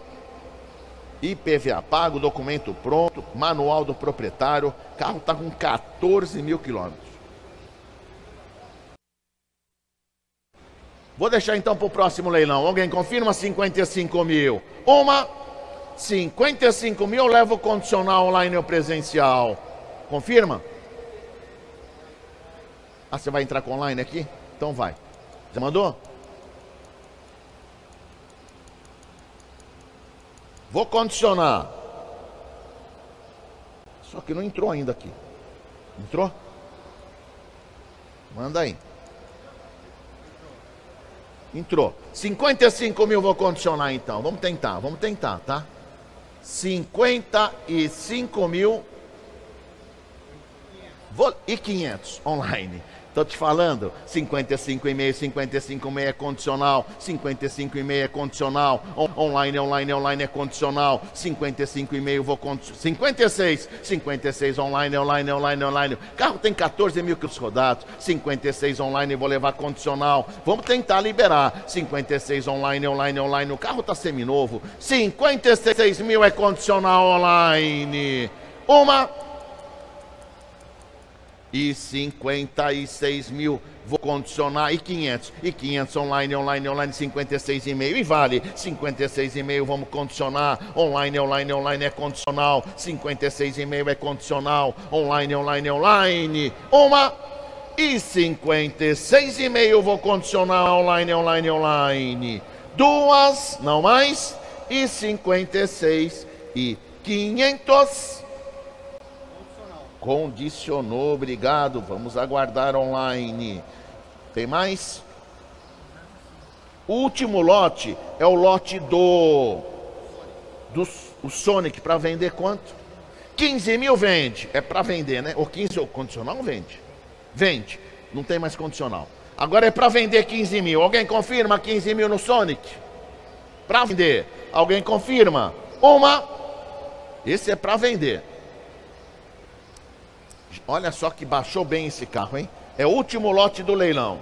IPVA pago, documento pronto, manual do proprietário. Carro está com 14 mil quilômetros. Vou deixar então para o próximo leilão. Alguém confirma 55 mil? Uma, 55 mil, eu levo condicional online ou presencial. Confirma? Ah, você vai entrar com online aqui? Então vai. Já mandou? Vou condicionar. Só que não entrou ainda aqui. Entrou? Manda aí. Entrou. 55 mil vou condicionar então. Vamos tentar, vamos tentar, tá? 55 mil vou, e 500 online. Tô te falando, 55,5, 55,5 é condicional, 55,5 é condicional, on online, online, online é condicional, 55,5 vou condicionar, 56, 56 online, online, online, online. Carro tem 14 mil quilômetros rodados, 56 online vou levar condicional. Vamos tentar liberar, 56 online, online, online. O carro tá seminovo, 56 mil é condicional online. Uma e 56 mil. Vou condicionar. E 500 e 500 online online online 56 e vale. 56 e meio vamos condicionar. Online online online é condicional. 56 e meio é condicional. Online online online. Uma. E 56 e meio vou condicionar. Online online online. Duas. Não mais. E 56 e 500 Condicionou, obrigado. Vamos aguardar online. Tem mais? Último lote é o lote do, do o Sonic para vender quanto? 15 mil vende. É para vender, né? O 15 o condicional vende. Vende. Não tem mais condicional. Agora é para vender 15 mil. Alguém confirma 15 mil no Sonic? Para vender. Alguém confirma? Uma. Esse é para vender. Olha só que baixou bem esse carro, hein? É o último lote do leilão.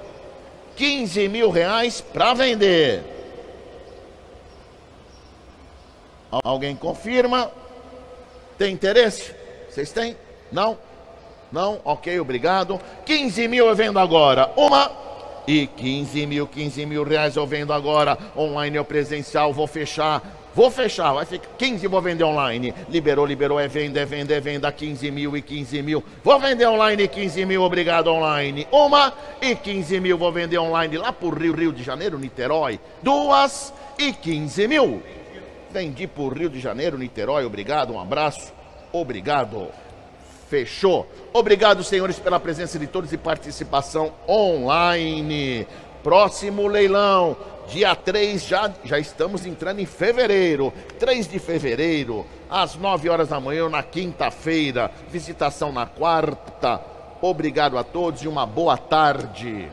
15 mil reais para vender. Alguém confirma? Tem interesse? Vocês têm? Não? Não? Ok, obrigado. 15 mil eu vendo agora. Uma e 15 mil, 15 mil reais eu vendo agora. Online ou presencial, vou fechar. Vou fechar, vai ficar 15 vou vender online. Liberou, liberou, é venda, é venda, é venda, 15 mil e 15 mil. Vou vender online 15 mil, obrigado online. Uma e 15 mil, vou vender online lá por Rio, Rio de Janeiro, Niterói. Duas e 15 mil. Vendi por Rio de Janeiro, Niterói, obrigado, um abraço, obrigado. Fechou. Obrigado, senhores, pela presença de todos e participação online. Próximo leilão, dia 3, já, já estamos entrando em fevereiro. 3 de fevereiro, às 9 horas da manhã, na quinta-feira. Visitação na quarta. Obrigado a todos e uma boa tarde.